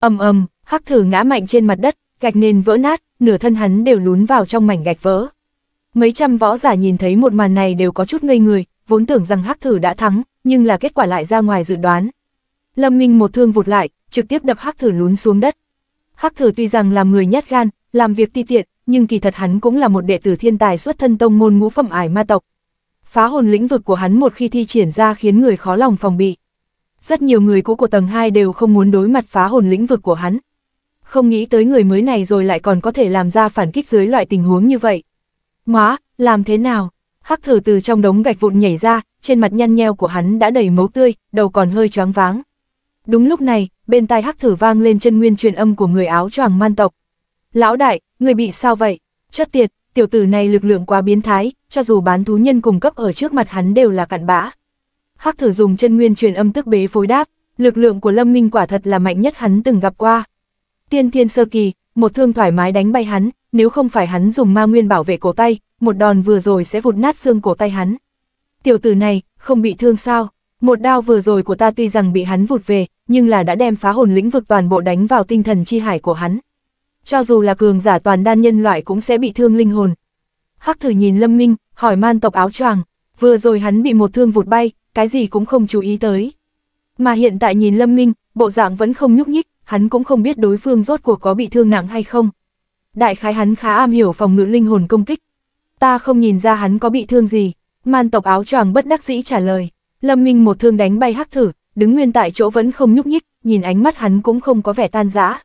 ầm ầm, hắc thử ngã mạnh trên mặt đất, gạch nền vỡ nát, nửa thân hắn đều lún vào trong mảnh gạch vỡ. Mấy trăm võ giả nhìn thấy một màn này đều có chút ngây người, vốn tưởng rằng hắc thử đã thắng, nhưng là kết quả lại ra ngoài dự đoán. Lâm Minh một thương vụt lại, trực tiếp đập hắc thử lún xuống đất. Hắc thử tuy rằng làm người nhát gan, làm việc ti tiện, nhưng kỳ thật hắn cũng là một đệ tử thiên tài xuất thân tông môn ngũ phẩm ải ma tộc. Phá hồn lĩnh vực của hắn một khi thi triển ra khiến người khó lòng phòng bị. Rất nhiều người cũ của tầng 2 đều không muốn đối mặt phá hồn lĩnh vực của hắn. Không nghĩ tới người mới này rồi lại còn có thể làm ra phản kích dưới loại tình huống như vậy. Móa, làm thế nào? Hắc thử từ trong đống gạch vụn nhảy ra, trên mặt nhăn nheo của hắn đã đầy máu tươi, đầu còn hơi choáng váng. Đúng lúc này, bên tai hắc thử vang lên chân nguyên truyền âm của người áo choàng man tộc. Lão đại, người bị sao vậy? Chất tiệt, tiểu tử này lực lượng quá biến thái, cho dù bán thú nhân cung cấp ở trước mặt hắn đều là cặn bã. Hắc thử dùng chân nguyên truyền âm tức bế phối đáp, lực lượng của Lâm Minh quả thật là mạnh nhất hắn từng gặp qua. Tiên thiên sơ kỳ, một thương thoải mái đánh bay hắn, nếu không phải hắn dùng ma nguyên bảo vệ cổ tay, một đòn vừa rồi sẽ vụt nát xương cổ tay hắn. Tiểu tử này, không bị thương sao? Một đao vừa rồi của ta tuy rằng bị hắn vụt về, nhưng là đã đem phá hồn lĩnh vực toàn bộ đánh vào tinh thần chi hải của hắn. Cho dù là cường giả toàn đan nhân loại cũng sẽ bị thương linh hồn. Hắc thử nhìn Lâm Minh, hỏi man tộc áo choàng, vừa rồi hắn bị một thương vụt bay, cái gì cũng không chú ý tới. Mà hiện tại nhìn Lâm Minh, bộ dạng vẫn không nhúc nhích, hắn cũng không biết đối phương rốt cuộc có bị thương nặng hay không. Đại khái hắn khá am hiểu phòng ngự linh hồn công kích. Ta không nhìn ra hắn có bị thương gì. Man tộc áo choàng bất đắc dĩ trả lời. Lâm Minh một thương đánh bay hắc thử, đứng nguyên tại chỗ vẫn không nhúc nhích, nhìn ánh mắt hắn cũng không có vẻ tan rã.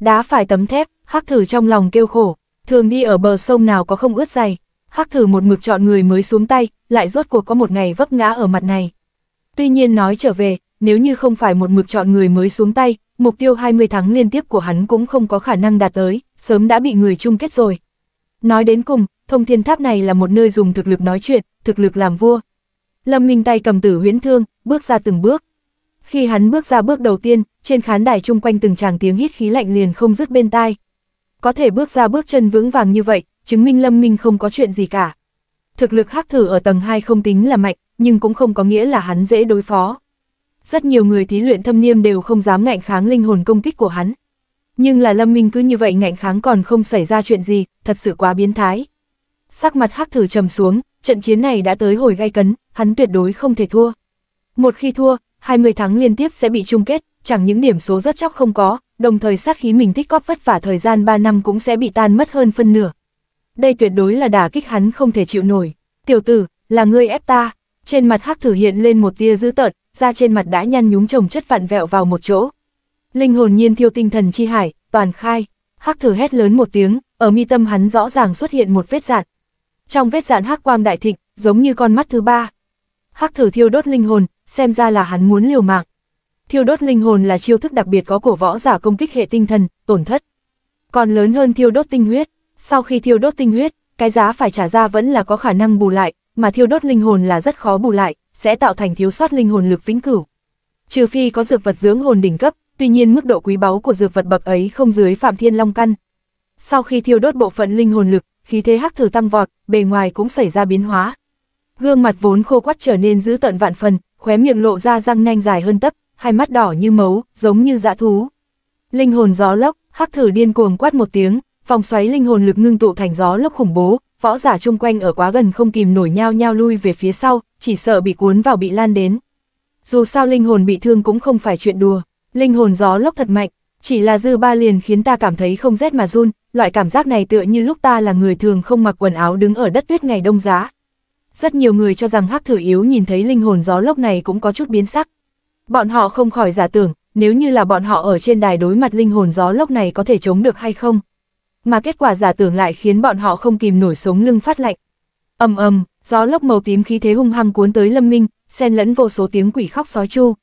Đá phải tấm thép, hắc thử trong lòng kêu khổ, thường đi ở bờ sông nào có không ướt dày. Hắc thử một mực chọn người mới xuống tay, lại rốt cuộc có một ngày vấp ngã ở mặt này. Tuy nhiên nói trở về, nếu như không phải một mực chọn người mới xuống tay, mục tiêu 20 tháng liên tiếp của hắn cũng không có khả năng đạt tới, sớm đã bị người chung kết rồi. Nói đến cùng, thông thiên tháp này là một nơi dùng thực lực nói chuyện, thực lực làm vua. Lâm Minh tay cầm tử huyễn thương, bước ra từng bước. Khi hắn bước ra bước đầu tiên, trên khán đài chung quanh từng tràng tiếng hít khí lạnh liền không dứt bên tai. Có thể bước ra bước chân vững vàng như vậy, chứng minh Lâm Minh không có chuyện gì cả. Thực lực hắc thử ở tầng 2 không tính là mạnh, nhưng cũng không có nghĩa là hắn dễ đối phó. Rất nhiều người thí luyện thâm niêm đều không dám ngạnh kháng linh hồn công kích của hắn. Nhưng là Lâm Minh cứ như vậy ngạnh kháng còn không xảy ra chuyện gì, thật sự quá biến thái. Sắc mặt hắc thử trầm xuống, trận chiến này đã tới hồi gay cấn, hắn tuyệt đối không thể thua. Một khi thua, 20 tháng liên tiếp sẽ bị chung kết, chẳng những điểm số rất chóc không có, đồng thời sát khí mình tích góp vất vả thời gian 3 năm cũng sẽ bị tan mất hơn phân nửa. Đây tuyệt đối là đả kích hắn không thể chịu nổi. Tiểu tử, là ngươi ép ta. Trên mặt hắc thử hiện lên một tia dữ tợn, da trên mặt đã nhăn nhúm chồng chất vặn vẹo vào một chỗ. Linh hồn nhiên thiêu tinh thần chi hải, toàn khai. Hắc thử hét lớn một tiếng, ở mi tâm hắn rõ ràng xuất hiện một vết dạn. Trong vết dạn hắc quang đại thịnh, giống như con mắt thứ ba. Hắc thử thiêu đốt linh hồn, xem ra là hắn muốn liều mạng. Thiêu đốt linh hồn là chiêu thức đặc biệt có của võ giả công kích hệ tinh thần, tổn thất. Còn lớn hơn thiêu đốt tinh huyết, sau khi thiêu đốt tinh huyết, cái giá phải trả ra vẫn là có khả năng bù lại, mà thiêu đốt linh hồn là rất khó bù lại, sẽ tạo thành thiếu sót linh hồn lực vĩnh cửu. Trừ phi có dược vật dưỡng hồn đỉnh cấp, tuy nhiên mức độ quý báu của dược vật bậc ấy không dưới Phạm Thiên Long căn. Sau khi thiêu đốt bộ phận linh hồn lực, khí thế hắc thử tăng vọt, bề ngoài cũng xảy ra biến hóa. Gương mặt vốn khô quắt trở nên dữ tợn vạn phần, khóe miệng lộ ra răng nanh dài hơn tấc, hai mắt đỏ như máu, giống như dã thú. Linh hồn gió lốc, hắc thử điên cuồng quát một tiếng, vòng xoáy linh hồn lực ngưng tụ thành gió lốc khủng bố, võ giả chung quanh ở quá gần không kìm nổi nhau nhau lui về phía sau, chỉ sợ bị cuốn vào bị lan đến. Dù sao linh hồn bị thương cũng không phải chuyện đùa, linh hồn gió lốc thật mạnh, chỉ là dư ba liền khiến ta cảm thấy không rét mà run, loại cảm giác này tựa như lúc ta là người thường không mặc quần áo đứng ở đất tuyết ngày đông giá. Rất nhiều người cho rằng hắc thử yếu nhìn thấy linh hồn gió lốc này cũng có chút biến sắc. Bọn họ không khỏi giả tưởng, nếu như là bọn họ ở trên đài đối mặt linh hồn gió lốc này có thể chống được hay không mà kết quả giả tưởng lại khiến bọn họ không kìm nổi sống lưng phát lạnh. ầm ầm, gió lốc màu tím khí thế hung hăng cuốn tới Lâm Minh, xen lẫn vô số tiếng quỷ khóc sói chu.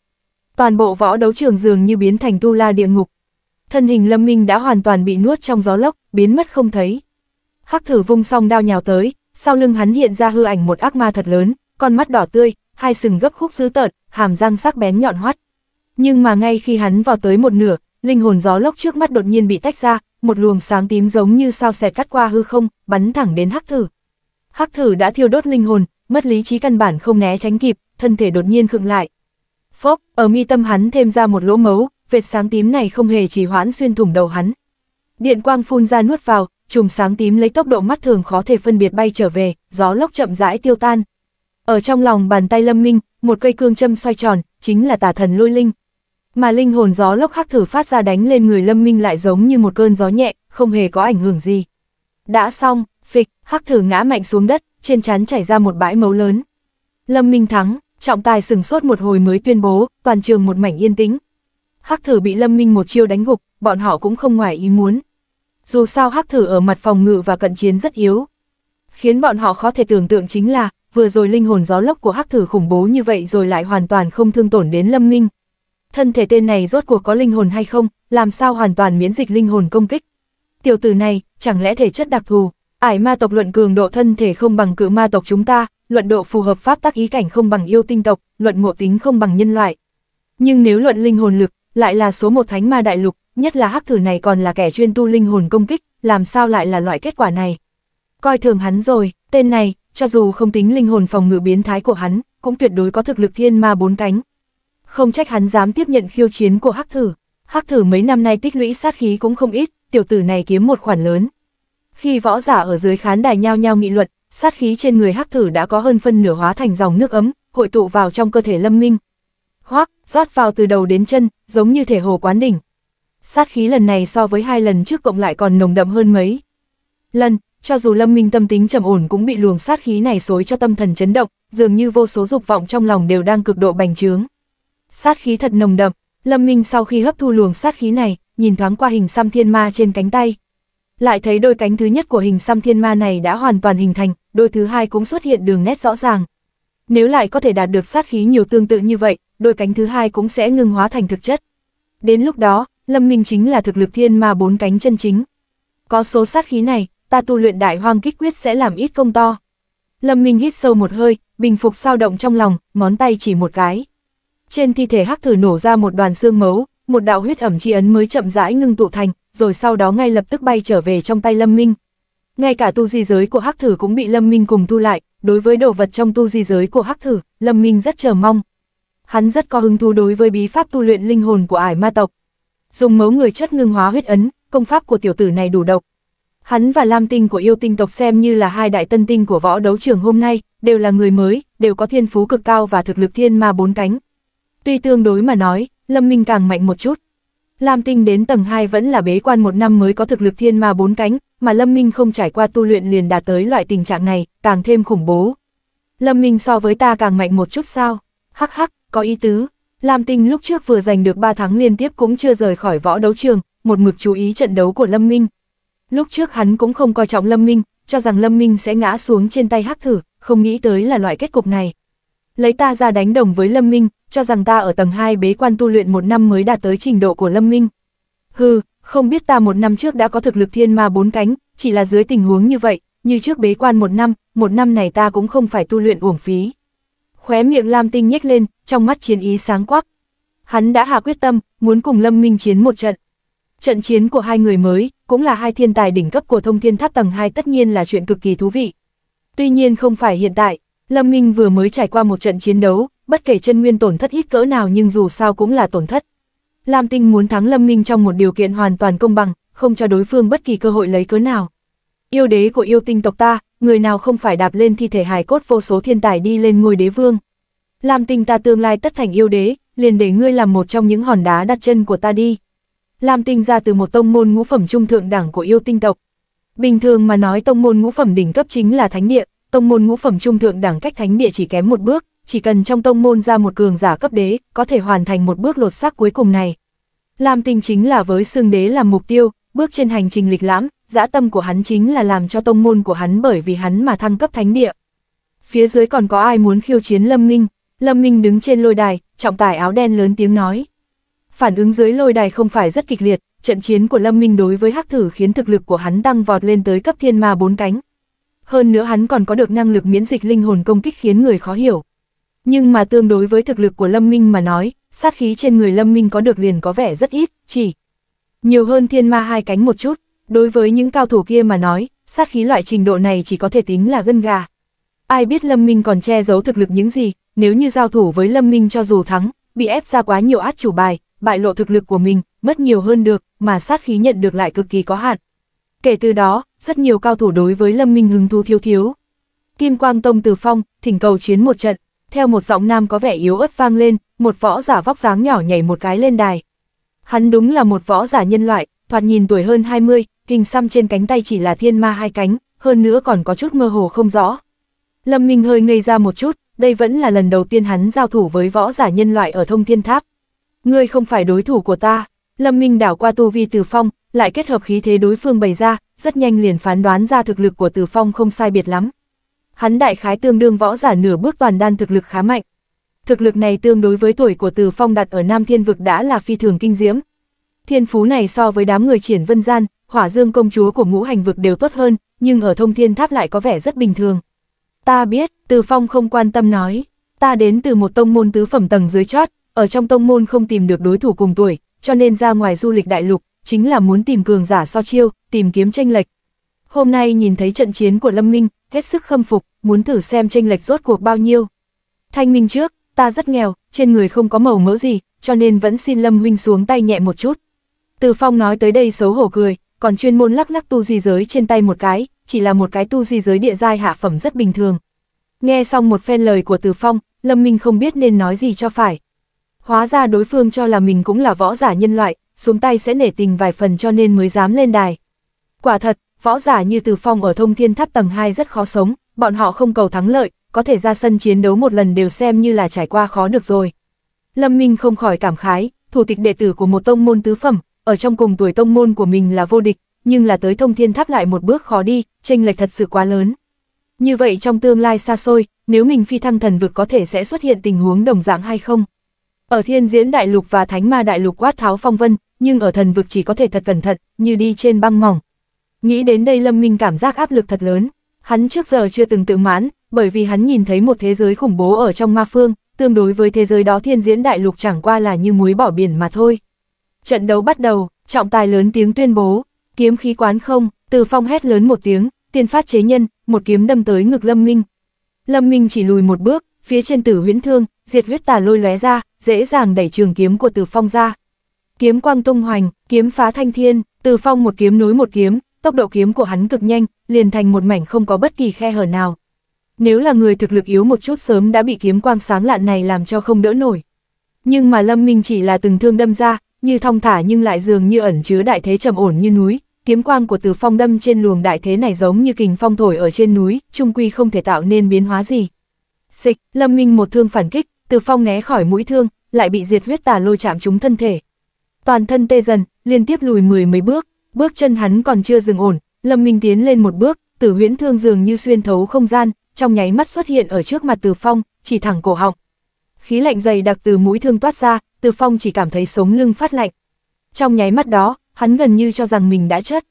Toàn bộ võ đấu trường dường như biến thành tu la địa ngục. Thân hình Lâm Minh đã hoàn toàn bị nuốt trong gió lốc, biến mất không thấy. Hắc thử vung song đao nhào tới, sau lưng hắn hiện ra hư ảnh một ác ma thật lớn, con mắt đỏ tươi, hai sừng gấp khúc dữ tợn, hàm răng sắc bén nhọn hoắt. Nhưng mà ngay khi hắn vào tới một nửa, linh hồn gió lốc trước mắt đột nhiên bị tách ra, một luồng sáng tím giống như sao xẹt cắt qua hư không, bắn thẳng đến hắc thử. Hắc thử đã thiêu đốt linh hồn, mất lý trí căn bản không né tránh kịp, thân thể đột nhiên khựng lại. Phốc, ở mi tâm hắn thêm ra một lỗ mấu, vệt sáng tím này không hề trì hoãn xuyên thủng đầu hắn. Điện quang phun ra nuốt vào, chùm sáng tím lấy tốc độ mắt thường khó thể phân biệt bay trở về, gió lốc chậm rãi tiêu tan. Ở trong lòng bàn tay Lâm Minh, một cây cương châm xoay tròn, chính là tà thần lôi linh. Mà linh hồn gió lốc hắc thử phát ra đánh lên người Lâm Minh lại giống như một cơn gió nhẹ, không hề có ảnh hưởng gì. Đã xong, phịch, hắc thử ngã mạnh xuống đất, trên chắn chảy ra một bãi máu lớn. Lâm Minh thắng, trọng tài sừng sốt một hồi mới tuyên bố, toàn trường một mảnh yên tĩnh. Hắc thử bị Lâm Minh một chiêu đánh gục, bọn họ cũng không ngoài ý muốn. Dù sao hắc thử ở mặt phòng ngự và cận chiến rất yếu. Khiến bọn họ khó thể tưởng tượng chính là, vừa rồi linh hồn gió lốc của hắc thử khủng bố như vậy rồi lại hoàn toàn không thương tổn đến Lâm Minh. Thân thể tên này rốt cuộc có linh hồn hay không, làm sao hoàn toàn miễn dịch linh hồn công kích. Tiểu tử này, chẳng lẽ thể chất đặc thù, ải ma tộc luận cường độ thân thể không bằng cự ma tộc chúng ta, luận độ phù hợp pháp tắc ý cảnh không bằng yêu tinh tộc, luận ngộ tính không bằng nhân loại. Nhưng nếu luận linh hồn lực, lại là số một thánh ma đại lục, nhất là hắc thử này còn là kẻ chuyên tu linh hồn công kích, làm sao lại là loại kết quả này. Coi thường hắn rồi, tên này, cho dù không tính linh hồn phòng ngự biến thái của hắn, cũng tuyệt đối có thực lực thiên ma bốn cánh. Không trách hắn dám tiếp nhận khiêu chiến của hắc thử. Hắc thử mấy năm nay tích lũy sát khí cũng không ít, tiểu tử này kiếm một khoản lớn. Khi võ giả ở dưới khán đài nhao nhao nghị luận, sát khí trên người hắc thử đã có hơn phân nửa hóa thành dòng nước ấm, hội tụ vào trong cơ thể lâm minh. Hoác, rót vào từ đầu đến chân, giống như thể hồ quán đỉnh. Sát khí lần này so với hai lần trước cộng lại còn nồng đậm hơn mấy. Lần, cho dù lâm minh tâm tính trầm ổn cũng bị luồng sát khí này xối cho tâm thần chấn động, dường như vô số dục vọng trong lòng đều đang cực độ bành trướng. Sát khí thật nồng đậm, lâm minh sau khi hấp thu luồng sát khí này, nhìn thoáng qua hình xăm thiên ma trên cánh tay. Lại thấy đôi cánh thứ nhất của hình xăm thiên ma này đã hoàn toàn hình thành, đôi thứ hai cũng xuất hiện đường nét rõ ràng. Nếu lại có thể đạt được sát khí nhiều tương tự như vậy, đôi cánh thứ hai cũng sẽ ngưng hóa thành thực chất. Đến lúc đó, Lâm Minh chính là thực lực thiên ma bốn cánh chân chính. Có số sát khí này, ta tu luyện đại hoang kích quyết sẽ làm ít công to. Lâm Minh hít sâu một hơi, bình phục sao động trong lòng, ngón tay chỉ một cái. Trên thi thể hắc thử nổ ra một đoàn xương mấu, một đạo huyết ẩm chi ấn mới chậm rãi ngưng tụ thành, rồi sau đó ngay lập tức bay trở về trong tay Lâm Minh. Ngay cả tu di giới của hắc thử cũng bị Lâm Minh cùng thu lại, đối với đồ vật trong tu di giới của hắc thử, Lâm Minh rất chờ mong. Hắn rất có hứng thú đối với bí pháp tu luyện linh hồn của ải ma tộc. Dùng mấu người chất ngưng hóa huyết ấn, công pháp của tiểu tử này đủ độc. Hắn và Lam Tinh của yêu tinh tộc xem như là hai đại tân tinh của võ đấu trường hôm nay, đều là người mới, đều có thiên phú cực cao và thực lực thiên ma bốn cánh. Tuy tương đối mà nói, Lâm Minh càng mạnh một chút. Lam Tinh đến tầng 2 vẫn là bế quan một năm mới có thực lực thiên ma bốn cánh, mà Lâm Minh không trải qua tu luyện liền đạt tới loại tình trạng này, càng thêm khủng bố. Lâm Minh so với ta càng mạnh một chút sao? Hắc hắc, có ý tứ. Lam Tinh lúc trước vừa giành được 3 tháng liên tiếp cũng chưa rời khỏi võ đấu trường, một mực chú ý trận đấu của Lâm Minh. Lúc trước hắn cũng không coi trọng Lâm Minh, cho rằng Lâm Minh sẽ ngã xuống trên tay hắc thử, không nghĩ tới là loại kết cục này. Lấy ta ra đánh đồng với Lâm Minh, cho rằng ta ở tầng 2 bế quan tu luyện một năm mới đạt tới trình độ của Lâm Minh. Hừ, không biết ta một năm trước đã có thực lực thiên ma bốn cánh, chỉ là dưới tình huống như vậy, như trước bế quan một năm, một năm này ta cũng không phải tu luyện uổng phí. Khóe miệng Lam Tinh nhếch lên, trong mắt chiến ý sáng quắc. Hắn đã hạ quyết tâm, muốn cùng Lâm Minh chiến một trận. Trận chiến của hai người mới, cũng là hai thiên tài đỉnh cấp của thông thiên tháp tầng 2 tất nhiên là chuyện cực kỳ thú vị. Tuy nhiên không phải hiện tại, Lâm Minh vừa mới trải qua một trận chiến đấu, bất kể chân nguyên tổn thất ít cỡ nào nhưng dù sao cũng là tổn thất. Lam Tinh muốn thắng Lâm Minh trong một điều kiện hoàn toàn công bằng, không cho đối phương bất kỳ cơ hội lấy cớ nào. Yêu đế của yêu tinh tộc ta, người nào không phải đạp lên thi thể hài cốt vô số thiên tài đi lên ngôi đế vương. Lam Tinh ta tương lai tất thành yêu đế, liền để ngươi làm một trong những hòn đá đặt chân của ta đi. Lam Tinh ra từ một tông môn ngũ phẩm trung thượng đẳng của yêu tinh tộc. Bình thường mà nói tông môn ngũ phẩm đỉnh cấp chính là thánh địa, tông môn ngũ phẩm trung thượng đẳng cách thánh địa chỉ kém một bước, chỉ cần trong tông môn ra một cường giả cấp đế, có thể hoàn thành một bước lột xác cuối cùng này. Lam Tinh chính là với xương đế làm mục tiêu, bước trên hành trình lịch lãm, dã tâm của hắn chính là làm cho tông môn của hắn bởi vì hắn mà thăng cấp thánh địa. Phía dưới còn có ai muốn khiêu chiến Lâm Minh, Lâm Minh đứng trên lôi đài, trọng tài áo đen lớn tiếng nói. Phản ứng dưới lôi đài không phải rất kịch liệt, trận chiến của Lâm Minh đối với hắc thử khiến thực lực của hắn tăng vọt lên tới cấp thiên ma bốn cánh. Hơn nữa hắn còn có được năng lực miễn dịch linh hồn công kích khiến người khó hiểu. Nhưng mà tương đối với thực lực của Lâm Minh mà nói, sát khí trên người Lâm Minh có được liền có vẻ rất ít, chỉ nhiều hơn thiên ma hai cánh một chút. Đối với những cao thủ kia mà nói, sát khí loại trình độ này chỉ có thể tính là gân gà. Ai biết Lâm Minh còn che giấu thực lực những gì, nếu như giao thủ với Lâm Minh cho dù thắng, bị ép ra quá nhiều át chủ bài, bại lộ thực lực của mình, mất nhiều hơn được, mà sát khí nhận được lại cực kỳ có hạn. Kể từ đó, rất nhiều cao thủ đối với Lâm Minh hứng thú thiếu thiếu. Kim Quang Tông Từ Phong, thỉnh cầu chiến một trận, theo một giọng nam có vẻ yếu ớt vang lên, một võ giả vóc dáng nhỏ nhảy một cái lên đài. Hắn đúng là một võ giả nhân loại, thoạt nhìn tuổi hơn 20, hình xăm trên cánh tay chỉ là thiên ma hai cánh, hơn nữa còn có chút mơ hồ không rõ. Lâm Minh hơi ngây ra một chút, đây vẫn là lần đầu tiên hắn giao thủ với võ giả nhân loại ở thông thiên tháp. Ngươi không phải đối thủ của ta, Lâm Minh đảo qua tu vi Từ Phong, lại kết hợp khí thế đối phương bày ra, rất nhanh liền phán đoán ra thực lực của Từ Phong không sai biệt lắm. Hắn đại khái tương đương võ giả nửa bước toàn đan thực lực khá mạnh. Thực lực này tương đối với tuổi của Từ Phong đặt ở Nam Thiên Vực đã là phi thường kinh diễm. Thiên phú này so với đám người triển vân gian, hỏa dương công chúa của ngũ hành vực đều tốt hơn, nhưng ở thông thiên tháp lại có vẻ rất bình thường. Ta biết, Từ Phong không quan tâm nói, ta đến từ một tông môn tứ phẩm tầng dưới chót, ở trong tông môn không tìm được đối thủ cùng tuổi, cho nên ra ngoài du lịch đại lục, chính là muốn tìm cường giả so chiêu, tìm kiếm tranh lệch. Hôm nay nhìn thấy trận chiến của Lâm Minh, hết sức khâm phục, muốn thử xem tranh lệch rốt cuộc bao nhiêu. Thanh minh trước, ta rất nghèo, trên người không có màu mỡ gì, cho nên vẫn xin Lâm Huynh xuống tay nhẹ một chút. Từ Phong nói tới đây xấu hổ cười, còn chuyên môn lắc lắc tu di giới trên tay một cái, chỉ là một cái tu di giới địa giai hạ phẩm rất bình thường. Nghe xong một phen lời của Từ Phong, Lâm Minh không biết nên nói gì cho phải. Hóa ra đối phương cho là mình cũng là võ giả nhân loại, xuống tay sẽ nể tình vài phần cho nên mới dám lên đài. Quả thật, võ giả như Từ Phong ở thông thiên tháp tầng 2 rất khó sống, bọn họ không cầu thắng lợi, có thể ra sân chiến đấu một lần đều xem như là trải qua khó được rồi. Lâm Minh không khỏi cảm khái, thủ tịch đệ tử của một tông môn tứ phẩm, ở trong cùng tuổi tông môn của mình là vô địch, nhưng là tới thông thiên tháp lại một bước khó đi, tranh lệch thật sự quá lớn. Như vậy trong tương lai xa xôi, nếu mình phi thăng thần vực có thể sẽ xuất hiện tình huống đồng dạng hay không? Ở thiên diễn đại lục và thánh ma đại lục quát tháo phong vân, nhưng ở thần vực chỉ có thể thật cẩn thận, như đi trên băng mỏng. Nghĩ đến đây Lâm Minh cảm giác áp lực thật lớn, hắn trước giờ chưa từng tự mãn, bởi vì hắn nhìn thấy một thế giới khủng bố ở trong ma phương, tương đối với thế giới đó thiên diễn đại lục chẳng qua là như muối bỏ biển mà thôi. Trận đấu bắt đầu, trọng tài lớn tiếng tuyên bố, kiếm khí quán không, từ phong hét lớn một tiếng, tiên phát chế nhân, một kiếm đâm tới ngực Lâm Minh. Lâm Minh chỉ lùi một bước, phía trên tử huyễn thương, diệt huyết tà lôi lóe ra, dễ dàng đẩy trường kiếm của từ phong ra. Kiếm quang tung hoành, kiếm phá thanh thiên, từ phong một kiếm nối một kiếm, tốc độ kiếm của hắn cực nhanh, liền thành một mảnh không có bất kỳ khe hở nào. Nếu là người thực lực yếu một chút sớm đã bị kiếm quang sáng lạn này làm cho không đỡ nổi. Nhưng mà Lâm Minh chỉ là từng thương đâm ra, như thong thả nhưng lại dường như ẩn chứa đại thế trầm ổn như núi, kiếm quang của từ phong đâm trên luồng đại thế này giống như kình phong thổi ở trên núi, trung quy không thể tạo nên biến hóa gì. Xịch, Lâm Minh một thương phản kích, từ phong né khỏi mũi thương, lại bị diệt huyết tà lôi chạm trúng thân thể. Toàn thân tê dần, liên tiếp lùi mười mấy bước, bước chân hắn còn chưa dừng ổn, Lâm Minh tiến lên một bước, tử huyễn thương dường như xuyên thấu không gian, trong nháy mắt xuất hiện ở trước mặt từ phong, chỉ thẳng cổ họng. Khí lạnh dày đặc từ mũi thương toát ra, từ phong chỉ cảm thấy sống lưng phát lạnh. Trong nháy mắt đó, hắn gần như cho rằng mình đã chết.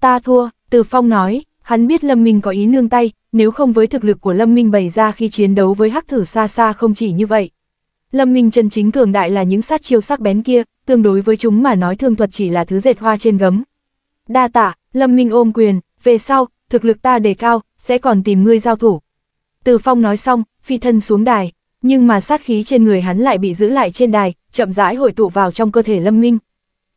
Ta thua, từ phong nói, hắn biết Lâm Minh có ý nương tay, nếu không với thực lực của Lâm Minh bày ra khi chiến đấu với hắc thử xa xa không chỉ như vậy. Lâm Minh chân chính cường đại là những sát chiêu sắc bén kia, tương đối với chúng mà nói thương thuật chỉ là thứ dệt hoa trên gấm. Đa tạ, Lâm Minh ôm quyền, về sau, thực lực ta đề cao, sẽ còn tìm ngươi giao thủ. Từ Phong nói xong, phi thân xuống đài, nhưng mà sát khí trên người hắn lại bị giữ lại trên đài, chậm rãi hội tụ vào trong cơ thể Lâm Minh.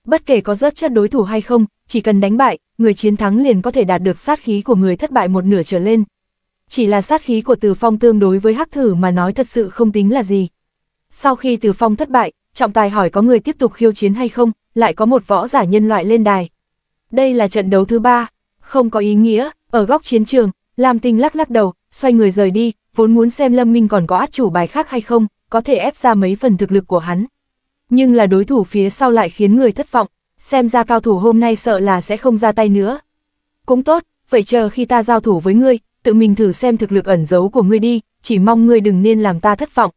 Bất kể có rớt chất đối thủ hay không, chỉ cần đánh bại, người chiến thắng liền có thể đạt được sát khí của người thất bại một nửa trở lên. Chỉ là sát khí của Từ Phong tương đối với hắc thử mà nói thật sự không tính là gì. Sau khi Từ Phong thất bại, trọng tài hỏi có người tiếp tục khiêu chiến hay không, lại có một võ giả nhân loại lên đài. Đây là trận đấu thứ ba, không có ý nghĩa, ở góc chiến trường, Lam Tinh lắc lắc đầu, xoay người rời đi, vốn muốn xem Lâm Minh còn có át chủ bài khác hay không, có thể ép ra mấy phần thực lực của hắn. Nhưng là đối thủ phía sau lại khiến người thất vọng, xem ra cao thủ hôm nay sợ là sẽ không ra tay nữa. Cũng tốt, vậy chờ khi ta giao thủ với ngươi, tự mình thử xem thực lực ẩn giấu của ngươi đi, chỉ mong ngươi đừng nên làm ta thất vọng.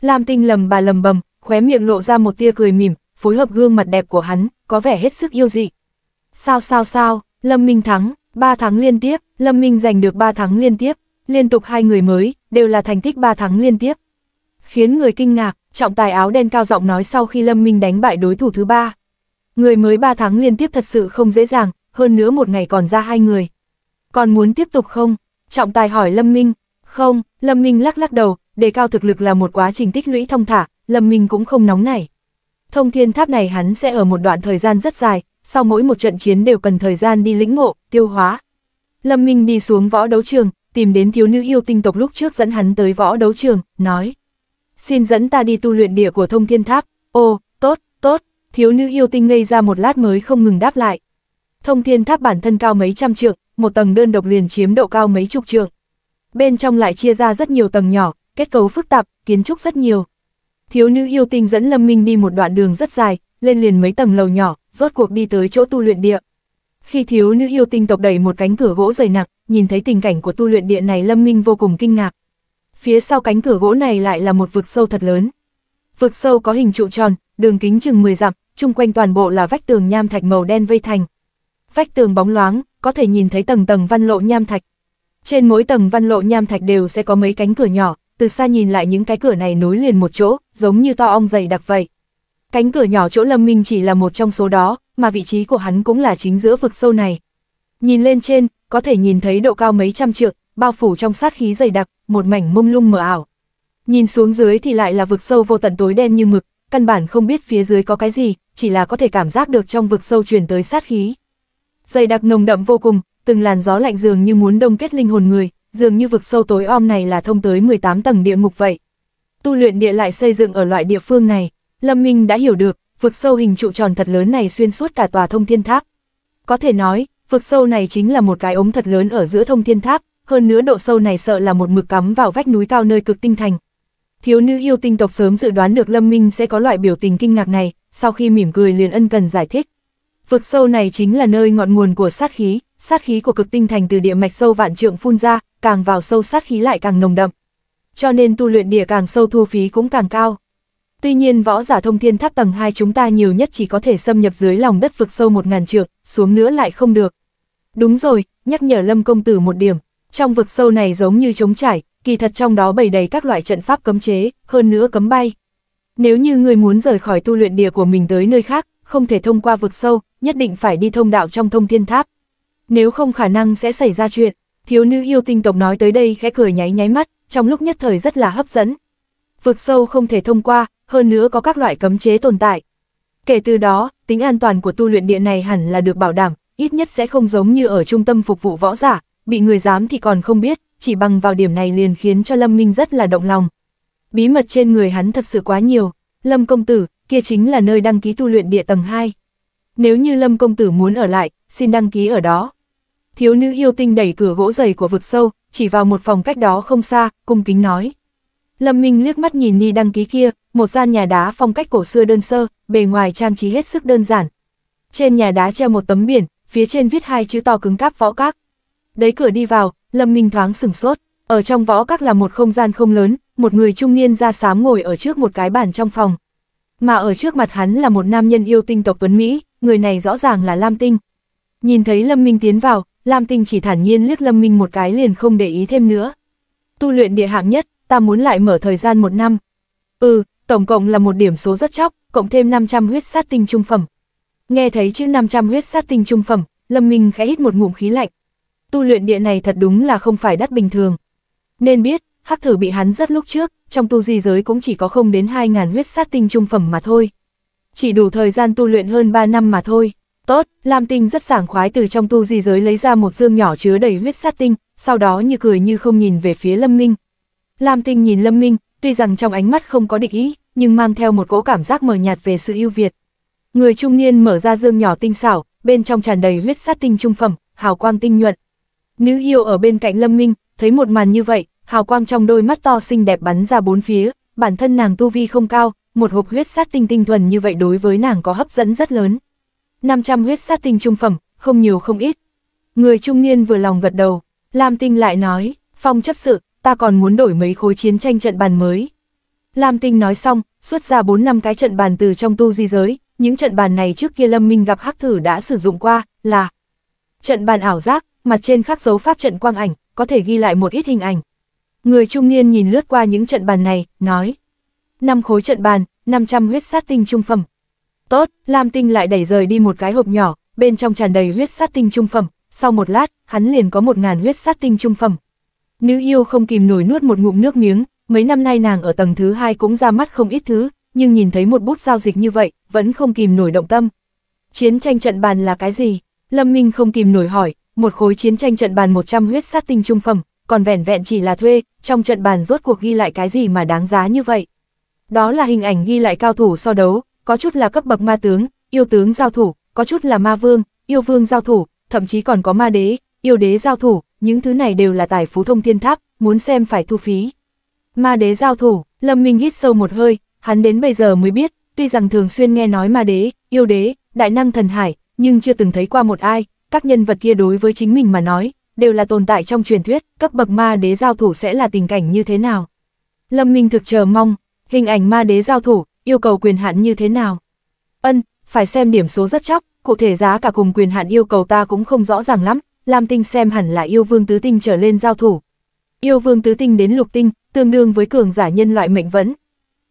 Lam Tinh lầm bà lầm bầm, khóe miệng lộ ra một tia cười mỉm, phối hợp gương mặt đẹp của hắn, có vẻ hết sức yêu dị. Sao sao sao, Lâm Minh thắng, ba thắng liên tiếp, Lâm Minh giành được ba thắng liên tiếp, liên tục hai người mới, đều là thành tích ba thắng liên tiếp. Khiến người kinh ngạc, trọng tài áo đen cao giọng nói sau khi Lâm Minh đánh bại đối thủ thứ ba. Người mới ba thắng liên tiếp thật sự không dễ dàng, hơn nữa một ngày còn ra hai người. Còn muốn tiếp tục không? Trọng tài hỏi Lâm Minh. Không, Lâm Minh lắc lắc đầu, đề cao thực lực là một quá trình tích lũy thông thả, Lâm Minh cũng không nóng nảy. Thông thiên tháp này hắn sẽ ở một đoạn thời gian rất dài, sau mỗi một trận chiến đều cần thời gian đi lĩnh ngộ, tiêu hóa. Lâm Minh đi xuống võ đấu trường, tìm đến thiếu nữ yêu tinh tộc lúc trước dẫn hắn tới võ đấu trường, nói. Xin dẫn ta đi tu luyện địa của thông thiên tháp, ô, tốt, tốt, thiếu nữ yêu tinh ngây ra một lát mới không ngừng đáp lại. Thông thiên tháp bản thân cao mấy trăm trượng, một tầng đơn độc liền chiếm độ cao mấy chục trượng. Bên trong lại chia ra rất nhiều tầng nhỏ, kết cấu phức tạp, kiến trúc rất nhiều. Thiếu nữ yêu tinh dẫn Lâm Minh đi một đoạn đường rất dài, lên liền mấy tầng lầu nhỏ, rốt cuộc đi tới chỗ tu luyện địa. Khi thiếu nữ yêu tinh tộc đẩy một cánh cửa gỗ dày nặng, nhìn thấy tình cảnh của tu luyện địa này Lâm Minh vô cùng kinh ngạc. Phía sau cánh cửa gỗ này lại là một vực sâu thật lớn. Vực sâu có hình trụ tròn, đường kính chừng 10 dặm, chung quanh toàn bộ là vách tường nham thạch màu đen vây thành. Vách tường bóng loáng, có thể nhìn thấy tầng tầng văn lộ nham thạch. Trên mỗi tầng văn lộ nham thạch đều sẽ có mấy cánh cửa nhỏ, từ xa nhìn lại những cái cửa này nối liền một chỗ, giống như to ong dày đặc vậy. Cánh cửa nhỏ chỗ Lâm Minh chỉ là một trong số đó, mà vị trí của hắn cũng là chính giữa vực sâu này. Nhìn lên trên, có thể nhìn thấy độ cao mấy trăm trượng, bao phủ trong sát khí dày đặc, một mảnh mông lung mờ ảo. Nhìn xuống dưới thì lại là vực sâu vô tận tối đen như mực, căn bản không biết phía dưới có cái gì, chỉ là có thể cảm giác được trong vực sâu truyền tới sát khí. Dày đặc nồng đậm vô cùng, từng làn gió lạnh dường như muốn đông kết linh hồn người, dường như vực sâu tối om này là thông tới 18 tầng địa ngục vậy. Tu luyện địa lại xây dựng ở loại địa phương này, Lâm Minh đã hiểu được, vực sâu hình trụ tròn thật lớn này xuyên suốt cả tòa thông thiên tháp. Có thể nói, vực sâu này chính là một cái ống thật lớn ở giữa thông thiên tháp, hơn nữa độ sâu này sợ là một mực cắm vào vách núi cao nơi cực tinh thành. Thiếu nữ yêu tinh tộc sớm dự đoán được Lâm Minh sẽ có loại biểu tình kinh ngạc này, sau khi mỉm cười liền ân cần giải thích. Vực sâu này chính là nơi ngọn nguồn của sát khí, sát khí của cực tinh thành từ địa mạch sâu vạn trượng phun ra, càng vào sâu sát khí lại càng nồng đậm. Cho nên tu luyện địa càng sâu thu phí cũng càng cao. Tuy nhiên võ giả thông thiên tháp tầng 2 chúng ta nhiều nhất chỉ có thể xâm nhập dưới lòng đất vực sâu một ngàn trượng, xuống nữa lại không được. Đúng rồi, nhắc nhở Lâm công tử một điểm, trong vực sâu này giống như trống trải, kỳ thật trong đó bày đầy các loại trận pháp cấm chế, hơn nữa cấm bay. Nếu như người muốn rời khỏi tu luyện địa của mình tới nơi khác, không thể thông qua vực sâu, nhất định phải đi thông đạo trong thông thiên tháp. Nếu không khả năng sẽ xảy ra chuyện, thiếu nữ yêu tinh tộc nói tới đây khẽ cười nháy nháy mắt, trong lúc nhất thời rất là hấp dẫn. Vực sâu không thể thông qua, hơn nữa có các loại cấm chế tồn tại. Kể từ đó, tính an toàn của tu luyện địa này hẳn là được bảo đảm, ít nhất sẽ không giống như ở trung tâm phục vụ võ giả, bị người dám thì còn không biết, chỉ bằng vào điểm này liền khiến cho Lâm Minh rất là động lòng. Bí mật trên người hắn thật sự quá nhiều, Lâm công tử, kia chính là nơi đăng ký tu luyện địa tầng 2. Nếu như Lâm công tử muốn ở lại, xin đăng ký ở đó. Thiếu nữ yêu tinh đẩy cửa gỗ dày của vực sâu, chỉ vào một phòng cách đó không xa, cung kính nói. Lâm Minh liếc mắt nhìn ni đăng ký kia, một gian nhà đá phong cách cổ xưa đơn sơ, bề ngoài trang trí hết sức đơn giản. Trên nhà đá treo một tấm biển, phía trên viết hai chữ to cứng cáp võ các. Đấy cửa đi vào, Lâm Minh thoáng sửng sốt, ở trong võ các là một không gian không lớn, một người trung niên da xám ngồi ở trước một cái bàn trong phòng. Mà ở trước mặt hắn là một nam nhân yêu tinh tộc Tuấn Mỹ, người này rõ ràng là Lam Tinh. Nhìn thấy Lâm Minh tiến vào, Lam Tinh chỉ thản nhiên liếc Lâm Minh một cái liền không để ý thêm nữa. Tu luyện địa hạng nhất, ta muốn lại mở thời gian một năm. Ừ, tổng cộng là một điểm số rất chóc, cộng thêm 500 huyết sát tinh trung phẩm. Nghe thấy chữ 500 huyết sát tinh trung phẩm, Lâm Minh khẽ hít một ngụm khí lạnh. Tu luyện địa này thật đúng là không phải đắt bình thường. Nên biết, hắc thử bị hắn rất lúc trước, trong tu di giới cũng chỉ có không đến 2.000 huyết sát tinh trung phẩm mà thôi. Chỉ đủ thời gian tu luyện hơn 3 năm mà thôi. Tốt, Lam Tinh rất sảng khoái từ trong tu di giới lấy ra một dương nhỏ chứa đầy huyết sát tinh, sau đó như cười như không nhìn về phía Lâm Minh. Lam Tinh nhìn Lâm Minh, tuy rằng trong ánh mắt không có địch ý, nhưng mang theo một cỗ cảm giác mờ nhạt về sự ưu việt. Người trung niên mở ra dương nhỏ tinh xảo, bên trong tràn đầy huyết sát tinh trung phẩm, hào quang tinh nhuận. Nữ yêu ở bên cạnh Lâm Minh, thấy một màn như vậy, hào quang trong đôi mắt to xinh đẹp bắn ra bốn phía, bản thân nàng tu vi không cao, một hộp huyết sát tinh tinh thuần như vậy đối với nàng có hấp dẫn rất lớn. 500 huyết sát tinh trung phẩm, không nhiều không ít. Người trung niên vừa lòng gật đầu, Lam Tinh lại nói, phong chấp sự, ta còn muốn đổi mấy khối chiến tranh trận bàn mới. Lam Tinh nói xong, xuất ra 4 năm cái trận bàn từ trong tu di giới, những trận bàn này trước kia Lâm Minh gặp hắc thử đã sử dụng qua, là trận bàn ảo giác, mặt trên khắc dấu pháp trận quang ảnh, có thể ghi lại một ít hình ảnh. Người trung niên nhìn lướt qua những trận bàn này, nói. năm khối trận bàn, 500 huyết sát tinh trung phẩm. Tốt, Lam Tinh lại đẩy rời đi một cái hộp nhỏ, bên trong tràn đầy huyết sát tinh trung phẩm, sau một lát, hắn liền có một ngàn huyết sát tinh trung phẩm. Nữ yêu không kìm nổi nuốt một ngụm nước miếng, mấy năm nay nàng ở tầng thứ hai cũng ra mắt không ít thứ, nhưng nhìn thấy một bút giao dịch như vậy, vẫn không kìm nổi động tâm. Chiến tranh trận bàn là cái gì? Lâm Minh không kìm nổi hỏi, một khối chiến tranh trận bàn 100 huyết sát tinh trung phẩm, còn vẻn vẹn chỉ là thuê, trong trận bàn rốt cuộc ghi lại cái gì mà đáng giá như vậy. Đó là hình ảnh ghi lại cao thủ so đấu, có chút là cấp bậc ma tướng, yêu tướng giao thủ, có chút là ma vương, yêu vương giao thủ, thậm chí còn có ma đế, yêu đế giao thủ, những thứ này đều là tài phú thông thiên tháp, muốn xem phải thu phí. Ma đế giao thủ, Lâm Minh hít sâu một hơi, hắn đến bây giờ mới biết, tuy rằng thường xuyên nghe nói ma đế, yêu đế, đại năng thần hải, nhưng chưa từng thấy qua một ai, các nhân vật kia đối với chính mình mà nói, đều là tồn tại trong truyền thuyết, cấp bậc ma đế giao thủ sẽ là tình cảnh như thế nào. Lâm Minh thực chờ mong, hình ảnh ma đế giao thủ, yêu cầu quyền hạn như thế nào. Ân, phải xem điểm số rất chóc, cụ thể giá cả cùng quyền hạn yêu cầu ta cũng không rõ ràng lắm, Lam Tinh xem hẳn là yêu vương tứ tinh trở lên giao thủ. Yêu vương tứ tinh đến lục tinh, tương đương với cường giả nhân loại mệnh vẫn.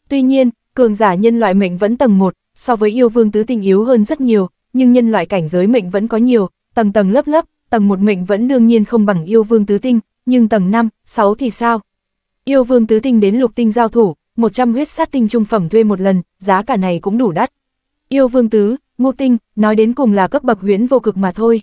Tuy nhiên, cường giả nhân loại mệnh vẫn tầng 1, so với yêu vương tứ tinh yếu hơn rất nhiều, nhưng nhân loại cảnh giới mệnh vẫn có nhiều, tầng tầng lớp lớp, tầng 1 mệnh vẫn đương nhiên không bằng yêu vương tứ tinh, nhưng tầng 5, 6 thì sao? Yêu vương tứ tinh đến lục tinh giao thủ, 100 huyết sát tinh trung phẩm thuê một lần, giá cả này cũng đủ đắt. Yêu vương tứ, ngô tinh, nói đến cùng là cấp bậc huyễn vô cực mà thôi.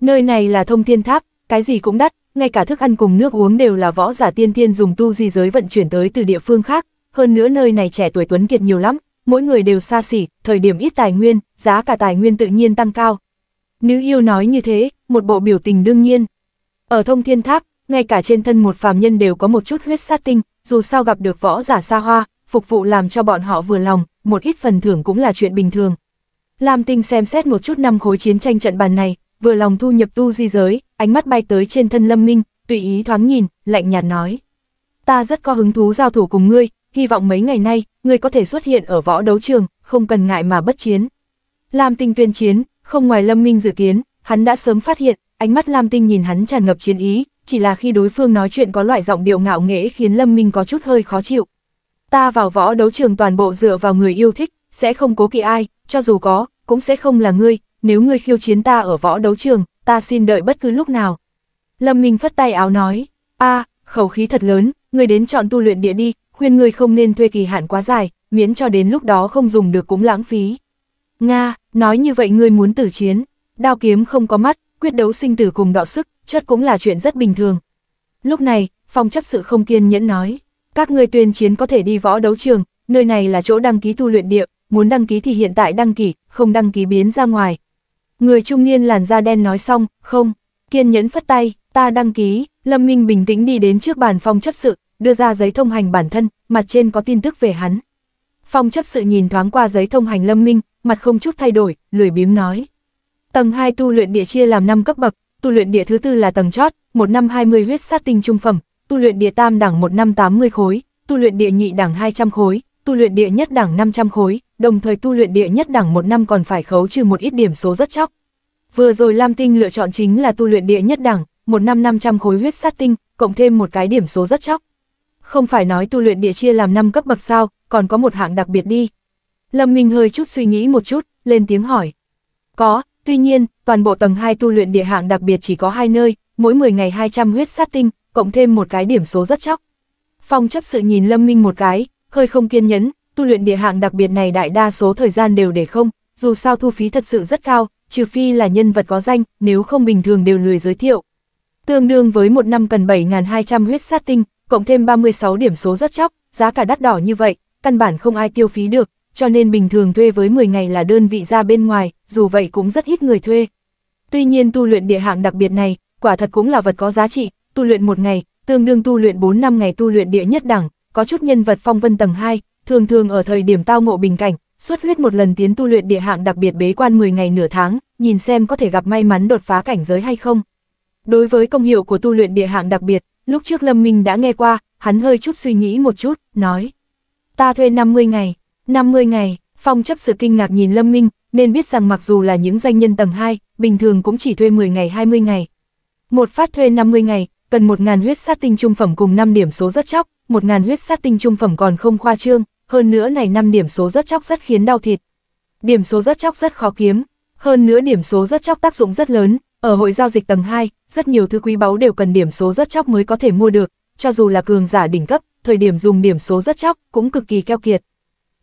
Nơi này là thông thiên tháp, cái gì cũng đắt, ngay cả thức ăn cùng nước uống đều là võ giả tiên tiên dùng tu di giới vận chuyển tới từ địa phương khác, hơn nữa nơi này trẻ tuổi tuấn kiệt nhiều lắm, mỗi người đều xa xỉ, thời điểm ít tài nguyên, giá cả tài nguyên tự nhiên tăng cao. Nữ yêu nói như thế, một bộ biểu tình đương nhiên. Ở thông thiên tháp, ngay cả trên thân một phàm nhân đều có một chút huyết sát tinh, dù sao gặp được võ giả xa hoa, phục vụ làm cho bọn họ vừa lòng, một ít phần thưởng cũng là chuyện bình thường. Lam Tinh xem xét một chút năm khối chiến tranh trận bàn này, vừa lòng thu nhập tu di giới, ánh mắt bay tới trên thân Lâm Minh, tùy ý thoáng nhìn, lạnh nhạt nói. Ta rất có hứng thú giao thủ cùng ngươi, hy vọng mấy ngày nay, ngươi có thể xuất hiện ở võ đấu trường, không cần ngại mà bất chiến. Lam Tinh tuyên chiến, không ngoài Lâm Minh dự kiến, hắn đã sớm phát hiện, ánh mắt Lam Tinh nhìn hắn tràn ngập chiến ý, chỉ là khi đối phương nói chuyện có loại giọng điệu ngạo nghễ khiến Lâm Minh có chút hơi khó chịu. Ta vào võ đấu trường toàn bộ dựa vào người yêu thích, sẽ không cố kỵ ai, cho dù có, cũng sẽ không là ngươi, nếu ngươi khiêu chiến ta ở võ đấu trường, ta xin đợi bất cứ lúc nào. Lâm Minh phất tay áo nói, a khẩu khí thật lớn, ngươi đến chọn tu luyện địa đi, khuyên ngươi không nên thuê kỳ hạn quá dài, miễn cho đến lúc đó không dùng được cũng lãng phí. Nga, nói như vậy ngươi muốn tử chiến, đao kiếm không có mắt, quyết đấu sinh tử cùng đọ sức, chất cũng là chuyện rất bình thường. Lúc này, phong chấp sự không kiên nhẫn nói, các ngươi tuyên chiến có thể đi võ đấu trường, nơi này là chỗ đăng ký tu luyện địa, muốn đăng ký thì hiện tại đăng ký, không đăng ký biến ra ngoài. Người trung niên làn da đen nói xong, không, kiên nhẫn phất tay, ta đăng ký, Lâm Minh bình tĩnh đi đến trước bàn phong chấp sự, đưa ra giấy thông hành bản thân, mặt trên có tin tức về hắn. Phong chấp sự nhìn thoáng qua giấy thông hành Lâm Minh, mặt không chút thay đổi, lười biếng nói. Tầng 2 tu luyện địa chia làm 5 cấp bậc, tu luyện địa thứ tư là tầng chót, một năm 20 huyết sát tinh trung phẩm, tu luyện địa tam đẳng một năm 80 khối, tu luyện địa nhị đẳng 200 khối, tu luyện địa nhất đẳng 500 khối, đồng thời tu luyện địa nhất đẳng một năm còn phải khấu trừ một ít điểm số rất chóc. Vừa rồi Lam Tinh lựa chọn chính là tu luyện địa nhất đẳng, một năm 500 khối huyết sát tinh, cộng thêm một cái điểm số rất chóc. Không phải nói tu luyện địa chia làm 5 cấp bậc sao, còn có một hạng đặc biệt đi. Lâm Minh hơi chút suy nghĩ một chút, lên tiếng hỏi. Có, tuy nhiên, toàn bộ tầng 2 tu luyện địa hạng đặc biệt chỉ có hai nơi, mỗi 10 ngày 200 huyết sát tinh, cộng thêm một cái điểm số rất chóc. Phong chấp sự nhìn Lâm Minh một cái, hơi không kiên nhẫn, tu luyện địa hạng đặc biệt này đại đa số thời gian đều để không, dù sao thu phí thật sự rất cao, trừ phi là nhân vật có danh, nếu không bình thường đều lười giới thiệu. Tương đương với một năm cần 7.200 huyết sát tinh, cộng thêm 36 điểm số rất chóc, giá cả đắt đỏ như vậy, căn bản không ai tiêu phí được, cho nên bình thường thuê với 10 ngày là đơn vị ra bên ngoài, dù vậy cũng rất ít người thuê. Tuy nhiên tu luyện địa hạng đặc biệt này, quả thật cũng là vật có giá trị, tu luyện một ngày, tương đương tu luyện 4 năm ngày tu luyện địa nhất đẳng, có chút nhân vật phong vân tầng 2, thường thường ở thời điểm tao ngộ bình cảnh, xuất huyết một lần tiến tu luyện địa hạng đặc biệt bế quan 10 ngày nửa tháng, nhìn xem có thể gặp may mắn đột phá cảnh giới hay không. Đối với công hiệu của tu luyện địa hạng đặc biệt, lúc trước Lâm Minh đã nghe qua, hắn hơi chút suy nghĩ một chút, nói. Ta thuê 50 ngày, 50 ngày, phong chấp sự kinh ngạc nhìn Lâm Minh, nên biết rằng mặc dù là những danh nhân tầng 2, bình thường cũng chỉ thuê 10 ngày 20 ngày. Một phát thuê 50 ngày, cần 1.000 huyết sát tinh trung phẩm cùng 5 điểm số rất chóc, 1.000 huyết sát tinh trung phẩm còn không khoa trương, hơn nữa này 5 điểm số rất chóc rất khiến đau thịt. Điểm số rất chóc rất khó kiếm, hơn nữa điểm số rất chóc tác dụng rất lớn, ở hội giao dịch tầng 2, rất nhiều thứ quý báu đều cần điểm số rất chóc mới có thể mua được, cho dù là cường giả đỉnh cấp, thời điểm dùng điểm số rất chóc cũng cực kỳ keo kiệt.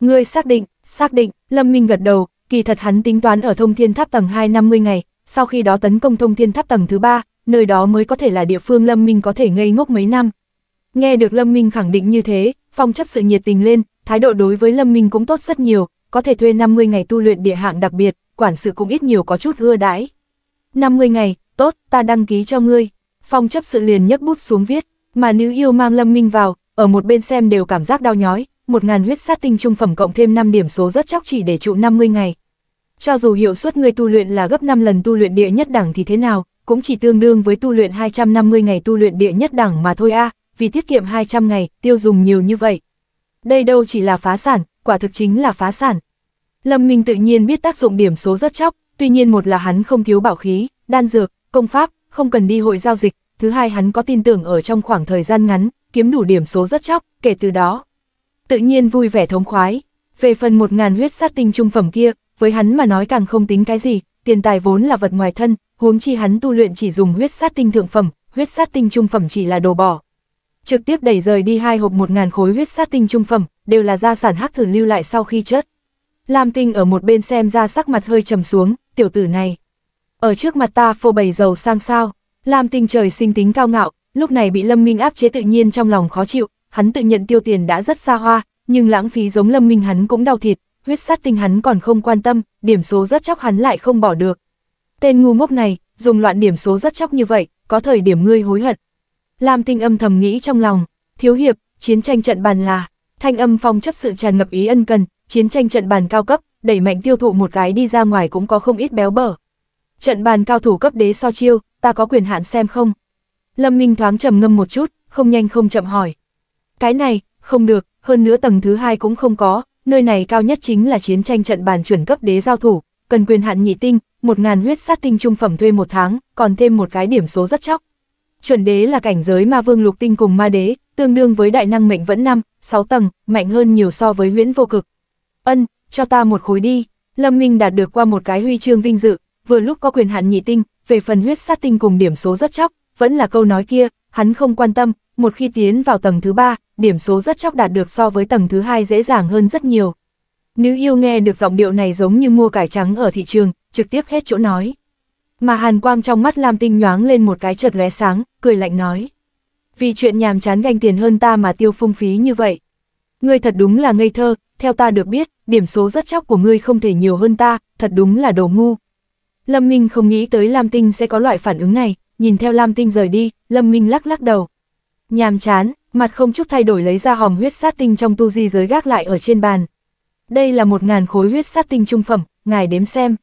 Ngươi xác định, xác định, Lâm Minh gật đầu, kỳ thật hắn tính toán ở thông thiên tháp tầng 2 50 ngày, sau khi đó tấn công thông thiên tháp tầng thứ 3, nơi đó mới có thể là địa phương Lâm Minh có thể ngây ngốc mấy năm. Nghe được Lâm Minh khẳng định như thế, phong chấp sự nhiệt tình lên, thái độ đối với Lâm Minh cũng tốt rất nhiều, có thể thuê 50 ngày tu luyện địa hạng đặc biệt, quản sự cũng ít nhiều có chút ưa đãi. 50 ngày, tốt, ta đăng ký cho ngươi. Phong chấp sự liền nhấc bút xuống viết, mà nữ yêu mang Lâm Minh vào, ở một bên xem đều cảm giác đau nhói, một ngàn huyết sát tinh trung phẩm cộng thêm 5 điểm số rất chóc chỉ để trụ 50 ngày. Cho dù hiệu suất người tu luyện là gấp 5 lần tu luyện địa nhất đẳng thì thế nào, cũng chỉ tương đương với tu luyện 250 ngày tu luyện địa nhất đẳng mà thôi a vì tiết kiệm 200 ngày, tiêu dùng nhiều như vậy. Đây đâu chỉ là phá sản, quả thực chính là phá sản. Lâm Minh tự nhiên biết tác dụng điểm số rất chóc, tuy nhiên một là hắn không thiếu bảo khí, đan dược, công pháp, không cần đi hội giao dịch, thứ hai hắn có tin tưởng ở trong khoảng thời gian ngắn, kiếm đủ điểm số rất chóc, kể từ đó. Tự nhiên vui vẻ thống khoái. Về phần một ngàn huyết sát tinh trung phẩm kia, với hắn mà nói càng không tính cái gì, tiền tài vốn là vật ngoài thân, huống chi hắn tu luyện chỉ dùng huyết sát tinh thượng phẩm, huyết sát tinh trung phẩm chỉ là đồ bỏ. Trực tiếp đẩy rời đi hai hộp một ngàn khối huyết sát tinh trung phẩm, đều là gia sản hắc thử lưu lại sau khi chết. Lam Tinh ở một bên xem ra sắc mặt hơi trầm xuống, tiểu tử này. Ở trước mặt ta phô bày giàu sang sao, Lam Tinh trời sinh tính cao ngạo, lúc này bị Lâm Minh áp chế tự nhiên trong lòng khó chịu, hắn tự nhận tiêu tiền đã rất xa hoa, nhưng lãng phí giống Lâm Minh hắn cũng đau thịt, huyết sát tinh hắn còn không quan tâm, điểm số rất chóc hắn lại không bỏ được. Tên ngu ngốc này, dùng loạn điểm số rất chóc như vậy, có thời điểm ngươi hối hận. Lam Tinh âm thầm nghĩ trong lòng, thiếu hiệp, chiến tranh trận bàn là, thanh âm phong chấp sự tràn ngập ý ân cần, chiến tranh trận bàn cao cấp, đẩy mạnh tiêu thụ một cái đi ra ngoài cũng có không ít béo bở. Trận bàn cao thủ cấp đế so chiêu, ta có quyền hạn xem không? Lâm Minh thoáng trầm ngâm một chút, không nhanh không chậm hỏi. Cái này, không được, hơn nữa tầng thứ hai cũng không có, nơi này cao nhất chính là chiến tranh trận bàn chuẩn cấp đế giao thủ, cần quyền hạn nhị tinh, một ngàn huyết sát tinh trung phẩm thuê một tháng, còn thêm một cái điểm số rất chóc. Chuẩn đế là cảnh giới ma vương lục tinh cùng ma đế, tương đương với đại năng mệnh vẫn 5, 6 tầng, mạnh hơn nhiều so với huyễn vô cực. Ân, cho ta một khối đi. Lâm Minh đạt được qua một cái huy chương vinh dự, vừa lúc có quyền hạn nhị tinh, về phần huyết sát tinh cùng điểm số rất chóc, vẫn là câu nói kia, hắn không quan tâm, một khi tiến vào tầng thứ ba, điểm số rất chóc đạt được so với tầng thứ hai dễ dàng hơn rất nhiều. Nữ yêu nghe được giọng điệu này giống như mua cải trắng ở thị trường, trực tiếp hết chỗ nói. Mà hàn quang trong mắt Lam Tinh nhoáng lên một cái chợt lóe sáng, cười lạnh nói. Vì chuyện nhàm chán ganh tiền hơn ta mà tiêu phung phí như vậy. Ngươi thật đúng là ngây thơ, theo ta được biết, điểm số rất chóc của ngươi không thể nhiều hơn ta, thật đúng là đồ ngu. Lâm Minh không nghĩ tới Lam Tinh sẽ có loại phản ứng này, nhìn theo Lam Tinh rời đi, Lâm Minh lắc lắc đầu. Nhàm chán, mặt không chút thay đổi lấy ra hòm huyết sát tinh trong tu di giới gác lại ở trên bàn. Đây là một ngàn khối huyết sát tinh trung phẩm, ngài đếm xem.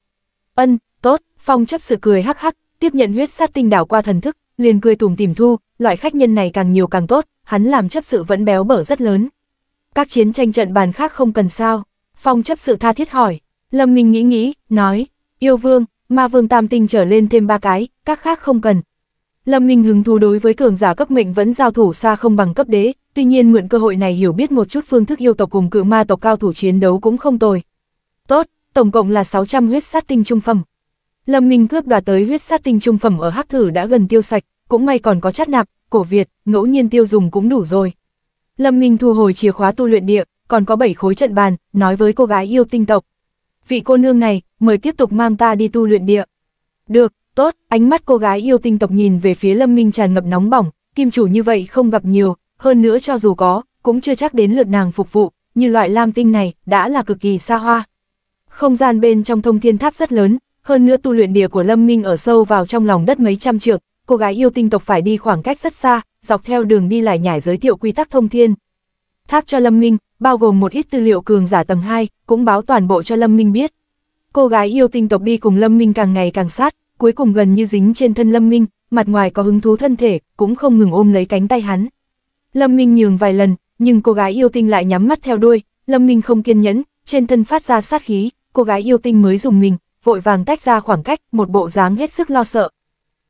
Ân, tốt, phong chấp sự cười hắc hắc, tiếp nhận huyết sát tinh đảo qua thần thức, liền cười tủm tìm thu, loại khách nhân này càng nhiều càng tốt, hắn làm chấp sự vẫn béo bở rất lớn. Các chiến tranh trận bàn khác không cần sao, phong chấp sự tha thiết hỏi, Lâm Minh nghĩ nghĩ, nói, yêu vương, ma vương tam tinh trở lên thêm ba cái, các khác không cần. Lâm Minh hứng thú đối với cường giả cấp mệnh vẫn giao thủ xa không bằng cấp đế, tuy nhiên mượn cơ hội này hiểu biết một chút phương thức yêu tộc cùng cự ma tộc cao thủ chiến đấu cũng không tồi. Tốt, tổng cộng là 600 huyết sát tinh trung phẩm. Lâm Minh cướp đoạt tới huyết sát tinh trung phẩm ở Hắc Thử đã gần tiêu sạch, cũng may còn có chát nạp, cổ Việt, ngẫu nhiên tiêu dùng cũng đủ rồi. Lâm Minh thu hồi chìa khóa tu luyện địa, còn có 7 khối trận bàn, nói với cô gái yêu tinh tộc. Vị cô nương này, mời tiếp tục mang ta đi tu luyện địa. Được, tốt, ánh mắt cô gái yêu tinh tộc nhìn về phía Lâm Minh tràn ngập nóng bỏng, kim chủ như vậy không gặp nhiều, hơn nữa cho dù có, cũng chưa chắc đến lượt nàng phục vụ, như loại lam tinh này, đã là cực kỳ xa hoa. Không gian bên trong thông thiên tháp rất lớn, hơn nữa tu luyện địa của Lâm Minh ở sâu vào trong lòng đất mấy trăm trượng, cô gái yêu tinh tộc phải đi khoảng cách rất xa, dọc theo đường đi lại nhải giới thiệu quy tắc thông thiên. Tháp cho Lâm Minh, bao gồm một ít tư liệu cường giả tầng 2, cũng báo toàn bộ cho Lâm Minh biết. Cô gái yêu tinh tộc đi cùng Lâm Minh càng ngày càng sát, cuối cùng gần như dính trên thân Lâm Minh, mặt ngoài có hứng thú thân thể, cũng không ngừng ôm lấy cánh tay hắn. Lâm Minh nhường vài lần, nhưng cô gái yêu tinh lại nhắm mắt theo đuôi, Lâm Minh không kiên nhẫn, trên thân phát ra sát khí, cô gái yêu tinh mới dùng mình, vội vàng tách ra khoảng cách, một bộ dáng hết sức lo sợ.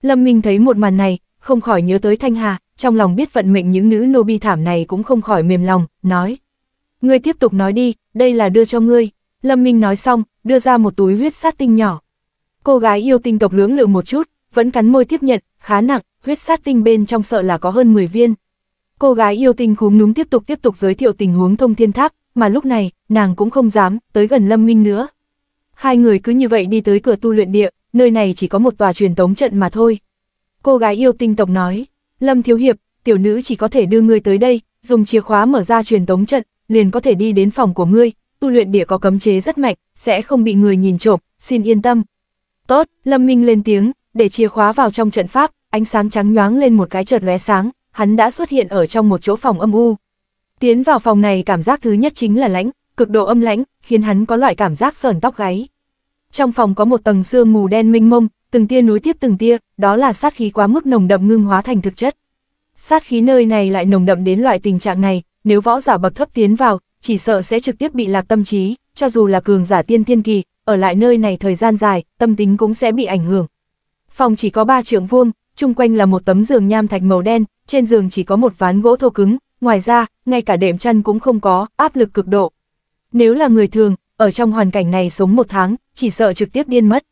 Lâm Minh thấy một màn này, không khỏi nhớ tới Thanh Hà, trong lòng biết vận mệnh những nữ nô bi thảm này cũng không khỏi mềm lòng, nói. Ngươi tiếp tục nói đi, đây là đưa cho ngươi. Lâm Minh nói xong, đưa ra một túi huyết sát tinh nhỏ. Cô gái yêu tinh tộc lưỡng lự một chút, vẫn cắn môi tiếp nhận, khá nặng, huyết sát tinh bên trong sợ là có hơn 10 viên. Cô gái yêu tinh khúm núm tiếp tục tiếp tục giới thiệu tình huống thông thiên tháp, mà lúc này, nàng cũng không dám tới gần Lâm Minh nữa. Hai người cứ như vậy đi tới cửa tu luyện địa, nơi này chỉ có một tòa truyền tống trận mà thôi. Cô gái yêu tinh tộc nói, Lâm Thiếu Hiệp, tiểu nữ chỉ có thể đưa ngươi tới đây, dùng chìa khóa mở ra truyền tống trận, liền có thể đi đến phòng của ngươi, tu luyện địa có cấm chế rất mạnh, sẽ không bị người nhìn trộm, xin yên tâm. Tốt, Lâm Minh lên tiếng, để chìa khóa vào trong trận pháp, ánh sáng trắng nhoáng lên một cái chợt lóe sáng, hắn đã xuất hiện ở trong một chỗ phòng âm u. Tiến vào phòng này cảm giác thứ nhất chính là lãnh, cực độ âm lãnh, khiến hắn có loại cảm giác sờn tóc gáy. Trong phòng có một tầng sương mù đen minh mông, từng tia nối tiếp từng tia, đó là sát khí quá mức nồng đậm ngưng hóa thành thực chất. Sát khí nơi này lại nồng đậm đến loại tình trạng này, nếu võ giả bậc thấp tiến vào, chỉ sợ sẽ trực tiếp bị lạc tâm trí, cho dù là cường giả tiên thiên kỳ, ở lại nơi này thời gian dài, tâm tính cũng sẽ bị ảnh hưởng. Phòng chỉ có ba trượng vuông, chung quanh là một tấm giường nham thạch màu đen, trên giường chỉ có một ván gỗ thô cứng, ngoài ra, ngay cả đệm chăn cũng không có, áp lực cực độ. Nếu là người thường, ở trong hoàn cảnh này sống một tháng, chỉ sợ trực tiếp điên mất.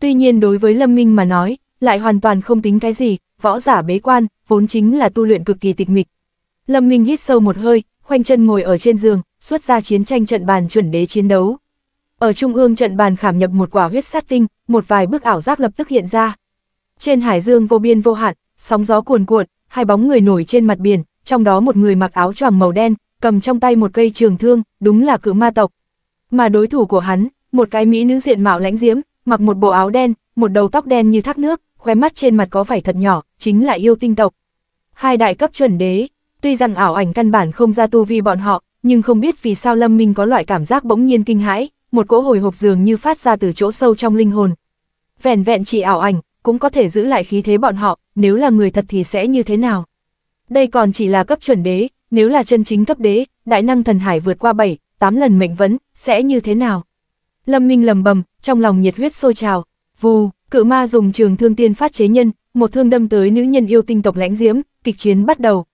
Tuy nhiên đối với Lâm Minh mà nói, lại hoàn toàn không tính cái gì, võ giả bế quan, vốn chính là tu luyện cực kỳ tịch mịch. Lâm Minh hít sâu một hơi, khoanh chân ngồi ở trên giường, xuất ra chiến tranh trận bàn chuẩn đế chiến đấu. Ở trung ương trận bàn khảm nhập một quả huyết sát tinh, một vài bức ảo giác lập tức hiện ra. Trên hải dương vô biên vô hạn, sóng gió cuồn cuộn, hai bóng người nổi trên mặt biển, trong đó một người mặc áo choàng màu đen, cầm trong tay một cây trường thương, đúng là cự ma tộc. Mà đối thủ của hắn, một cái mỹ nữ diện mạo lãnh diễm, mặc một bộ áo đen, một đầu tóc đen như thác nước, khóe mắt trên mặt có vảy thật nhỏ, chính là yêu tinh tộc. Hai đại cấp chuẩn đế, tuy rằng ảo ảnh căn bản không ra tu vi bọn họ, nhưng không biết vì sao Lâm Minh có loại cảm giác bỗng nhiên kinh hãi, một cỗ hồi hộp dường như phát ra từ chỗ sâu trong linh hồn. Vẹn vẹn chỉ ảo ảnh, cũng có thể giữ lại khí thế bọn họ, nếu là người thật thì sẽ như thế nào? Đây còn chỉ là cấp chuẩn đế, nếu là chân chính cấp đế, đại năng thần hải vượt qua 7, 8 lần mệnh vấn, sẽ như thế nào? Lâm Minh lầm bầm, trong lòng nhiệt huyết sôi trào, vù, cự ma dùng trường thương tiên phát chế nhân, một thương đâm tới nữ nhân yêu tinh tộc lãnh diễm, kịch chiến bắt đầu.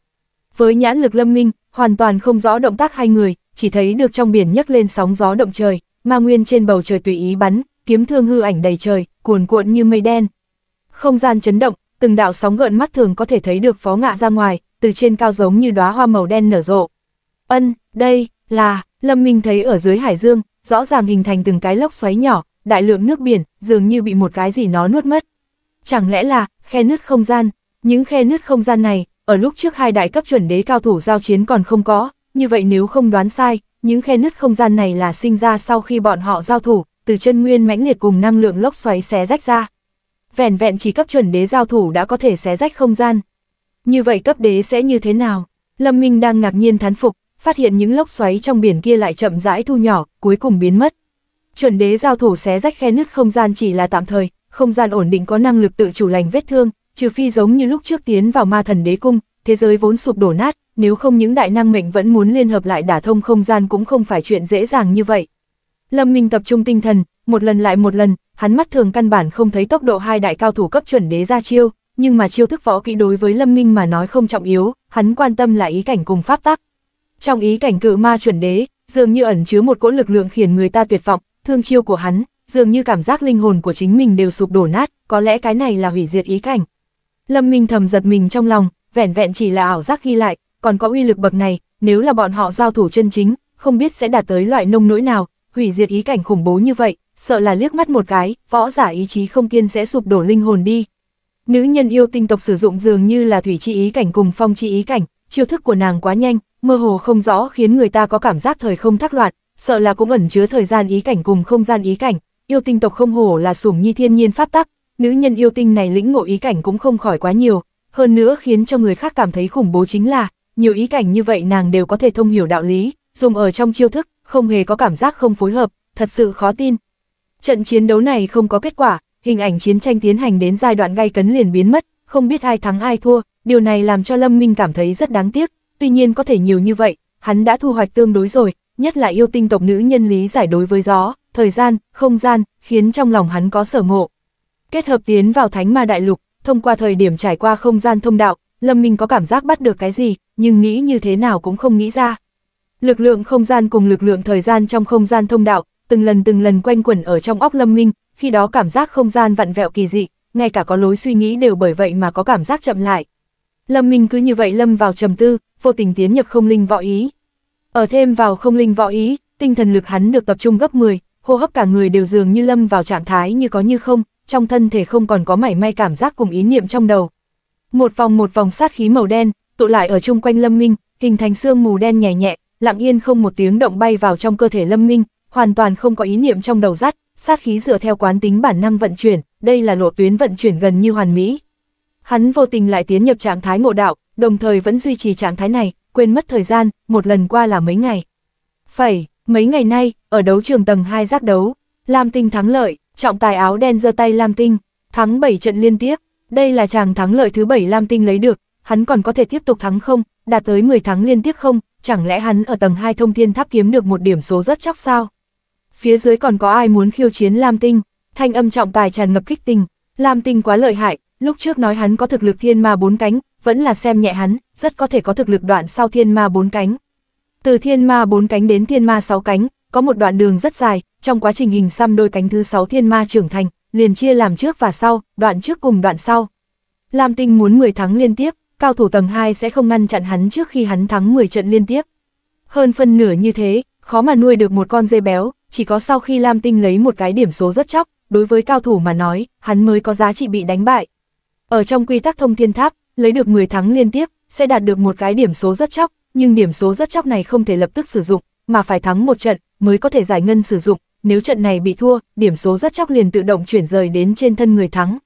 Với nhãn lực Lâm Minh, hoàn toàn không rõ động tác hai người, chỉ thấy được trong biển nhấc lên sóng gió động trời, ma nguyên trên bầu trời tùy ý bắn, kiếm thương hư ảnh đầy trời, cuồn cuộn như mây đen. Không gian chấn động, từng đạo sóng gợn mắt thường có thể thấy được phó ngạ ra ngoài, từ trên cao giống như đóa hoa màu đen nở rộ. Ân, đây, là, Lâm Minh thấy ở dưới hải dương, rõ ràng hình thành từng cái lốc xoáy nhỏ, đại lượng nước biển, dường như bị một cái gì nó nuốt mất. Chẳng lẽ là, khe nứt không gian, những khe nứt không gian này, ở lúc trước hai đại cấp chuẩn đế cao thủ giao chiến còn không có, như vậy nếu không đoán sai, những khe nứt không gian này là sinh ra sau khi bọn họ giao thủ, từ chân nguyên mãnh liệt cùng năng lượng lốc xoáy xé rách ra. Vẹn vẹn chỉ cấp chuẩn đế giao thủ đã có thể xé rách không gian. Như vậy cấp đế sẽ như thế nào? Lâm Minh đang ngạc nhiên thán phục, phát hiện những lốc xoáy trong biển kia lại chậm rãi thu nhỏ, cuối cùng biến mất. Chuẩn đế giao thủ xé rách khe nứt không gian chỉ là tạm thời, không gian ổn định có năng lực tự chủ lành vết thương, trừ phi giống như lúc trước tiến vào ma thần đế cung, thế giới vốn sụp đổ nát, nếu không những đại năng mệnh vẫn muốn liên hợp lại đả thông không gian cũng không phải chuyện dễ dàng như vậy. Lâm Minh tập trung tinh thần, một lần lại một lần, hắn mắt thường căn bản không thấy tốc độ hai đại cao thủ cấp chuẩn đế ra chiêu, nhưng mà chiêu thức võ kỹ đối với Lâm Minh mà nói không trọng yếu, hắn quan tâm là ý cảnh cùng pháp tắc. Trong ý cảnh cự ma chuẩn đế, dường như ẩn chứa một cỗ lực lượng khiến người ta tuyệt vọng, thương chiêu của hắn, dường như cảm giác linh hồn của chính mình đều sụp đổ nát, có lẽ cái này là hủy diệt ý cảnh. Lâm Minh thầm giật mình trong lòng, vẻn vẹn chỉ là ảo giác ghi lại, còn có uy lực bậc này, nếu là bọn họ giao thủ chân chính, không biết sẽ đạt tới loại nông nỗi nào, hủy diệt ý cảnh khủng bố như vậy, sợ là liếc mắt một cái, võ giả ý chí không kiên sẽ sụp đổ linh hồn đi. Nữ nhân yêu tinh tộc sử dụng dường như là thủy chi ý cảnh cùng phong chi ý cảnh, chiêu thức của nàng quá nhanh, mơ hồ không rõ khiến người ta có cảm giác thời không thắc loạn, sợ là cũng ẩn chứa thời gian ý cảnh cùng không gian ý cảnh, yêu tinh tộc không hổ là sủng nhi thiên nhiên pháp tắc, nữ nhân yêu tinh này lĩnh ngộ ý cảnh cũng không khỏi quá nhiều, hơn nữa khiến cho người khác cảm thấy khủng bố chính là, nhiều ý cảnh như vậy nàng đều có thể thông hiểu đạo lý, dùng ở trong chiêu thức, không hề có cảm giác không phối hợp, thật sự khó tin. Trận chiến đấu này không có kết quả, hình ảnh chiến tranh tiến hành đến giai đoạn gay cấn liền biến mất, không biết ai thắng ai thua, điều này làm cho Lâm Minh cảm thấy rất đáng tiếc, tuy nhiên có thể nhiều như vậy, hắn đã thu hoạch tương đối rồi, nhất là yêu tinh tộc nữ nhân lý giải đối với gió, thời gian, không gian, khiến trong lòng hắn có sở ngộ. Kết hợp tiến vào thánh ma đại lục, thông qua thời điểm trải qua không gian thông đạo, Lâm Minh có cảm giác bắt được cái gì, nhưng nghĩ như thế nào cũng không nghĩ ra. Lực lượng không gian cùng lực lượng thời gian trong không gian thông đạo, từng lần từng lần quanh quẩn ở trong óc Lâm Minh, khi đó cảm giác không gian vặn vẹo kỳ dị, ngay cả có lối suy nghĩ đều bởi vậy mà có cảm giác chậm lại. Lâm Minh cứ như vậy lâm vào trầm tư, vô tình tiến nhập không linh võ ý. Ở thêm vào không linh võ ý, tinh thần lực hắn được tập trung gấp 10, hô hấp cả người đều dường như lâm vào trạng thái như có như không, trong thân thể không còn có mảy may cảm giác cùng ý niệm trong đầu. Một vòng một vòng sát khí màu đen, tụ lại ở chung quanh Lâm Minh, hình thành xương mù đen nhẹ nhẹ, lặng yên không một tiếng động bay vào trong cơ thể Lâm Minh, hoàn toàn không có ý niệm trong đầu rát sát khí dựa theo quán tính bản năng vận chuyển, đây là lộ tuyến vận chuyển gần như hoàn mỹ. Hắn vô tình lại tiến nhập trạng thái ngộ đạo, đồng thời vẫn duy trì trạng thái này, quên mất thời gian, một lần qua là mấy ngày. Phẩy, mấy ngày nay, ở đấu trường tầng 2 giác đấu, Lam Tinh thắng lợi, trọng tài áo đen giơ tay Lam Tinh, thắng 7 trận liên tiếp, đây là chàng thắng lợi thứ 7 Lam Tinh lấy được, hắn còn có thể tiếp tục thắng không, đạt tới 10 thắng liên tiếp không, chẳng lẽ hắn ở tầng 2 thông thiên tháp kiếm được một điểm số rất chóc sao? Phía dưới còn có ai muốn khiêu chiến Lam Tinh, thanh âm trọng tài tràn ngập kích tình, Lam Tinh quá lợi hại, lúc trước nói hắn có thực lực thiên ma bốn cánh, vẫn là xem nhẹ hắn, rất có thể có thực lực đoạn sau thiên ma bốn cánh. Từ thiên ma bốn cánh đến thiên ma sáu cánh, có một đoạn đường rất dài, trong quá trình hình xăm đôi cánh thứ sáu thiên ma trưởng thành, liền chia làm trước và sau, đoạn trước cùng đoạn sau. Lam Tinh muốn 10 thắng liên tiếp, cao thủ tầng 2 sẽ không ngăn chặn hắn trước khi hắn thắng 10 trận liên tiếp. Hơn phân nửa như thế, khó mà nuôi được một con dê béo, chỉ có sau khi Lam Tinh lấy một cái điểm số rất chóc, đối với cao thủ mà nói, hắn mới có giá trị bị đánh bại. Ở trong quy tắc thông thiên tháp, lấy được 10 thắng liên tiếp, sẽ đạt được một cái điểm số rất chóc, nhưng điểm số rất chóc này không thể lập tức sử dụng, mà phải thắng một trận, mới có thể giải ngân sử dụng, nếu trận này bị thua, điểm số rất chóc liền tự động chuyển rời đến trên thân người thắng.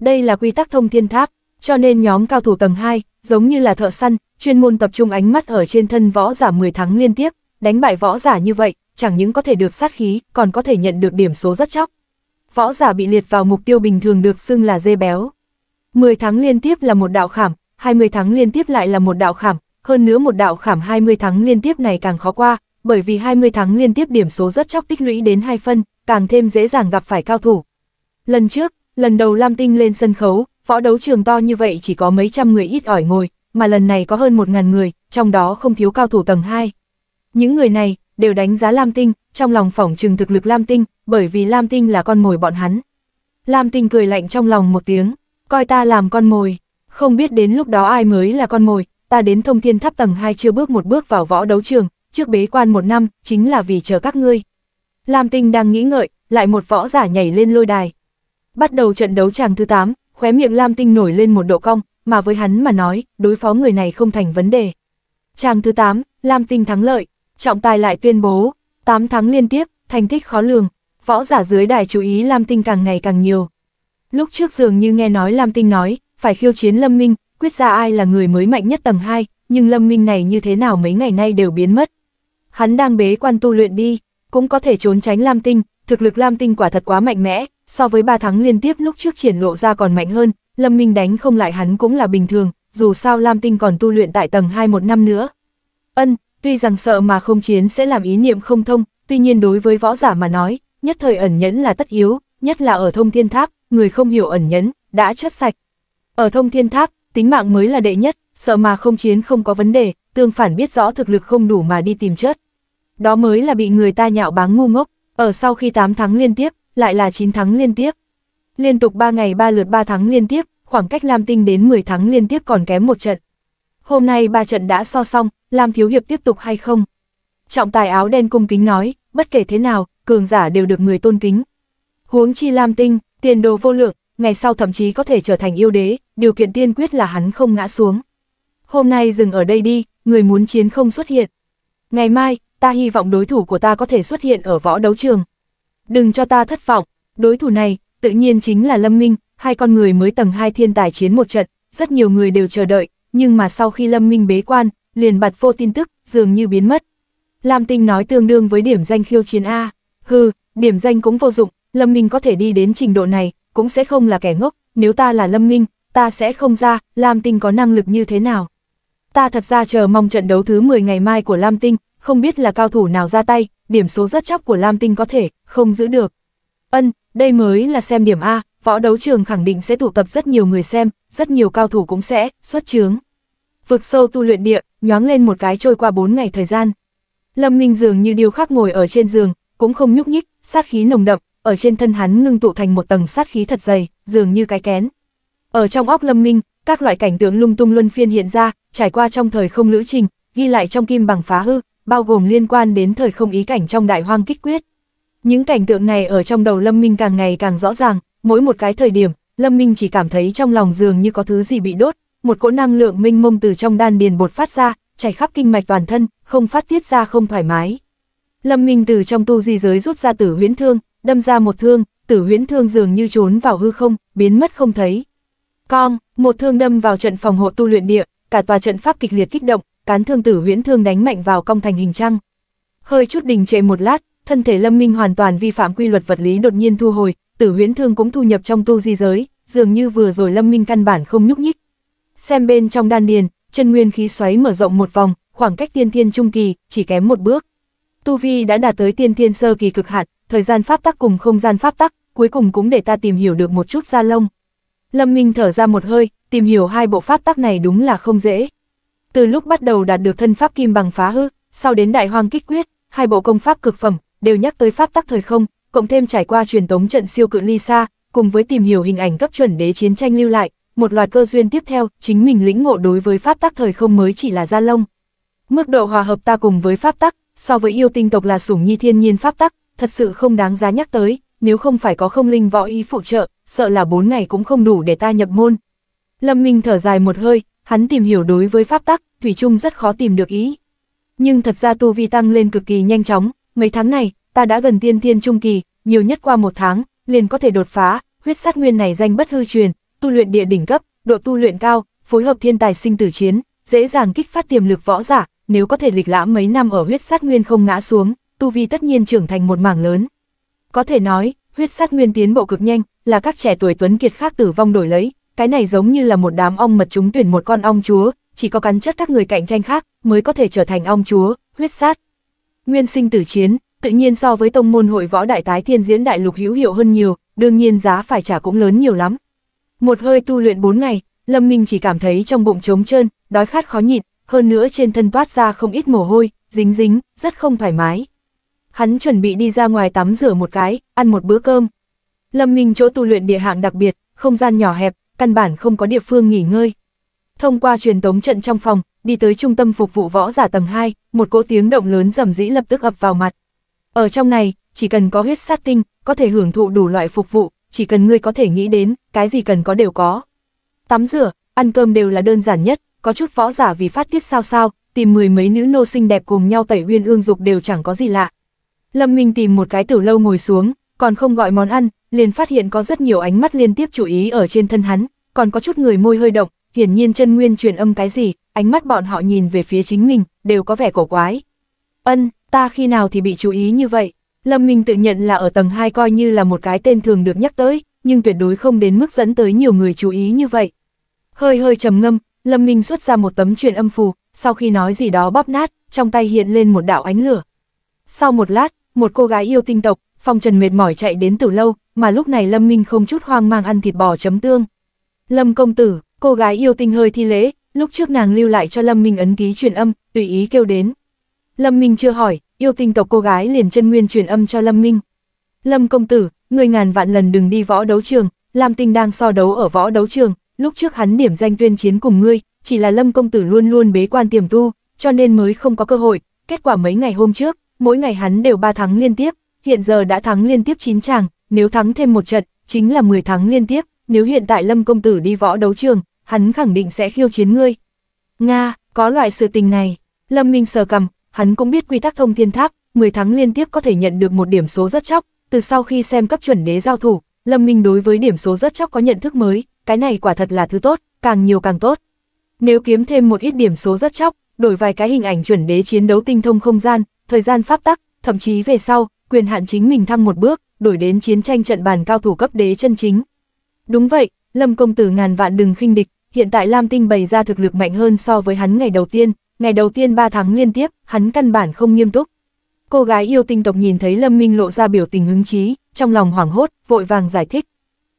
Đây là quy tắc thông thiên tháp, cho nên nhóm cao thủ tầng 2, giống như là thợ săn, chuyên môn tập trung ánh mắt ở trên thân võ giả 10 thắng liên tiếp, đánh bại võ giả như vậy, chẳng những có thể được sát khí, còn có thể nhận được điểm số rất chóc. Võ giả bị liệt vào mục tiêu bình thường được xưng là dê béo. 10 tháng liên tiếp là một đạo khảm, 20 tháng liên tiếp lại là một đạo khảm, hơn nữa một đạo khảm 20 tháng liên tiếp này càng khó qua, bởi vì 20 tháng liên tiếp điểm số rất chóc tích lũy đến 2 phân, càng thêm dễ dàng gặp phải cao thủ. Lần trước, lần đầu Lam Tinh lên sân khấu, võ đấu trường to như vậy chỉ có mấy trăm người ít ỏi ngồi, mà lần này có hơn 1.000 người, trong đó không thiếu cao thủ tầng 2. Những người này, đều đánh giá Lam Tinh, trong lòng phỏng trừng thực lực Lam Tinh, bởi vì Lam Tinh là con mồi bọn hắn. Lam Tinh cười lạnh trong lòng một tiếng, coi ta làm con mồi, không biết đến lúc đó ai mới là con mồi, ta đến thông thiên tháp tầng 2 chưa bước một bước vào võ đấu trường, trước bế quan một năm, chính là vì chờ các ngươi. Lam Tinh đang nghĩ ngợi, lại một võ giả nhảy lên lôi đài. Bắt đầu trận đấu chàng thứ 8, khóe miệng Lam Tinh nổi lên một độ cong, mà với hắn mà nói, đối phó người này không thành vấn đề. Chàng thứ 8, Lam Tinh thắng lợi, trọng tài lại tuyên bố, 8 thắng liên tiếp, thành tích khó lường, võ giả dưới đài chú ý Lam Tinh càng ngày càng nhiều. Lúc trước dường như nghe nói Lam Tinh nói, phải khiêu chiến Lâm Minh, quyết ra ai là người mới mạnh nhất tầng 2, nhưng Lâm Minh này như thế nào mấy ngày nay đều biến mất. Hắn đang bế quan tu luyện đi, cũng có thể trốn tránh Lam Tinh, thực lực Lam Tinh quả thật quá mạnh mẽ, so với 3 tháng liên tiếp lúc trước triển lộ ra còn mạnh hơn, Lâm Minh đánh không lại hắn cũng là bình thường, dù sao Lam Tinh còn tu luyện tại tầng 2 một năm nữa. Ân, tuy rằng sợ mà không chiến sẽ làm ý niệm không thông, tuy nhiên đối với võ giả mà nói, nhất thời ẩn nhẫn là tất yếu, nhất là ở thông thiên tháp, người không hiểu ẩn nhẫn, đã chất sạch. Ở thông thiên tháp, tính mạng mới là đệ nhất, sợ mà không chiến không có vấn đề, tương phản biết rõ thực lực không đủ mà đi tìm chất, Đó mới là bị người ta nhạo báng ngu ngốc, ở sau khi 8 tháng liên tiếp, lại là 9 tháng liên tiếp. Liên tục 3 ngày 3 lượt 3 tháng liên tiếp, khoảng cách Lam Tinh đến 10 tháng liên tiếp còn kém một trận. Hôm nay ba trận đã so xong, Lam Thiếu Hiệp tiếp tục hay không? Trọng tài áo đen cung kính nói, bất kể thế nào, cường giả đều được người tôn kính. Huống chi Lam Tinh, tiền đồ vô lượng, ngày sau thậm chí có thể trở thành yêu đế, điều kiện tiên quyết là hắn không ngã xuống. Hôm nay dừng ở đây đi, người muốn chiến không xuất hiện. Ngày mai, ta hy vọng đối thủ của ta có thể xuất hiện ở võ đấu trường. Đừng cho ta thất vọng, đối thủ này, tự nhiên chính là Lâm Minh, hai con người mới tầng 2 thiên tài chiến một trận, rất nhiều người đều chờ đợi, nhưng mà sau khi Lâm Minh bế quan, liền bật vô tin tức, dường như biến mất. Lam Tinh nói tương đương với điểm danh khiêu chiến A, hừ, điểm danh cũng vô dụng, Lâm Minh có thể đi đến trình độ này, cũng sẽ không là kẻ ngốc, nếu ta là Lâm Minh, ta sẽ không ra, Lam Tinh có năng lực như thế nào. Ta thật ra chờ mong trận đấu thứ 10 ngày mai của Lam Tinh, không biết là cao thủ nào ra tay, điểm số rất chóc của Lam Tinh có thể, không giữ được. Ân, đây mới là xem điểm A, võ đấu trường khẳng định sẽ tụ tập rất nhiều người xem, rất nhiều cao thủ cũng sẽ, xuất chướng. Vực sâu tu luyện địa, nhoáng lên một cái trôi qua 4 ngày thời gian. Lâm Minh dường như điêu khắc ngồi ở trên giường, cũng không nhúc nhích, sát khí nồng đậm, ở trên thân hắn ngưng tụ thành một tầng sát khí thật dày, dường như cái kén. Ở trong óc Lâm Minh, các loại cảnh tượng lung tung luân phiên hiện ra, trải qua trong thời không lữ trình, ghi lại trong kim bằng phá hư, bao gồm liên quan đến thời không ý cảnh trong đại hoang kích quyết. Những cảnh tượng này ở trong đầu Lâm Minh càng ngày càng rõ ràng, mỗi một cái thời điểm, Lâm Minh chỉ cảm thấy trong lòng dường như có thứ gì bị đốt, một cỗ năng lượng minh mông từ trong đan điền bột phát ra, chảy khắp kinh mạch toàn thân, không phát tiết ra không thoải mái. Lâm Minh từ trong tu di giới rút ra tử huyễn thương, đâm ra một thương, tử huyễn thương dường như trốn vào hư không, biến mất không thấy. Con, một thương đâm vào trận phòng hộ tu luyện địa, cả tòa trận pháp kịch liệt kích động, cán thương tử huyễn thương đánh mạnh vào cong thành hình trăng. Hơi chút đình trệ một lát, thân thể Lâm Minh hoàn toàn vi phạm quy luật vật lý đột nhiên thu hồi, tử huyễn thương cũng thu nhập trong tu di giới, dường như vừa rồi Lâm Minh căn bản không nhúc nhích. Xem bên trong đan điền, chân nguyên khí xoáy mở rộng một vòng, khoảng cách tiên thiên trung kỳ, chỉ kém một bước. Tu Vi đã đạt tới tiên thiên sơ kỳ cực hạn, thời gian pháp tắc cùng không gian pháp tắc, cuối cùng cũng để ta tìm hiểu được một chút gia lông. Lâm Minh thở ra một hơi, tìm hiểu hai bộ pháp tắc này đúng là không dễ. Từ lúc bắt đầu đạt được thân pháp kim bằng phá hư, sau đến đại hoang kích quyết, hai bộ công pháp cực phẩm, đều nhắc tới pháp tắc thời không, cộng thêm trải qua truyền tống trận siêu cự ly xa, cùng với tìm hiểu hình ảnh cấp chuẩn đế chiến tranh lưu lại, một loạt cơ duyên tiếp theo, chính mình lĩnh ngộ đối với pháp tắc thời không mới chỉ là gia lông. Mức độ hòa hợp ta cùng với pháp tắc, so với yêu tinh tộc là sủng nhi thiên nhiên pháp tắc, thật sự không đáng giá nhắc tới, nếu không phải có không linh võ ý phụ trợ, sợ là bốn ngày cũng không đủ để ta nhập môn. Lâm Minh thở dài một hơi, hắn tìm hiểu đối với pháp tắc, Thủy chung rất khó tìm được ý. Nhưng thật ra tu vi tăng lên cực kỳ nhanh chóng, mấy tháng này, ta đã gần tiên thiên trung kỳ, nhiều nhất qua một tháng, liền có thể đột phá, huyết sát nguyên này danh bất hư truyền, tu luyện địa đỉnh cấp, độ tu luyện cao, phối hợp thiên tài sinh tử chiến, dễ dàng kích phát tiềm lực võ giả, nếu có thể lịch lãm mấy năm ở huyết sát nguyên không ngã xuống, tu vi tất nhiên trưởng thành một mảng lớn. Có thể nói, huyết sát nguyên tiến bộ cực nhanh, là các trẻ tuổi tuấn kiệt khác tử vong đổi lấy, cái này giống như là một đám ong mật chúng tuyển một con ong chúa, chỉ có cắn chất các người cạnh tranh khác mới có thể trở thành ong chúa, huyết sát. Nguyên sinh tử chiến, tự nhiên so với tông môn hội võ đại tái thiên diễn đại lục hữu hiệu hơn nhiều, đương nhiên giá phải trả cũng lớn nhiều lắm. Một hơi tu luyện 4 ngày, Lâm Minh chỉ cảm thấy trong bụng trống trơn, đói khát khó nhịn, hơn nữa trên thân toát ra không ít mồ hôi, dính dính, rất không thoải mái. Hắn chuẩn bị đi ra ngoài tắm rửa một cái, ăn một bữa cơm. Lâm Minh chỗ tu luyện địa hạng đặc biệt, không gian nhỏ hẹp, căn bản không có địa phương nghỉ ngơi. Thông qua truyền tống trận trong phòng, đi tới trung tâm phục vụ võ giả tầng 2, một cỗ tiếng động lớn rầm rĩ lập tức ập vào mặt. Ở trong này, chỉ cần có huyết sát tinh, có thể hưởng thụ đủ loại phục vụ, chỉ cần ngươi có thể nghĩ đến, cái gì cần có đều có. Tắm rửa, ăn cơm đều là đơn giản nhất, có chút võ giả vì phát tiết sao sao, tìm mười mấy nữ nô xinh đẹp cùng nhau tẩy uyên ương dục đều chẳng có gì lạ. Lâm Minh tìm một cái tiểu lâu ngồi xuống, còn không gọi món ăn, liền phát hiện có rất nhiều ánh mắt liên tiếp chú ý ở trên thân hắn, còn có chút người môi hơi động, hiển nhiên chân nguyên truyền âm cái gì, ánh mắt bọn họ nhìn về phía chính mình, đều có vẻ cổ quái. Ân, ta khi nào thì bị chú ý như vậy? Lâm Minh tự nhận là ở tầng 2 coi như là một cái tên thường được nhắc tới, nhưng tuyệt đối không đến mức dẫn tới nhiều người chú ý như vậy. Hơi hơi trầm ngâm, Lâm Minh xuất ra một tấm truyền âm phù, sau khi nói gì đó bóp nát, trong tay hiện lên một đạo ánh lửa. Sau một lát, một cô gái yêu tinh tộc, phong trần mệt mỏi chạy đến từ lâu, mà lúc này Lâm Minh không chút hoang mang ăn thịt bò chấm tương. Lâm công tử, cô gái yêu tinh hơi thi lễ, lúc trước nàng lưu lại cho Lâm Minh ấn ký truyền âm, tùy ý kêu đến. Lâm Minh chưa hỏi, yêu tinh tộc cô gái liền chân nguyên truyền âm cho Lâm Minh. Lâm công tử, người ngàn vạn lần đừng đi võ đấu trường, Lam Tinh đang so đấu ở võ đấu trường, lúc trước hắn điểm danh tuyên chiến cùng ngươi, chỉ là Lâm công tử luôn luôn bế quan tiềm tu, cho nên mới không có cơ hội, kết quả mấy ngày hôm trước, mỗi ngày hắn đều ba thắng liên tiếp, hiện giờ đã thắng liên tiếp 9 chàng, nếu thắng thêm một trận, chính là 10 thắng liên tiếp, nếu hiện tại Lâm công tử đi võ đấu trường, hắn khẳng định sẽ khiêu chiến ngươi. Nga, có loại sự tình này, Lâm Minh sờ cầm, hắn cũng biết quy tắc thông thiên tháp, 10 tháng liên tiếp có thể nhận được một điểm số rất chóc, từ sau khi xem cấp chuẩn đế giao thủ, Lâm Minh đối với điểm số rất chóc có nhận thức mới, cái này quả thật là thứ tốt, càng nhiều càng tốt. Nếu kiếm thêm một ít điểm số rất chóc, đổi vài cái hình ảnh chuẩn đế chiến đấu tinh thông không gian, thời gian pháp tắc, thậm chí về sau, quyền hạn chính mình thăng một bước, đổi đến chiến tranh trận bàn cao thủ cấp đế chân chính. Đúng vậy, Lâm công tử ngàn vạn đừng khinh địch, hiện tại Lam Tinh bày ra thực lực mạnh hơn so với hắn ngày đầu tiên, ngày đầu tiên 3 tháng liên tiếp, hắn căn bản không nghiêm túc. Cô gái yêu tinh tộc nhìn thấy Lâm Minh lộ ra biểu tình hứng chí, trong lòng hoảng hốt, vội vàng giải thích.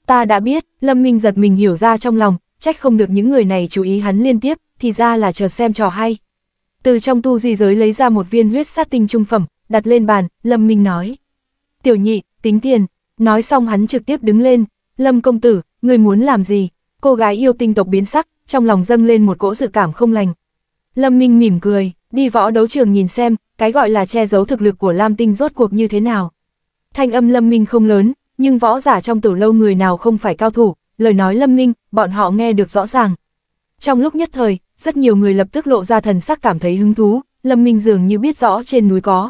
Ta đã biết, Lâm Minh giật mình hiểu ra trong lòng, trách không được những người này chú ý hắn liên tiếp, thì ra là chờ xem trò hay. Từ trong tu di giới lấy ra một viên huyết sát tinh trung phẩm, đặt lên bàn, Lâm Minh nói. Tiểu nhị, tính tiền, nói xong hắn trực tiếp đứng lên, Lâm công tử, người muốn làm gì? Cô gái yêu tinh tộc biến sắc, trong lòng dâng lên một cỗ dự cảm không lành. Lâm Minh mỉm cười, Đi võ đấu trường nhìn xem, cái gọi là che giấu thực lực của Lam Tinh rốt cuộc như thế nào. Thanh âm Lâm Minh không lớn, nhưng võ giả trong tử lâu người nào không phải cao thủ, lời nói Lâm Minh, bọn họ nghe được rõ ràng. Trong lúc nhất thời, rất nhiều người lập tức lộ ra thần sắc cảm thấy hứng thú, Lâm Minh dường như biết rõ trên núi có.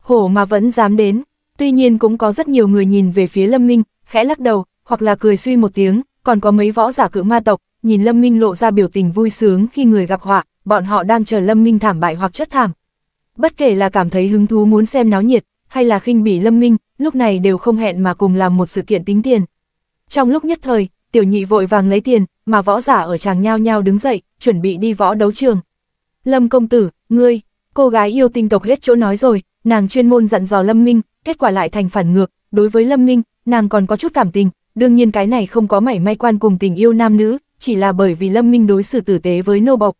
Hổ mà vẫn dám đến, tuy nhiên cũng có rất nhiều người nhìn về phía Lâm Minh, khẽ lắc đầu, hoặc là cười suy một tiếng, còn có mấy võ giả cự ma tộc, nhìn Lâm Minh lộ ra biểu tình vui sướng khi người gặp họa, bọn họ đang chờ Lâm Minh thảm bại hoặc chất thảm. Bất kể là cảm thấy hứng thú muốn xem náo nhiệt, hay là khinh bỉ Lâm Minh, lúc này đều không hẹn mà cùng làm một sự kiện tính tiền. Trong lúc nhất thời, tiểu nhị vội vàng lấy tiền, mà võ giả ở chàng nhao nhao đứng dậy, chuẩn bị đi võ đấu trường. Lâm công tử, ngươi, cô gái yêu tinh tộc hết chỗ nói rồi, nàng chuyên môn dặn dò Lâm Minh, kết quả lại thành phản ngược, đối với Lâm Minh, nàng còn có chút cảm tình, đương nhiên cái này không có mảy may quan cùng tình yêu nam nữ, chỉ là bởi vì Lâm Minh đối xử tử tế với nô bộc.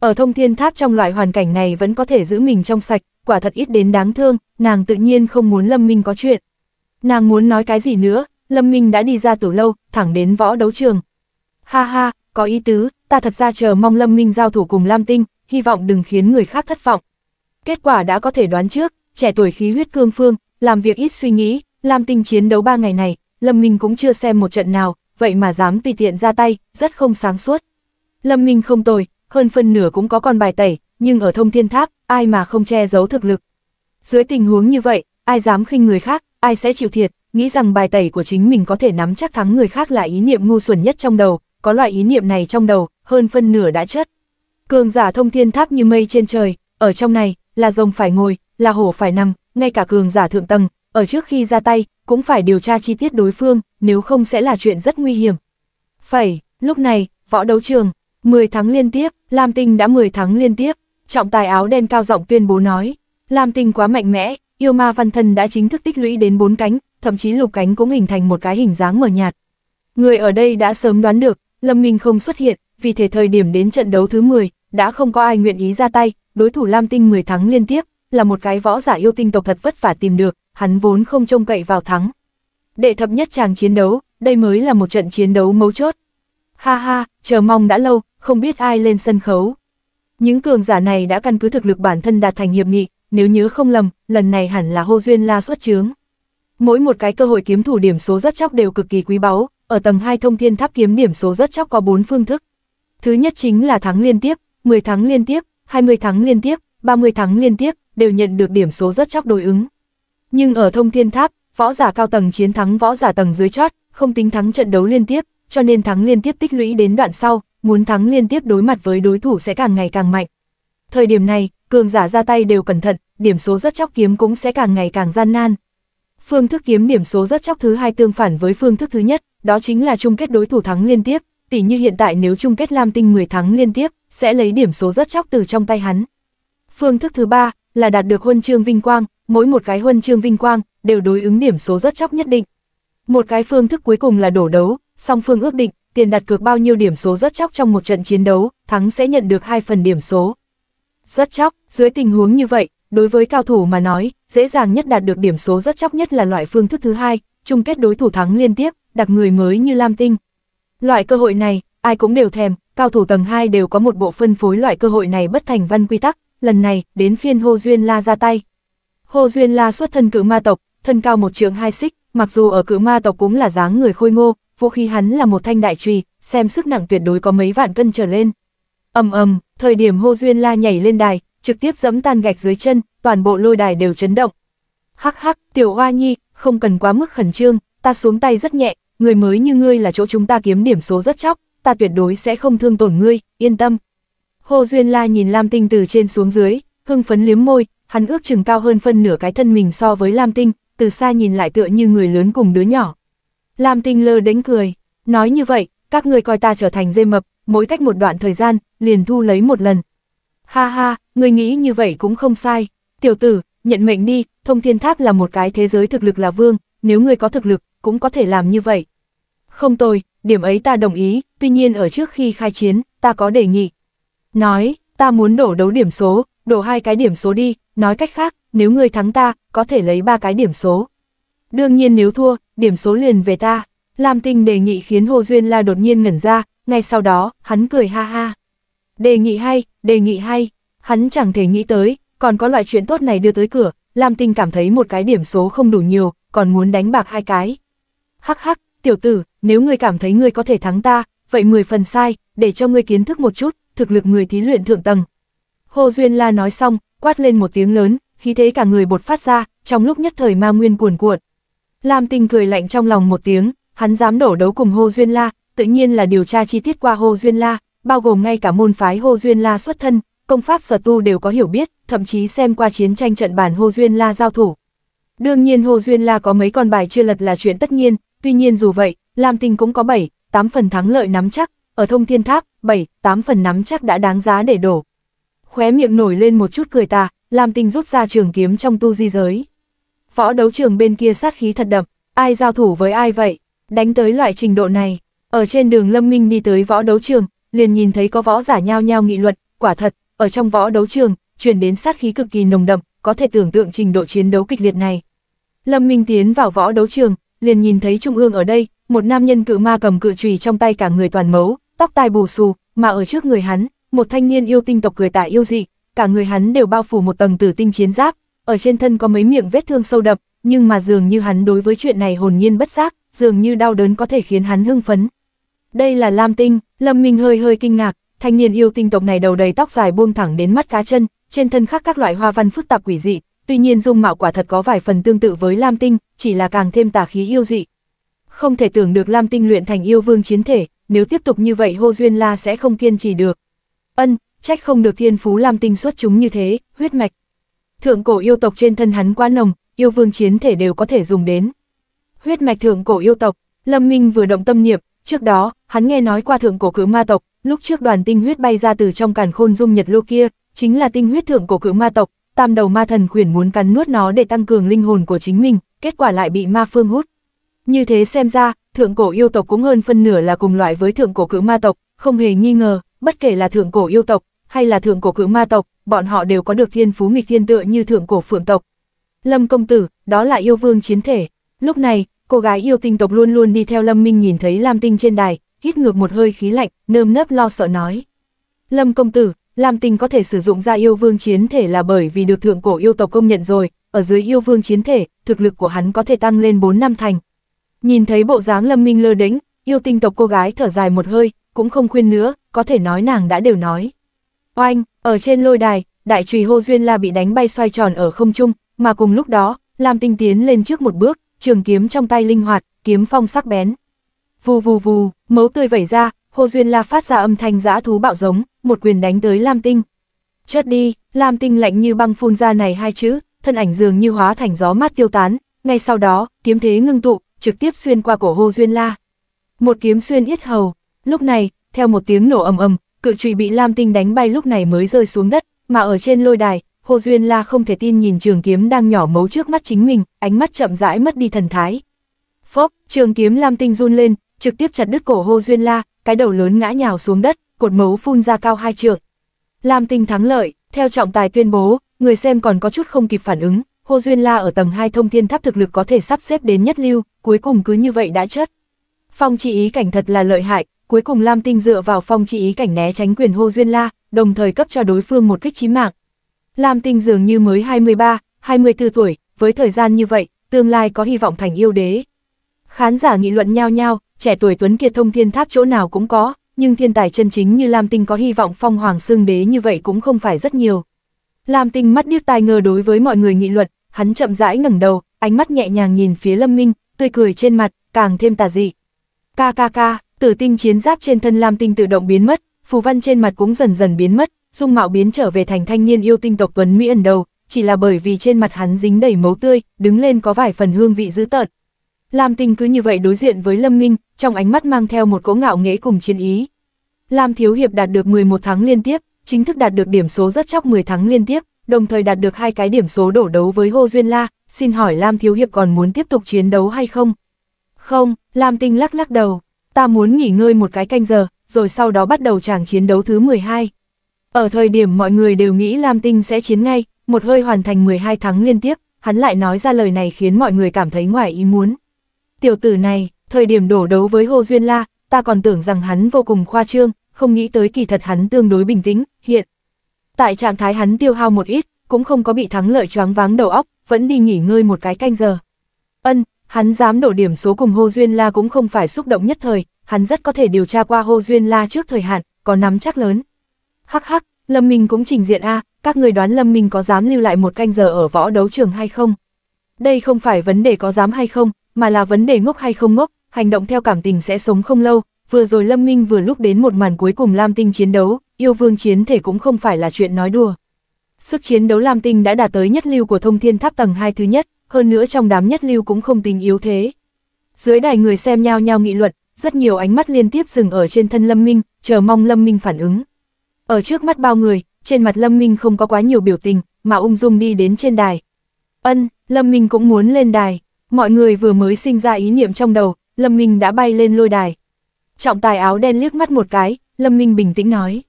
Ở thông thiên tháp trong loại hoàn cảnh này vẫn có thể giữ mình trong sạch, quả thật ít đến đáng thương, nàng tự nhiên không muốn Lâm Minh có chuyện. Nàng muốn nói cái gì nữa, Lâm Minh đã đi ra tủ lâu, thẳng đến võ đấu trường. Ha ha, có ý tứ, ta thật ra chờ mong Lâm Minh giao thủ cùng Lam Tinh, hy vọng đừng khiến người khác thất vọng. Kết quả đã có thể đoán trước, trẻ tuổi khí huyết cương phương, làm việc ít suy nghĩ, Lam Tinh chiến đấu ba ngày này, Lâm Minh cũng chưa xem một trận nào, vậy mà dám tùy tiện ra tay, rất không sáng suốt. Lâm Minh không tồi, hơn phân nửa cũng có con bài tẩy, nhưng ở thông thiên tháp, ai mà không che giấu thực lực. Dưới tình huống như vậy, ai dám khinh người khác, ai sẽ chịu thiệt, nghĩ rằng bài tẩy của chính mình có thể nắm chắc thắng người khác là ý niệm ngu xuẩn nhất trong đầu, có loại ý niệm này trong đầu, hơn phân nửa đã chất. Cường giả thông thiên tháp như mây trên trời, ở trong này, là rồng phải ngồi, là hổ phải nằm, ngay cả cường giả thượng tầng, ở trước khi ra tay, cũng phải điều tra chi tiết đối phương, nếu không sẽ là chuyện rất nguy hiểm. Phải, lúc này, võ đấu trường, 10 tháng liên tiếp, Lam Tinh đã 10 tháng liên tiếp, trọng tài áo đen cao giọng tuyên bố nói, Lam Tinh quá mạnh mẽ, yêu ma văn thân đã chính thức tích lũy đến 4 cánh, thậm chí lục cánh cũng hình thành một cái hình dáng mờ nhạt. Người ở đây đã sớm đoán được, Lâm Minh không xuất hiện, vì thế thời điểm đến trận đấu thứ 10, đã không có ai nguyện ý ra tay, đối thủ Lam Tinh 10 thắng liên tiếp, là một cái võ giả yêu tinh tộc thật vất vả tìm được, hắn vốn không trông cậy vào thắng. Đệ thập nhất chàng chiến đấu, đây mới là một trận chiến đấu mấu chốt. Ha ha, chờ mong đã lâu, không biết ai lên sân khấu. Những cường giả này đã căn cứ thực lực bản thân đạt thành hiệp nghị, nếu nhớ không lầm, lần này hẳn là hô duyên la xuất chướng. Mỗi một cái cơ hội kiếm thủ điểm số rất chóc đều cực kỳ quý báu, ở tầng 2 thông thiên tháp kiếm điểm số rất chóc có 4 phương thức. Thứ nhất chính là thắng liên tiếp, 10 thắng liên tiếp, 20 thắng liên tiếp, 30 thắng liên tiếp, đều nhận được điểm số rất chóc đối ứng. Nhưng ở thông thiên tháp, võ giả cao tầng chiến thắng võ giả tầng dưới chót, không tính thắng trận đấu liên tiếp, cho nên thắng liên tiếp tích lũy đến đoạn sau, muốn thắng liên tiếp đối mặt với đối thủ sẽ càng ngày càng mạnh. Thời điểm này, cường giả ra tay đều cẩn thận, điểm số rất chóc kiếm cũng sẽ càng ngày càng gian nan. Phương thức kiếm điểm số rất chóc thứ hai tương phản với phương thức thứ nhất, đó chính là chung kết đối thủ thắng liên tiếp, tỉ như hiện tại nếu chung kết Lam Tinh 10 thắng liên tiếp, sẽ lấy điểm số rất chóc từ trong tay hắn. Phương thức thứ ba là đạt được huân chương vinh quang, mỗi một cái huân chương vinh quang đều đối ứng điểm số rất chóc nhất định. Một cái phương thức cuối cùng là đổ đấu, song phương ước định, tiền đặt cược bao nhiêu điểm số rất chóc trong một trận chiến đấu, thắng sẽ nhận được hai phần điểm số. Rất chóc, dưới tình huống như vậy, đối với cao thủ mà nói, dễ dàng nhất đạt được điểm số rất chóc nhất là loại phương thức thứ hai, chung kết đối thủ thắng liên tiếp, đặc người mới như Lam Tinh. Loại cơ hội này, ai cũng đều thèm, cao thủ tầng 2 đều có một bộ phân phối loại cơ hội này bất thành văn quy tắc, lần này, đến phiên Hồ Duyên La ra tay. Hồ Duyên La xuất thân cử ma tộc, thân cao một trượng hai xích, mặc dù ở cử ma tộc cũng là dáng người khôi ngô, vũ khí hắn là một thanh đại trùy, xem sức nặng tuyệt đối có mấy vạn cân trở lên. ầm ầm, thời điểm Hồ Duyên La nhảy lên đài, trực tiếp dẫm tan gạch dưới chân, toàn bộ lôi đài đều chấn động. Hắc hắc, tiểu hoa nhi, không cần quá mức khẩn trương, ta xuống tay rất nhẹ, người mới như ngươi là chỗ chúng ta kiếm điểm số rất chóc, ta tuyệt đối sẽ không thương tổn ngươi, yên tâm. Hồ Duyên La nhìn Lam Tinh từ trên xuống dưới, hưng phấn liếm môi, hắn ước chừng cao hơn phân nửa cái thân mình so với Lam Tinh, từ xa nhìn lại tựa như người lớn cùng đứa nhỏ. Lam Tinh lơ đánh cười, nói như vậy, các người coi ta trở thành dê mập, mỗi cách một đoạn thời gian, liền thu lấy một lần. Ha ha, người nghĩ như vậy cũng không sai. Tiểu tử, nhận mệnh đi, thông thiên tháp là một cái thế giới thực lực là vương, nếu người có thực lực, cũng có thể làm như vậy. Không tồi, điểm ấy ta đồng ý, tuy nhiên ở trước khi khai chiến, ta có đề nghị. Nói, ta muốn đổ đấu điểm số, đổ hai cái điểm số đi, nói cách khác, nếu người thắng ta, có thể lấy ba cái điểm số. Đương nhiên nếu thua, điểm số liền về ta. Lam Tinh đề nghị khiến Hồ Duyên La đột nhiên ngẩn ra, ngay sau đó, hắn cười ha ha. Đề nghị hay, đề nghị hay. Hắn chẳng thể nghĩ tới, còn có loại chuyện tốt này đưa tới cửa, Lam Tinh cảm thấy một cái điểm số không đủ nhiều, còn muốn đánh bạc hai cái. Hắc hắc, tiểu tử, nếu ngươi cảm thấy ngươi có thể thắng ta, vậy 10 phần sai, để cho ngươi kiến thức một chút, thực lực người thí luyện thượng tầng. Hồ Duyên La nói xong, quát lên một tiếng lớn, khí thế cả người bột phát ra, trong lúc nhất thời ma nguyên cuồn cuộn. Lam Tinh cười lạnh trong lòng một tiếng, hắn dám đổ đấu cùng Hồ Duyên La, tự nhiên là điều tra chi tiết qua Hồ Duyên La, bao gồm ngay cả môn phái Hồ Duyên La xuất thân, công pháp sở tu đều có hiểu biết, thậm chí xem qua chiến tranh trận bản Hồ Duyên La giao thủ. Đương nhiên Hồ Duyên La có mấy con bài chưa lật là chuyện tất nhiên, tuy nhiên dù vậy, Lam Tinh cũng có 7, 8 phần thắng lợi nắm chắc, ở thông thiên tháp, 7, 8 phần nắm chắc đã đáng giá để đổ. Khóe miệng nổi lên một chút cười tà, Lam Tinh rút ra trường kiếm trong tu di giới. Võ đấu trường bên kia sát khí thật đậm, ai giao thủ với ai vậy, đánh tới loại trình độ này. Ở trên đường Lâm Minh đi tới võ đấu trường, liền nhìn thấy có võ giả nhao nhao nghị luận, quả thật, ở trong võ đấu trường, truyền đến sát khí cực kỳ nồng đậm, có thể tưởng tượng trình độ chiến đấu kịch liệt này. Lâm Minh tiến vào võ đấu trường, liền nhìn thấy trung ương ở đây, một nam nhân cự ma cầm cự chùy trong tay cả người toàn mấu, tóc tai bù xù, mà ở trước người hắn, một thanh niên yêu tinh tộc cười tả yêu dị, cả người hắn đều bao phủ một tầng tử tinh chiến giáp, ở trên thân có mấy miệng vết thương sâu đậm, nhưng mà dường như hắn đối với chuyện này hồn nhiên bất giác, dường như đau đớn có thể khiến hắn hưng phấn. Đây là Lam Tinh, Lâm Minh hơi hơi kinh ngạc, thanh niên yêu tinh tộc này đầu đầy tóc dài buông thẳng đến mắt cá chân, trên thân khắc các loại hoa văn phức tạp quỷ dị, tuy nhiên dung mạo quả thật có vài phần tương tự với Lam Tinh, chỉ là càng thêm tà khí yêu dị. Không thể tưởng được Lam Tinh luyện thành yêu vương chiến thể, nếu tiếp tục như vậy Hô Duyên La sẽ không kiên trì được. Ân, trách không được thiên phú Lam Tinh xuất chúng như thế, huyết mạch. Thượng cổ yêu tộc trên thân hắn quá nồng, yêu vương chiến thể đều có thể dùng đến. Huyết mạch thượng cổ yêu tộc, Lâm Minh vừa động tâm niệm, trước đó, hắn nghe nói qua thượng cổ cử ma tộc, lúc trước đoàn tinh huyết bay ra từ trong càn khôn dung nhật lô kia, chính là tinh huyết thượng cổ cự ma tộc, tam đầu ma thần khuyển muốn cắn nuốt nó để tăng cường linh hồn của chính mình, kết quả lại bị ma phương hút. Như thế xem ra, thượng cổ yêu tộc cũng hơn phân nửa là cùng loại với thượng cổ cự ma tộc, không hề nghi ngờ, bất kể là thượng cổ yêu tộc, hay là thượng cổ cự ma tộc, bọn họ đều có được thiên phú nghịch thiên tựa như thượng cổ phượng tộc. Lâm công tử, đó là yêu vương chiến thể. Lúc này, cô gái yêu tinh tộc luôn luôn đi theo Lâm Minh nhìn thấy Lam Tinh trên đài, hít ngược một hơi khí lạnh, nơm nớp lo sợ nói. Lâm công tử, Lam tình có thể sử dụng ra yêu vương chiến thể là bởi vì được thượng cổ yêu tộc công nhận rồi, ở dưới yêu vương chiến thể, thực lực của hắn có thể tăng lên 4 năm thành. Nhìn thấy bộ dáng Lâm Minh lơ đỉnh, yêu tinh tộc cô gái thở dài một hơi, cũng không khuyên nữa, có thể nói nàng đã đều nói. Oanh, ở trên lôi đài, đại trùy hô duyên la bị đánh bay xoay tròn ở không trung, mà cùng lúc đó, Lam Tinh tiến lên trước một bước, trường kiếm trong tay linh hoạt, kiếm phong sắc bén. Vù vù vù, mấu tươi vẩy ra, Hồ Duyên La phát ra âm thanh dã thú bạo giống, một quyền đánh tới Lam Tinh. Chớt đi, Lam Tinh lạnh như băng phun ra này hai chữ, thân ảnh dường như hóa thành gió mát tiêu tán, ngay sau đó, kiếm thế ngưng tụ, trực tiếp xuyên qua cổ Hồ Duyên La. Một kiếm xuyên yết hầu, lúc này, theo một tiếng nổ ầm ầm, cự trụy bị Lam Tinh đánh bay lúc này mới rơi xuống đất, mà ở trên lôi đài, Hồ Duyên La không thể tin nhìn trường kiếm đang nhỏ mấu trước mắt chính mình, ánh mắt chậm rãi mất đi thần thái. Phốc, trường kiếm Lam Tinh run lên, trực tiếp chặt đứt cổ Hồ Duyên La, cái đầu lớn ngã nhào xuống đất, cột mấu phun ra cao hai trượng. Lam Tinh thắng lợi, theo trọng tài tuyên bố, người xem còn có chút không kịp phản ứng, Hồ Duyên La ở tầng 2 thông thiên tháp thực lực có thể sắp xếp đến nhất lưu, cuối cùng cứ như vậy đã chết. Phong chỉ ý cảnh thật là lợi hại, cuối cùng Lam Tinh dựa vào phong chỉ ý cảnh né tránh quyền Hồ Duyên La, đồng thời cấp cho đối phương một kích chí mạng. Lam Tinh dường như mới 23, 24 tuổi, với thời gian như vậy, tương lai có hy vọng thành yêu đế. Khán giả nghị luận nhau nhau, trẻ tuổi tuấn kiệt thông thiên tháp chỗ nào cũng có, nhưng thiên tài chân chính như Lam Tinh có hy vọng phong hoàng xương đế như vậy cũng không phải rất nhiều. Lam Tinh mắt điếc tai ngơ đối với mọi người nghị luận, hắn chậm rãi ngẩng đầu, ánh mắt nhẹ nhàng nhìn phía Lâm Minh, tươi cười trên mặt, càng thêm tà dị. Ca ca ca, tử tinh chiến giáp trên thân Lam Tinh tự động biến mất, phù văn trên mặt cũng dần dần biến mất, dung mạo biến trở về thành thanh niên yêu tinh tộc tuấn Mỹ ẩn đầu, chỉ là bởi vì trên mặt hắn dính đầy máu tươi, đứng lên có vài phần hương vị dữ tợn. Lam Tinh cứ như vậy đối diện với Lâm Minh, trong ánh mắt mang theo một cỗ ngạo nghễ cùng chiến ý. Lam Thiếu Hiệp đạt được 11 tháng liên tiếp, chính thức đạt được điểm số rất chóc 10 tháng liên tiếp, đồng thời đạt được hai cái điểm số đổ đấu với Hồ Duyên La, xin hỏi Lam Thiếu Hiệp còn muốn tiếp tục chiến đấu hay không? Không, Lam Tinh lắc lắc đầu, ta muốn nghỉ ngơi một cái canh giờ, rồi sau đó bắt đầu chàng chiến đấu thứ 12. Ở thời điểm mọi người đều nghĩ Lam Tinh sẽ chiến ngay, một hơi hoàn thành 12 tháng liên tiếp, hắn lại nói ra lời này khiến mọi người cảm thấy ngoài ý muốn. Tiểu tử này, thời điểm đổ đấu với Hồ Duyên La, ta còn tưởng rằng hắn vô cùng khoa trương, không nghĩ tới kỳ thật hắn tương đối bình tĩnh, hiện. Tại trạng thái hắn tiêu hao một ít, cũng không có bị thắng lợi choáng váng đầu óc, vẫn đi nghỉ ngơi một cái canh giờ. Ân, hắn dám đổ điểm số cùng Hồ Duyên La cũng không phải xúc động nhất thời, hắn rất có thể điều tra qua Hồ Duyên La trước thời hạn, có nắm chắc lớn. Hắc hắc, Lâm Minh cũng trình diện A, các người đoán Lâm Minh có dám lưu lại một canh giờ ở võ đấu trường hay không? Đây không phải vấn đề có dám hay không, mà là vấn đề ngốc hay không ngốc, hành động theo cảm tình sẽ sống không lâu, vừa rồi Lâm Minh vừa lúc đến một màn cuối cùng Lam Tinh chiến đấu, yêu vương chiến thể cũng không phải là chuyện nói đùa. Sức chiến đấu Lam Tinh đã đạt tới nhất lưu của thông thiên tháp tầng 2 thứ nhất, hơn nữa trong đám nhất lưu cũng không tình yếu thế. Dưới đài người xem nhau nhau nghị luận, rất nhiều ánh mắt liên tiếp dừng ở trên thân Lâm Minh, chờ mong Lâm Minh phản ứng. Ở trước mắt bao người, trên mặt Lâm Minh không có quá nhiều biểu tình, mà ung dung đi đến trên đài. Ân, Lâm Minh cũng muốn lên đài, mọi người vừa mới sinh ra ý niệm trong đầu, Lâm Minh đã bay lên lôi đài. Trọng tài áo đen liếc mắt một cái, Lâm Minh bình tĩnh nói.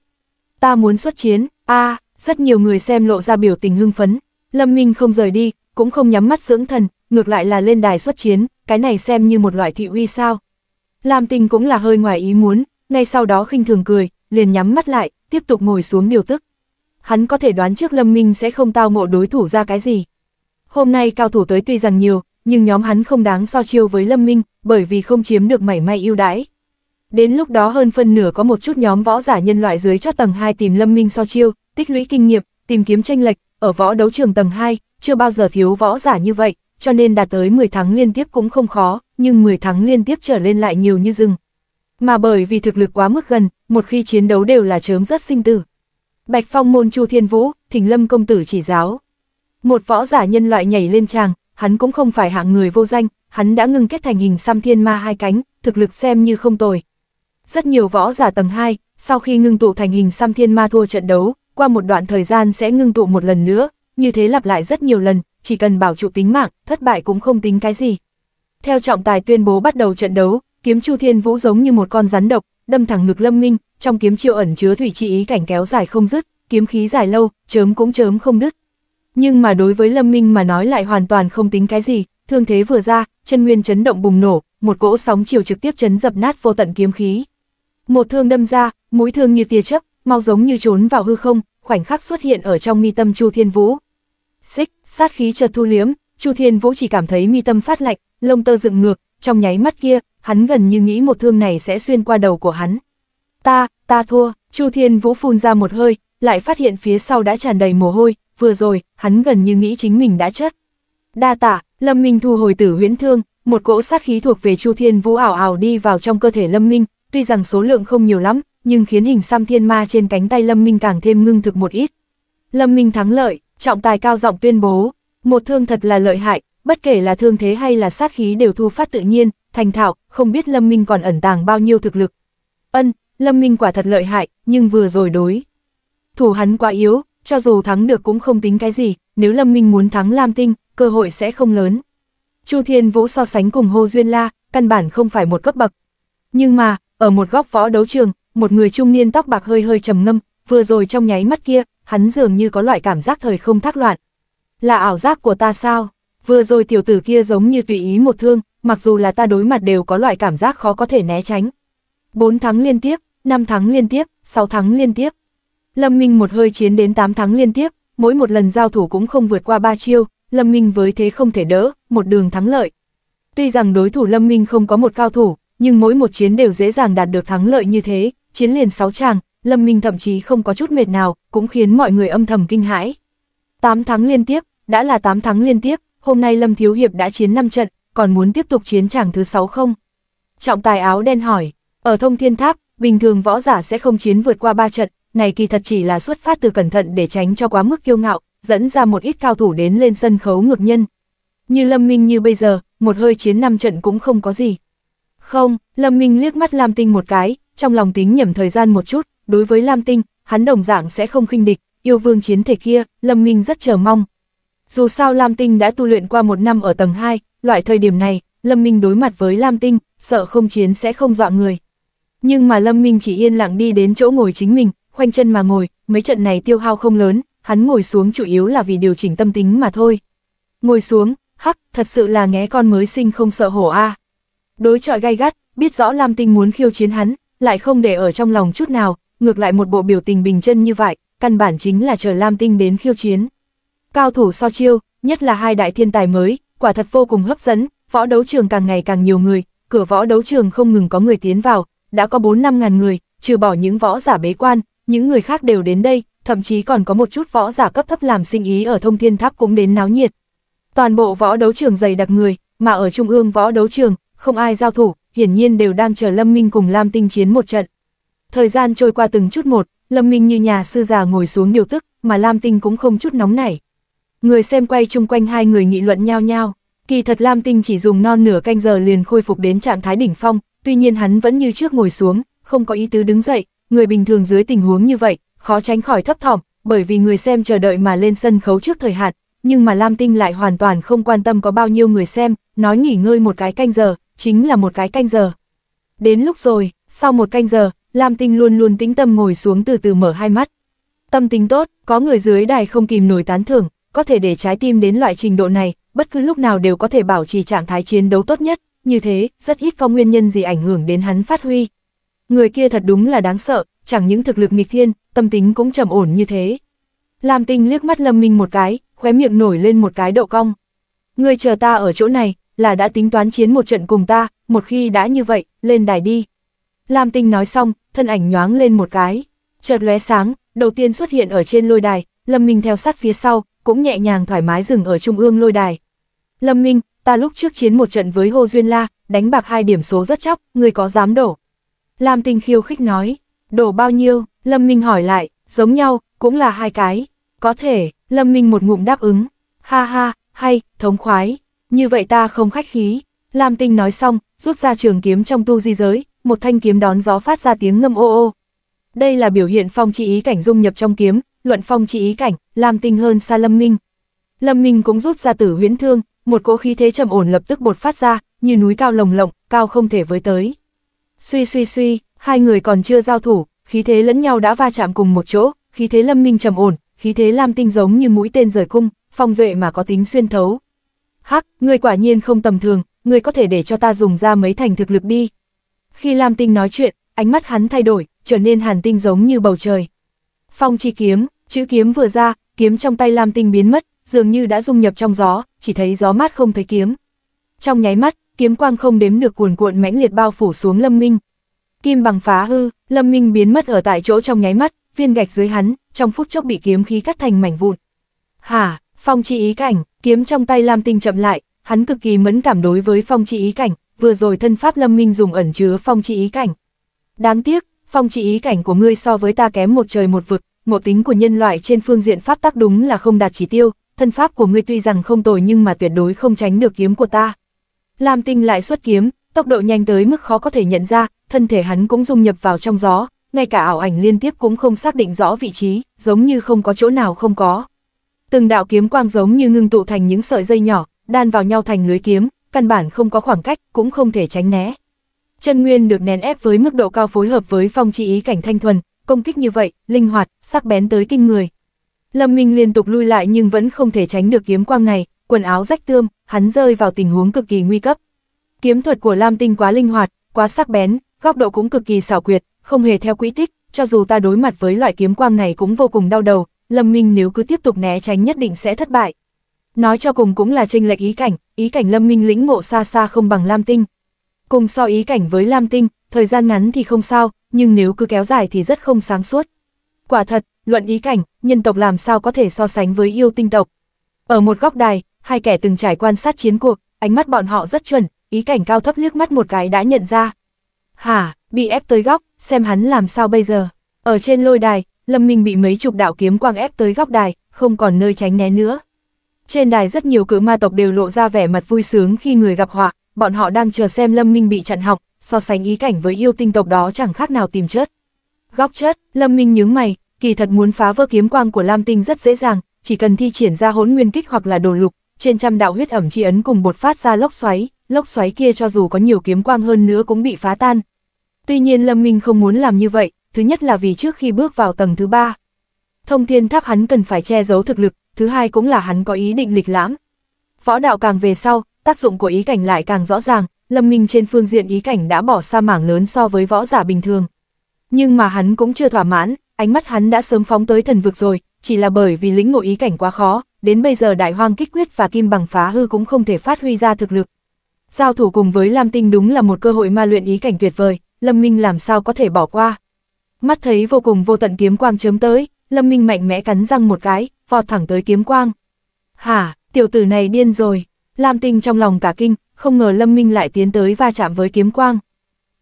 Ta muốn xuất chiến, a rất nhiều người xem lộ ra biểu tình hưng phấn. Lâm Minh không rời đi, cũng không nhắm mắt dưỡng thần, ngược lại là lên đài xuất chiến, cái này xem như một loại thị uy sao. Làm tình cũng là hơi ngoài ý muốn, ngay sau đó khinh thường cười, liền nhắm mắt lại, tiếp tục ngồi xuống điều tức. Hắn có thể đoán trước Lâm Minh sẽ không tao ngộ đối thủ ra cái gì. Hôm nay cao thủ tới tuy rằng nhiều, nhưng nhóm hắn không đáng so chiêu với Lâm Minh, bởi vì không chiếm được mảy may ưu đãi. Đến lúc đó hơn phân nửa có một chút nhóm võ giả nhân loại dưới chót tầng 2 tìm Lâm Minh so chiêu, tích lũy kinh nghiệm, tìm kiếm tranh lệch, ở võ đấu trường tầng 2, chưa bao giờ thiếu võ giả như vậy, cho nên đạt tới 10 tháng liên tiếp cũng không khó, nhưng 10 tháng liên tiếp trở lên lại nhiều như rừng. Mà bởi vì thực lực quá mức gần, một khi chiến đấu đều là chớm rất sinh tử. Bạch Phong môn Chu Thiên Vũ, Thỉnh Lâm công tử chỉ giáo. Một võ giả nhân loại nhảy lên tràng, hắn cũng không phải hạng người vô danh, hắn đã ngưng kết thành hình xăm thiên ma hai cánh, thực lực xem như không tồi. Rất nhiều võ giả tầng 2, sau khi ngưng tụ thành hình xăm thiên ma thua trận đấu, qua một đoạn thời gian sẽ ngưng tụ một lần nữa, như thế lặp lại rất nhiều lần, chỉ cần bảo trụ tính mạng, thất bại cũng không tính cái gì. Theo trọng tài tuyên bố bắt đầu trận đấu, kiếm Chu Thiên Vũ giống như một con rắn độc, đâm thẳng ngực Lâm Minh, trong kiếm chiêu ẩn chứa thủy trị ý cảnh kéo dài không dứt, kiếm khí dài lâu, chớm cũng chớm không đứt. Nhưng mà đối với Lâm Minh mà nói lại hoàn toàn không tính cái gì, thương thế vừa ra, chân nguyên chấn động bùng nổ, một cỗ sóng chiều trực tiếp chấn dập nát vô tận kiếm khí. Một thương đâm ra, mũi thương như tia chớp, mau giống như trốn vào hư không, khoảnh khắc xuất hiện ở trong mi tâm Chu Thiên Vũ. Xích, sát khí chợt thu liếm, Chu Thiên Vũ chỉ cảm thấy mi tâm phát lạnh, lông tơ dựng ngược, trong nháy mắt kia, hắn gần như nghĩ một thương này sẽ xuyên qua đầu của hắn. Ta, ta thua, Chu Thiên Vũ phun ra một hơi, lại phát hiện phía sau đã tràn đầy mồ hôi, vừa rồi, hắn gần như nghĩ chính mình đã chết. Đa tả, Lâm Minh thu hồi tử huyễn thương, một cỗ sát khí thuộc về Chu Thiên Vũ ảo ảo đi vào trong cơ thể Lâm Minh, tuy rằng số lượng không nhiều lắm, nhưng khiến hình xăm thiên ma trên cánh tay Lâm Minh càng thêm ngưng thực một ít. Lâm Minh thắng lợi, trọng tài cao giọng tuyên bố, một thương thật là lợi hại, bất kể là thương thế hay là sát khí đều thu phát tự nhiên, thành thạo, không biết Lâm Minh còn ẩn tàng bao nhiêu thực lực. Ân, Lâm Minh quả thật lợi hại, nhưng vừa rồi đối. Thủ hắn quá yếu, cho dù thắng được cũng không tính cái gì, nếu Lâm Minh muốn thắng Lam Tinh, cơ hội sẽ không lớn. Chu Thiên Vũ so sánh cùng Hồ Duyên La, căn bản không phải một cấp bậc. Nhưng mà, ở một góc võ đấu trường, một người trung niên tóc bạc hơi hơi trầm ngâm, vừa rồi trong nháy mắt kia, hắn dường như có loại cảm giác thời không thác loạn. Là ảo giác của ta sao? Vừa rồi tiểu tử kia giống như tùy ý một thương, mặc dù là ta đối mặt đều có loại cảm giác khó có thể né tránh. 4 thắng liên tiếp, 5 thắng liên tiếp, 6 thắng liên tiếp. Lâm Minh một hơi chiến đến 8 tháng liên tiếp, mỗi một lần giao thủ cũng không vượt qua 3 chiêu, Lâm Minh với thế không thể đỡ, một đường thắng lợi. Tuy rằng đối thủ Lâm Minh không có một cao thủ, nhưng mỗi một chiến đều dễ dàng đạt được thắng lợi như thế, chiến liền 6 tràng, Lâm Minh thậm chí không có chút mệt nào, cũng khiến mọi người âm thầm kinh hãi. 8 tháng liên tiếp, đã là 8 tháng liên tiếp, hôm nay Lâm Thiếu Hiệp đã chiến 5 trận, còn muốn tiếp tục chiến tràng thứ 6 không? Trọng tài áo đen hỏi, ở thông thiên tháp, bình thường võ giả sẽ không chiến vượt qua 3 trận, này kỳ thật chỉ là xuất phát từ cẩn thận để tránh cho quá mức kiêu ngạo, dẫn ra một ít cao thủ đến lên sân khấu ngược nhân. Như Lâm Minh như bây giờ, một hơi chiến 5 trận cũng không có gì. Không, Lâm Minh liếc mắt Lam Tinh một cái, trong lòng tính nhầm thời gian một chút, đối với Lam Tinh, hắn đồng dạng sẽ không khinh địch, yêu vương chiến thể kia, Lâm Minh rất chờ mong. Dù sao Lam Tinh đã tu luyện qua một năm ở tầng 2, loại thời điểm này, Lâm Minh đối mặt với Lam Tinh, sợ không chiến sẽ không dọa người. Nhưng mà Lâm Minh chỉ yên lặng đi đến chỗ ngồi chính mình, khoanh chân mà ngồi, mấy trận này tiêu hao không lớn, hắn ngồi xuống chủ yếu là vì điều chỉnh tâm tính mà thôi. Ngồi xuống, hắc, thật sự là nghe con mới sinh không sợ hổ a. Đối chọi gay gắt, biết rõ Lam Tinh muốn khiêu chiến hắn, lại không để ở trong lòng chút nào, ngược lại một bộ biểu tình bình chân như vậy, căn bản chính là chờ Lam Tinh đến khiêu chiến. Cao thủ so chiêu, nhất là hai đại thiên tài mới, quả thật vô cùng hấp dẫn, võ đấu trường càng ngày càng nhiều người, cửa võ đấu trường không ngừng có người tiến vào, đã có 4-5 ngàn người, trừ bỏ những võ giả bế quan, những người khác đều đến đây, thậm chí còn có một chút võ giả cấp thấp làm sinh ý ở thông thiên tháp cũng đến náo nhiệt. Toàn bộ võ đấu trường dày đặc người, mà ở trung ương võ đấu trường, không ai giao thủ, hiển nhiên đều đang chờ Lâm Minh cùng Lam Tinh chiến một trận. Thời gian trôi qua từng chút một, Lâm Minh như nhà sư già ngồi xuống điều tức, mà Lam Tinh cũng không chút nóng nảy. Người xem quay chung quanh hai người nghị luận nhau nhau, kỳ thật Lam Tinh chỉ dùng non nửa canh giờ liền khôi phục đến trạng thái đỉnh phong, tuy nhiên hắn vẫn như trước ngồi xuống, không có ý tứ đứng dậy, người bình thường dưới tình huống như vậy, khó tránh khỏi thấp thỏm, bởi vì người xem chờ đợi mà lên sân khấu trước thời hạn, nhưng mà Lam Tinh lại hoàn toàn không quan tâm có bao nhiêu người xem, nói nghỉ ngơi một cái canh giờ, chính là một cái canh giờ. Đến lúc rồi, sau một canh giờ, Lam Tinh luôn luôn tĩnh tâm ngồi xuống từ từ mở hai mắt. Tâm tính tốt, có người dưới đài không kìm nổi tán thưởng, có thể để trái tim đến loại trình độ này, bất cứ lúc nào đều có thể bảo trì trạng thái chiến đấu tốt nhất, như thế, rất ít có nguyên nhân gì ảnh hưởng đến hắn phát huy. Người kia thật đúng là đáng sợ, chẳng những thực lực nghịch thiên, tâm tính cũng trầm ổn như thế. Lam Tinh liếc mắt Lâm Minh một cái, khóe miệng nổi lên một cái độ cong. Người chờ ta ở chỗ này, là đã tính toán chiến một trận cùng ta, một khi đã như vậy, lên đài đi. Lam Tinh nói xong, thân ảnh nhoáng lên một cái. Chợt lóe sáng, đầu tiên xuất hiện ở trên lôi đài, Lâm Minh theo sát phía sau, cũng nhẹ nhàng thoải mái dừng ở trung ương lôi đài. Lâm Minh, ta lúc trước chiến một trận với Hồ Duyên La, đánh bạc hai điểm số rất chóc, người có dám đổ. Lam Tinh khiêu khích nói, đổ bao nhiêu, Lâm Minh hỏi lại, giống nhau, cũng là hai cái. Có thể, Lâm Minh một ngụm đáp ứng. Ha ha, hay, thống khoái. Như vậy ta không khách khí. Lam Tinh nói xong, rút ra trường kiếm trong tu di giới, một thanh kiếm đón gió phát ra tiếng ngâm ô ô. Đây là biểu hiện phong trị ý cảnh dung nhập trong kiếm, luận phong trị ý cảnh, Lam Tinh hơn xa Lâm Minh. Lâm Minh cũng rút ra tử huyễn thương, một cỗ khí thế trầm ổn lập tức bột phát ra, như núi cao lồng lộng, cao không thể với tới. Suy suy suy, hai người còn chưa giao thủ, khí thế lẫn nhau đã va chạm cùng một chỗ, khí thế Lâm Minh trầm ổn, khí thế Lam Tinh giống như mũi tên rời cung, phong duệ mà có tính xuyên thấu. Hắc, người quả nhiên không tầm thường, người có thể để cho ta dùng ra mấy thành thực lực đi. Khi Lam Tinh nói chuyện, ánh mắt hắn thay đổi, trở nên hàn tinh giống như bầu trời. Phong chi kiếm, chữ kiếm vừa ra, kiếm trong tay Lam Tinh biến mất, dường như đã dung nhập trong gió, chỉ thấy gió mát không thấy kiếm. Trong nháy mắt, kiếm quang không đếm được cuồn cuộn mãnh liệt bao phủ xuống Lâm Minh. Kim bằng phá hư, Lâm Minh biến mất ở tại chỗ trong nháy mắt, viên gạch dưới hắn, trong phút chốc bị kiếm khí cắt thành mảnh vụn. Hả, phong chi ý cảnh, kiếm trong tay Lam Tinh chậm lại, hắn cực kỳ mẫn cảm đối với phong chi ý cảnh, vừa rồi thân pháp Lâm Minh dùng ẩn chứa phong chi ý cảnh. Đáng tiếc, phong chi ý cảnh của ngươi so với ta kém một trời một vực, ngộ tính của nhân loại trên phương diện pháp tác đúng là không đạt chỉ tiêu, thân pháp của ngươi tuy rằng không tồi nhưng mà tuyệt đối không tránh được kiếm của ta. Lam Tinh lại xuất kiếm, tốc độ nhanh tới mức khó có thể nhận ra, thân thể hắn cũng dung nhập vào trong gió, ngay cả ảo ảnh liên tiếp cũng không xác định rõ vị trí, giống như không có chỗ nào không có. Từng đạo kiếm quang giống như ngưng tụ thành những sợi dây nhỏ, đan vào nhau thành lưới kiếm, căn bản không có khoảng cách, cũng không thể tránh né. Chân nguyên được nén ép với mức độ cao phối hợp với phong chi ý cảnh thanh thuần, công kích như vậy, linh hoạt, sắc bén tới kinh người. Lâm Minh liên tục lui lại nhưng vẫn không thể tránh được kiếm quang này, quần áo rách tươm, hắn rơi vào tình huống cực kỳ nguy cấp. Kiếm thuật của Lam Tinh quá linh hoạt, quá sắc bén, góc độ cũng cực kỳ xảo quyệt, không hề theo quỹ tích, cho dù ta đối mặt với loại kiếm quang này cũng vô cùng đau đầu, Lâm Minh nếu cứ tiếp tục né tránh nhất định sẽ thất bại. Nói cho cùng cũng là tranh lệch ý cảnh, ý cảnh Lâm Minh lĩnh ngộ xa xa không bằng Lam Tinh. Cùng so ý cảnh với Lam Tinh, thời gian ngắn thì không sao, nhưng nếu cứ kéo dài thì rất không sáng suốt. Quả thật, luận ý cảnh, nhân tộc làm sao có thể so sánh với yêu tinh tộc. Ở một góc đài, hai kẻ từng trải quan sát chiến cuộc, ánh mắt bọn họ rất chuẩn, ý cảnh cao thấp liếc mắt một cái đã nhận ra. Hả, bị ép tới góc, xem hắn làm sao bây giờ. Ở trên lôi đài, Lâm Minh bị mấy chục đạo kiếm quang ép tới góc đài, không còn nơi tránh né nữa. Trên đài rất nhiều cự ma tộc đều lộ ra vẻ mặt vui sướng khi người gặp họa, bọn họ đang chờ xem Lâm Minh bị chặn học, so sánh ý cảnh với yêu tinh tộc đó chẳng khác nào tìm chết. Góc chết, Lâm Minh nhướng mày, kỳ thật muốn phá vỡ kiếm quang của Lam Tinh rất dễ dàng, chỉ cần thi triển ra hỗn nguyên kích hoặc là đồ lục, trên trăm đạo huyết ẩm chi ấn cùng bột phát ra lốc xoáy, lốc xoáy kia cho dù có nhiều kiếm quang hơn nữa cũng bị phá tan. Tuy nhiên Lâm Minh không muốn làm như vậy, thứ nhất là vì trước khi bước vào tầng thứ ba, thông thiên tháp hắn cần phải che giấu thực lực, thứ hai cũng là hắn có ý định lịch lãm. Võ đạo càng về sau, tác dụng của ý cảnh lại càng rõ ràng, Lâm Minh trên phương diện ý cảnh đã bỏ xa mảng lớn so với võ giả bình thường. Nhưng mà hắn cũng chưa thỏa mãn, ánh mắt hắn đã sớm phóng tới thần vực rồi, chỉ là bởi vì lĩnh ngộ ý cảnh quá khó, đến bây giờ đại hoang kích quyết và kim bằng phá hư cũng không thể phát huy ra thực lực. Giao thủ cùng với Lam Tinh đúng là một cơ hội ma luyện ý cảnh tuyệt vời, Lâm Minh làm sao có thể bỏ qua. Mắt thấy vô cùng vô tận kiếm quang chớm tới, Lâm Minh mạnh mẽ cắn răng một cái, vọt thẳng tới kiếm quang. Hả, tiểu tử này điên rồi. Lam Tinh trong lòng cả kinh, không ngờ Lâm Minh lại tiến tới va chạm với kiếm quang.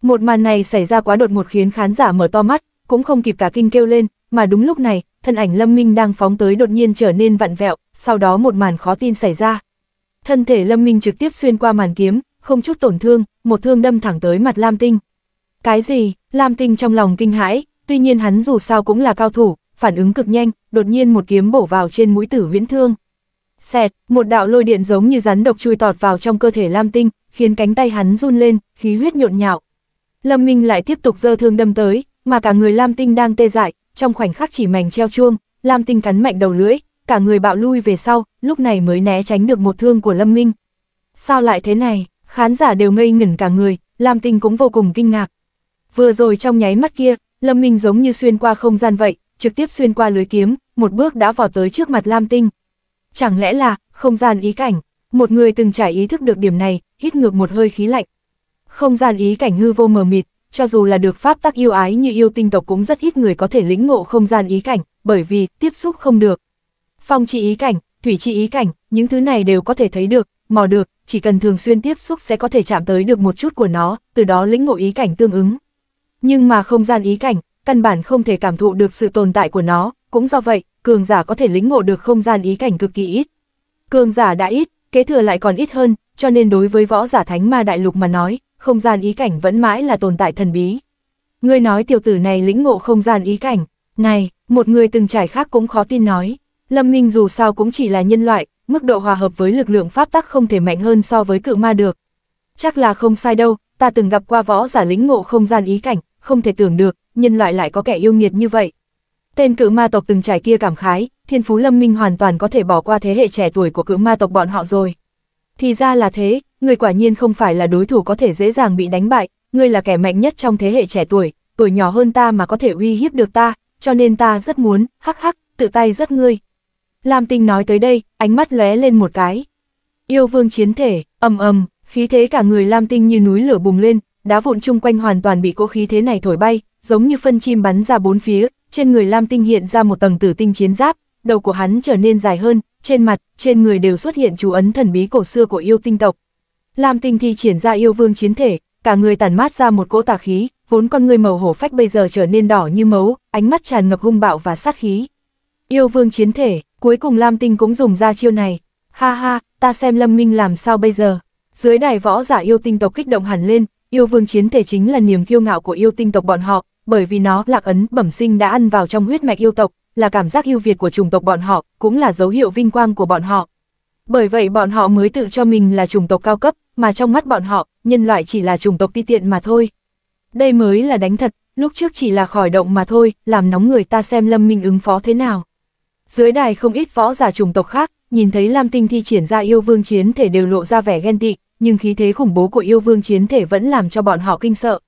Một màn này xảy ra quá đột ngột khiến khán giả mở to mắt, cũng không kịp cả kinh kêu lên, mà đúng lúc này, thân ảnh Lâm Minh đang phóng tới đột nhiên trở nên vặn vẹo, sau đó một màn khó tin xảy ra. Thân thể Lâm Minh trực tiếp xuyên qua màn kiếm, không chút tổn thương, một thương đâm thẳng tới mặt Lam Tinh. Cái gì? Lam Tinh trong lòng kinh hãi, tuy nhiên hắn dù sao cũng là cao thủ, phản ứng cực nhanh, đột nhiên một kiếm bổ vào trên mũi tử viễn thương. Xẹt, một đạo lôi điện giống như rắn độc chui tọt vào trong cơ thể Lam Tinh, khiến cánh tay hắn run lên, khí huyết nhộn nhạo. Lâm Minh lại tiếp tục dơ thương đâm tới, mà cả người Lam Tinh đang tê dại, trong khoảnh khắc chỉ mảnh treo chuông, Lam Tinh cắn mạnh đầu lưỡi, cả người bạo lui về sau, lúc này mới né tránh được một thương của Lâm Minh. Sao lại thế này, khán giả đều ngây ngẩn cả người, Lam Tinh cũng vô cùng kinh ngạc. Vừa rồi trong nháy mắt kia, Lâm Minh giống như xuyên qua không gian vậy, trực tiếp xuyên qua lưới kiếm, một bước đã vào tới trước mặt Lam Tinh. Chẳng lẽ là, không gian ý cảnh, một người từng trải ý thức được điểm này, hít ngược một hơi khí lạnh. Không gian ý cảnh hư vô mờ mịt, cho dù là được pháp tắc yêu ái như yêu tinh tộc cũng rất ít người có thể lĩnh ngộ không gian ý cảnh, bởi vì tiếp xúc không được. Phong trị ý cảnh, thủy trị ý cảnh, những thứ này đều có thể thấy được, mò được, chỉ cần thường xuyên tiếp xúc sẽ có thể chạm tới được một chút của nó, từ đó lĩnh ngộ ý cảnh tương ứng. Nhưng mà không gian ý cảnh, căn bản không thể cảm thụ được sự tồn tại của nó, cũng do vậy, cường giả có thể lĩnh ngộ được không gian ý cảnh cực kỳ ít. Cường giả đã ít, kế thừa lại còn ít hơn, cho nên đối với võ giả thánh ma đại lục mà nói, không gian ý cảnh vẫn mãi là tồn tại thần bí. Ngươi nói tiểu tử này lĩnh ngộ không gian ý cảnh, này, một người từng trải khác cũng khó tin nói. Lâm Minh dù sao cũng chỉ là nhân loại, mức độ hòa hợp với lực lượng pháp tắc không thể mạnh hơn so với cự ma được. Chắc là không sai đâu, ta từng gặp qua võ giả lĩnh ngộ không gian ý cảnh, không thể tưởng được, nhân loại lại có kẻ yêu nghiệt như vậy. Tên cự ma tộc từng trải kia cảm khái, thiên phú lâm minh hoàn toàn có thể bỏ qua thế hệ trẻ tuổi của cự ma tộc bọn họ rồi. Thì ra là thế, người quả nhiên không phải là đối thủ có thể dễ dàng bị đánh bại, ngươi là kẻ mạnh nhất trong thế hệ trẻ tuổi, tuổi nhỏ hơn ta mà có thể uy hiếp được ta, cho nên ta rất muốn, hắc hắc, tự tay rất ngươi. Lam Tinh nói tới đây, ánh mắt lóe lên một cái. Yêu vương chiến thể, ầm ầm, khí thế cả người Lam Tinh như núi lửa bùng lên, đá vụn chung quanh hoàn toàn bị cỗ khí thế này thổi bay, giống như phân chim bắn ra bốn phía, trên người Lam Tinh hiện ra một tầng tử tinh chiến giáp, đầu của hắn trở nên dài hơn, trên mặt, trên người đều xuất hiện chú ấn thần bí cổ xưa của yêu tinh tộc. Lam Tinh thi triển ra yêu vương chiến thể, cả người tàn mát ra một cỗ tà khí, vốn con người màu hổ phách bây giờ trở nên đỏ như máu, ánh mắt tràn ngập hung bạo và sát khí. Yêu vương chiến thể, cuối cùng Lam Tinh cũng dùng ra chiêu này. Ha ha, ta xem Lâm Minh làm sao bây giờ. Dưới đài võ giả yêu tinh tộc kích động hẳn lên, yêu vương chiến thể chính là niềm kiêu ngạo của yêu tinh tộc bọn họ, bởi vì nó lạc ấn bẩm sinh đã ăn vào trong huyết mạch yêu tộc, là cảm giác yêu việt của chủng tộc bọn họ, cũng là dấu hiệu vinh quang của bọn họ. Bởi vậy bọn họ mới tự cho mình là chủng tộc cao cấp, mà trong mắt bọn họ, nhân loại chỉ là chủng tộc ti tiện mà thôi. Đây mới là đánh thật, lúc trước chỉ là khỏi động mà thôi, làm nóng người ta xem Lâm Minh ứng phó thế nào. Dưới đài không ít võ giả chủng tộc khác, nhìn thấy Lam Tinh thi triển ra yêu vương chiến thể đều lộ ra vẻ ghen tị, nhưng khí thế khủng bố của yêu vương chiến thể vẫn làm cho bọn họ kinh sợ.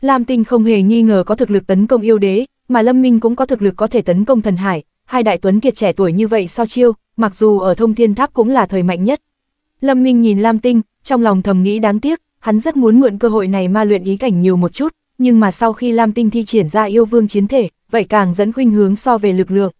Lam Tinh không hề nghi ngờ có thực lực tấn công yêu đế, mà Lâm Minh cũng có thực lực có thể tấn công thần hải, hai đại tuấn kiệt trẻ tuổi như vậy so chiêu, mặc dù ở thông thiên tháp cũng là thời mạnh nhất. Lâm Minh nhìn Lam Tinh, trong lòng thầm nghĩ đáng tiếc, hắn rất muốn mượn cơ hội này ma luyện ý cảnh nhiều một chút, nhưng mà sau khi Lam Tinh thi triển ra yêu vương chiến thể, vậy càng dẫn khuynh hướng so về lực lượng.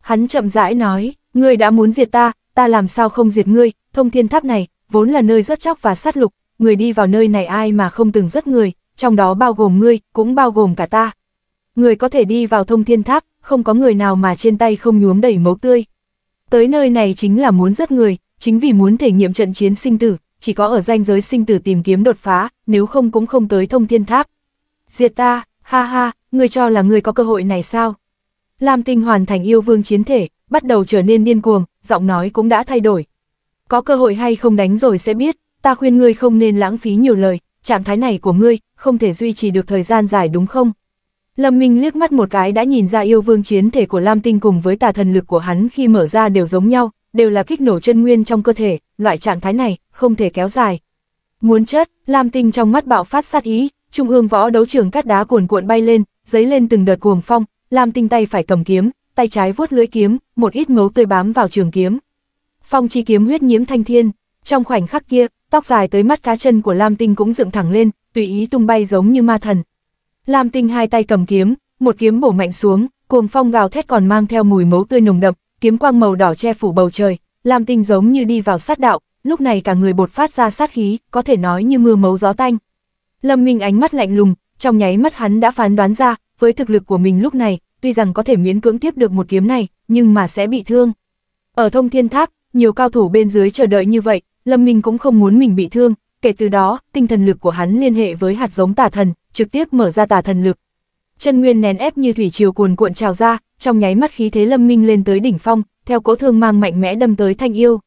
Hắn chậm rãi nói, ngươi đã muốn diệt ta, ta làm sao không diệt ngươi, thông thiên tháp này, vốn là nơi rất chóc và sát lục, người đi vào nơi này ai mà không từng rất người, trong đó bao gồm ngươi, cũng bao gồm cả ta. Người có thể đi vào thông thiên tháp, không có người nào mà trên tay không nhuốm đầy máu tươi. Tới nơi này chính là muốn rất người, chính vì muốn thể nghiệm trận chiến sinh tử, chỉ có ở danh giới sinh tử tìm kiếm đột phá, nếu không cũng không tới thông thiên tháp. Diệt ta, ha ha, người cho là người có cơ hội này sao? Lam Tinh hoàn thành yêu vương chiến thể, bắt đầu trở nên điên cuồng, giọng nói cũng đã thay đổi. Có cơ hội hay không đánh rồi sẽ biết, ta khuyên ngươi không nên lãng phí nhiều lời, trạng thái này của ngươi, không thể duy trì được thời gian dài đúng không? Lâm Minh liếc mắt một cái đã nhìn ra yêu vương chiến thể của Lam Tinh cùng với tà thần lực của hắn khi mở ra đều giống nhau, đều là kích nổ chân nguyên trong cơ thể, loại trạng thái này, không thể kéo dài. Muốn chết, Lam Tinh trong mắt bạo phát sát ý, trung ương võ đấu trường cắt đá cuồn cuộn bay lên, giấy lên từng đợt cuồng phong, Lam Tinh tay phải cầm kiếm, tay trái vuốt lưỡi kiếm, một ít máu tươi bám vào trường kiếm. Phong chi kiếm huyết nhiễm thanh thiên, trong khoảnh khắc kia, tóc dài tới mắt cá chân của Lam Tinh cũng dựng thẳng lên, tùy ý tung bay giống như ma thần. Lam Tinh hai tay cầm kiếm, một kiếm bổ mạnh xuống, cuồng phong gào thét còn mang theo mùi máu tươi nồng đậm, kiếm quang màu đỏ che phủ bầu trời, Lam Tinh giống như đi vào sát đạo, lúc này cả người bột phát ra sát khí, có thể nói như mưa mấu gió tanh. Lâm Minh ánh mắt lạnh lùng, trong nháy mắt hắn đã phán đoán ra, với thực lực của mình lúc này, tuy rằng có thể miễn cưỡng tiếp được một kiếm này, nhưng mà sẽ bị thương. Ở thông thiên tháp, nhiều cao thủ bên dưới chờ đợi như vậy, Lâm Minh cũng không muốn mình bị thương, kể từ đó, tinh thần lực của hắn liên hệ với hạt giống tà thần, trực tiếp mở ra tà thần lực. Chân nguyên nén ép như thủy triều cuồn cuộn trào ra, trong nháy mắt khí thế Lâm Minh lên tới đỉnh phong, theo cỗ thương mang mạnh mẽ đâm tới thanh yêu.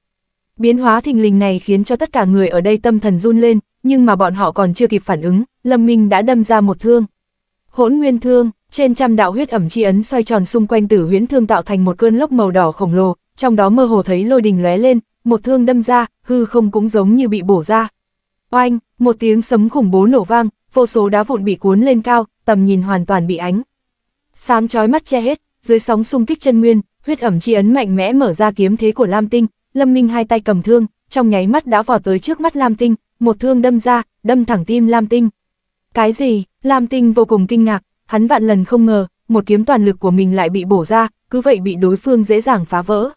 Biến hóa thình lình này khiến cho tất cả người ở đây tâm thần run lên, nhưng mà bọn họ còn chưa kịp phản ứng, Lâm Minh đã đâm ra một thương. Hỗn nguyên thương, trên trăm đạo huyết ẩm chi ấn xoay tròn xung quanh tử huyễn thương tạo thành một cơn lốc màu đỏ khổng lồ, trong đó mơ hồ thấy lôi đình lóe lên, một thương đâm ra, hư không cũng giống như bị bổ ra. Oanh, một tiếng sấm khủng bố nổ vang, vô số đá vụn bị cuốn lên cao, tầm nhìn hoàn toàn bị ánh. Sáng chói mắt che hết, dưới sóng xung kích chân nguyên, huyết ẩm chi ấn mạnh mẽ mở ra kiếm thế của Lam Tinh, Lâm Minh hai tay cầm thương, trong nháy mắt đã vò tới trước mắt Lam Tinh, một thương đâm ra, đâm thẳng tim Lam Tinh. Cái gì? Lam Tinh vô cùng kinh ngạc, hắn vạn lần không ngờ, một kiếm toàn lực của mình lại bị bổ ra, cứ vậy bị đối phương dễ dàng phá vỡ.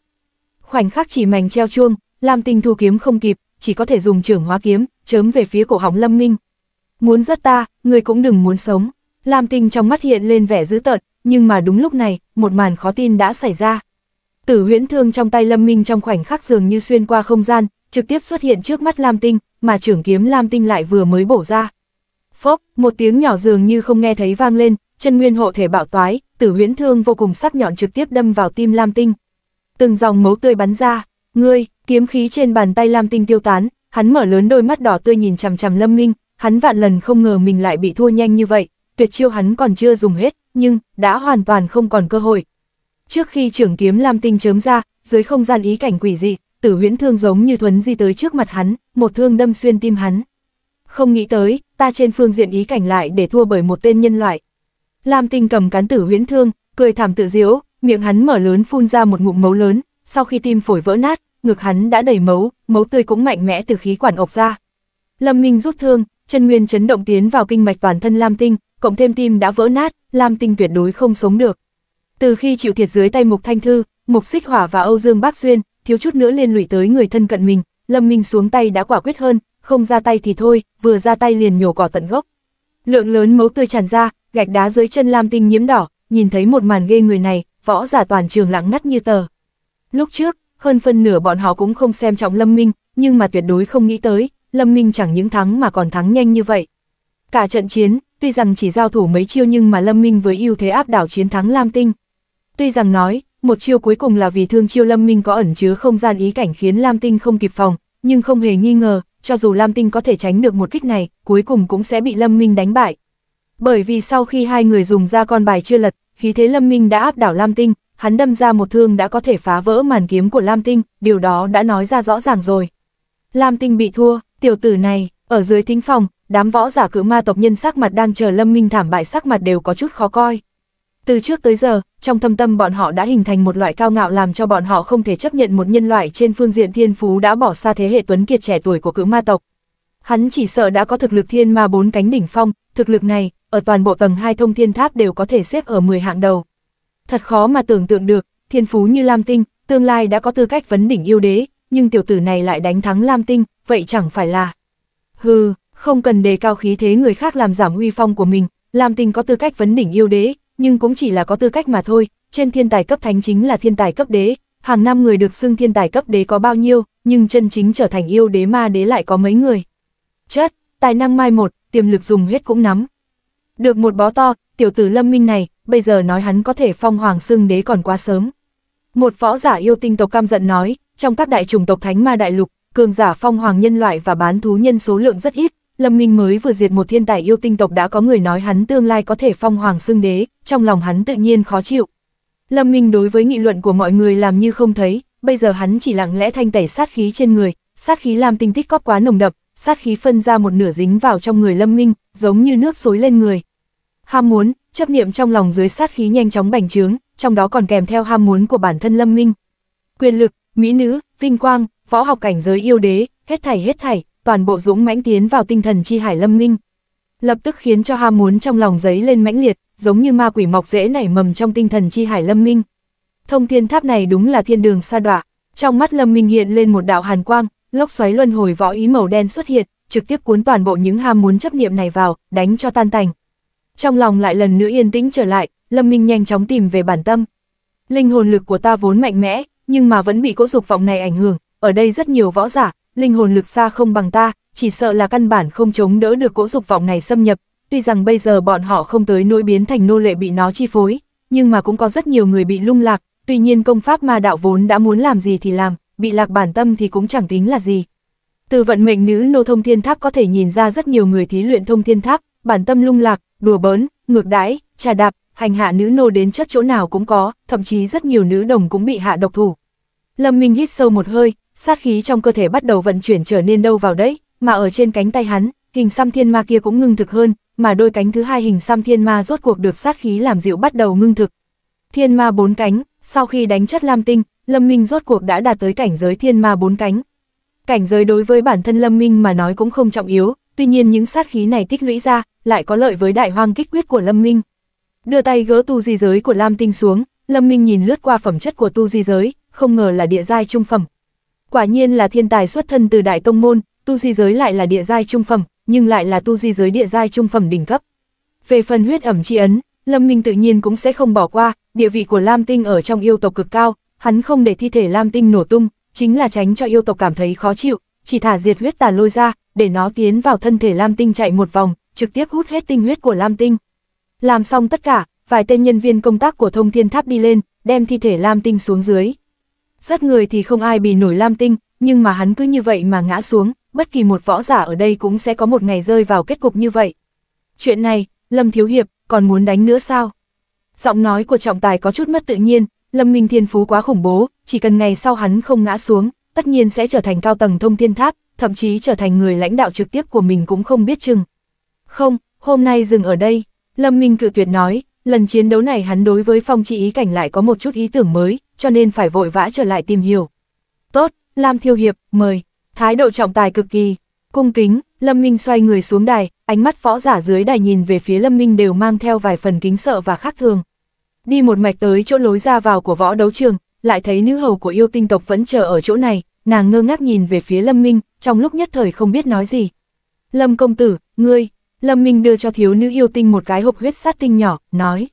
Khoảnh khắc chỉ mảnh treo chuông, Lam Tinh thu kiếm không kịp, chỉ có thể dùng trưởng hóa kiếm, chớm về phía cổ họng Lâm Minh. Muốn giết ta, người cũng đừng muốn sống. Lam Tinh trong mắt hiện lên vẻ dữ tợn, nhưng mà đúng lúc này, một màn khó tin đã xảy ra. Tử huyễn thương trong tay Lâm Minh trong khoảnh khắc dường như xuyên qua không gian, trực tiếp xuất hiện trước mắt Lam Tinh, mà trưởng kiếm Lam Tinh lại vừa mới bổ ra. Phốc, một tiếng nhỏ dường như không nghe thấy vang lên, chân nguyên hộ thể bạo toái, tử huyễn thương vô cùng sắc nhọn trực tiếp đâm vào tim Lam Tinh. Từng dòng máu tươi bắn ra, ngươi, kiếm khí trên bàn tay Lam Tinh tiêu tán, hắn mở lớn đôi mắt đỏ tươi nhìn chằm chằm Lâm Minh, hắn vạn lần không ngờ mình lại bị thua nhanh như vậy, tuyệt chiêu hắn còn chưa dùng hết, nhưng đã hoàn toàn không còn cơ hội. Trước khi trưởng kiếm Lam Tinh chớm ra, dưới không gian ý cảnh quỷ dị, tử huyễn thương giống như thuấn di tới trước mặt hắn, một thương đâm xuyên tim hắn. Không nghĩ tới, ta trên phương diện ý cảnh lại để thua bởi một tên nhân loại. Lam Tinh cầm cán tử huyễn thương, cười thảm tự diễu, miệng hắn mở lớn phun ra một ngụm máu lớn, sau khi tim phổi vỡ nát, ngực hắn đã đầy máu, máu tươi cũng mạnh mẽ từ khí quản ộc ra. Lâm Minh rút thương, chân nguyên chấn động tiến vào kinh mạch toàn thân Lam Tinh, cộng thêm tim đã vỡ nát, Lam Tinh tuyệt đối không sống được. Từ khi chịu thiệt dưới tay Mục Thanh Thư, Mục Xích Hỏa và Âu Dương Bác Xuyên, thiếu chút nữa liên lụy tới người thân cận mình, Lâm Minh xuống tay đã quả quyết hơn, không ra tay thì thôi, vừa ra tay liền nhổ cỏ tận gốc. Lượng lớn máu tươi tràn ra, gạch đá dưới chân Lam Tinh nhiễm đỏ, nhìn thấy một màn ghê người này, võ giả toàn trường lặng ngắt như tờ. Lúc trước, hơn phân nửa bọn họ cũng không xem trọng Lâm Minh, nhưng mà tuyệt đối không nghĩ tới, Lâm Minh chẳng những thắng mà còn thắng nhanh như vậy. Cả trận chiến, tuy rằng chỉ giao thủ mấy chiêu nhưng mà Lâm Minh với ưu thế áp đảo chiến thắng Lam Tinh. Tuy rằng nói, một chiêu cuối cùng là vì thương chiêu Lâm Minh có ẩn chứa không gian ý cảnh khiến Lam Tinh không kịp phòng, nhưng không hề nghi ngờ, cho dù Lam Tinh có thể tránh được một kích này, cuối cùng cũng sẽ bị Lâm Minh đánh bại. Bởi vì sau khi hai người dùng ra con bài chưa lật, khí thế Lâm Minh đã áp đảo Lam Tinh, hắn đâm ra một thương đã có thể phá vỡ màn kiếm của Lam Tinh, điều đó đã nói ra rõ ràng rồi. Lam Tinh bị thua, tiểu tử này, ở dưới thính phòng, đám võ giả cự ma tộc nhân sắc mặt đang chờ Lâm Minh thảm bại sắc mặt đều có chút khó coi. Từ trước tới giờ, trong thâm tâm bọn họ đã hình thành một loại cao ngạo làm cho bọn họ không thể chấp nhận một nhân loại trên phương diện thiên phú đã bỏ xa thế hệ tuấn kiệt trẻ tuổi của cự ma tộc. Hắn chỉ sợ đã có thực lực thiên ma bốn cánh đỉnh phong, thực lực này, ở toàn bộ tầng 2 thông thiên tháp đều có thể xếp ở 10 hạng đầu. Thật khó mà tưởng tượng được, thiên phú như Lam Tinh, tương lai đã có tư cách vấn đỉnh yêu đế, nhưng tiểu tử này lại đánh thắng Lam Tinh, vậy chẳng phải là... Hừ, không cần đề cao khí thế người khác làm giảm uy phong của mình, Lam Tinh có tư cách vấn đỉnh yêu đế, nhưng cũng chỉ là có tư cách mà thôi, trên thiên tài cấp thánh chính là thiên tài cấp đế, hàng năm người được xưng thiên tài cấp đế có bao nhiêu, nhưng chân chính trở thành yêu đế ma đế lại có mấy người. Chất, tài năng mai một, tiềm lực dùng hết cũng nắm. Được một bó to, tiểu tử lâm minh này, bây giờ nói hắn có thể phong hoàng xưng đế còn quá sớm. Một võ giả yêu tinh tộc cam giận nói, trong các đại chủng tộc thánh ma đại lục, cường giả phong hoàng nhân loại và bán thú nhân số lượng rất ít, Lâm Minh mới vừa diệt một thiên tài yêu tinh tộc đã có người nói hắn tương lai có thể phong hoàng xưng đế, trong lòng hắn tự nhiên khó chịu. Lâm Minh đối với nghị luận của mọi người làm như không thấy, bây giờ hắn chỉ lặng lẽ thanh tẩy sát khí trên người, sát khí làm tinh tích cóp quá nồng đậm, sát khí phân ra một nửa dính vào trong người Lâm Minh, giống như nước xối lên người. Ham muốn, chấp niệm trong lòng dưới sát khí nhanh chóng bành trướng, trong đó còn kèm theo ham muốn của bản thân Lâm Minh. Quyền lực, mỹ nữ, vinh quang, võ học cảnh giới yêu đế, hết thảy hết thảy, toàn bộ dũng mãnh tiến vào tinh thần chi hải Lâm Minh. Lập tức khiến cho ham muốn trong lòng giấy lên mãnh liệt, giống như ma quỷ mọc rễ nảy mầm trong tinh thần chi hải Lâm Minh. Thông thiên tháp này đúng là thiên đường sa đọa, trong mắt Lâm Minh hiện lên một đạo hàn quang, lốc xoáy luân hồi võ ý màu đen xuất hiện, trực tiếp cuốn toàn bộ những ham muốn chấp niệm này vào, đánh cho tan tành. Trong lòng lại lần nữa yên tĩnh trở lại, Lâm Minh nhanh chóng tìm về bản tâm. Linh hồn lực của ta vốn mạnh mẽ, nhưng mà vẫn bị cỗ dục vọng này ảnh hưởng, ở đây rất nhiều võ giả, linh hồn lực xa không bằng ta, chỉ sợ là căn bản không chống đỡ được cỗ dục vọng này xâm nhập, tuy rằng bây giờ bọn họ không tới nỗi biến thành nô lệ bị nó chi phối, nhưng mà cũng có rất nhiều người bị lung lạc, tuy nhiên công pháp ma đạo vốn đã muốn làm gì thì làm, bị lạc bản tâm thì cũng chẳng tính là gì. Từ vận mệnh nữ nô thông thiên tháp có thể nhìn ra rất nhiều người thí luyện thông thiên tháp, bản tâm lung lạc, đùa bỡn, ngược đãi, trà đạp, hành hạ nữ nô đến chất chỗ nào cũng có, thậm chí rất nhiều nữ đồng cũng bị hạ độc thủ. Lâm Minh hít sâu một hơi, sát khí trong cơ thể bắt đầu vận chuyển trở nên đâu vào đấy, mà ở trên cánh tay hắn, hình xăm thiên ma kia cũng ngưng thực hơn, mà đôi cánh thứ hai hình xăm thiên ma rốt cuộc được sát khí làm dịu bắt đầu ngưng thực. Thiên ma bốn cánh, sau khi đánh chất lam tinh, Lâm Minh rốt cuộc đã đạt tới cảnh giới thiên ma bốn cánh. Cảnh giới đối với bản thân Lâm Minh mà nói cũng không trọng yếu, tuy nhiên những sát khí này tích lũy ra, lại có lợi với đại hoang kích quyết của Lâm Minh. Đưa tay gỡ tu di giới của Lam Tinh xuống, Lâm Minh nhìn lướt qua phẩm chất của tu di giới, không ngờ là địa giai trung phẩm. Quả nhiên là thiên tài xuất thân từ đại tông môn, tu di giới lại là địa giai trung phẩm, nhưng lại là tu di giới địa giai trung phẩm đỉnh cấp. Về phần huyết ẩm chi ấn, Lâm Minh tự nhiên cũng sẽ không bỏ qua, địa vị của Lam Tinh ở trong yêu tộc cực cao, hắn không để thi thể Lam Tinh nổ tung, chính là tránh cho yêu tộc cảm thấy khó chịu, chỉ thả diệt huyết tà lôi ra, để nó tiến vào thân thể Lam Tinh chạy một vòng, trực tiếp hút hết tinh huyết của Lam Tinh. Làm xong tất cả, vài tên nhân viên công tác của thông thiên tháp đi lên, đem thi thể Lam Tinh xuống dưới. Rất người thì không ai bị nổi Lam Tinh, nhưng mà hắn cứ như vậy mà ngã xuống, bất kỳ một võ giả ở đây cũng sẽ có một ngày rơi vào kết cục như vậy. Chuyện này, Lâm Thiếu Hiệp, còn muốn đánh nữa sao? Giọng nói của trọng tài có chút mất tự nhiên, Lâm Minh Thiên Phú quá khủng bố, chỉ cần ngày sau hắn không ngã xuống, tất nhiên sẽ trở thành cao tầng thông thiên tháp, thậm chí trở thành người lãnh đạo trực tiếp của mình cũng không biết chừng. Không, hôm nay dừng ở đây, Lâm Minh cự tuyệt nói, lần chiến đấu này hắn đối với phong trị ý cảnh lại có một chút ý tưởng mới, cho nên phải vội vã trở lại tìm hiểu. Tốt, Lam Thiêu Hiệp, mời, thái độ trọng tài cực kỳ, cung kính, Lâm Minh xoay người xuống đài, ánh mắt võ giả dưới đài nhìn về phía Lâm Minh đều mang theo vài phần kính sợ và khác thường. Đi một mạch tới chỗ lối ra vào của võ đấu trường, lại thấy nữ hầu của yêu tinh tộc vẫn chờ ở chỗ này, nàng ngơ ngác nhìn về phía Lâm Minh, trong lúc nhất thời không biết nói gì. Lâm công tử, ngươi, Lâm Minh đưa cho thiếu nữ yêu tinh một cái hộp huyết sát tinh nhỏ, nói.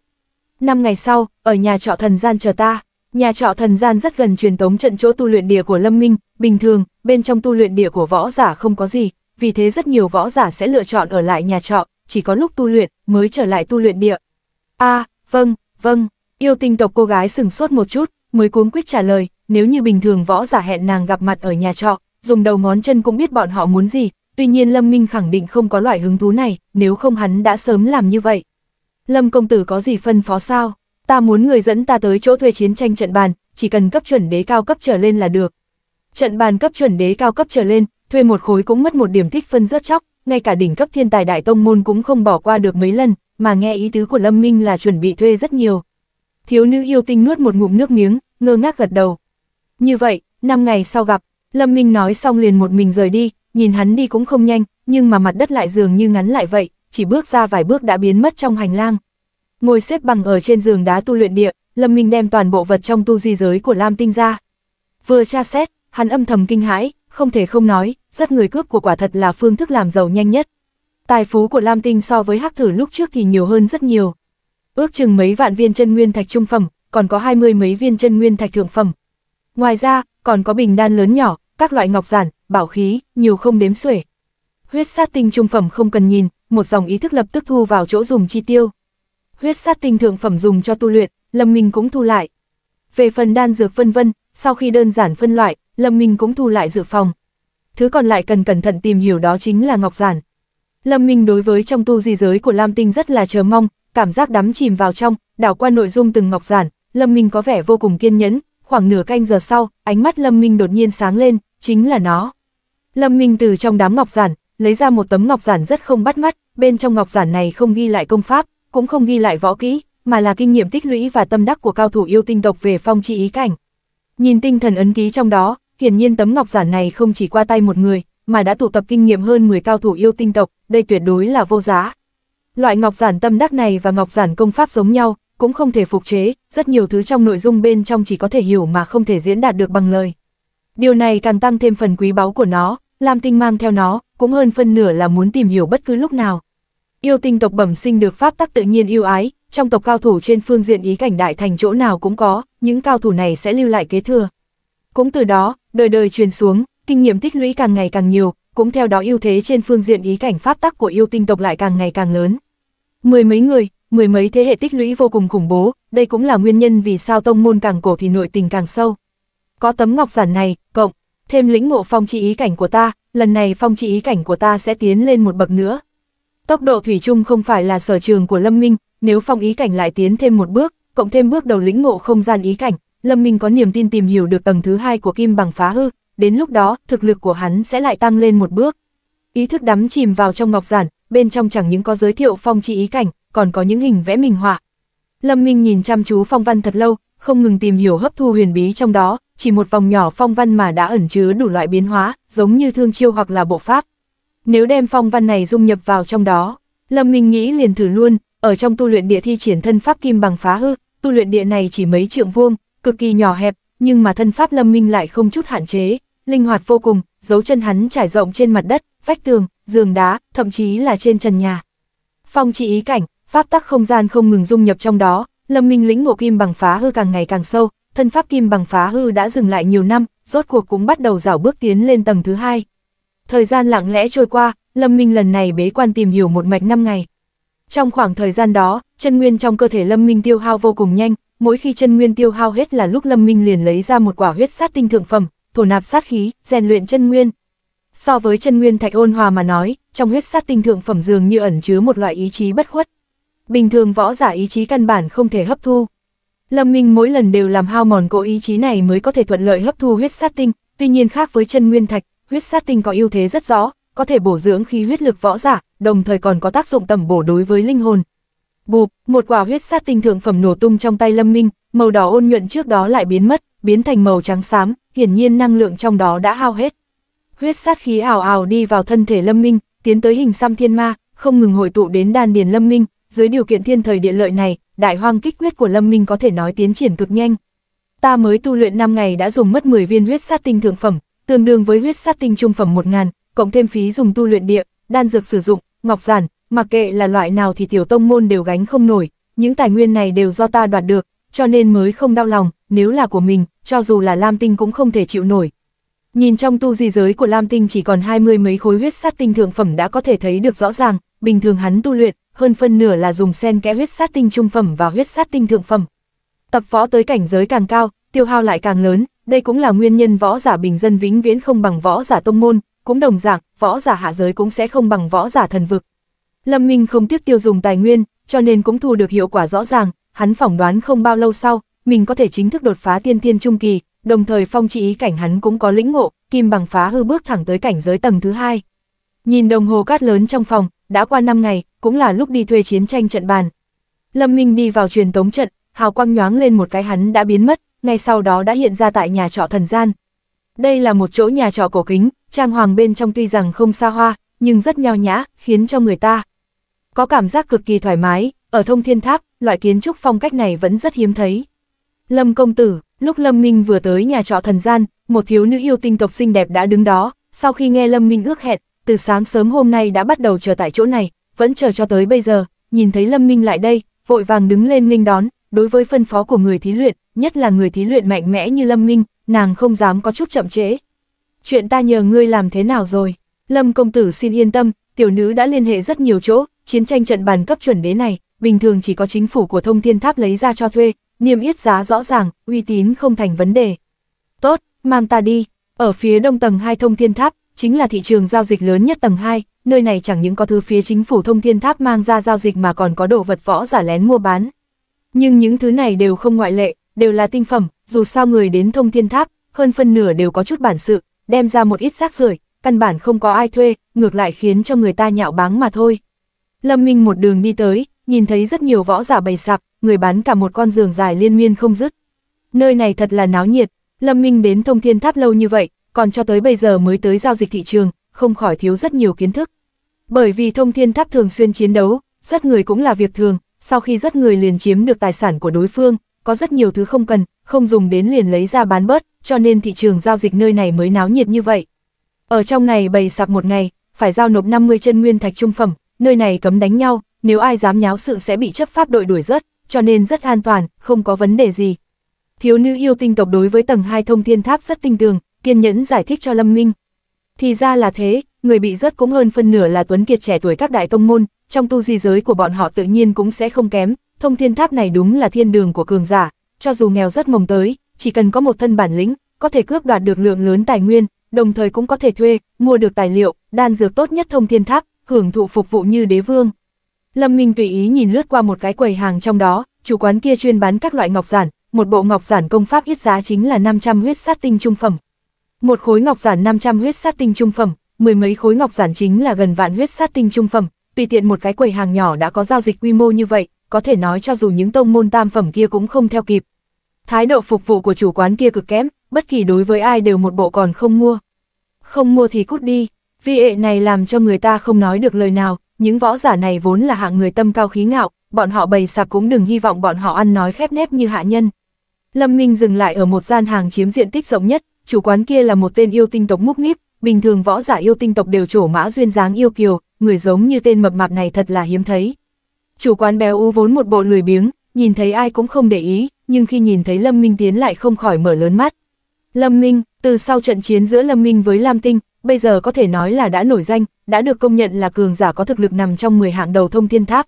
Năm ngày sau, ở nhà trọ thần gian chờ ta. Nhà trọ thần gian rất gần truyền tống trận chỗ tu luyện địa của Lâm Minh, bình thường, bên trong tu luyện địa của võ giả không có gì, vì thế rất nhiều võ giả sẽ lựa chọn ở lại nhà trọ, chỉ có lúc tu luyện mới trở lại tu luyện địa. a à, vâng, vâng, yêu tinh tộc cô gái sừng sốt một chút, mới cuống quyết trả lời, nếu như bình thường võ giả hẹn nàng gặp mặt ở nhà trọ, dùng đầu ngón chân cũng biết bọn họ muốn gì, tuy nhiên Lâm Minh khẳng định không có loại hứng thú này, nếu không hắn đã sớm làm như vậy. Lâm công tử có gì phân phó sao? Ta muốn người dẫn ta tới chỗ thuê chiến tranh trận bàn, chỉ cần cấp chuẩn đế cao cấp trở lên là được. Trận bàn cấp chuẩn đế cao cấp trở lên, thuê một khối cũng mất một điểm thích phân rất chóc, ngay cả đỉnh cấp thiên tài đại tông môn cũng không bỏ qua được mấy lần, mà nghe ý tứ của Lâm Minh là chuẩn bị thuê rất nhiều. Thiếu nữ yêu tinh nuốt một ngụm nước miếng, ngơ ngác gật đầu. Như vậy, năm ngày sau gặp, Lâm Minh nói xong liền một mình rời đi, nhìn hắn đi cũng không nhanh, nhưng mà mặt đất lại dường như ngắn lại vậy, chỉ bước ra vài bước đã biến mất trong hành lang. Ngồi xếp bằng ở trên giường đá tu luyện địa, Lâm Minh đem toàn bộ vật trong tu di giới của Lam Tinh ra. Vừa tra xét, hắn âm thầm kinh hãi, không thể không nói, rất người cướp của quả thật là phương thức làm giàu nhanh nhất. Tài phú của Lam Tinh so với hắc thử lúc trước thì nhiều hơn rất nhiều. Ước chừng mấy vạn viên chân nguyên thạch trung phẩm, còn có hai mươi mấy viên chân nguyên thạch thượng phẩm. Ngoài ra, còn có bình đan lớn nhỏ, các loại ngọc giản, bảo khí, nhiều không đếm xuể. Huyết sát tinh trung phẩm không cần nhìn, một dòng ý thức lập tức thu vào chỗ dùng chi tiêu. Huyết sát tinh thượng phẩm dùng cho tu luyện, Lâm Minh cũng thu lại. Về phần đan dược vân vân, sau khi đơn giản phân loại, Lâm Minh cũng thu lại dự phòng. Thứ còn lại cần cẩn thận tìm hiểu đó chính là ngọc giản. Lâm Minh đối với trong tu di giới của Lam Tinh rất là chờ mong, cảm giác đắm chìm vào trong, đảo qua nội dung từng ngọc giản, Lâm Minh có vẻ vô cùng kiên nhẫn, khoảng nửa canh giờ sau, ánh mắt Lâm Minh đột nhiên sáng lên, chính là nó. Lâm Minh từ trong đám ngọc giản, lấy ra một tấm ngọc giản rất không bắt mắt, bên trong ngọc giản này không ghi lại công pháp, cũng không ghi lại võ kỹ, mà là kinh nghiệm tích lũy và tâm đắc của cao thủ yêu tinh tộc về phong chi ý cảnh. Nhìn tinh thần ấn ký trong đó, hiển nhiên tấm ngọc giản này không chỉ qua tay một người, mà đã tụ tập kinh nghiệm hơn 10 cao thủ yêu tinh tộc, đây tuyệt đối là vô giá. Loại ngọc giản tâm đắc này và ngọc giản công pháp giống nhau, cũng không thể phục chế, rất nhiều thứ trong nội dung bên trong chỉ có thể hiểu mà không thể diễn đạt được bằng lời. Điều này càng tăng thêm phần quý báu của nó, Lam Tinh mang theo nó, cũng hơn phân nửa là muốn tìm hiểu bất cứ lúc nào. Yêu tinh tộc bẩm sinh được pháp tắc tự nhiên yêu ái, trong tộc cao thủ trên phương diện ý cảnh đại thành chỗ nào cũng có, những cao thủ này sẽ lưu lại kế thừa. Cũng từ đó, đời đời truyền xuống, kinh nghiệm tích lũy càng ngày càng nhiều, cũng theo đó ưu thế trên phương diện ý cảnh pháp tắc của yêu tinh tộc lại càng ngày càng lớn. Mười mấy người, mười mấy thế hệ tích lũy vô cùng khủng bố, đây cũng là nguyên nhân vì sao tông môn càng cổ thì nội tình càng sâu. Có tấm ngọc giản này, cộng, thêm lĩnh ngộ phong trị ý cảnh của ta, lần này phong trị ý cảnh của ta sẽ tiến lên một bậc nữa. Tốc độ thủy chung không phải là sở trường của Lâm Minh, nếu phong ý cảnh lại tiến thêm một bước, cộng thêm bước đầu lĩnh ngộ không gian ý cảnh, Lâm Minh có niềm tin tìm hiểu được tầng thứ hai của kim bằng phá hư, đến lúc đó, thực lực của hắn sẽ lại tăng lên một bước. Ý thức đắm chìm vào trong ngọc giản, bên trong chẳng những có giới thiệu phong trị ý cảnh, còn có những hình vẽ minh họa. Lâm Minh nhìn chăm chú phong văn thật lâu, không ngừng tìm hiểu hấp thu huyền bí trong đó, chỉ một vòng nhỏ phong văn mà đã ẩn chứa đủ loại biến hóa, giống như thương chiêu hoặc là bộ pháp. Nếu đem phong văn này dung nhập vào trong đó, Lâm Minh nghĩ liền thử luôn, ở trong tu luyện địa thi triển thân pháp kim bằng phá hư, tu luyện địa này chỉ mấy trượng vuông, cực kỳ nhỏ hẹp, nhưng mà thân pháp Lâm Minh lại không chút hạn chế, linh hoạt vô cùng, dấu chân hắn trải rộng trên mặt đất, vách tường, giường đá, thậm chí là trên trần nhà. Phong chỉ ý cảnh, pháp tắc không gian không ngừng dung nhập trong đó, Lâm Minh lĩnh ngộ kim bằng phá hư càng ngày càng sâu, thân pháp kim bằng phá hư đã dừng lại nhiều năm, rốt cuộc cũng bắt đầu dảo bước tiến lên tầng thứ hai. Thời gian lặng lẽ trôi qua, Lâm Minh lần này bế quan tìm hiểu một mạch năm ngày. Trong khoảng thời gian đó, chân nguyên trong cơ thể Lâm Minh tiêu hao vô cùng nhanh, mỗi khi chân nguyên tiêu hao hết là lúc Lâm Minh liền lấy ra một quả huyết sát tinh thượng phẩm, thổ nạp sát khí, rèn luyện chân nguyên. So với chân nguyên thạch ôn hòa mà nói, trong huyết sát tinh thượng phẩm dường như ẩn chứa một loại ý chí bất khuất. Bình thường võ giả ý chí căn bản không thể hấp thu. Lâm Minh mỗi lần đều làm hao mòn cỗ ý chí này mới có thể thuận lợi hấp thu huyết sát tinh, tuy nhiên khác với chân nguyên thạch, huyết sát tinh có ưu thế rất rõ, có thể bổ dưỡng khí huyết lực võ giả, đồng thời còn có tác dụng tầm bổ đối với linh hồn. Bụp, một quả huyết sát tinh thượng phẩm nổ tung trong tay Lâm Minh, màu đỏ ôn nhuận trước đó lại biến mất, biến thành màu trắng xám, hiển nhiên năng lượng trong đó đã hao hết. Huyết sát khí ảo ảo đi vào thân thể Lâm Minh, tiến tới hình xăm thiên ma, không ngừng hội tụ đến đan điền Lâm Minh, dưới điều kiện thiên thời địa lợi này, đại hoang kích huyết của Lâm Minh có thể nói tiến triển cực nhanh. Ta mới tu luyện 5 ngày đã dùng mất 10 viên huyết sát tinh thượng phẩm, tương đương với huyết sát tinh trung phẩm 1000, cộng thêm phí dùng tu luyện địa, đan dược sử dụng, ngọc giản, mặc kệ là loại nào thì tiểu tông môn đều gánh không nổi, những tài nguyên này đều do ta đoạt được, cho nên mới không đau lòng, nếu là của mình, cho dù là Lam Tinh cũng không thể chịu nổi. Nhìn trong tu di giới của Lam Tinh chỉ còn hai mươi mấy khối huyết sát tinh thượng phẩm đã có thể thấy được rõ ràng, bình thường hắn tu luyện, hơn phân nửa là dùng sen kẽ huyết sát tinh trung phẩm và huyết sát tinh thượng phẩm. Tập võ tới cảnh giới càng cao, tiêu hao lại càng lớn, đây cũng là nguyên nhân võ giả bình dân vĩnh viễn không bằng võ giả tông môn, cũng đồng dạng, võ giả hạ giới cũng sẽ không bằng võ giả thần vực. Lâm Minh không tiếc tiêu dùng tài nguyên, cho nên cũng thu được hiệu quả rõ ràng, hắn phỏng đoán không bao lâu sau, mình có thể chính thức đột phá tiên tiên trung kỳ, đồng thời phong trị ý cảnh hắn cũng có lĩnh ngộ, kim bằng phá hư bước thẳng tới cảnh giới tầng thứ hai. Nhìn đồng hồ cát lớn trong phòng, đã qua 5 ngày, cũng là lúc đi thuê chiến tranh trận bàn. Lâm Minh đi vào truyền tống trận, hào quang nhoáng lên một cái hắn đã biến mất, ngay sau đó đã hiện ra tại nhà trọ thần gian. Đây là một chỗ nhà trọ cổ kính, trang hoàng bên trong tuy rằng không xa hoa, nhưng rất nho nhã, khiến cho người ta có cảm giác cực kỳ thoải mái, ở thông thiên tháp, loại kiến trúc phong cách này vẫn rất hiếm thấy. Lâm công tử, lúc Lâm Minh vừa tới nhà trọ thần gian, một thiếu nữ yêu tinh tộc xinh đẹp đã đứng đó, sau khi nghe Lâm Minh ước hẹn, từ sáng sớm hôm nay đã bắt đầu chờ tại chỗ này, vẫn chờ cho tới bây giờ, nhìn thấy Lâm Minh lại đây, vội vàng đứng lên nghênh đón, đối với phân phó của người thí luyện, nhất là người thí luyện mạnh mẽ như Lâm Minh, nàng không dám có chút chậm trễ. Chuyện ta nhờ ngươi làm thế nào rồi? Lâm công tử xin yên tâm, tiểu nữ đã liên hệ rất nhiều chỗ, chiến tranh trận bàn cấp chuẩn đế này, bình thường chỉ có chính phủ của thông thiên tháp lấy ra cho thuê, niêm yết giá rõ ràng, uy tín không thành vấn đề. Tốt, mang ta đi, ở phía đông tầng 2 thông thiên tháp, chính là thị trường giao dịch lớn nhất tầng 2, nơi này chẳng những có thứ phía chính phủ thông thiên tháp mang ra giao dịch mà còn có đồ vật võ giả lén mua bán. Nhưng những thứ này đều không ngoại lệ, đều là tinh phẩm, dù sao người đến thông thiên tháp, hơn phân nửa đều có chút bản sự, đem ra một ít rác rưởi căn bản không có ai thuê, ngược lại khiến cho người ta nhạo báng mà thôi. Lâm Minh một đường đi tới, nhìn thấy rất nhiều võ giả bày sạp, người bán cả một con giường dài liên miên không dứt. Nơi này thật là náo nhiệt, Lâm Minh đến thông thiên tháp lâu như vậy, còn cho tới bây giờ mới tới giao dịch thị trường, không khỏi thiếu rất nhiều kiến thức. Bởi vì thông thiên tháp thường xuyên chiến đấu, rất người cũng là việc thường, sau khi rất người liền chiếm được tài sản của đối phương, có rất nhiều thứ không cần, không dùng đến liền lấy ra bán bớt, cho nên thị trường giao dịch nơi này mới náo nhiệt như vậy. Ở trong này bày sạp một ngày, phải giao nộp 50 chân nguyên thạch trung phẩm, nơi này cấm đánh nhau, nếu ai dám nháo sự sẽ bị chấp pháp đội đuổi rớt, cho nên rất an toàn, không có vấn đề gì. Thiếu nữ yêu tinh tộc đối với tầng 2 thông thiên tháp rất tinh tường, kiên nhẫn giải thích cho Lâm Minh. Thì ra là thế, người bị rớt cũng hơn phân nửa là tuấn kiệt trẻ tuổi các đại tông môn, trong tu di giới của bọn họ tự nhiên cũng sẽ không kém, thông thiên tháp này đúng là thiên đường của cường giả, cho dù nghèo rất mồng tới, chỉ cần có một thân bản lĩnh, có thể cướp đoạt được lượng lớn tài nguyên, đồng thời cũng có thể thuê, mua được tài liệu, đan dược tốt nhất thông thiên tháp, hưởng thụ phục vụ như đế vương. Lâm Minh tùy ý nhìn lướt qua một cái quầy hàng trong đó, chủ quán kia chuyên bán các loại ngọc giản, một bộ ngọc giản công pháp ít giá chính là 500 huyết sát tinh trung phẩm. Một khối ngọc giản 500 huyết sát tinh trung phẩm, mười mấy khối ngọc giản chính là gần vạn huyết sát tinh trung phẩm, tùy tiện một cái quầy hàng nhỏ đã có giao dịch quy mô như vậy, có thể nói cho dù những tông môn tam phẩm kia cũng không theo kịp. Thái độ phục vụ của chủ quán kia cực kém, bất kỳ đối với ai đều một bộ còn không mua. Không mua thì cút đi, vi ệ này làm cho người ta không nói được lời nào, những võ giả này vốn là hạng người tâm cao khí ngạo, bọn họ bày sạp cũng đừng hy vọng bọn họ ăn nói khép nép như hạ nhân. Lâm Minh dừng lại ở một gian hàng chiếm diện tích rộng nhất, chủ quán kia là một tên yêu tinh tộc múc míp, bình thường võ giả yêu tinh tộc đều trổ mã duyên dáng yêu kiều, người giống như tên mập mạp này thật là hiếm thấy. Chủ quán béo ú vốn một bộ lười biếng, nhìn thấy ai cũng không để ý, nhưng khi nhìn thấy Lâm Minh tiến lại không khỏi mở lớn mắt. Lâm Minh, từ sau trận chiến giữa Lâm Minh với Lam Tinh, bây giờ có thể nói là đã nổi danh, đã được công nhận là cường giả có thực lực nằm trong 10 hạng đầu thông thiên tháp.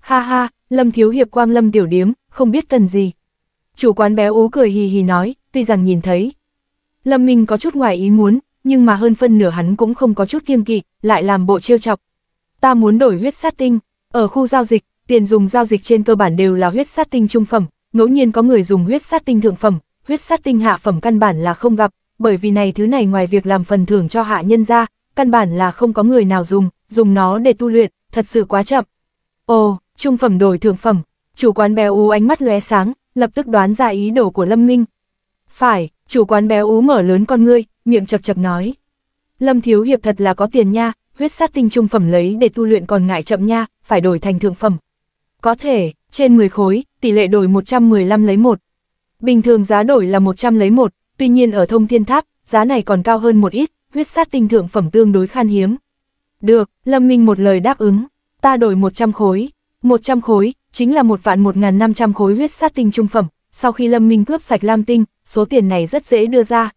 Ha ha, Lâm Thiếu Hiệp Quang Lâm Tiểu Điếm, không biết cần gì. Chủ quán béo ú cười hì hì nói, tuy rằng nhìn thấy. Lâm Minh có chút ngoài ý muốn, nhưng mà hơn phân nửa hắn cũng không có chút kiêng kỵ, lại làm bộ trêu chọc. Ta muốn đổi huyết sát tinh, ở khu giao dịch, tiền dùng giao dịch trên cơ bản đều là huyết sát tinh trung phẩm, ngẫu nhiên có người dùng huyết sát tinh thượng phẩm, huyết sát tinh hạ phẩm căn bản là không gặp, bởi vì này thứ này ngoài việc làm phần thưởng cho hạ nhân ra, căn bản là không có người nào dùng, dùng nó để tu luyện, thật sự quá chậm. Ồ, trung phẩm đổi thượng phẩm, chủ quán béo u ánh mắt lóe sáng, lập tức đoán ra ý đồ của Lâm Minh. Phải, chủ quán béo ú mở lớn con ngươi, miệng chập chập nói. Lâm Thiếu Hiệp thật là có tiền nha, huyết sát tinh trung phẩm lấy để tu luyện còn ngại chậm nha, phải đổi thành thượng phẩm. Có thể, trên 10 khối, tỷ lệ đổi 115 lấy một. Bình thường giá đổi là 100 lấy một, tuy nhiên ở thông thiên tháp, giá này còn cao hơn một ít, huyết sát tinh thượng phẩm tương đối khan hiếm. Được, Lâm Minh một lời đáp ứng, ta đổi 100 khối, 100 khối, chính là một vạn 1.500 khối huyết sát tinh trung phẩm, sau khi Lâm Minh cướp sạch Lam Tinh, số tiền này rất dễ đưa ra.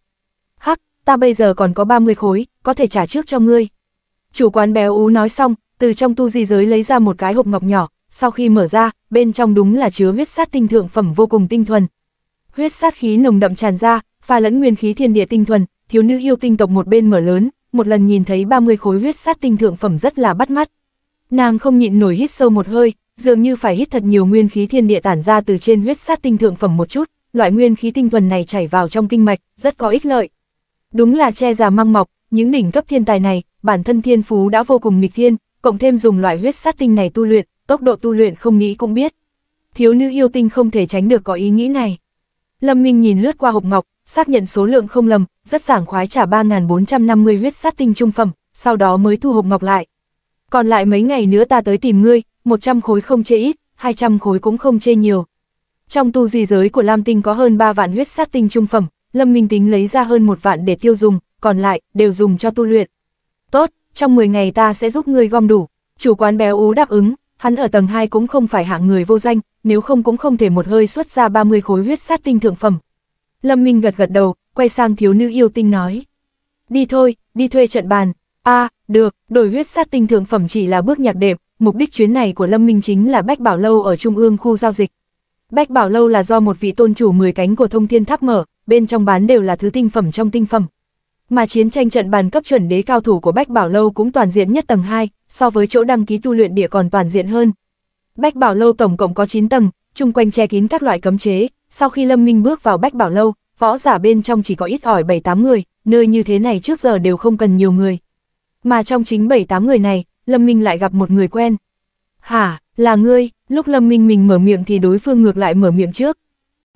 Hắc, ta bây giờ còn có 30 khối, có thể trả trước cho ngươi. Chủ quán béo ú nói xong, từ trong tu di giới lấy ra một cái hộp ngọc nhỏ, sau khi mở ra, bên trong đúng là chứa huyết sát tinh thượng phẩm vô cùng tinh thuần. Huyết sát khí nồng đậm tràn ra, pha lẫn nguyên khí thiên địa tinh thuần, thiếu nữ yêu tinh tộc một bên mở lớn, một lần nhìn thấy 30 khối huyết sát tinh thượng phẩm rất là bắt mắt. Nàng không nhịn nổi hít sâu một hơi, dường như phải hít thật nhiều nguyên khí thiên địa tản ra từ trên huyết sát tinh thượng phẩm một chút, loại nguyên khí tinh thuần này chảy vào trong kinh mạch, rất có ích lợi. Đúng là che già măng mọc, những đỉnh cấp thiên tài này, bản thân thiên phú đã vô cùng nghịch thiên, cộng thêm dùng loại huyết sát tinh này tu luyện, tốc độ tu luyện không nghĩ cũng biết. Thiếu nữ yêu tinh không thể tránh được có ý nghĩ này. Lâm Minh nhìn lướt qua hộp ngọc, xác nhận số lượng không lầm, rất sảng khoái trả 3.450 huyết sát tinh trung phẩm, sau đó mới thu hộp ngọc lại. Còn lại mấy ngày nữa ta tới tìm ngươi, 100 khối không chê ít, 200 khối cũng không chê nhiều. Trong tu di giới của Lam Tinh có hơn 3 vạn huyết sát tinh trung phẩm, Lâm Minh tính lấy ra hơn một vạn để tiêu dùng, còn lại, đều dùng cho tu luyện. Tốt, trong 10 ngày ta sẽ giúp ngươi gom đủ. Chủ quán béo ú đáp ứng, hắn ở tầng 2 cũng không phải hạng người vô danh, nếu không cũng không thể một hơi xuất ra 30 khối huyết sát tinh thượng phẩm. Lâm Minh gật gật đầu, quay sang thiếu nữ yêu tinh nói. Đi thôi, đi thuê trận bàn. a à, được, đổi huyết sát tinh thượng phẩm chỉ là bước nhạc đệm, mục đích chuyến này của Lâm Minh chính là Bách Bảo Lâu ở trung ương khu giao dịch. Bách Bảo Lâu là do một vị tôn chủ 10 cánh của thông thiên tháp mở, bên trong bán đều là thứ tinh phẩm trong tinh phẩm. Mà chiến tranh trận bàn cấp chuẩn đế cao thủ của Bách Bảo Lâu cũng toàn diện nhất tầng 2, so với chỗ đăng ký tu luyện địa còn toàn diện hơn. Bách Bảo Lâu tổng cộng có 9 tầng, chung quanh che kín các loại cấm chế, sau khi Lâm Minh bước vào Bách Bảo Lâu, võ giả bên trong chỉ có ít ỏi 7-8 người, nơi như thế này trước giờ đều không cần nhiều người. Mà trong chính 7-8 người này, Lâm Minh lại gặp một người quen. Hả, là ngươi, lúc Lâm Minh mình mở miệng thì đối phương ngược lại mở miệng trước.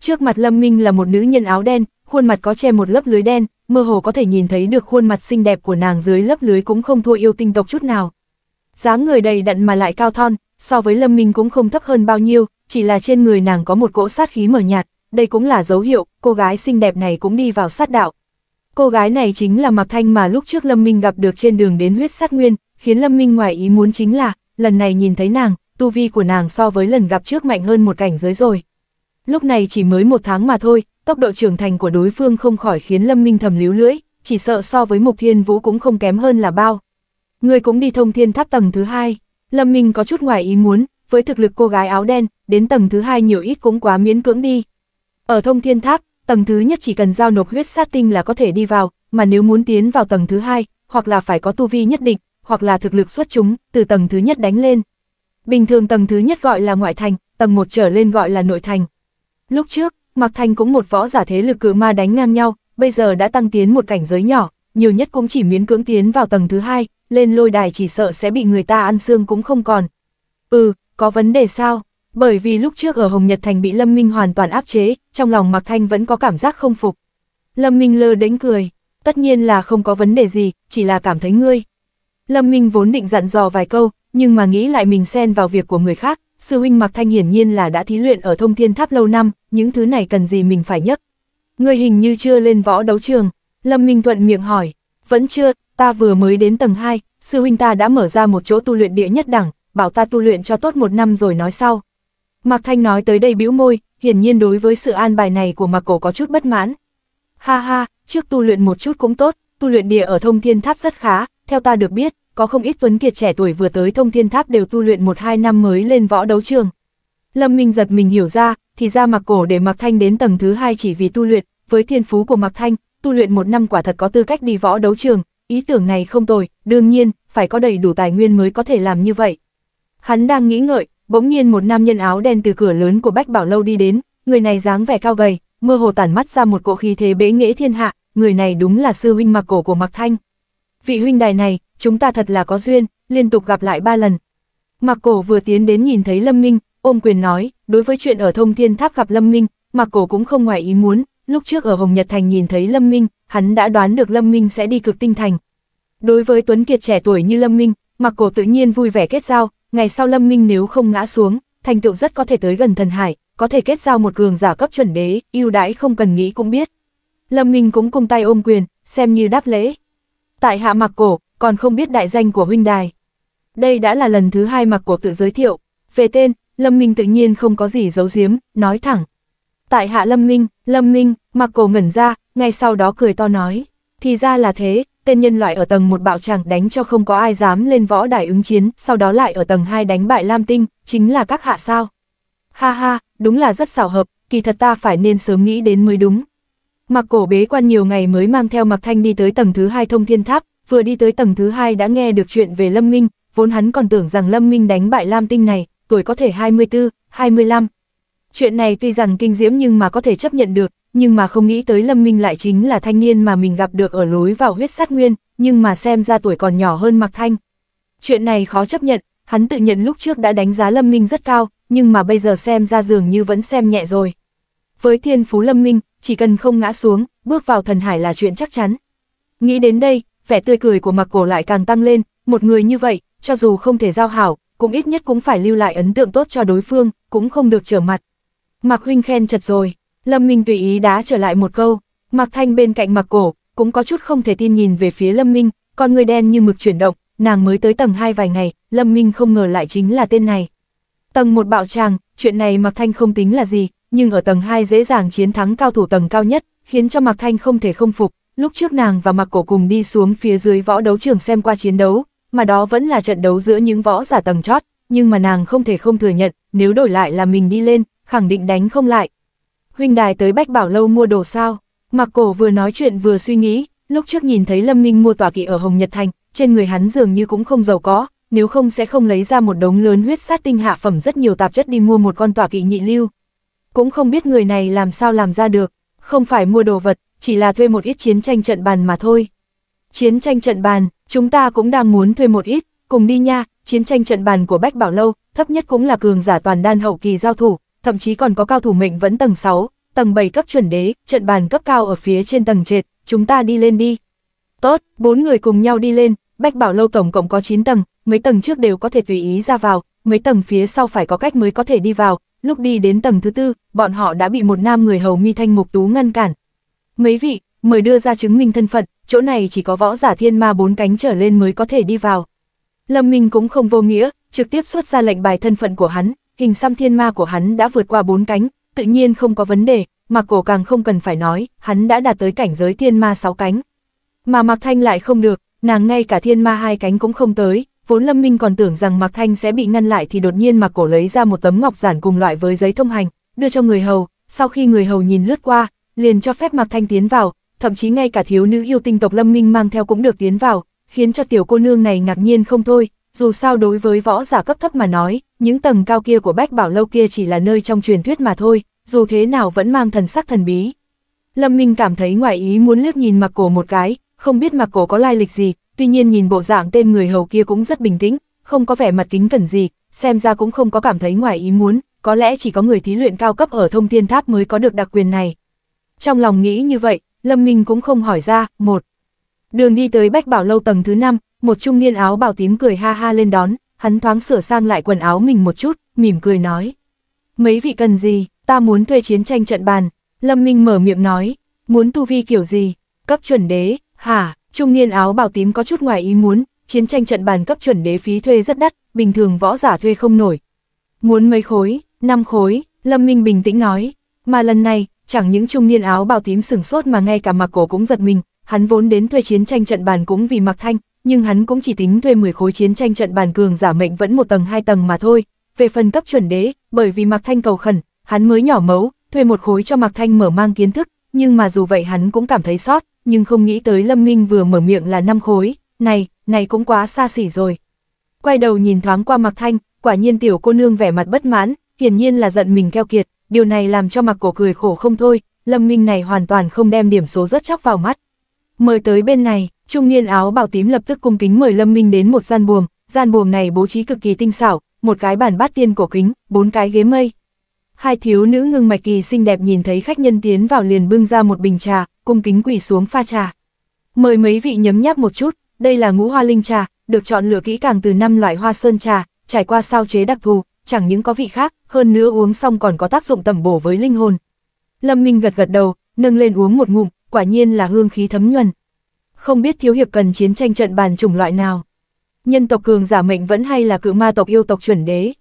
Trước mặt Lâm Minh là một nữ nhân áo đen, khuôn mặt có che một lớp lưới đen, mơ hồ có thể nhìn thấy được khuôn mặt xinh đẹp của nàng dưới lớp lưới cũng không thua yêu tinh tộc chút nào. dáng người đầy đặn mà lại cao thon, so với Lâm Minh cũng không thấp hơn bao nhiêu, chỉ là trên người nàng có một cỗ sát khí mở nhạt, đây cũng là dấu hiệu, cô gái xinh đẹp này cũng đi vào sát đạo. Cô gái này chính là Mạc Thanh mà lúc trước Lâm Minh gặp được trên đường đến huyết sát nguyên, khiến Lâm Minh ngoài ý muốn chính là, lần này nhìn thấy nàng, tu vi của nàng so với lần gặp trước mạnh hơn một cảnh giới rồi. Lúc này chỉ mới một tháng mà thôi, tốc độ trưởng thành của đối phương không khỏi khiến Lâm Minh thầm líu lưỡi, chỉ sợ so với Mục Thiên Vũ cũng không kém hơn là bao. Người cũng đi thông thiên tháp tầng thứ hai, Lâm Minh có chút ngoài ý muốn, với thực lực cô gái áo đen, đến tầng thứ hai nhiều ít cũng quá miễn cưỡng đi. Ở thông thiên tháp, tầng thứ nhất chỉ cần giao nộp huyết sát tinh là có thể đi vào, mà nếu muốn tiến vào tầng thứ hai, hoặc là phải có tu vi nhất định, hoặc là thực lực xuất chúng, từ tầng thứ nhất đánh lên. Bình thường tầng thứ nhất gọi là ngoại thành, tầng một trở lên gọi là nội thành. Lúc trước, Mạc Thành cũng một võ giả thế lực cự ma đánh ngang nhau, bây giờ đã tăng tiến một cảnh giới nhỏ, nhiều nhất cũng chỉ miễn cưỡng tiến vào tầng thứ hai, lên lôi đài chỉ sợ sẽ bị người ta ăn xương cũng không còn. Ừ, có vấn đề sao? Bởi vì lúc trước ở Hồng Nhật Thành bị Lâm Minh hoàn toàn áp chế, trong lòng Mạc Thanh vẫn có cảm giác không phục. Lâm Minh lơ đánh cười, tất nhiên là không có vấn đề gì, chỉ là cảm thấy ngươi. Lâm Minh vốn định dặn dò vài câu, nhưng mà nghĩ lại mình xen vào việc của người khác, sư huynh Mạc Thanh hiển nhiên là đã thí luyện ở thông thiên tháp lâu năm, những thứ này cần gì mình phải nhấc. Người hình như chưa lên võ đấu trường, Lâm Minh thuận miệng hỏi, vẫn chưa, ta vừa mới đến tầng 2, sư huynh ta đã mở ra một chỗ tu luyện địa nhất đẳng, bảo ta tu luyện cho tốt một năm rồi nói sau. Mạc Thanh nói tới đây bĩu môi, hiển nhiên đối với sự an bài này của Mạc Cổ có chút bất mãn. Ha ha, trước tu luyện một chút cũng tốt, tu luyện địa ở thông thiên tháp rất khá, theo ta được biết, có không ít vấn kiệt trẻ tuổi vừa tới thông thiên tháp đều tu luyện một hai năm mới lên võ đấu trường. Lâm Minh giật mình hiểu ra, thì ra mặc Cổ để Mạc Thanh đến tầng thứ hai chỉ vì tu luyện, với thiên phú của Mạc Thanh, tu luyện một năm quả thật có tư cách đi võ đấu trường, ý tưởng này không tồi, đương nhiên, phải có đầy đủ tài nguyên mới có thể làm như vậy. Hắn đang nghĩ ngợi, bỗng nhiên một nam nhân áo đen từ cửa lớn của Bách Bảo Lâu đi đến, người này dáng vẻ cao gầy, mơ hồ tản mắt ra một cỗ khí thế bế nghệ thiên hạ, người này đúng là sư huynh Mạc Cổ của Mạc Thanh. Vị huynh đài này, chúng ta thật là có duyên, liên tục gặp lại ba lần. Mạc Cổ vừa tiến đến nhìn thấy Lâm Minh, ôm quyền nói, đối với chuyện ở thông thiên tháp gặp Lâm Minh, Mạc Cổ cũng không ngoài ý muốn, lúc trước ở Hồng Nhật Thành nhìn thấy Lâm Minh, hắn đã đoán được Lâm Minh sẽ đi cực tinh thành. Đối với Tuấn Kiệt trẻ tuổi như Lâm Minh, Mạc Cổ tự nhiên vui vẻ kết giao, ngày sau Lâm Minh nếu không ngã xuống, thành tựu rất có thể tới gần thần hải, có thể kết giao một cường giả cấp chuẩn đế, ưu đãi không cần nghĩ cũng biết. Lâm Minh cũng cùng tay ôm quyền, xem như đáp lễ. Tại hạ mặc Cổ, còn không biết đại danh của huynh đài. Đây đã là lần thứ hai mặc Cổ tự giới thiệu, về tên, Lâm Minh tự nhiên không có gì giấu giếm, nói thẳng. Tại hạ Lâm Minh, Lâm Minh, mặc Cổ ngẩn ra, ngay sau đó cười to nói. Thì ra là thế, tên nhân loại ở tầng một bạo chẳng đánh cho không có ai dám lên võ đài ứng chiến, sau đó lại ở tầng 2 đánh bại Lam Tinh, chính là các hạ sao. Ha ha, đúng là rất xảo hợp, kỳ thật ta phải nên sớm nghĩ đến mới đúng. Mặc cổ bế quan nhiều ngày mới mang theo Mặc Thanh đi tới tầng thứ hai thông thiên tháp, vừa đi tới tầng thứ hai đã nghe được chuyện về Lâm Minh, vốn hắn còn tưởng rằng Lâm Minh đánh bại Lam Tinh này, tuổi có thể 24, 25. Chuyện này tuy rằng kinh diễm nhưng mà có thể chấp nhận được, nhưng mà không nghĩ tới Lâm Minh lại chính là thanh niên mà mình gặp được ở lối vào huyết sát nguyên, nhưng mà xem ra tuổi còn nhỏ hơn Mạc Thanh. Chuyện này khó chấp nhận, hắn tự nhận lúc trước đã đánh giá Lâm Minh rất cao, nhưng mà bây giờ xem ra dường như vẫn xem nhẹ rồi. Với thiên phú Lâm Minh, chỉ cần không ngã xuống, bước vào thần hải là chuyện chắc chắn. Nghĩ đến đây, vẻ tươi cười của mặc Cổ lại càng tăng lên, một người như vậy, cho dù không thể giao hảo, cũng ít nhất cũng phải lưu lại ấn tượng tốt cho đối phương, cũng không được trở mặt. Mạc Huynh khen chật rồi. Lâm Minh tùy ý đá trở lại một câu, Mạc Thanh bên cạnh Mạc Cổ, cũng có chút không thể tin nhìn về phía Lâm Minh, con người đen như mực chuyển động, nàng mới tới tầng 2 vài ngày, Lâm Minh không ngờ lại chính là tên này. Tầng một bạo tràng, chuyện này Mạc Thanh không tính là gì, nhưng ở tầng 2 dễ dàng chiến thắng cao thủ tầng cao nhất, khiến cho Mạc Thanh không thể không phục, lúc trước nàng và Mạc Cổ cùng đi xuống phía dưới võ đấu trường xem qua chiến đấu, mà đó vẫn là trận đấu giữa những võ giả tầng chót, nhưng mà nàng không thể không thừa nhận, nếu đổi lại là mình đi lên, khẳng định đánh không lại, huynh đài tới Bách Bảo Lâu mua đồ sao. Mặc cổ vừa nói chuyện vừa suy nghĩ, lúc trước nhìn thấy Lâm Minh mua tòa kỵ ở Hồng Nhật Thành, trên người hắn dường như cũng không giàu có, nếu không sẽ không lấy ra một đống lớn huyết sát tinh hạ phẩm rất nhiều tạp chất đi mua một con tòa kỵ nhị lưu. Cũng không biết người này làm sao làm ra được, không phải mua đồ vật, chỉ là thuê một ít chiến tranh trận bàn mà thôi. Chiến tranh trận bàn, chúng ta cũng đang muốn thuê một ít, cùng đi nha, chiến tranh trận bàn của Bách Bảo Lâu, thấp nhất cũng là cường giả toàn đan hậu kỳ giao thủ, thậm chí còn có cao thủ mệnh vẫn tầng 6, tầng 7 cấp chuẩn đế, trận bàn cấp cao ở phía trên tầng trệt, chúng ta đi lên đi. Tốt, bốn người cùng nhau đi lên, Bách Bảo Lâu tổng cộng có 9 tầng, mấy tầng trước đều có thể tùy ý ra vào, mấy tầng phía sau phải có cách mới có thể đi vào, lúc đi đến tầng thứ tư, bọn họ đã bị một nam người hầu mi thanh mục tú ngăn cản. Mấy vị, mời đưa ra chứng minh thân phận, chỗ này chỉ có võ giả thiên ma bốn cánh trở lên mới có thể đi vào. Lâm Minh cũng không vô nghĩa, trực tiếp xuất ra lệnh bài thân phận của hắn, hình xăm thiên ma của hắn đã vượt qua bốn cánh, tự nhiên không có vấn đề, mà cổ càng không cần phải nói, hắn đã đạt tới cảnh giới thiên ma sáu cánh. Mà Mạc Thanh lại không được, nàng ngay cả thiên ma hai cánh cũng không tới, vốn Lâm Minh còn tưởng rằng Mạc Thanh sẽ bị ngăn lại thì đột nhiên Mạc Cổ lấy ra một tấm ngọc giản cùng loại với giấy thông hành, đưa cho người hầu, sau khi người hầu nhìn lướt qua, liền cho phép Mạc Thanh tiến vào, thậm chí ngay cả thiếu nữ yêu tinh tộc Lâm Minh mang theo cũng được tiến vào, khiến cho tiểu cô nương này ngạc nhiên không thôi, dù sao đối với võ giả cấp thấp mà nói, những tầng cao kia của Bách Bảo Lâu kia chỉ là nơi trong truyền thuyết mà thôi, dù thế nào vẫn mang thần sắc thần bí. Lâm Minh cảm thấy ngoại ý muốn liếc nhìn mặc cổ một cái, không biết mặc cổ có lai lịch gì, tuy nhiên nhìn bộ dạng tên người hầu kia cũng rất bình tĩnh, không có vẻ mặt kính cẩn gì, xem ra cũng không có cảm thấy ngoài ý muốn, có lẽ chỉ có người thí luyện cao cấp ở thông thiên tháp mới có được đặc quyền này. Trong lòng nghĩ như vậy, Lâm Minh cũng không hỏi ra, một. Đường đi tới Bách Bảo Lâu tầng thứ 5, một trung niên áo bào tím cười ha ha lên đón, hắn thoáng sửa sang lại quần áo mình một chút, mỉm cười nói. Mấy vị cần gì, ta muốn thuê chiến tranh trận bàn, Lâm Minh mở miệng nói, muốn tu vi kiểu gì, cấp chuẩn đế, hả, trung niên áo bào tím có chút ngoài ý muốn, chiến tranh trận bàn cấp chuẩn đế phí thuê rất đắt, bình thường võ giả thuê không nổi. Muốn mấy khối, năm khối, Lâm Minh bình tĩnh nói, mà lần này, chẳng những trung niên áo bào tím sửng sốt mà ngay cả mặc cổ cũng giật mình, hắn vốn đến thuê chiến tranh trận bàn cũng vì mặc thanh, nhưng hắn cũng chỉ tính thuê 10 khối chiến tranh trận bàn cường giả mệnh vẫn một tầng hai tầng mà thôi. Về phần cấp chuẩn đế, bởi vì mặc thanh cầu khẩn, hắn mới nhỏ mấu, thuê một khối cho mặc thanh mở mang kiến thức, nhưng mà dù vậy hắn cũng cảm thấy sót, nhưng không nghĩ tới Lâm Minh vừa mở miệng là năm khối, này, này cũng quá xa xỉ rồi. Quay đầu nhìn thoáng qua mặc thanh, quả nhiên tiểu cô nương vẻ mặt bất mãn, hiển nhiên là giận mình keo kiệt, điều này làm cho Mạc cổ cười khổ không thôi, Lâm Minh này hoàn toàn không đem điểm số rất chóc vào mắt. Mời tới bên này, trung niên áo bảo tím lập tức cung kính mời Lâm Minh đến một gian buồng, gian buồng này bố trí cực kỳ tinh xảo, một cái bàn bát tiên cổ kính, bốn cái ghế mây. Hai thiếu nữ ngưng mạch kỳ xinh đẹp nhìn thấy khách nhân tiến vào liền bưng ra một bình trà, cung kính quỳ xuống pha trà. Mời mấy vị nhấm nháp một chút, đây là ngũ hoa linh trà, được chọn lựa kỹ càng từ năm loại hoa sơn trà, trải qua sao chế đặc thù, chẳng những có vị khác, hơn nữa uống xong còn có tác dụng tẩm bổ với linh hồn. Lâm Minh gật gật đầu, nâng lên uống một ngụm, quả nhiên là hương khí thấm nhuần. Không biết thiếu hiệp cần chiến tranh trận bàn chủng loại nào. Nhân tộc cường giả mệnh vẫn hay là cự ma tộc yêu tộc chuẩn đế.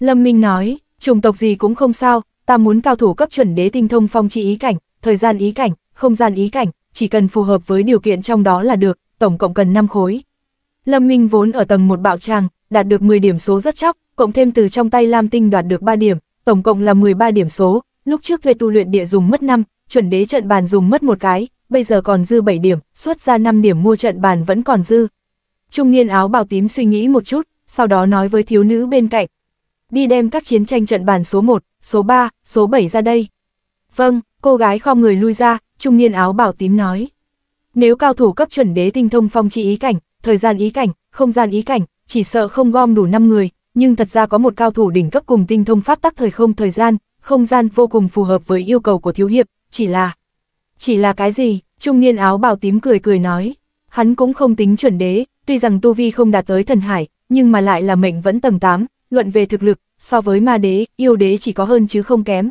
Lâm Minh nói, chủng tộc gì cũng không sao, ta muốn cao thủ cấp chuẩn đế tinh thông phong chi ý cảnh, thời gian ý cảnh, không gian ý cảnh, chỉ cần phù hợp với điều kiện trong đó là được, tổng cộng cần 5 khối. Lâm Minh vốn ở tầng một bạo tràng, đạt được 10 điểm số rất chóc, cộng thêm từ trong tay Lam Tinh đoạt được 3 điểm, tổng cộng là 13 điểm số, lúc trước thuê tu luyện địa dùng mất 5, chuẩn đế trận bàn dùng mất một cái, bây giờ còn dư 7 điểm, xuất ra 5 điểm mua trận bàn vẫn còn dư. Trung niên áo bào tím suy nghĩ một chút, sau đó nói với thiếu nữ bên cạnh. Đi đem các chiến tranh trận bàn số 1, số 3, số 7 ra đây. Vâng, cô gái khom người lui ra, trung niên áo bào tím nói. Nếu cao thủ cấp chuẩn đế tinh thông phong trị ý cảnh, thời gian ý cảnh, không gian ý cảnh, chỉ sợ không gom đủ 5 người, nhưng thật ra có một cao thủ đỉnh cấp cùng tinh thông pháp tắc thời không thời gian, không gian vô cùng phù hợp với yêu cầu của thiếu hiệp, chỉ là... Chỉ là cái gì? Trung niên áo bào tím cười cười nói. Hắn cũng không tính chuẩn đế, tuy rằng tu vi không đạt tới thần hải, nhưng mà lại là mệnh vẫn tầng 8, luận về thực lực, so với ma đế, yêu đế chỉ có hơn chứ không kém.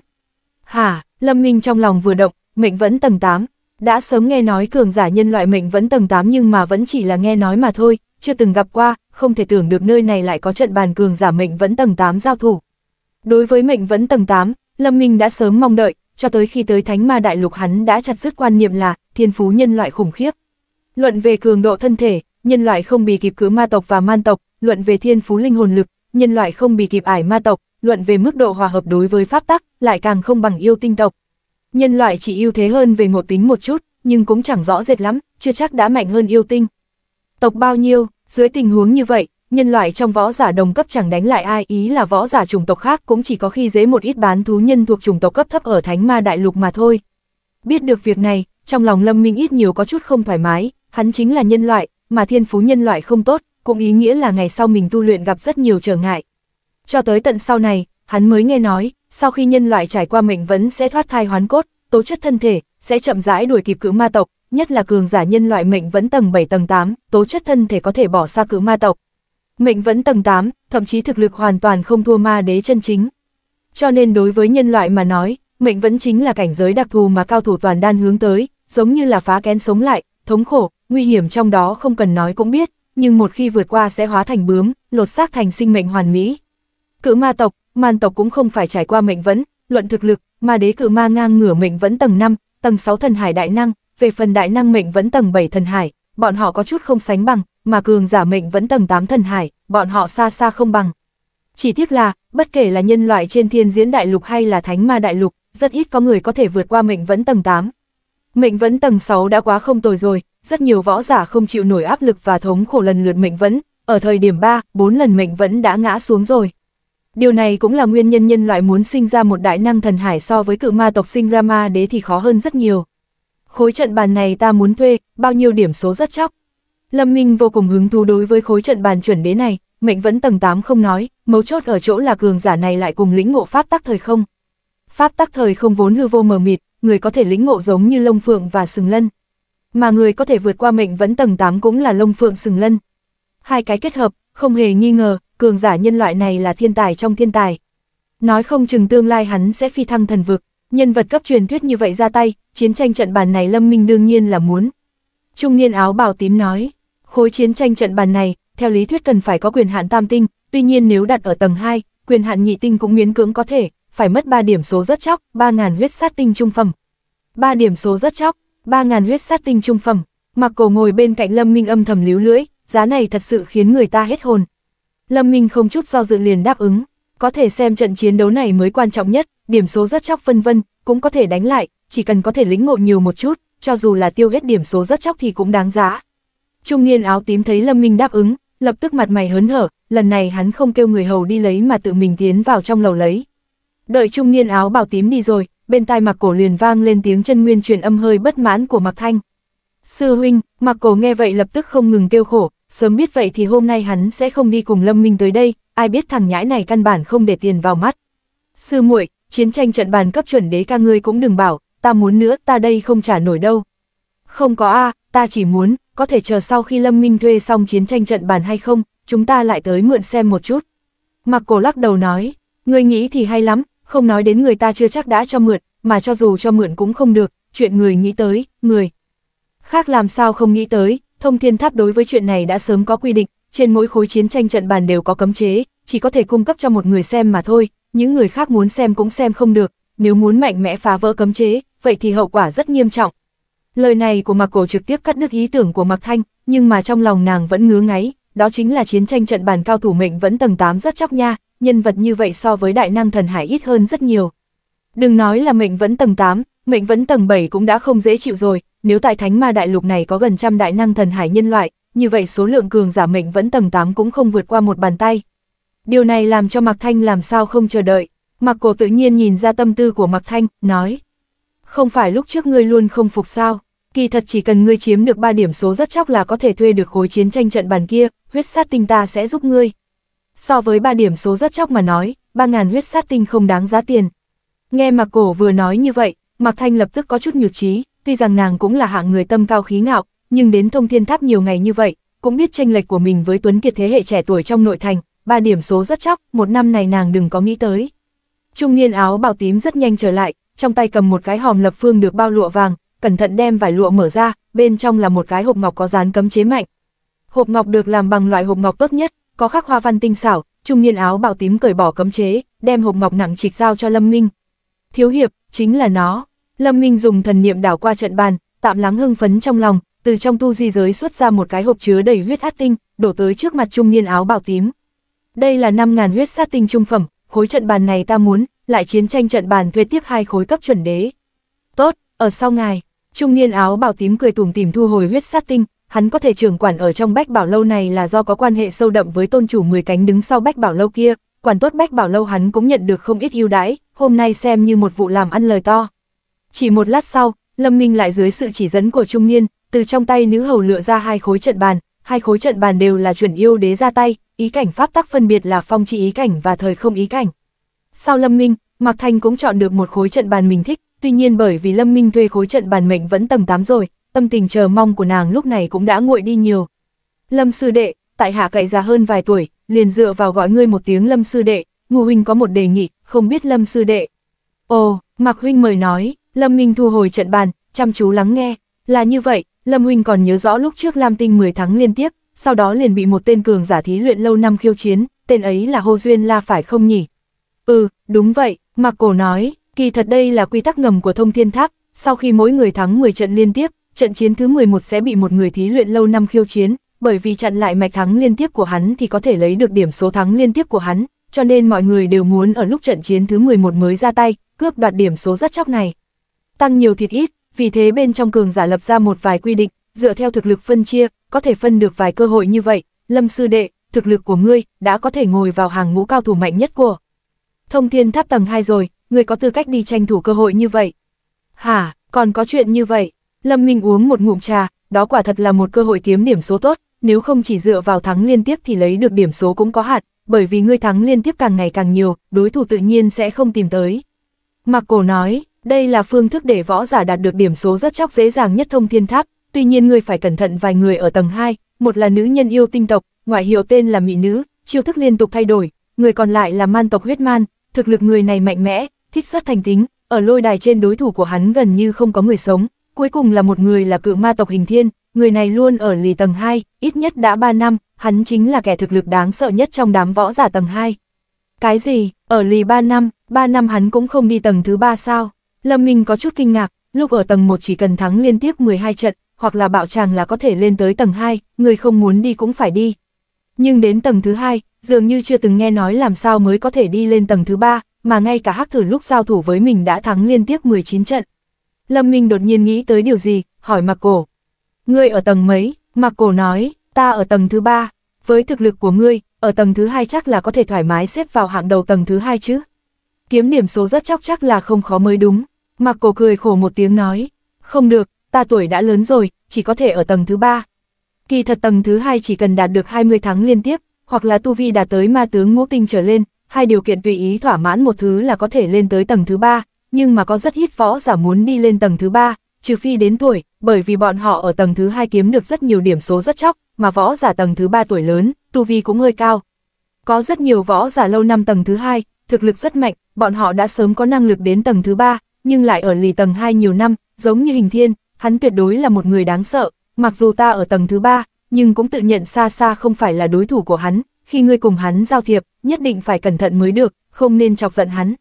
Hả, Lâm Minh trong lòng vừa động, mệnh vẫn tầng 8, đã sớm nghe nói cường giả nhân loại mệnh vẫn tầng 8 nhưng mà vẫn chỉ là nghe nói mà thôi, chưa từng gặp qua, không thể tưởng được nơi này lại có trận bàn cường giả mệnh vẫn tầng 8 giao thủ. Đối với mệnh vẫn tầng 8, Lâm Minh đã sớm mong đợi, cho tới khi tới Thánh Ma Đại Lục hắn đã chặt dứt quan niệm là thiên phú nhân loại khủng khiếp. Luận về cường độ thân thể, nhân loại không bị kịp cứ ma tộc và man tộc, luận về thiên phú linh hồn lực, nhân loại không bị kịp ải ma tộc, luận về mức độ hòa hợp đối với pháp tắc, lại càng không bằng yêu tinh tộc. Nhân loại chỉ ưu thế hơn về ngộ tính một chút, nhưng cũng chẳng rõ rệt lắm, chưa chắc đã mạnh hơn yêu tinh. Tộc bao nhiêu, dưới tình huống như vậy, nhân loại trong võ giả đồng cấp chẳng đánh lại ai ý là võ giả chủng tộc khác cũng chỉ có khi dễ một ít bán thú nhân thuộc chủng tộc cấp thấp ở Thánh Ma Đại Lục mà thôi. Biết được việc này, trong lòng Lâm Minh ít nhiều có chút không thoải mái, hắn chính là nhân loại, mà thiên phú nhân loại không tốt, cũng ý nghĩa là ngày sau mình tu luyện gặp rất nhiều trở ngại. Cho tới tận sau này, hắn mới nghe nói, sau khi nhân loại trải qua mệnh vẫn sẽ thoát thai hoán cốt, tố chất thân thể, sẽ chậm rãi đuổi kịp cử ma tộc, nhất là cường giả nhân loại mệnh vẫn tầng 7 tầng 8, tố chất thân thể có thể bỏ xa cử ma tộc. Mệnh vẫn tầng 8, thậm chí thực lực hoàn toàn không thua ma đế chân chính. Cho nên đối với nhân loại mà nói, mệnh vẫn chính là cảnh giới đặc thù mà cao thủ toàn đan hướng tới, giống như là phá kén sống lại, thống khổ, nguy hiểm trong đó không cần nói cũng biết, nhưng một khi vượt qua sẽ hóa thành bướm, lột xác thành sinh mệnh hoàn mỹ. Cự ma tộc, man tộc cũng không phải trải qua mệnh vẫn, luận thực lực, ma đế cự ma ngang ngửa mệnh vẫn tầng 5, tầng 6 thần hải đại năng, về phần đại năng mệnh vẫn tầng 7 thần hải, bọn họ có chút không sánh bằng, mà cường giả mệnh vẫn tầng 8 thần hải, bọn họ xa xa không bằng. Chỉ tiếc là, bất kể là nhân loại trên thiên diễn đại lục hay là thánh ma đại lục, rất ít có người có thể vượt qua mệnh vẫn tầng 8. Mệnh vẫn tầng 6 đã quá không tồi rồi, rất nhiều võ giả không chịu nổi áp lực và thống khổ lần lượt mệnh vẫn, ở thời điểm 3, 4 lần mệnh vẫn đã ngã xuống rồi. Điều này cũng là nguyên nhân nhân loại muốn sinh ra một đại năng thần hải so với cự ma tộc sinh rama đế thì khó hơn rất nhiều. Khối trận bàn này ta muốn thuê, bao nhiêu điểm số rất chóc. Lâm Minh vô cùng hứng thú đối với khối trận bàn chuẩn đế này, mệnh vẫn tầng 8 không nói, mấu chốt ở chỗ là cường giả này lại cùng lĩnh ngộ pháp tắc thời không. Pháp tắc thời không vốn hư vô mờ mịt, người có thể lĩnh ngộ giống như lông phượng và sừng lân. Mà người có thể vượt qua mệnh vẫn tầng 8 cũng là lông phượng sừng lân. Hai cái kết hợp, không hề nghi ngờ, cường giả nhân loại này là thiên tài trong thiên tài. Nói không chừng tương lai hắn sẽ phi thăng thần vực, nhân vật cấp truyền thuyết như vậy ra tay, chiến tranh trận bàn này Lâm Minh đương nhiên là muốn. Trung niên áo bào tím nói, khối chiến tranh trận bàn này, theo lý thuyết cần phải có quyền hạn tam tinh, tuy nhiên nếu đặt ở tầng 2, quyền hạn nhị tinh cũng miễn cưỡng có thể, phải mất 3 điểm số rất chóc, 3.000 huyết sát tinh trung phẩm. 3 điểm số rất chóc, 3.000 huyết sát tinh trung phẩm. Mặc cổ ngồi bên cạnh Lâm Minh âm thầm líu lưỡi, giá này thật sự khiến người ta hết hồn. Lâm Minh không chút do dự liền đáp ứng, có thể xem trận chiến đấu này mới quan trọng nhất, điểm số rất chóc vân vân, cũng có thể đánh lại, chỉ cần có thể lĩnh ngộ nhiều một chút, cho dù là tiêu hết điểm số rất chóc thì cũng đáng giá. Trung niên áo tím thấy Lâm Minh đáp ứng, lập tức mặt mày hớn hở, lần này hắn không kêu người hầu đi lấy mà tự mình tiến vào trong lầu lấy. Đợi trung niên áo bào tím đi rồi, bên tai mặc cổ liền vang lên tiếng chân nguyên truyền âm hơi bất mãn của mặc thanh. Sư huynh, mặc cổ nghe vậy lập tức không ngừng kêu khổ, sớm biết vậy thì hôm nay hắn sẽ không đi cùng Lâm Minh tới đây, ai biết thằng nhãi này căn bản không để tiền vào mắt. Sư muội, chiến tranh trận bàn cấp chuẩn đế ca ngươi cũng đừng bảo, ta muốn nữa, ta đây không trả nổi đâu. Không có a, ta chỉ muốn, có thể chờ sau khi Lâm Minh thuê xong chiến tranh trận bàn hay không, chúng ta lại tới mượn xem một chút. Mặc cổ lắc đầu nói, ngươi nghĩ thì hay lắm, không nói đến người ta chưa chắc đã cho mượn, mà cho dù cho mượn cũng không được, chuyện người nghĩ tới, người. Khác làm sao không nghĩ tới, thông thiên tháp đối với chuyện này đã sớm có quy định, trên mỗi khối chiến tranh trận bàn đều có cấm chế, chỉ có thể cung cấp cho một người xem mà thôi, những người khác muốn xem cũng xem không được, nếu muốn mạnh mẽ phá vỡ cấm chế, vậy thì hậu quả rất nghiêm trọng. Lời này của Mạc Cổ trực tiếp cắt đứt ý tưởng của Mạc Thanh, nhưng mà trong lòng nàng vẫn ngứa ngáy, đó chính là chiến tranh trận bàn cao thủ mệnh vẫn tầng 8 rất chóc nha, nhân vật như vậy so với đại năng thần hải ít hơn rất nhiều. Đừng nói là mệnh vẫn tầng 8, mệnh vấn tầng 7 cũng đã không dễ chịu rồi, nếu tại thánh ma đại lục này có gần trăm đại năng thần hải nhân loại, như vậy số lượng cường giả mệnh vẫn tầng 8 cũng không vượt qua một bàn tay. Điều này làm cho Mạc Thanh làm sao không chờ đợi, Mạc Cổ tự nhiên nhìn ra tâm tư của Mạc Thanh, nói. Không phải lúc trước ngươi luôn không phục sao, kỳ thật chỉ cần ngươi chiếm được 3 điểm số rất chóc là có thể thuê được khối chiến tranh trận bàn kia, huyết sát tinh ta sẽ giúp ngươi. So với 3 điểm số rất chóc mà nói, 3.000 huyết sát tinh không đáng giá tiền. Nghe Mạc Cổ vừa nói như vậy, Mạc Thanh lập tức có chút nhụt chí, tuy rằng nàng cũng là hạng người tâm cao khí ngạo, nhưng đến thông thiên tháp nhiều ngày như vậy, cũng biết tranh lệch của mình với Tuấn Kiệt thế hệ trẻ tuổi trong nội thành, ba điểm số rất chóc, một năm này nàng đừng có nghĩ tới. Trung niên áo bào tím rất nhanh trở lại, trong tay cầm một cái hòm lập phương được bao lụa vàng, cẩn thận đem vải lụa mở ra, bên trong là một cái hộp ngọc có dán cấm chế mạnh. Hộp ngọc được làm bằng loại hộp ngọc tốt nhất, có khắc hoa văn tinh xảo, trung niên áo bào tím cởi bỏ cấm chế, đem hộp ngọc nặng trịch giao cho Lâm Minh. Thiếu hiệp, chính là nó. Lâm Minh dùng thần niệm đảo qua trận bàn, tạm lắng hưng phấn trong lòng, từ trong tu di giới xuất ra một cái hộp chứa đầy huyết át tinh, đổ tới trước mặt trung niên áo bào tím. Đây là 5.000 huyết sát tinh trung phẩm, khối trận bàn này ta muốn, lại chiến tranh trận bàn thuê tiếp hai khối cấp chuẩn đế. Tốt, ở sau ngài, trung niên áo bào tím cười tủm tìm thu hồi huyết sát tinh, hắn có thể trưởng quản ở trong bách bảo lâu này là do có quan hệ sâu đậm với tôn chủ 10 cánh đứng sau bách bảo lâu kia, quản tốt bách bảo lâu hắn cũng nhận được không ít ưu đãi, hôm nay xem như một vụ làm ăn lời to. Chỉ một lát sau, Lâm Minh lại dưới sự chỉ dẫn của trung niên, từ trong tay nữ hầu lựa ra hai khối trận bàn, hai khối trận bàn đều là chuẩn yêu đế ra tay, ý cảnh pháp tắc phân biệt là phong trị ý cảnh và thời không ý cảnh. Sau Lâm Minh, Mạc Thanh cũng chọn được một khối trận bàn mình thích, tuy nhiên bởi vì Lâm Minh thuê khối trận bàn mệnh vẫn tầng 8 rồi, tâm tình chờ mong của nàng lúc này cũng đã nguội đi nhiều. Lâm sư đệ, tại hạ cậy già hơn vài tuổi, liền dựa vào gọi ngươi một tiếng Lâm sư đệ, Ngô huynh có một đề nghị, không biết Lâm sư đệ. Ồ, Mạc huynh mời nói, Lâm Minh thu hồi trận bàn, chăm chú lắng nghe, là như vậy, Lâm huynh còn nhớ rõ lúc trước Lam Tinh 10 tháng liên tiếp, sau đó liền bị một tên cường giả thí luyện lâu năm khiêu chiến, tên ấy là Hồ Duyên La phải không nhỉ? Ừ, đúng vậy, Mạc Cổ nói, kỳ thật đây là quy tắc ngầm của thông thiên tháp, sau khi mỗi người thắng 10 trận liên tiếp, trận chiến thứ 11 sẽ bị một người thí luyện lâu năm khiêu chiến, bởi vì chặn lại mạch thắng liên tiếp của hắn thì có thể lấy được điểm số thắng liên tiếp của hắn, cho nên mọi người đều muốn ở lúc trận chiến thứ 11 mới ra tay, cướp đoạt điểm số rất chóc này. Tăng nhiều thịt ít, vì thế bên trong cường giả lập ra một vài quy định, dựa theo thực lực phân chia, có thể phân được vài cơ hội như vậy, Lâm Sư Đệ, thực lực của ngươi đã có thể ngồi vào hàng ngũ cao thủ mạnh nhất của. Thông thiên tháp tầng 2 rồi, ngươi có tư cách đi tranh thủ cơ hội như vậy. Hả, còn có chuyện như vậy? Lâm Minh uống một ngụm trà, đó quả thật là một cơ hội kiếm điểm số tốt, nếu không chỉ dựa vào thắng liên tiếp thì lấy được điểm số cũng có hạn, bởi vì ngươi thắng liên tiếp càng ngày càng nhiều, đối thủ tự nhiên sẽ không tìm tới. Mạc Cổ nói, đây là phương thức để võ giả đạt được điểm số rất chóc dễ dàng nhất thông thiên tháp, tuy nhiên ngươi phải cẩn thận vài người ở tầng 2, một là nữ nhân yêu tinh tộc, ngoại hiệu tên là mỹ nữ, chiêu thức liên tục thay đổi, người còn lại là man tộc huyết man, thực lực người này mạnh mẽ, thích rất thành tính, ở lôi đài trên đối thủ của hắn gần như không có người sống, cuối cùng là một người là cự ma tộc hình thiên, người này luôn ở lì tầng 2, ít nhất đã 3 năm, hắn chính là kẻ thực lực đáng sợ nhất trong đám võ giả tầng 2. Cái gì, ở lì 3 năm, 3 năm hắn cũng không đi tầng thứ 3 sao? Lâm Minh có chút kinh ngạc, lúc ở tầng 1 chỉ cần thắng liên tiếp 12 trận, hoặc là bạo tràng là có thể lên tới tầng 2, người không muốn đi cũng phải đi. Nhưng đến tầng thứ 2, dường như chưa từng nghe nói làm sao mới có thể đi lên tầng thứ 3, mà ngay cả hắc thử lúc giao thủ với mình đã thắng liên tiếp 19 trận. Lâm Minh đột nhiên nghĩ tới điều gì, hỏi mặc Cổ. Ngươi ở tầng mấy? Mạc Cổ nói, ta ở tầng thứ ba. Với thực lực của ngươi, ở tầng thứ hai chắc là có thể thoải mái xếp vào hạng đầu tầng thứ hai chứ. Kiếm điểm số rất chóc chắc là không khó mới đúng. Mạc Cổ cười khổ một tiếng nói, không được, ta tuổi đã lớn rồi, chỉ có thể ở tầng thứ ba. Kỳ thật tầng thứ hai chỉ cần đạt được 20 tháng liên tiếp, hoặc là tu vi đạt tới ma tướng ngũ tinh trở lên, hai điều kiện tùy ý thỏa mãn một thứ là có thể lên tới tầng thứ ba. nhưng mà có rất ít võ giả muốn đi lên tầng thứ ba trừ phi đến tuổi, bởi vì bọn họ ở tầng thứ 2 kiếm được rất nhiều điểm số rất chóc, mà võ giả tầng thứ 3 tuổi lớn, tu vi cũng hơi cao. Có rất nhiều võ giả lâu năm tầng thứ 2, thực lực rất mạnh, bọn họ đã sớm có năng lực đến tầng thứ 3, nhưng lại ở lì tầng 2 nhiều năm, giống như hình thiên, hắn tuyệt đối là một người đáng sợ, mặc dù ta ở tầng thứ 3, nhưng cũng tự nhận xa xa không phải là đối thủ của hắn, khi ngươi cùng hắn giao thiệp, nhất định phải cẩn thận mới được, không nên chọc giận hắn.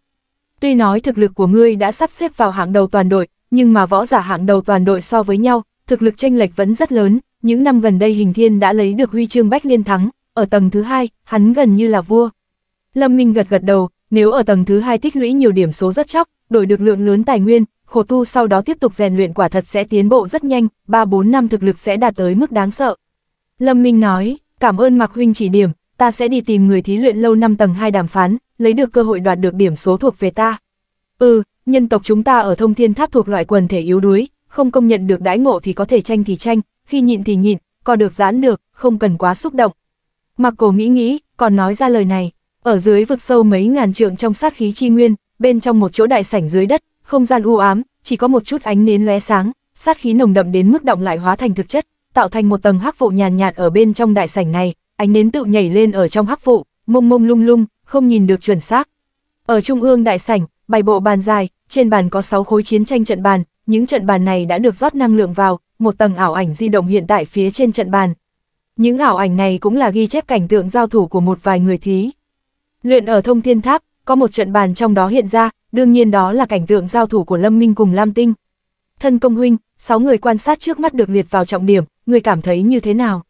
Tuy nói thực lực của ngươi đã sắp xếp vào hạng đầu toàn đội, nhưng mà võ giả hạng đầu toàn đội so với nhau, thực lực tranh lệch vẫn rất lớn, những năm gần đây hình thiên đã lấy được huy chương bách liên thắng, ở tầng thứ hai, hắn gần như là vua. Lâm Minh gật gật đầu, nếu ở tầng thứ hai tích lũy nhiều điểm số rất chóc, đổi được lượng lớn tài nguyên, khổ tu sau đó tiếp tục rèn luyện quả thật sẽ tiến bộ rất nhanh, 3-4 năm thực lực sẽ đạt tới mức đáng sợ. Lâm Minh nói, cảm ơn Mạc Huynh chỉ điểm, ta sẽ đi tìm người thí luyện lâu năm tầng 2 đàm phán, lấy được cơ hội đoạt được điểm số thuộc về ta. Ừ, nhân tộc chúng ta ở thông thiên tháp thuộc loại quần thể yếu đuối, không công nhận được đãi ngộ thì có thể tranh thì tranh, khi nhịn thì nhịn, có được giãn được, không cần quá xúc động. Mặc cổ nghĩ nghĩ, còn nói ra lời này, ở dưới vực sâu mấy ngàn trượng trong sát khí chi nguyên, bên trong một chỗ đại sảnh dưới đất, không gian u ám, chỉ có một chút ánh nến lóe sáng, sát khí nồng đậm đến mức động lại hóa thành thực chất, tạo thành một tầng hắc vụ nhàn nhạt ở bên trong đại sảnh này, ánh nến tự nhảy lên ở trong hắc vụ, mông mông lung lung, không nhìn được chuẩn xác. Ở trung ương đại sảnh, bày bộ bàn dài, trên bàn có 6 khối chiến tranh trận bàn, những trận bàn này đã được rót năng lượng vào, một tầng ảo ảnh di động hiện tại phía trên trận bàn. Những ảo ảnh này cũng là ghi chép cảnh tượng giao thủ của một vài người thí. Luyện ở thông thiên tháp, có một trận bàn trong đó hiện ra, đương nhiên đó là cảnh tượng giao thủ của Lâm Minh cùng Lam Tinh. Thân công huynh, 6 người quan sát trước mắt được liệt vào trọng điểm, người cảm thấy như thế nào?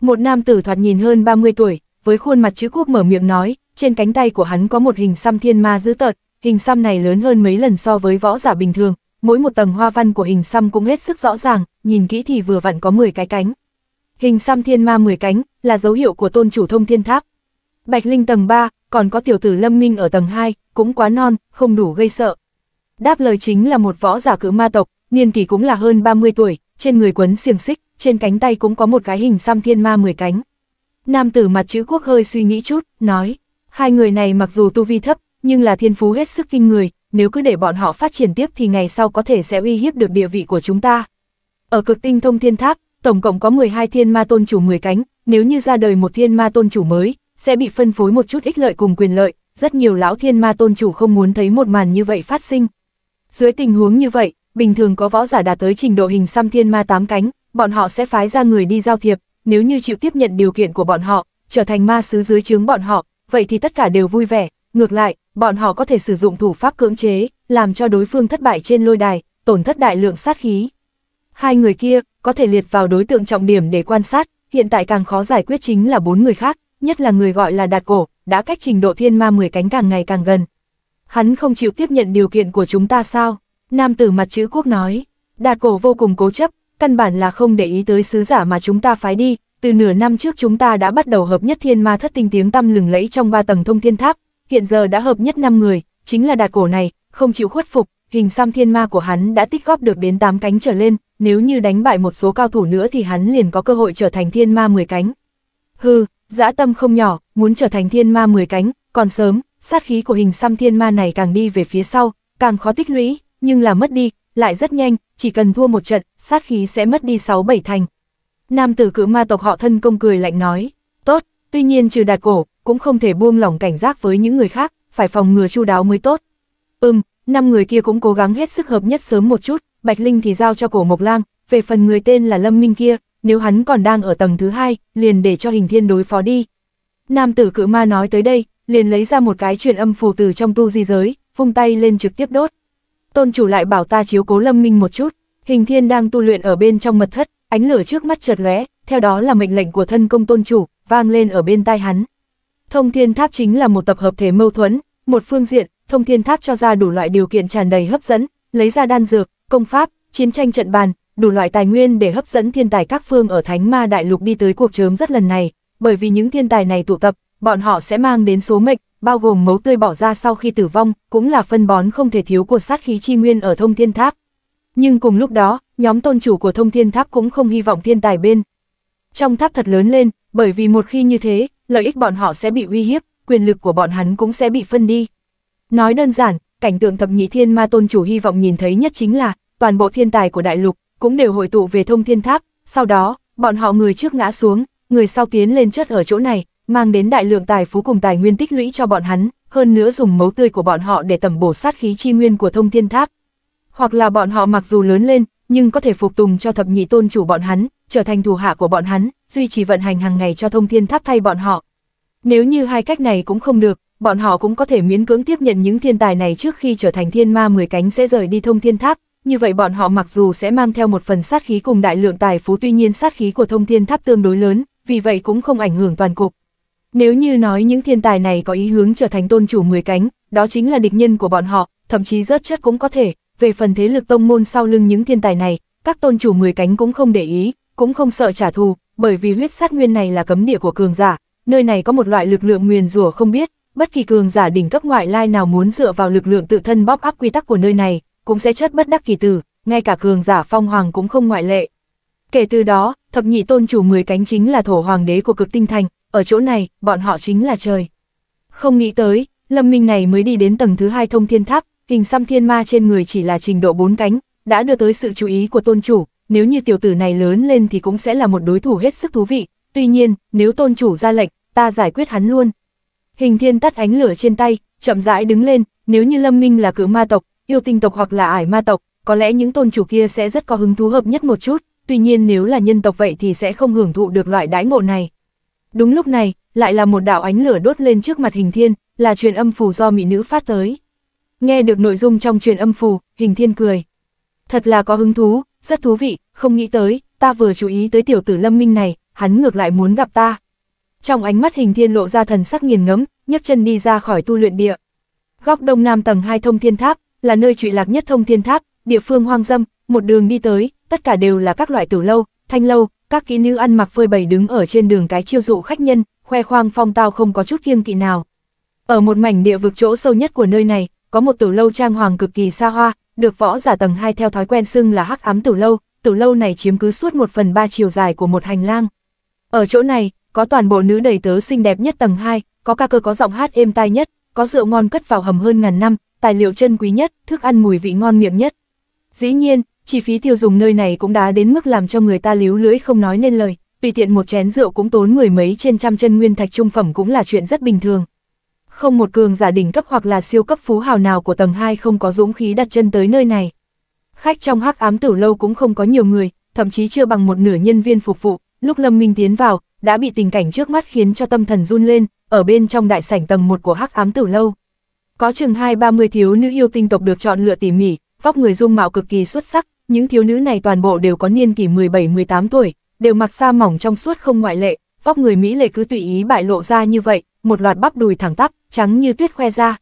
Một nam tử thoạt nhìn hơn 30 tuổi, với khuôn mặt chữ quốc mở miệng nói, trên cánh tay của hắn có một hình xăm thiên ma dữ tợn, hình xăm này lớn hơn mấy lần so với võ giả bình thường, mỗi một tầng hoa văn của hình xăm cũng hết sức rõ ràng, nhìn kỹ thì vừa vặn có 10 cái cánh. Hình xăm thiên ma 10 cánh, là dấu hiệu của tôn chủ thông thiên tháp. Bạch Linh tầng 3, còn có tiểu tử Lâm Minh ở tầng 2, cũng quá non, không đủ gây sợ. Đáp lời chính là một võ giả cử ma tộc, niên kỳ cũng là hơn 30 tuổi, trên người quấn xiềng xích, trên cánh tay cũng có một cái hình xăm thiên ma 10 cánh. Nam tử mặt chữ quốc hơi suy nghĩ chút, nói, hai người này mặc dù tu vi thấp, nhưng là thiên phú hết sức kinh người, nếu cứ để bọn họ phát triển tiếp thì ngày sau có thể sẽ uy hiếp được địa vị của chúng ta. Ở cực tinh thông thiên tháp, tổng cộng có 12 thiên ma tôn chủ 10 cánh, nếu như ra đời một thiên ma tôn chủ mới, sẽ bị phân phối một chút ích lợi cùng quyền lợi, rất nhiều lão thiên ma tôn chủ không muốn thấy một màn như vậy phát sinh. Dưới tình huống như vậy, bình thường có võ giả đạt tới trình độ hình xăm thiên ma tám cánh, bọn họ sẽ phái ra người đi giao thiệp, nếu như chịu tiếp nhận điều kiện của bọn họ, trở thành ma sứ dưới trướng bọn họ, vậy thì tất cả đều vui vẻ, ngược lại, bọn họ có thể sử dụng thủ pháp cưỡng chế, làm cho đối phương thất bại trên lôi đài, tổn thất đại lượng sát khí. Hai người kia, có thể liệt vào đối tượng trọng điểm để quan sát, hiện tại càng khó giải quyết chính là bốn người khác, nhất là người gọi là đạt cổ, đã cách trình độ thiên ma 10 cánh càng ngày càng gần. Hắn không chịu tiếp nhận điều kiện của chúng ta sao? Nam tử mặt chữ quốc nói, đạt cổ vô cùng cố chấp, căn bản là không để ý tới sứ giả mà chúng ta phái đi, từ nửa năm trước chúng ta đã bắt đầu hợp nhất thiên ma thất tinh tiếng tăm lừng lẫy trong ba tầng thông thiên tháp, hiện giờ đã hợp nhất 5 người, chính là đạt cổ này, không chịu khuất phục, hình xăm thiên ma của hắn đã tích góp được đến 8 cánh trở lên, nếu như đánh bại một số cao thủ nữa thì hắn liền có cơ hội trở thành thiên ma 10 cánh. Hừ, dã tâm không nhỏ, muốn trở thành thiên ma 10 cánh, còn sớm, sát khí của hình xăm thiên ma này càng đi về phía sau, càng khó tích lũy, nhưng là mất đi, lại rất nhanh, chỉ cần thua một trận, sát khí sẽ mất đi 6-7 thành. Nam tử cự ma tộc họ thân công cười lạnh nói, tốt, tuy nhiên trừ đạt cổ, cũng không thể buông lỏng cảnh giác với những người khác, phải phòng ngừa chu đáo mới tốt. Ừm, năm người kia cũng cố gắng hết sức hợp nhất sớm một chút, Bạch Linh thì giao cho cổ Mộc Lang, về phần người tên là Lâm Minh kia, nếu hắn còn đang ở tầng thứ hai, liền để cho hình thiên đối phó đi. Nam tử cự ma nói tới đây, liền lấy ra một cái truyền âm phù từ trong tu di giới, vung tay lên trực tiếp đốt. Tôn chủ lại bảo ta chiếu cố Lâm Minh một chút, hình thiên đang tu luyện ở bên trong mật thất, ánh lửa trước mắt chợt lóe, theo đó là mệnh lệnh của thân công tôn chủ, vang lên ở bên tai hắn. Thông thiên tháp chính là một tập hợp thể mâu thuẫn, một phương diện, thông thiên tháp cho ra đủ loại điều kiện tràn đầy hấp dẫn, lấy ra đan dược, công pháp, chiến tranh trận bàn, đủ loại tài nguyên để hấp dẫn thiên tài các phương ở Thánh Ma Đại Lục đi tới cuộc chớm rất lần này, bởi vì những thiên tài này tụ tập, bọn họ sẽ mang đến số mệnh, bao gồm máu tươi bỏ ra sau khi tử vong, cũng là phân bón không thể thiếu của sát khí chi nguyên ở thông thiên tháp. Nhưng cùng lúc đó, nhóm tôn chủ của thông thiên tháp cũng không hy vọng thiên tài bên. Trong tháp thật lớn lên, bởi vì một khi như thế, lợi ích bọn họ sẽ bị uy hiếp, quyền lực của bọn hắn cũng sẽ bị phân đi. Nói đơn giản, cảnh tượng thập nhị thiên ma tôn chủ hy vọng nhìn thấy nhất chính là, toàn bộ thiên tài của đại lục, cũng đều hội tụ về thông thiên tháp, sau đó, bọn họ người trước ngã xuống, người sau tiến lên chất ở chỗ này, mang đến đại lượng tài phú cùng tài nguyên tích lũy cho bọn hắn, hơn nữa dùng máu tươi của bọn họ để tầm bổ sát khí chi nguyên của thông thiên tháp. Hoặc là bọn họ mặc dù lớn lên, nhưng có thể phục tùng cho thập nhị tôn chủ bọn hắn, trở thành thủ hạ của bọn hắn, duy trì vận hành hàng ngày cho thông thiên tháp thay bọn họ. Nếu như hai cách này cũng không được, bọn họ cũng có thể miễn cưỡng tiếp nhận những thiên tài này trước khi trở thành thiên ma 10 cánh sẽ rời đi thông thiên tháp, như vậy bọn họ mặc dù sẽ mang theo một phần sát khí cùng đại lượng tài phú tuy nhiên sát khí của thông thiên tháp tương đối lớn, vì vậy cũng không ảnh hưởng toàn cục. Nếu như nói những thiên tài này có ý hướng trở thành tôn chủ 10 cánh, đó chính là địch nhân của bọn họ, thậm chí rớt chất cũng có thể, về phần thế lực tông môn sau lưng những thiên tài này, các tôn chủ 10 cánh cũng không để ý, cũng không sợ trả thù, bởi vì huyết sát nguyên này là cấm địa của cường giả, nơi này có một loại lực lượng nguyền rủa không biết, bất kỳ cường giả đỉnh cấp ngoại lai nào muốn dựa vào lực lượng tự thân bóp áp quy tắc của nơi này, cũng sẽ chết bất đắc kỳ tử, ngay cả cường giả phong hoàng cũng không ngoại lệ. Kể từ đó, thập nhị tôn chủ 10 cánh chính là thổ hoàng đế của cực tinh thành, ở chỗ này, bọn họ chính là trời. Không nghĩ tới, lâm minh này mới đi đến tầng thứ hai thông thiên tháp, hình xăm thiên ma trên người chỉ là trình độ bốn cánh, đã đưa tới sự chú ý của tôn chủ, nếu như tiểu tử này lớn lên thì cũng sẽ là một đối thủ hết sức thú vị, tuy nhiên, nếu tôn chủ ra lệnh, ta giải quyết hắn luôn. Hình thiên tắt ánh lửa trên tay, chậm rãi đứng lên, nếu như lâm minh là cử ma tộc, yêu tinh tộc hoặc là ải ma tộc, có lẽ những tôn chủ kia sẽ rất có hứng thú hợp nhất một chút, tuy nhiên nếu là nhân tộc vậy thì sẽ không hưởng thụ được loại đãi ngộ này. Đúng lúc này, lại là một đạo ánh lửa đốt lên trước mặt hình thiên, là truyền âm phù do mỹ nữ phát tới. Nghe được nội dung trong truyền âm phù, hình thiên cười. Thật là có hứng thú, rất thú vị, không nghĩ tới, ta vừa chú ý tới tiểu tử lâm minh này, hắn ngược lại muốn gặp ta. Trong ánh mắt hình thiên lộ ra thần sắc nghiền ngấm, nhấc chân đi ra khỏi tu luyện địa. Góc đông nam tầng 2 thông thiên tháp, là nơi trụy lạc nhất thông thiên tháp, địa phương hoang dâm, một đường đi tới, tất cả đều là các loại tử lâu, thanh lâu, các kỹ nữ ăn mặc phơi bày đứng ở trên đường cái chiêu dụ khách nhân, khoe khoang phong tao không có chút kiêng kỵ nào. Ở một mảnh địa vực chỗ sâu nhất của nơi này, có một tử lâu trang hoàng cực kỳ xa hoa, được võ giả tầng 2 theo thói quen xưng là hắc ám tử lâu, tử lâu này chiếm cứ suốt một phần ba chiều dài của một hành lang. Ở chỗ này, có toàn bộ nữ đầy tớ xinh đẹp nhất tầng 2, có ca cơ có giọng hát êm tai nhất, có rượu ngon cất vào hầm hơn ngàn năm, tài liệu chân quý nhất, thức ăn mùi vị ngon miệng nhất. Dĩ nhiên, chi phí tiêu dùng nơi này cũng đã đến mức làm cho người ta líu lưỡi không nói nên lời, tùy tiện một chén rượu cũng tốn mười mấy trên trăm chân nguyên thạch trung phẩm cũng là chuyện rất bình thường. Không một cường giả đỉnh cấp hoặc là siêu cấp phú hào nào của tầng 2 không có dũng khí đặt chân tới nơi này. Khách trong hắc ám tử lâu cũng không có nhiều người, thậm chí chưa bằng một nửa nhân viên phục vụ, lúc Lâm Minh tiến vào, đã bị tình cảnh trước mắt khiến cho tâm thần run lên, ở bên trong đại sảnh tầng 1 của hắc ám tử lâu. Có chừng hai ba mươi thiếu nữ yêu tinh tộc được chọn lựa tỉ mỉ, vóc người dung mạo cực kỳ xuất sắc, những thiếu nữ này toàn bộ đều có niên kỷ 17-18 tuổi, đều mặc sa mỏng trong suốt không ngoại lệ, vóc người Mỹ lệ cứ tùy ý bại lộ ra như vậy, một loạt bắp đùi thẳng tắp, trắng như tuyết khoe ra.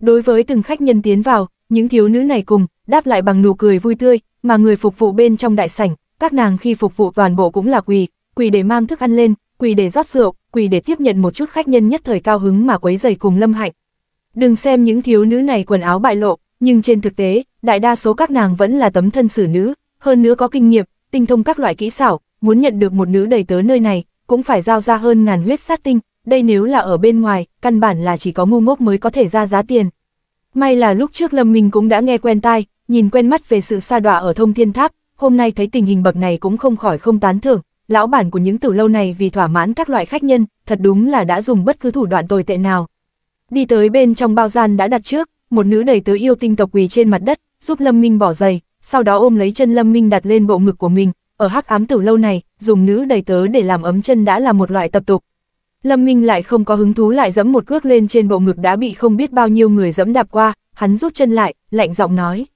Đối với từng khách nhân tiến vào, những thiếu nữ này cùng, đáp lại bằng nụ cười vui tươi, mà người phục vụ bên trong đại sảnh, các nàng khi phục vụ toàn bộ cũng là quỳ, quỳ để mang thức ăn lên, quỳ để rót rượu, quỳ để tiếp nhận một chút khách nhân nhất thời cao hứng mà quấy giày cùng Lâm Hạnh. Đừng xem những thiếu nữ này quần áo bại lộ, nhưng trên thực tế, đại đa số các nàng vẫn là tấm thân xử nữ, hơn nữa có kinh nghiệm, tinh thông các loại kỹ xảo, muốn nhận được một nữ đầy tớ nơi này, cũng phải giao ra hơn ngàn huyết sát tinh, đây nếu là ở bên ngoài, căn bản là chỉ có ngu ngốc mới có thể ra giá tiền. May là lúc trước Lâm Minh cũng đã nghe quen tai, nhìn quen mắt về sự sa đọa ở thông thiên tháp, hôm nay thấy tình hình bậc này cũng không khỏi không tán thưởng, lão bản của những tử lâu này vì thỏa mãn các loại khách nhân, thật đúng là đã dùng bất cứ thủ đoạn tồi tệ nào. Đi tới bên trong bao gian đã đặt trước, một nữ đầy tứ yêu tinh tộc quỳ trên mặt đất, giúp Lâm Minh bỏ giày, sau đó ôm lấy chân Lâm Minh đặt lên bộ ngực của mình, ở hắc ám tử lâu này, dùng nữ đầy tớ để làm ấm chân đã là một loại tập tục. Lâm Minh lại không có hứng thú lại dẫm một cước lên trên bộ ngực đã bị không biết bao nhiêu người dẫm đạp qua, hắn rút chân lại, lạnh giọng nói.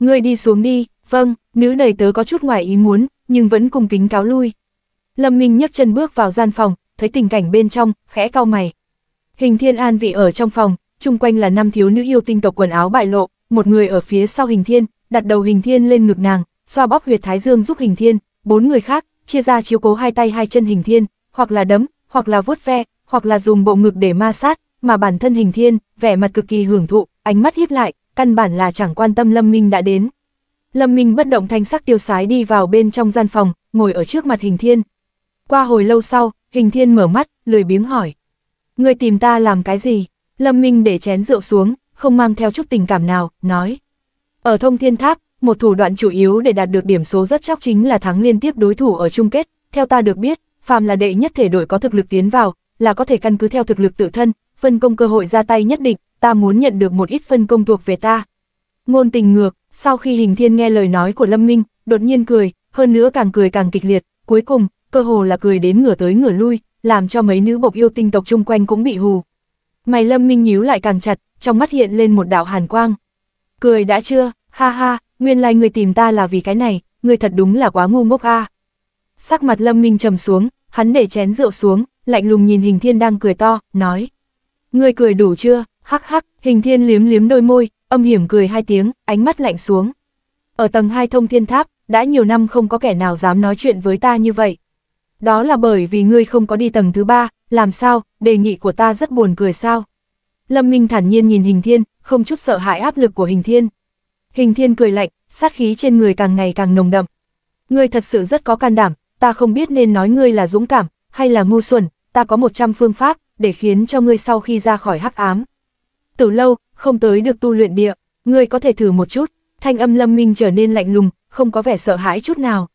Ngươi đi xuống đi, vâng, nữ đầy tớ có chút ngoài ý muốn, nhưng vẫn cung kính cáo lui. Lâm Minh nhấc chân bước vào gian phòng, thấy tình cảnh bên trong, khẽ cau mày. Hình thiên an vị ở trong phòng, chung quanh là năm thiếu nữ yêu tinh tộc quần áo bại lộ, một người ở phía sau hình thiên, đặt đầu hình thiên lên ngực nàng, xoa bóp huyệt thái dương giúp hình thiên, bốn người khác, chia ra chiếu cố hai tay hai chân hình thiên, hoặc là đấm, hoặc là vuốt ve, hoặc là dùng bộ ngực để ma sát, mà bản thân hình thiên, vẻ mặt cực kỳ hưởng thụ, ánh mắt hiếp lại, căn bản là chẳng quan tâm Lâm Minh đã đến. Lâm Minh bất động thanh sắc tiêu sái đi vào bên trong gian phòng, ngồi ở trước mặt hình thiên. Qua hồi lâu sau, hình thiên mở mắt, lười biếng hỏi. Người tìm ta làm cái gì? Lâm Minh để chén rượu xuống, không mang theo chút tình cảm nào, nói. Ở thông thiên tháp, một thủ đoạn chủ yếu để đạt được điểm số rất chóc chính là thắng liên tiếp đối thủ ở chung kết. Theo ta được biết, phàm là đệ nhất thể đội có thực lực tiến vào, là có thể căn cứ theo thực lực tự thân, phân công cơ hội ra tay nhất định, ta muốn nhận được một ít phân công thuộc về ta. Ngôn tình ngược, sau khi hình thiên nghe lời nói của Lâm Minh, đột nhiên cười, hơn nữa càng cười càng kịch liệt, cuối cùng, cơ hồ là cười đến ngửa tới ngửa lui, làm cho mấy nữ bộc yêu tinh tộc chung quanh cũng bị hù. Mày Lâm Minh nhíu lại càng chặt, trong mắt hiện lên một đạo hàn quang. Cười đã chưa, ha ha, nguyên lai like người tìm ta là vì cái này, người thật đúng là quá ngu ngốc a. Sắc mặt Lâm Minh trầm xuống, hắn để chén rượu xuống, lạnh lùng nhìn hình thiên đang cười to, nói. Người cười đủ chưa, hắc hắc, hình thiên liếm liếm đôi môi, âm hiểm cười hai tiếng, ánh mắt lạnh xuống. Ở tầng 2 thông thiên tháp, đã nhiều năm không có kẻ nào dám nói chuyện với ta như vậy. Đó là bởi vì ngươi không có đi tầng thứ ba, làm sao, đề nghị của ta rất buồn cười sao. Lâm Minh thản nhiên nhìn hình thiên, không chút sợ hãi áp lực của hình thiên. Hình thiên cười lạnh, sát khí trên người càng ngày càng nồng đậm. Ngươi thật sự rất có can đảm, ta không biết nên nói ngươi là dũng cảm, hay là ngu xuẩn, ta có 100 phương pháp, để khiến cho ngươi sau khi ra khỏi hắc ám. Từ lâu, không tới được tu luyện địa, ngươi có thể thử một chút, thanh âm lâm minh trở nên lạnh lùng, không có vẻ sợ hãi chút nào.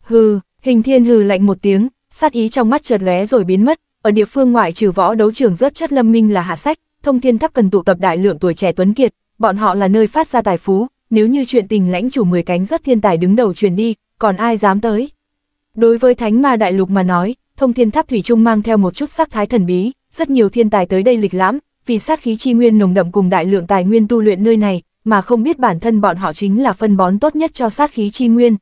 Hừ, hình thiên hừ lạnh một tiếng, sát ý trong mắt chợt lóe rồi biến mất, ở địa phương ngoại trừ võ đấu trường rất chất lâm minh là hạ sách, thông thiên tháp cần tụ tập đại lượng tuổi trẻ tuấn kiệt, bọn họ là nơi phát ra tài phú, nếu như chuyện tình lãnh chủ 10 cánh rất thiên tài đứng đầu truyền đi, còn ai dám tới. Đối với thánh ma đại lục mà nói, thông thiên tháp thủy trung mang theo một chút sắc thái thần bí, rất nhiều thiên tài tới đây lịch lãm, vì sát khí chi nguyên nồng đậm cùng đại lượng tài nguyên tu luyện nơi này, mà không biết bản thân bọn họ chính là phân bón tốt nhất cho sát khí chi nguyên.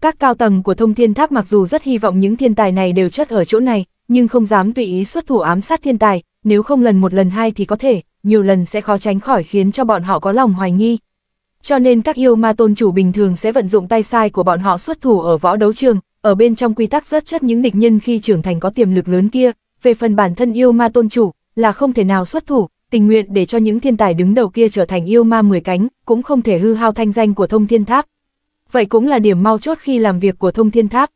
Các cao tầng của thông thiên tháp mặc dù rất hy vọng những thiên tài này đều chất ở chỗ này, nhưng không dám tùy ý xuất thủ ám sát thiên tài, nếu không lần một lần hai thì có thể, nhiều lần sẽ khó tránh khỏi khiến cho bọn họ có lòng hoài nghi. Cho nên các yêu ma tôn chủ bình thường sẽ vận dụng tay sai của bọn họ xuất thủ ở võ đấu trường, ở bên trong quy tắc rất chất những địch nhân khi trưởng thành có tiềm lực lớn kia, về phần bản thân yêu ma tôn chủ, là không thể nào xuất thủ, tình nguyện để cho những thiên tài đứng đầu kia trở thành yêu ma mười cánh, cũng không thể hư hao thanh danh của thông thiên tháp. Vậy cũng là điểm mau chốt khi làm việc của thông thiên tháp.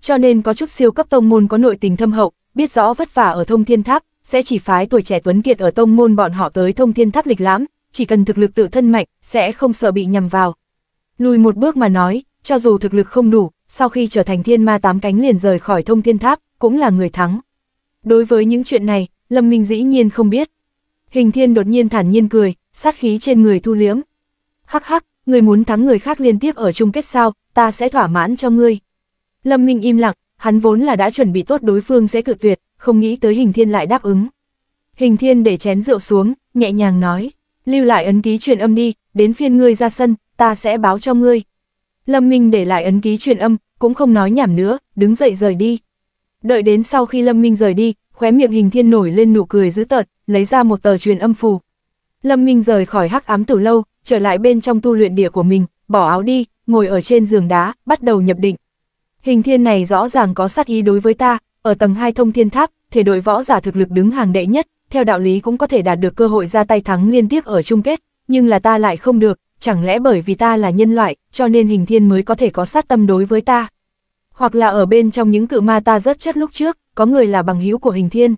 Cho nên có chút siêu cấp tông môn có nội tình thâm hậu, biết rõ vất vả ở thông thiên tháp, sẽ chỉ phái tuổi trẻ tuấn kiệt ở tông môn bọn họ tới thông thiên tháp lịch lãm, chỉ cần thực lực tự thân mạnh, sẽ không sợ bị nhầm vào. Lùi một bước mà nói, cho dù thực lực không đủ, sau khi trở thành thiên ma tám cánh liền rời khỏi thông thiên tháp, cũng là người thắng. Đối với những chuyện này, Lâm Minh dĩ nhiên không biết. Hình thiên đột nhiên thản nhiên cười, sát khí trên người thu liếm. Hắc hắc, người muốn thắng người khác liên tiếp ở chung kết sao, ta sẽ thỏa mãn cho ngươi. Lâm Minh im lặng, hắn vốn là đã chuẩn bị tốt đối phương sẽ cự tuyệt, không nghĩ tới hình thiên lại đáp ứng. Hình thiên để chén rượu xuống, nhẹ nhàng nói, lưu lại ấn ký truyền âm đi, đến phiên ngươi ra sân, ta sẽ báo cho ngươi. Lâm Minh để lại ấn ký truyền âm, cũng không nói nhảm nữa, đứng dậy rời đi. Đợi đến sau khi Lâm Minh rời đi, khóe miệng hình thiên nổi lên nụ cười dữ tợn, lấy ra một tờ truyền âm phù. Lâm Minh rời khỏi hắc ám tử lâu, trở lại bên trong tu luyện địa của mình, bỏ áo đi, ngồi ở trên giường đá, bắt đầu nhập định. Hình thiên này rõ ràng có sát ý đối với ta, ở tầng 2 thông thiên tháp, thể đội võ giả thực lực đứng hàng đệ nhất, theo đạo lý cũng có thể đạt được cơ hội ra tay thắng liên tiếp ở chung kết, nhưng là ta lại không được, chẳng lẽ bởi vì ta là nhân loại, cho nên hình thiên mới có thể có sát tâm đối với ta. Hoặc là ở bên trong những cự ma ta rất chất lúc trước, có người là bằng hữu của hình thiên.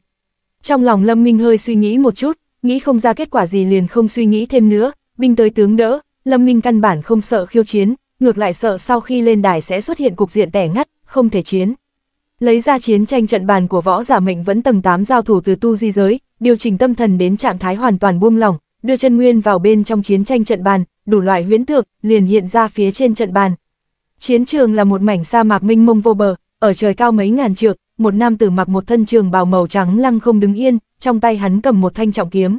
Trong lòng Lâm Minh hơi suy nghĩ một chút, nghĩ không ra kết quả gì liền không suy nghĩ thêm nữa, binh tới tướng đỡ, Lâm Minh căn bản không sợ khiêu chiến, ngược lại sợ sau khi lên đài sẽ xuất hiện cục diện tẻ ngắt, không thể chiến. Lấy ra chiến tranh trận bàn của võ giả mệnh vẫn tầng 8 giao thủ từ tu di giới, điều chỉnh tâm thần đến trạng thái hoàn toàn buông lỏng, đưa chân nguyên vào bên trong chiến tranh trận bàn, đủ loại huyễn tượng liền hiện ra phía trên trận bàn. Chiến trường là một mảnh sa mạc minh mông vô bờ, ở trời cao mấy ngàn trượng, một nam tử mặc một thân trường bào màu trắng lăng không đứng yên, trong tay hắn cầm một thanh trọng kiếm.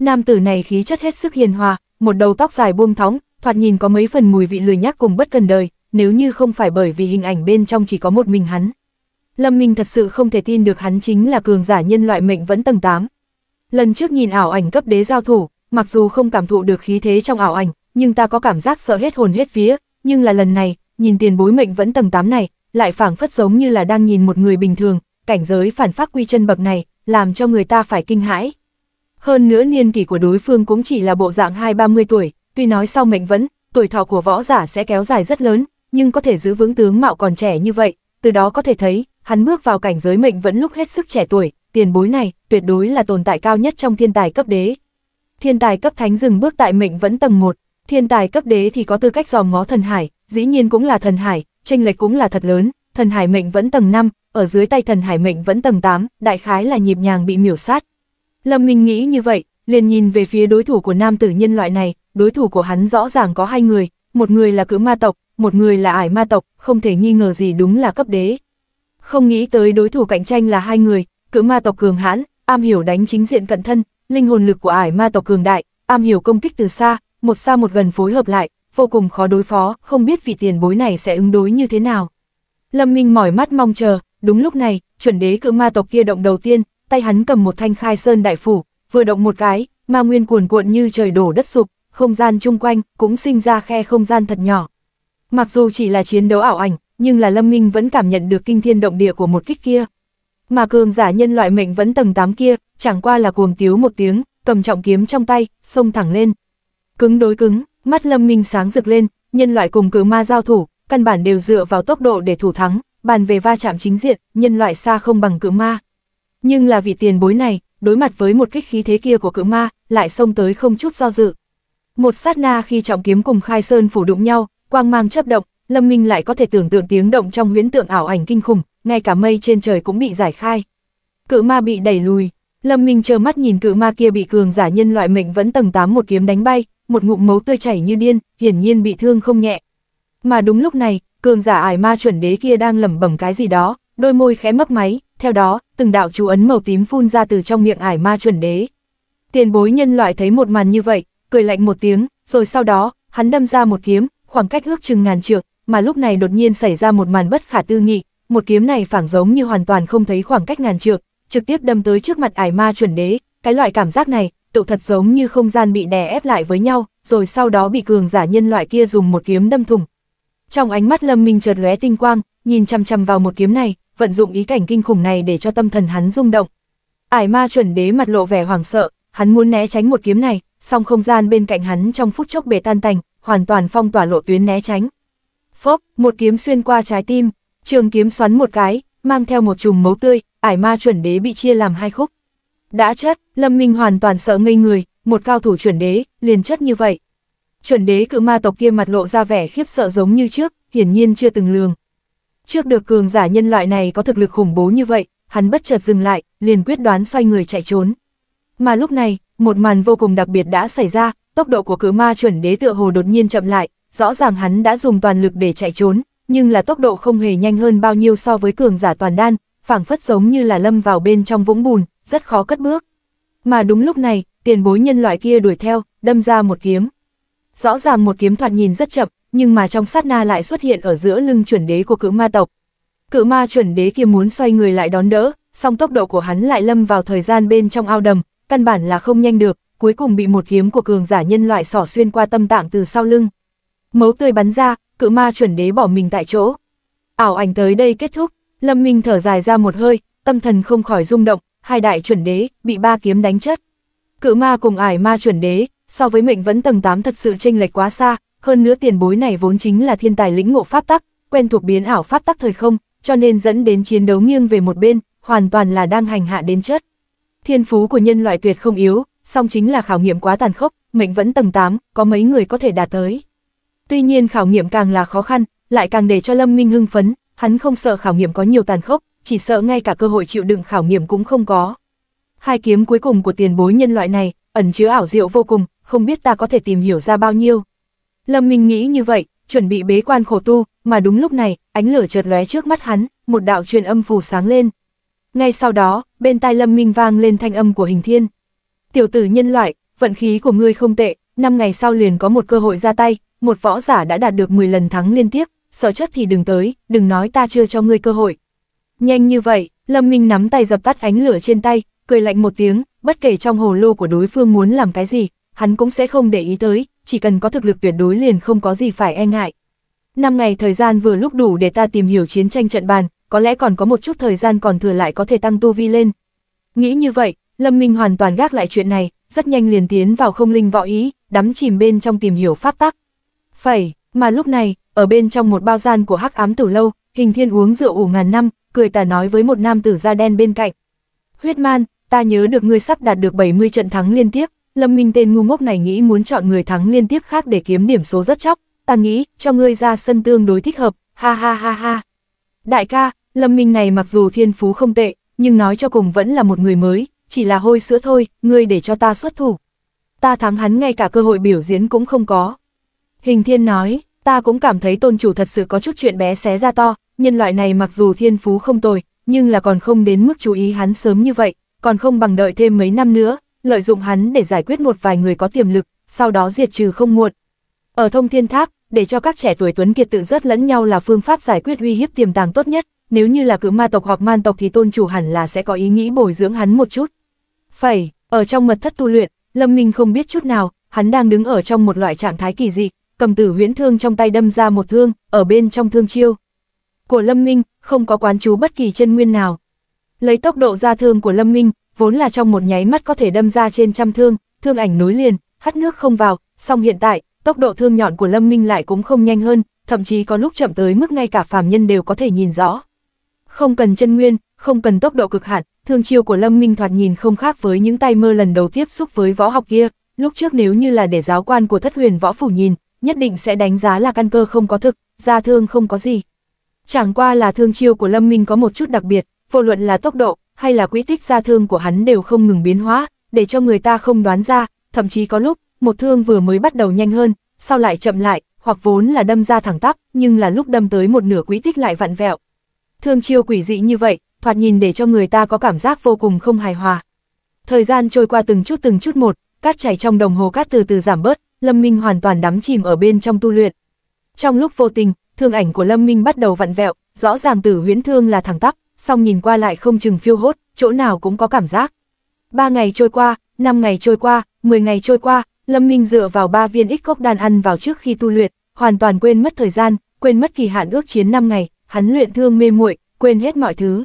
Nam tử này khí chất hết sức hiền hòa, một đầu tóc dài buông thõng, thoạt nhìn có mấy phần mùi vị lười nhác cùng bất cần đời, nếu như không phải bởi vì hình ảnh bên trong chỉ có một mình hắn. Lâm Minh thật sự không thể tin được hắn chính là cường giả nhân loại mệnh vẫn tầng 8. Lần trước nhìn ảo ảnh cấp đế giao thủ, mặc dù không cảm thụ được khí thế trong ảo ảnh, nhưng ta có cảm giác sợ hết hồn hết vía, nhưng là lần này, nhìn tiền bối mệnh vẫn tầng 8 này, lại phảng phất giống như là đang nhìn một người bình thường, cảnh giới phản phát quy chân bậc này, làm cho người ta phải kinh hãi. Hơn nữa niên kỷ của đối phương cũng chỉ là bộ dạng 2-30 tuổi, tuy nói sau mệnh vẫn, tuổi thọ của võ giả sẽ kéo dài rất lớn, nhưng có thể giữ vững tướng mạo còn trẻ như vậy, từ đó có thể thấy, hắn bước vào cảnh giới mệnh vẫn lúc hết sức trẻ tuổi, tiền bối này tuyệt đối là tồn tại cao nhất trong thiên tài cấp đế. Thiên tài cấp thánh dừng bước tại mệnh vẫn tầng 1, thiên tài cấp đế thì có tư cách dòm ngó thần hải, dĩ nhiên cũng là thần hải, tranh lệch cũng là thật lớn, thần hải mệnh vẫn tầng 5, ở dưới tay thần hải mệnh vẫn tầng 8, đại khái là nhịp nhàng bị miểu sát. Lâm Minh nghĩ như vậy, liền nhìn về phía đối thủ của nam tử nhân loại này, đối thủ của hắn rõ ràng có hai người, một người là cử ma tộc, một người là ải ma tộc, không thể nghi ngờ gì đúng là cấp đế. Không nghĩ tới đối thủ cạnh tranh là hai người, cự ma tộc cường hãn, am hiểu đánh chính diện cận thân, linh hồn lực của ải ma tộc cường đại, am hiểu công kích từ xa, một xa một gần phối hợp lại, vô cùng khó đối phó, không biết vị tiền bối này sẽ ứng đối như thế nào. Lâm Minh mỏi mắt mong chờ, đúng lúc này, chuẩn đế cự ma tộc kia động đầu tiên, tay hắn cầm một thanh khai sơn đại phủ, vừa động một cái, ma nguyên cuồn cuộn như trời đổ đất sụp, không gian chung quanh cũng sinh ra khe không gian thật nhỏ. Mặc dù chỉ là chiến đấu ảo ảnh, nhưng là Lâm Minh vẫn cảm nhận được kinh thiên động địa của một kích kia. Mà cường giả nhân loại mệnh vẫn tầng 8 kia, chẳng qua là cuồng tiếu một tiếng, cầm trọng kiếm trong tay, xông thẳng lên. Cứng đối cứng, mắt Lâm Minh sáng rực lên, nhân loại cùng cử ma giao thủ, căn bản đều dựa vào tốc độ để thủ thắng, bàn về va chạm chính diện, nhân loại xa không bằng cử ma. Nhưng là vị tiền bối này, đối mặt với một kích khí thế kia của cự ma, lại xông tới không chút do dự. Một sát na khi trọng kiếm cùng khai sơn phủ đụng nhau, quang mang chấp động, Lâm Minh lại có thể tưởng tượng tiếng động trong huyễn tượng ảo ảnh kinh khủng, ngay cả mây trên trời cũng bị giải khai. Cự ma bị đẩy lùi, Lâm Minh trơ mắt nhìn cự ma kia bị cường giả nhân loại mệnh vẫn tầng 8 một kiếm đánh bay, một ngụm máu tươi chảy như điên, hiển nhiên bị thương không nhẹ. Mà đúng lúc này, cường giả ải ma chuẩn đế kia đang lẩm bẩm cái gì đó, đôi môi khẽ mấp máy, theo đó, từng đạo chú ấn màu tím phun ra từ trong miệng ải ma chuẩn đế. Tiền bối nhân loại thấy một màn như vậy, cười lạnh một tiếng, rồi sau đó, hắn đâm ra một kiếm, khoảng cách ước chừng ngàn trượng, mà lúc này đột nhiên xảy ra một màn bất khả tư nghị, một kiếm này phảng giống như hoàn toàn không thấy khoảng cách ngàn trượng, trực tiếp đâm tới trước mặt ải ma chuẩn đế, cái loại cảm giác này, tự thật giống như không gian bị đè ép lại với nhau, rồi sau đó bị cường giả nhân loại kia dùng một kiếm đâm thủng. Trong ánh mắt Lâm Minh chợt lóe tinh quang, nhìn chăm chăm vào một kiếm này, vận dụng ý cảnh kinh khủng này để cho tâm thần hắn rung động. Ải ma chuẩn đế mặt lộ vẻ hoảng sợ, hắn muốn né tránh một kiếm này, song không gian bên cạnh hắn trong phút chốc bể tan tành, hoàn toàn phong tỏa lộ tuyến né tránh. Phốc, một kiếm xuyên qua trái tim, trường kiếm xoắn một cái, mang theo một chùm máu tươi, ải ma chuẩn đế bị chia làm hai khúc. Đã chất, Lâm Minh hoàn toàn sợ ngây người, một cao thủ chuẩn đế, liền chất như vậy. Chuẩn đế cự ma tộc kia mặt lộ ra vẻ khiếp sợ giống như trước, hiển nhiên chưa từng lường. Trước được cường giả nhân loại này có thực lực khủng bố như vậy, hắn bất chợt dừng lại, liền quyết đoán xoay người chạy trốn. Mà lúc này, một màn vô cùng đặc biệt đã xảy ra, tốc độ của cự ma chuẩn đế tựa hồ đột nhiên chậm lại, rõ ràng hắn đã dùng toàn lực để chạy trốn, nhưng là tốc độ không hề nhanh hơn bao nhiêu so với cường giả toàn đan, phảng phất giống như là lâm vào bên trong vũng bùn, rất khó cất bước. Mà đúng lúc này, tiền bối nhân loại kia đuổi theo, đâm ra một kiếm. Rõ ràng một kiếm thoạt nhìn rất chậm, nhưng mà trong sát na lại xuất hiện ở giữa lưng chuẩn đế của cự ma tộc. Cự ma chuẩn đế kia muốn xoay người lại đón đỡ, song tốc độ của hắn lại lâm vào thời gian bên trong ao đầm, căn bản là không nhanh được, cuối cùng bị một kiếm của cường giả nhân loại xỏ xuyên qua tâm tạng từ sau lưng. Mấu tươi bắn ra, cự ma chuẩn đế bỏ mình tại chỗ. Ảo ảnh tới đây kết thúc, Lâm Minh thở dài ra một hơi, tâm thần không khỏi rung động, hai đại chuẩn đế, bị ba kiếm đánh chất. Cự ma cùng ải ma chuẩn đế, so với mệnh vẫn tầng 8 thật sự chênh lệch quá xa, hơn nữa tiền bối này vốn chính là thiên tài lĩnh ngộ pháp tắc, quen thuộc biến ảo pháp tắc thời không, cho nên dẫn đến chiến đấu nghiêng về một bên, hoàn toàn là đang hành hạ đến chất. Thiên phú của nhân loại tuyệt không yếu, song chính là khảo nghiệm quá tàn khốc, mệnh vẫn tầng 8, có mấy người có thể đạt tới. Tuy nhiên khảo nghiệm càng là khó khăn, lại càng để cho Lâm Minh hưng phấn, hắn không sợ khảo nghiệm có nhiều tàn khốc, chỉ sợ ngay cả cơ hội chịu đựng khảo nghiệm cũng không có. Hai kiếm cuối cùng của tiền bối nhân loại này, ẩn chứa ảo diệu vô cùng, không biết ta có thể tìm hiểu ra bao nhiêu. Lâm Minh nghĩ như vậy, chuẩn bị bế quan khổ tu, mà đúng lúc này, ánh lửa chợt lóe trước mắt hắn, một đạo truyền âm phù sáng lên. Ngay sau đó, bên tai Lâm Minh vang lên thanh âm của hình thiên. Tiểu tử nhân loại, vận khí của ngươi không tệ, năm ngày sau liền có một cơ hội ra tay, một võ giả đã đạt được 10 lần thắng liên tiếp, sợ chất thì đừng tới, đừng nói ta chưa cho ngươi cơ hội. Nhanh như vậy, Lâm Minh nắm tay dập tắt ánh lửa trên tay, cười lạnh một tiếng, bất kể trong hồ lô của đối phương muốn làm cái gì, hắn cũng sẽ không để ý tới, chỉ cần có thực lực tuyệt đối liền không có gì phải e ngại. Năm ngày thời gian vừa lúc đủ để ta tìm hiểu chiến tranh trận bàn, có lẽ còn có một chút thời gian còn thừa lại có thể tăng tu vi lên. Nghĩ như vậy, Lâm Minh hoàn toàn gác lại chuyện này, rất nhanh liền tiến vào không linh võ ý, đắm chìm bên trong tìm hiểu pháp tắc. Phẩy, mà lúc này, ở bên trong một bao gian của hắc ám tử lâu, hình thiên uống rượu ủ ngàn năm, cười tà nói với một nam tử da đen bên cạnh. Huyết man, ta nhớ được ngươi sắp đạt được 70 trận thắng liên tiếp, Lâm Minh tên ngu ngốc này nghĩ muốn chọn người thắng liên tiếp khác để kiếm điểm số rất chóc, ta nghĩ, cho ngươi ra sân tương đối thích hợp, ha ha ha ha. Đại ca, Lâm Minh này mặc dù thiên phú không tệ, nhưng nói cho cùng vẫn là một người mới, chỉ là hôi sữa thôi, ngươi để cho ta xuất thủ. Ta thắng hắn ngay cả cơ hội biểu diễn cũng không có. Hình thiên nói, ta cũng cảm thấy tôn chủ thật sự có chút chuyện bé xé ra to, nhân loại này mặc dù thiên phú không tồi, nhưng là còn không đến mức chú ý hắn sớm như vậy, còn không bằng đợi thêm mấy năm nữa, lợi dụng hắn để giải quyết một vài người có tiềm lực, sau đó diệt trừ không muộn. Ở thông thiên tháp, để cho các trẻ tuổi tuấn kiệt tự rớt lẫn nhau là phương pháp giải quyết uy hiếp tiềm tàng tốt nhất, nếu như là cử ma tộc hoặc man tộc thì tôn chủ hẳn là sẽ có ý nghĩ bồi dưỡng hắn một chút. Phẩy, ở trong mật thất tu luyện, Lâm Minh không biết chút nào, hắn đang đứng ở trong một loại trạng thái kỳ dị, cầm tử huyễn thương trong tay đâm ra một thương, ở bên trong thương chiêu. Của Lâm Minh, không có quán chú bất kỳ chân nguyên nào. Lấy tốc độ ra thương của Lâm Minh, vốn là trong một nháy mắt có thể đâm ra trên trăm thương, thương ảnh nối liền, hắt nước không vào, song hiện tại, tốc độ thương nhọn của Lâm Minh lại cũng không nhanh hơn, thậm chí có lúc chậm tới mức ngay cả phàm nhân đều có thể nhìn rõ. Không cần chân nguyên, không cần tốc độ cực hạn, thương chiêu của Lâm Minh thoạt nhìn không khác với những tay mơ lần đầu tiếp xúc với võ học kia, lúc trước nếu như là để giáo quan của thất huyền võ phủ nhìn, nhất định sẽ đánh giá là căn cơ không có thực, ra thương không có gì. Chẳng qua là thương chiêu của Lâm Minh có một chút đặc biệt, vô luận là tốc độ, hay là quỹ tích ra thương của hắn đều không ngừng biến hóa, để cho người ta không đoán ra, thậm chí có lúc, một thương vừa mới bắt đầu nhanh hơn, sau lại chậm lại, hoặc vốn là đâm ra thẳng tắp, nhưng là lúc đâm tới một nửa quỹ tích lại vặn vẹo. Thương chiêu quỷ dị như vậy, thoạt nhìn để cho người ta có cảm giác vô cùng không hài hòa. Thời gian trôi qua từng chút từng chút một, cát chảy trong đồng hồ cát từ từ giảm bớt, Lâm Minh hoàn toàn đắm chìm ở bên trong tu luyện. Trong lúc vô tình, thương ảnh của Lâm Minh bắt đầu vặn vẹo, rõ ràng tử huyễn thương là thẳng tắp, song nhìn qua lại không chừng phiêu hốt, chỗ nào cũng có cảm giác. Ba ngày trôi qua, năm ngày trôi qua, 10 ngày trôi qua, Lâm Minh dựa vào ba viên ích cốc đan ăn vào trước khi tu luyện, hoàn toàn quên mất thời gian, quên mất kỳ hạn ước chiến 5 ngày, hắn luyện thương mê muội, quên hết mọi thứ.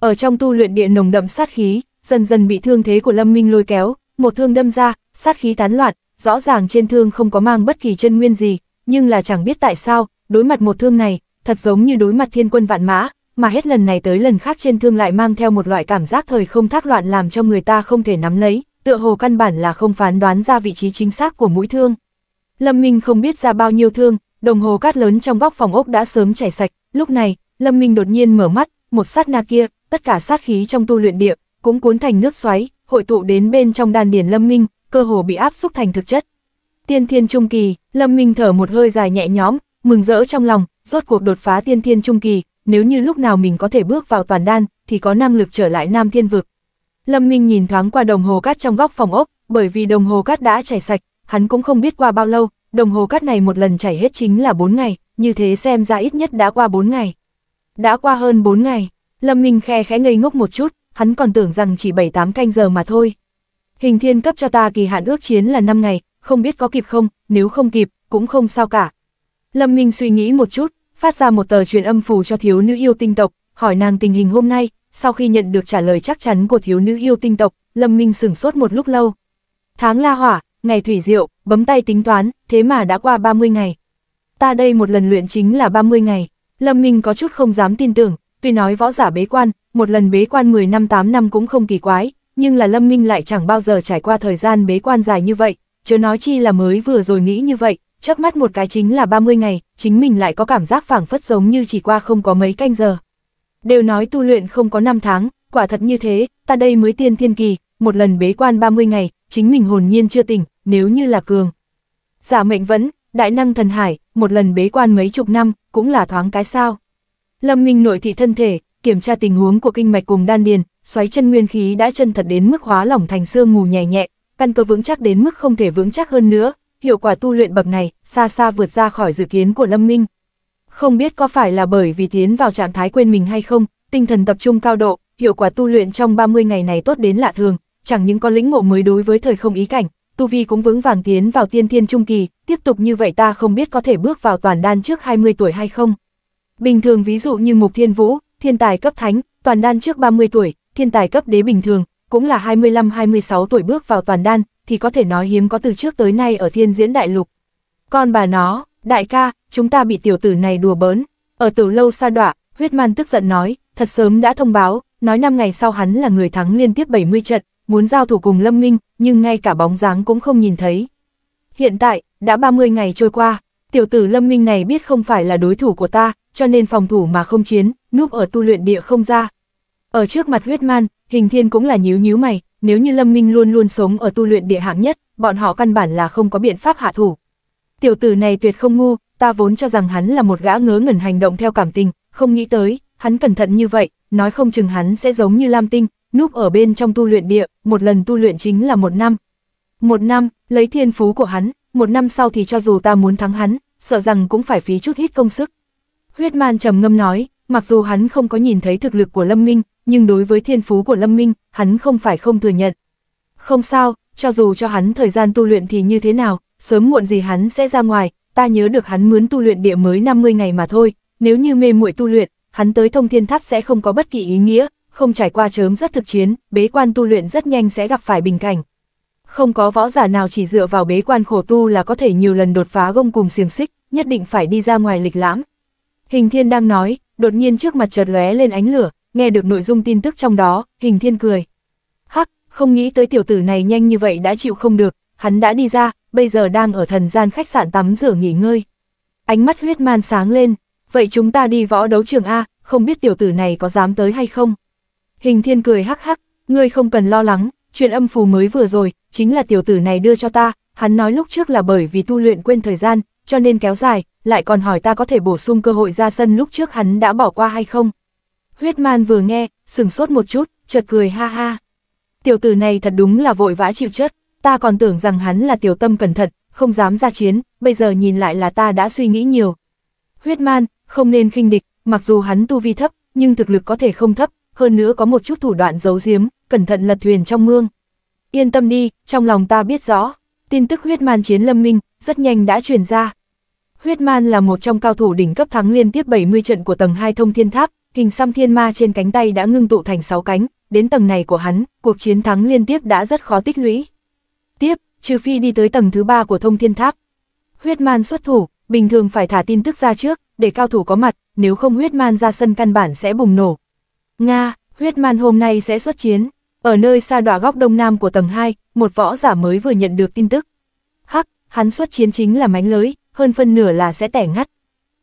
Ở trong tu luyện địa nồng đậm sát khí, dần dần bị thương thế của Lâm Minh lôi kéo, một thương đâm ra, sát khí tán loạn, rõ ràng trên thương không có mang bất kỳ chân nguyên gì, nhưng là chẳng biết tại sao, đối mặt một thương này, thật giống như đối mặt thiên quân vạn mã, mà hết lần này tới lần khác trên thương lại mang theo một loại cảm giác thời không thác loạn làm cho người ta không thể nắm lấy, tựa hồ căn bản là không phán đoán ra vị trí chính xác của mũi thương. Lâm Minh không biết ra bao nhiêu thương, đồng hồ cát lớn trong góc phòng ốc đã sớm chảy sạch, lúc này, Lâm Minh đột nhiên mở mắt, một sát na kia, tất cả sát khí trong tu luyện địa, cũng cuốn thành nước xoáy, hội tụ đến bên trong đan điền Lâm Minh, cơ hồ bị áp xúc thành thực chất. Tiên thiên trung kỳ, Lâm Minh thở một hơi dài nhẹ nhõm, mừng rỡ trong lòng, rốt cuộc đột phá tiên thiên trung kỳ, nếu như lúc nào mình có thể bước vào toàn đan, thì có năng lực trở lại Nam Thiên Vực. Lâm Minh nhìn thoáng qua đồng hồ cát trong góc phòng ốc, bởi vì đồng hồ cát đã chảy sạch, hắn cũng không biết qua bao lâu, đồng hồ cát này một lần chảy hết chính là 4 ngày, như thế xem ra ít nhất đã qua 4 ngày. Đã qua hơn 4 ngày, Lâm Minh khe khẽ ngây ngốc một chút, hắn còn tưởng rằng chỉ 7-8 canh giờ mà thôi. Hình thiên cấp cho ta kỳ hạn ước chiến là 5 ngày, không biết có kịp không, nếu không kịp, cũng không sao cả. Lâm Minh suy nghĩ một chút, phát ra một tờ truyền âm phù cho thiếu nữ yêu tinh tộc, hỏi nàng tình hình hôm nay, sau khi nhận được trả lời chắc chắn của thiếu nữ yêu tinh tộc, Lâm Minh sửng sốt một lúc lâu. Tháng la hỏa, ngày thủy diệu, bấm tay tính toán, thế mà đã qua 30 ngày. Ta đây một lần luyện chính là 30 ngày, Lâm Minh có chút không dám tin tưởng, tuy nói võ giả bế quan, một lần bế quan 10 năm 8 năm cũng không kỳ quái, nhưng là Lâm Minh lại chẳng bao giờ trải qua thời gian bế quan dài như vậy, chứ nói chi là mới vừa rồi nghĩ như vậy, chớp mắt một cái chính là 30 ngày, chính mình lại có cảm giác phảng phất giống như chỉ qua không có mấy canh giờ. Đều nói tu luyện không có 5 tháng, quả thật như thế, ta đây mới tiên thiên kỳ, một lần bế quan 30 ngày, chính mình hồn nhiên chưa tỉnh, nếu như là cường. Giả mệnh vẫn, đại năng thần hải, một lần bế quan mấy chục năm, cũng là thoáng cái sao. Lâm Minh nội thị thân thể, kiểm tra tình huống của kinh mạch cùng đan điền, xoáy chân nguyên khí đã chân thật đến mức hóa lỏng thành xương mù nhẹ nhẹ, căn cơ vững chắc đến mức không thể vững chắc hơn nữa, hiệu quả tu luyện bậc này xa xa vượt ra khỏi dự kiến của Lâm Minh. Không biết có phải là bởi vì tiến vào trạng thái quên mình hay không, tinh thần tập trung cao độ, hiệu quả tu luyện trong 30 ngày này tốt đến lạ thường, chẳng những có lĩnh ngộ mới đối với thời không ý cảnh, tu vi cũng vững vàng tiến vào tiên thiên trung kỳ, tiếp tục như vậy ta không biết có thể bước vào toàn đan trước 20 tuổi hay không. Bình thường ví dụ như Mục Thiên Vũ, thiên tài cấp thánh, toàn đan trước 30 tuổi, thiên tài cấp đế bình thường, cũng là 25-26 tuổi bước vào toàn đan, thì có thể nói hiếm có từ trước tới nay ở thiên diễn đại lục. Con bà nó, đại ca, chúng ta bị tiểu tử này đùa bỡn. Ở tử lâu xa đọa, huyết man tức giận nói, thật sớm đã thông báo, nói năm ngày sau hắn là người thắng liên tiếp 70 trận, muốn giao thủ cùng Lâm Minh, nhưng ngay cả bóng dáng cũng không nhìn thấy. Hiện tại, đã 30 ngày trôi qua, tiểu tử Lâm Minh này biết không phải là đối thủ của ta, cho nên phòng thủ mà không chiến, núp ở tu luyện địa không ra. Ở trước mặt huyết man, hình thiên cũng là nhíu nhíu mày, nếu như Lâm Minh luôn luôn sống ở tu luyện địa hạng nhất, bọn họ căn bản là không có biện pháp hạ thủ. Tiểu tử này tuyệt không ngu, ta vốn cho rằng hắn là một gã ngớ ngẩn hành động theo cảm tình, không nghĩ tới, hắn cẩn thận như vậy, nói không chừng hắn sẽ giống như Lam Tinh, núp ở bên trong tu luyện địa, một lần tu luyện chính là một năm. Một năm, lấy thiên phú của hắn, một năm sau thì cho dù ta muốn thắng hắn, sợ rằng cũng phải phí chút hít công sức. Huyết man trầm ngâm nói, mặc dù hắn không có nhìn thấy thực lực của Lâm Minh, nhưng đối với thiên phú của Lâm Minh, hắn không phải không thừa nhận. Không sao, cho dù cho hắn thời gian tu luyện thì như thế nào, sớm muộn gì hắn sẽ ra ngoài, ta nhớ được hắn mướn tu luyện địa mới 50 ngày mà thôi, nếu như mê muội tu luyện, hắn tới thông thiên tháp sẽ không có bất kỳ ý nghĩa, không trải qua chớm rất thực chiến, bế quan tu luyện rất nhanh sẽ gặp phải bình cảnh. Không có võ giả nào chỉ dựa vào bế quan khổ tu là có thể nhiều lần đột phá gông cùng xiềng xích, nhất định phải đi ra ngoài lịch lãm. Hình thiên đang nói, đột nhiên trước mặt chợt lóe lên ánh lửa, nghe được nội dung tin tức trong đó, hình thiên cười. Hắc, không nghĩ tới tiểu tử này nhanh như vậy đã chịu không được, hắn đã đi ra, bây giờ đang ở thần gian khách sạn tắm rửa nghỉ ngơi. Ánh mắt huyết man sáng lên, vậy chúng ta đi võ đấu trường A, không biết tiểu tử này có dám tới hay không? Hình thiên cười hắc hắc, ngươi không cần lo lắng, chuyện âm phù mới vừa rồi, chính là tiểu tử này đưa cho ta, hắn nói lúc trước là bởi vì tu luyện quên thời gian, cho nên kéo dài, lại còn hỏi ta có thể bổ sung cơ hội ra sân lúc trước hắn đã bỏ qua hay không. Huyết man vừa nghe, sừng sốt một chút, chợt cười ha ha. Tiểu tử này thật đúng là vội vã chịu chất, ta còn tưởng rằng hắn là tiểu tâm cẩn thận, không dám ra chiến, bây giờ nhìn lại là ta đã suy nghĩ nhiều. Huyết man, không nên khinh địch, mặc dù hắn tu vi thấp, nhưng thực lực có thể không thấp, hơn nữa có một chút thủ đoạn giấu giếm, cẩn thận lật thuyền trong mương. Yên tâm đi, trong lòng ta biết rõ, tin tức huyết man chiến lâm minh, rất nhanh đã truyền ra. Huyết man là một trong cao thủ đỉnh cấp thắng liên tiếp 70 trận của tầng 2 thông thiên tháp, hình xăm thiên ma trên cánh tay đã ngưng tụ thành 6 cánh, đến tầng này của hắn, cuộc chiến thắng liên tiếp đã rất khó tích lũy. Tiếp, trừ phi đi tới tầng thứ 3 của thông thiên tháp. Huyết man xuất thủ, bình thường phải thả tin tức ra trước, để cao thủ có mặt, nếu không huyết man ra sân căn bản sẽ bùng nổ. Nga, huyết man hôm nay sẽ xuất chiến. Ở nơi xa đọa góc đông nam của tầng 2, một võ giả mới vừa nhận được tin tức. Hắc, hắn xuất chiến chính là mánh lưới, hơn phân nửa là sẽ tẻ ngắt.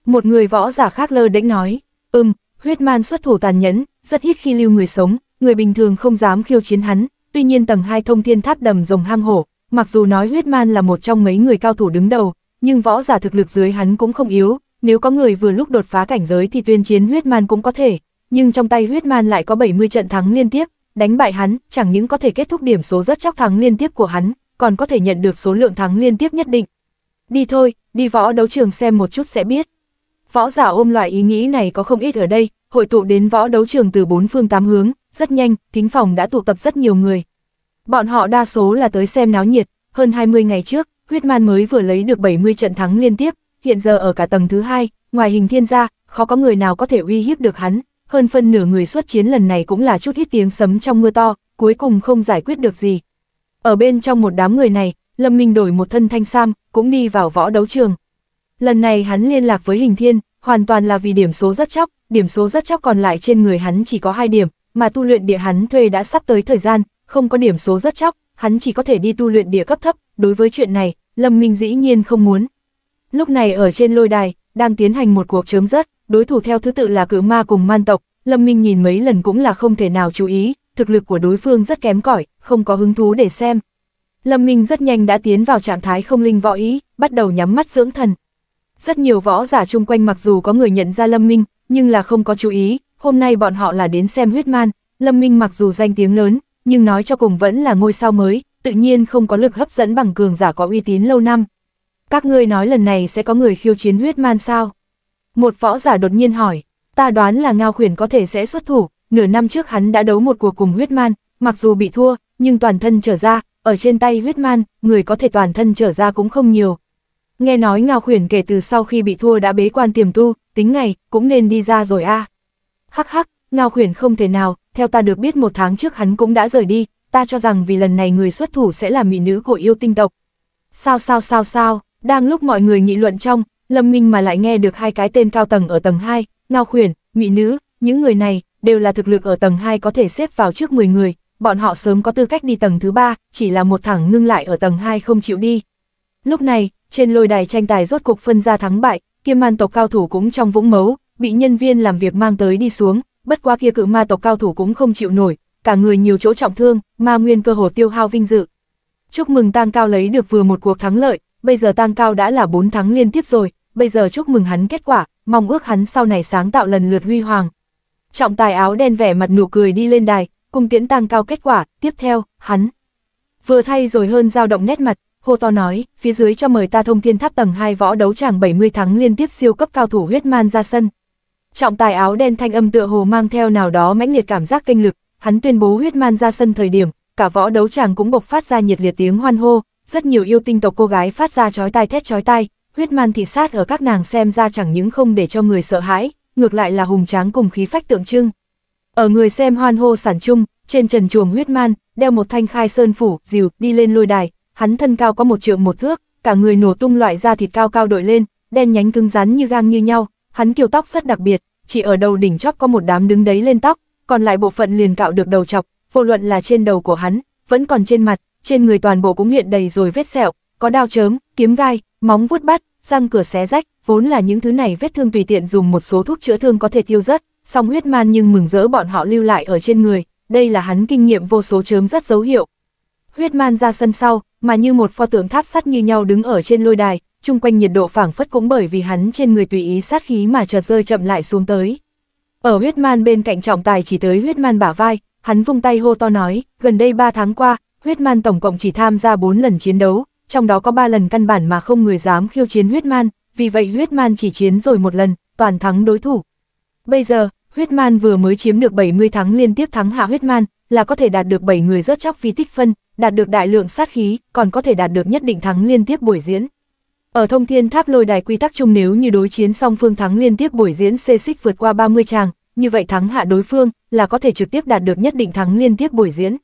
Một người võ giả khác lơ đễnh nói, ừm, huyết man xuất thủ tàn nhẫn, rất ít khi lưu người sống, người bình thường không dám khiêu chiến hắn, tuy nhiên tầng 2 thông thiên tháp đầm rồng hang hổ, mặc dù nói huyết man là một trong mấy người cao thủ đứng đầu, nhưng võ giả thực lực dưới hắn cũng không yếu, nếu có người vừa lúc đột phá cảnh giới thì tuyên chiến huyết man cũng có thể, nhưng trong tay huyết man lại có 70 trận thắng liên tiếp, đánh bại hắn, chẳng những có thể kết thúc điểm số rất chắc thắng liên tiếp của hắn, còn có thể nhận được số lượng thắng liên tiếp nhất định. Đi thôi, đi võ đấu trường xem một chút sẽ biết. Võ giả ôm loại ý nghĩ này có không ít ở đây, hội tụ đến võ đấu trường từ bốn phương tám hướng, rất nhanh, thính phòng đã tụ tập rất nhiều người. Bọn họ đa số là tới xem náo nhiệt, hơn 20 ngày trước, huyết man mới vừa lấy được 70 trận thắng liên tiếp, hiện giờ ở cả tầng thứ hai, ngoài hình thiên gia, khó có người nào có thể uy hiếp được hắn, hơn phân nửa người xuất chiến lần này cũng là chút ít tiếng sấm trong mưa to, cuối cùng không giải quyết được gì. Ở bên trong một đám người này, Lâm Minh đổi một thân thanh sam, cũng đi vào võ đấu trường. Lần này hắn liên lạc với hình thiên, hoàn toàn là vì điểm số rất chóc, điểm số rất chóc còn lại trên người hắn chỉ có 2 điểm, mà tu luyện địa hắn thuê đã sắp tới thời gian, không có điểm số rất chóc, hắn chỉ có thể đi tu luyện địa cấp thấp, đối với chuyện này, Lâm Minh dĩ nhiên không muốn. Lúc này ở trên lôi đài, đang tiến hành một cuộc chớm rất, đối thủ theo thứ tự là cử ma cùng man tộc, Lâm Minh nhìn mấy lần cũng là không thể nào chú ý, thực lực của đối phương rất kém cỏi, không có hứng thú để xem. Lâm Minh rất nhanh đã tiến vào trạng thái không linh võ ý, bắt đầu nhắm mắt dưỡng thần. Rất nhiều võ giả chung quanh mặc dù có người nhận ra Lâm Minh, nhưng là không có chú ý, hôm nay bọn họ là đến xem huyết man, Lâm Minh mặc dù danh tiếng lớn, nhưng nói cho cùng vẫn là ngôi sao mới, tự nhiên không có lực hấp dẫn bằng cường giả có uy tín lâu năm. Các ngươi nói lần này sẽ có người khiêu chiến huyết man sao? Một võ giả đột nhiên hỏi, ta đoán là Ngao Khuyển có thể sẽ xuất thủ, nửa năm trước hắn đã đấu một cuộc cùng huyết man, mặc dù bị thua, nhưng toàn thân trở ra, ở trên tay huyết man, người có thể toàn thân trở ra cũng không nhiều. Nghe nói Ngao Khuyển kể từ sau khi bị thua đã bế quan tiềm tu, tính ngày, cũng nên đi ra rồi a. À. Hắc hắc, Ngao Khuyển không thể nào, theo ta được biết một tháng trước hắn cũng đã rời đi, ta cho rằng vì lần này người xuất thủ sẽ là mỹ nữ của yêu tinh tộc. Sao sao sao sao, đang lúc mọi người nghị luận trong, Lâm Minh mà lại nghe được hai cái tên cao tầng ở tầng 2, Ngao Khuyển, mỹ nữ, những người này, đều là thực lực ở tầng 2 có thể xếp vào trước 10 người, bọn họ sớm có tư cách đi tầng thứ 3, chỉ là một thẳng ngưng lại ở tầng 2 không chịu đi. Lúc này, trên lôi đài tranh tài rốt cục phân ra thắng bại, kiêm man tộc cao thủ cũng trong vũng mấu, bị nhân viên làm việc mang tới đi xuống, bất quá kia cự ma tộc cao thủ cũng không chịu nổi, cả người nhiều chỗ trọng thương, ma nguyên cơ hồ tiêu hao vinh dự. Chúc mừng Tang Cao lấy được vừa một cuộc thắng lợi, bây giờ Tang Cao đã là 4 thắng liên tiếp rồi, bây giờ chúc mừng hắn kết quả, mong ước hắn sau này sáng tạo lần lượt huy hoàng. Trọng tài áo đen vẻ mặt nụ cười đi lên đài, cùng tiễn Tang Cao kết quả, tiếp theo, hắn. Vừa thay rồi hơn dao động nét mặt, hô to nói, phía dưới cho mời ta thông thiên tháp tầng 2 võ đấu tràng 70 thắng liên tiếp siêu cấp cao thủ huyết man ra sân. Trọng tài áo đen thanh âm tựa hồ mang theo nào đó mãnh liệt cảm giác kinh lực, hắn tuyên bố huyết man ra sân thời điểm, cả võ đấu tràng cũng bộc phát ra nhiệt liệt tiếng hoan hô, rất nhiều yêu tinh tộc cô gái phát ra chói tai thét chói tai, huyết man thị sát ở các nàng xem ra chẳng những không để cho người sợ hãi, ngược lại là hùng tráng cùng khí phách tượng trưng. Ở người xem hoan hô sản chung, trên trần chuồng huyết man, đeo một thanh khai sơn phủ, dìu, đi lên lôi đài, hắn thân cao có một trượng một thước, cả người nổ tung loại da thịt cao cao đội lên, đen nhánh cứng rắn như gang như nhau, hắn kiều tóc rất đặc biệt, chỉ ở đầu đỉnh chóp có một đám đứng đấy lên tóc, còn lại bộ phận liền cạo được đầu chọc, vô luận là trên đầu của hắn, vẫn còn trên mặt, trên người toàn bộ cũng hiện đầy rồi vết sẹo, có đao chớm, kiếm gai, móng vuốt bắt, răng cửa xé rách, vốn là những thứ này vết thương tùy tiện dùng một số thuốc chữa thương có thể tiêu rất, song huyết man nhưng mừng rỡ bọn họ lưu lại ở trên người, đây là hắn kinh nghiệm vô số chớm rất dấu hiệu. Huyết man ra sân sau, mà như một pho tượng tháp sắt như nhau đứng ở trên lôi đài, chung quanh nhiệt độ phảng phất cũng bởi vì hắn trên người tùy ý sát khí mà chợt rơi chậm lại xuống tới. Ở huyết man bên cạnh trọng tài chỉ tới huyết man bả vai, hắn vung tay hô to nói, gần đây 3 tháng qua, huyết man tổng cộng chỉ tham gia 4 lần chiến đấu, trong đó có 3 lần căn bản mà không người dám khiêu chiến huyết man, vì vậy huyết man chỉ chiến rồi một lần, toàn thắng đối thủ. Bây giờ, huyết man vừa mới chiếm được 70 thắng liên tiếp thắng hạ huyết man, là có thể đạt được 7 người rớt chóc vì tích phân, đạt được đại lượng sát khí, còn có thể đạt được nhất định thắng liên tiếp buổi diễn. Ở thông thiên tháp lôi đài quy tắc chung nếu như đối chiến song phương thắng liên tiếp buổi diễn xê xích vượt qua 30 tràng, như vậy thắng hạ đối phương là có thể trực tiếp đạt được nhất định thắng liên tiếp buổi diễn.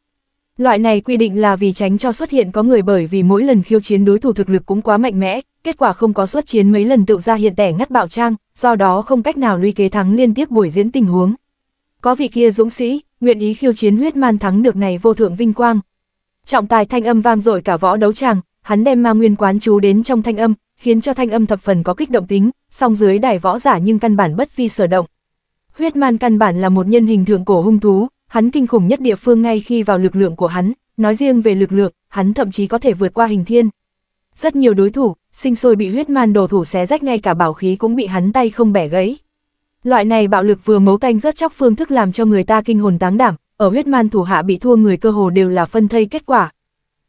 Loại này quy định là vì tránh cho xuất hiện có người bởi vì mỗi lần khiêu chiến đối thủ thực lực cũng quá mạnh mẽ, kết quả không có xuất chiến mấy lần tự ra hiện tẻ ngắt bạo trang, do đó không cách nào luy kế thắng liên tiếp buổi diễn tình huống. Có vị kia dũng sĩ, nguyện ý khiêu chiến huyết man thắng được này vô thượng vinh quang. Trọng tài thanh âm vang dội cả võ đấu tràng, hắn đem ma nguyên quán chú đến trong thanh âm, khiến cho thanh âm thập phần có kích động tính, song dưới đài võ giả nhưng căn bản bất vi sở động. Huyết man căn bản là một nhân hình thượng cổ hung thú, hắn kinh khủng nhất địa phương ngay khi vào lực lượng của hắn, nói riêng về lực lượng, hắn thậm chí có thể vượt qua hình thiên. Rất nhiều đối thủ, sinh sôi bị huyết man đồ thủ xé rách ngay cả bảo khí cũng bị hắn tay không bẻ gãy. Loại này bạo lực vừa mấu canh rất chóc phương thức làm cho người ta kinh hồn táng đảm, ở huyết man thủ hạ bị thua người cơ hồ đều là phân thây kết quả.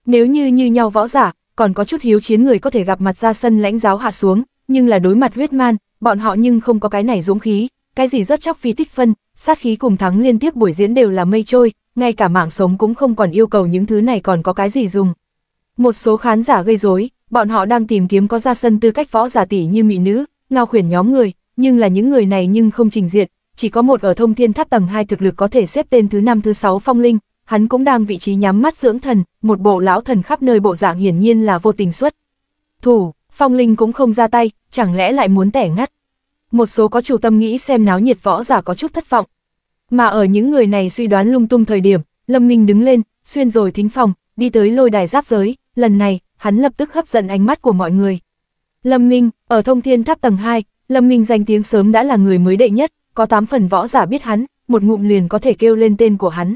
Nếu như như nhau võ giả, còn có chút hiếu chiến người có thể gặp mặt ra sân lãnh giáo hạ xuống, nhưng là đối mặt huyết man, bọn họ nhưng không có cái này dũng khí, cái gì rất chóc phi tích phân, sát khí cùng thắng liên tiếp buổi diễn đều là mây trôi, ngay cả mạng sống cũng không còn yêu cầu những thứ này còn có cái gì dùng. Một số khán giả gây rối, bọn họ đang tìm kiếm có ra sân tư cách võ giả tỷ như mỹ nữ, ngao khuyển nhóm người, nhưng là những người này nhưng không trình diện, chỉ có một ở thông thiên tháp tầng 2 thực lực có thể xếp tên thứ năm thứ sáu phong linh, hắn cũng đang vị trí nhắm mắt dưỡng thần, một bộ lão thần khắp nơi bộ dạng hiển nhiên là vô tình xuất. Thủ, phong linh cũng không ra tay, chẳng lẽ lại muốn tẻ ngắt. Một số có chủ tâm nghĩ xem náo nhiệt võ giả có chút thất vọng. Mà ở những người này suy đoán lung tung thời điểm, Lâm Minh đứng lên, xuyên rồi thính phòng, đi tới lôi đài giáp giới, lần này, hắn lập tức hấp dẫn ánh mắt của mọi người. Lâm Minh, ở thông thiên tháp tầng 2, Lâm Minh danh tiếng sớm đã là người mới đệ nhất, có 8 phần võ giả biết hắn, một ngụm liền có thể kêu lên tên của hắn.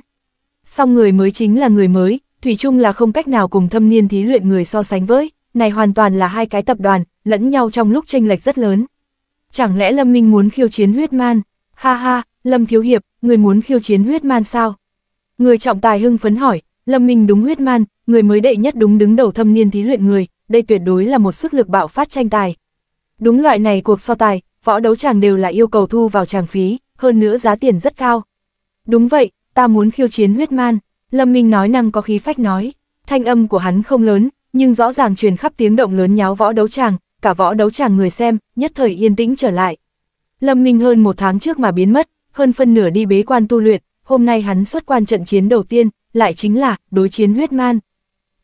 Song người mới chính là người mới, Thủy chung là không cách nào cùng thâm niên thí luyện người so sánh với, này hoàn toàn là hai cái tập đoàn, lẫn nhau trong lúc tranh lệch rất lớn. Chẳng lẽ Lâm Minh muốn khiêu chiến huyết man? Ha ha, Lâm Thiếu Hiệp, người muốn khiêu chiến huyết man sao? Người trọng tài hưng phấn hỏi, Lâm Minh đúng huyết man, người mới đệ nhất đúng đứng đầu thâm niên thí luyện người, đây tuyệt đối là một sức lực bạo phát tranh tài. Đúng loại này cuộc so tài, võ đấu tràng đều là yêu cầu thu vào tràng phí, hơn nữa giá tiền rất cao. Đúng vậy, ta muốn khiêu chiến huyết man, Lâm Minh nói năng có khí phách nói, thanh âm của hắn không lớn, nhưng rõ ràng truyền khắp tiếng động lớn nháo võ đấu tràng, cả võ đấu tràng người xem, nhất thời yên tĩnh trở lại. Lâm Minh hơn một tháng trước mà biến mất, hơn phân nửa đi bế quan tu luyện, hôm nay hắn xuất quan trận chiến đầu tiên, lại chính là đối chiến huyết man.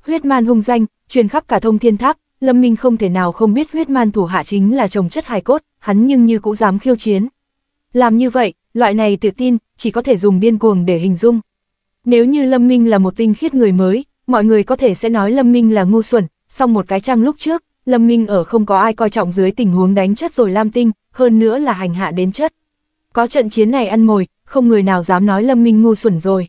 Huyết man hung danh, truyền khắp cả thông thiên tháp, Lâm Minh không thể nào không biết huyết man thủ hạ chính là chồng chất hài cốt, hắn nhưng như cũng dám khiêu chiến. Làm như vậy, loại này tự tin, chỉ có thể dùng điên cuồng để hình dung. Nếu như Lâm Minh là một tinh khiết người mới, mọi người có thể sẽ nói Lâm Minh là ngu xuẩn, xong một cái trang lúc trước, Lâm Minh ở không có ai coi trọng dưới tình huống đánh chất rồi Lam Tinh, hơn nữa là hành hạ đến chất. Có trận chiến này ăn mồi, không người nào dám nói Lâm Minh ngu xuẩn rồi.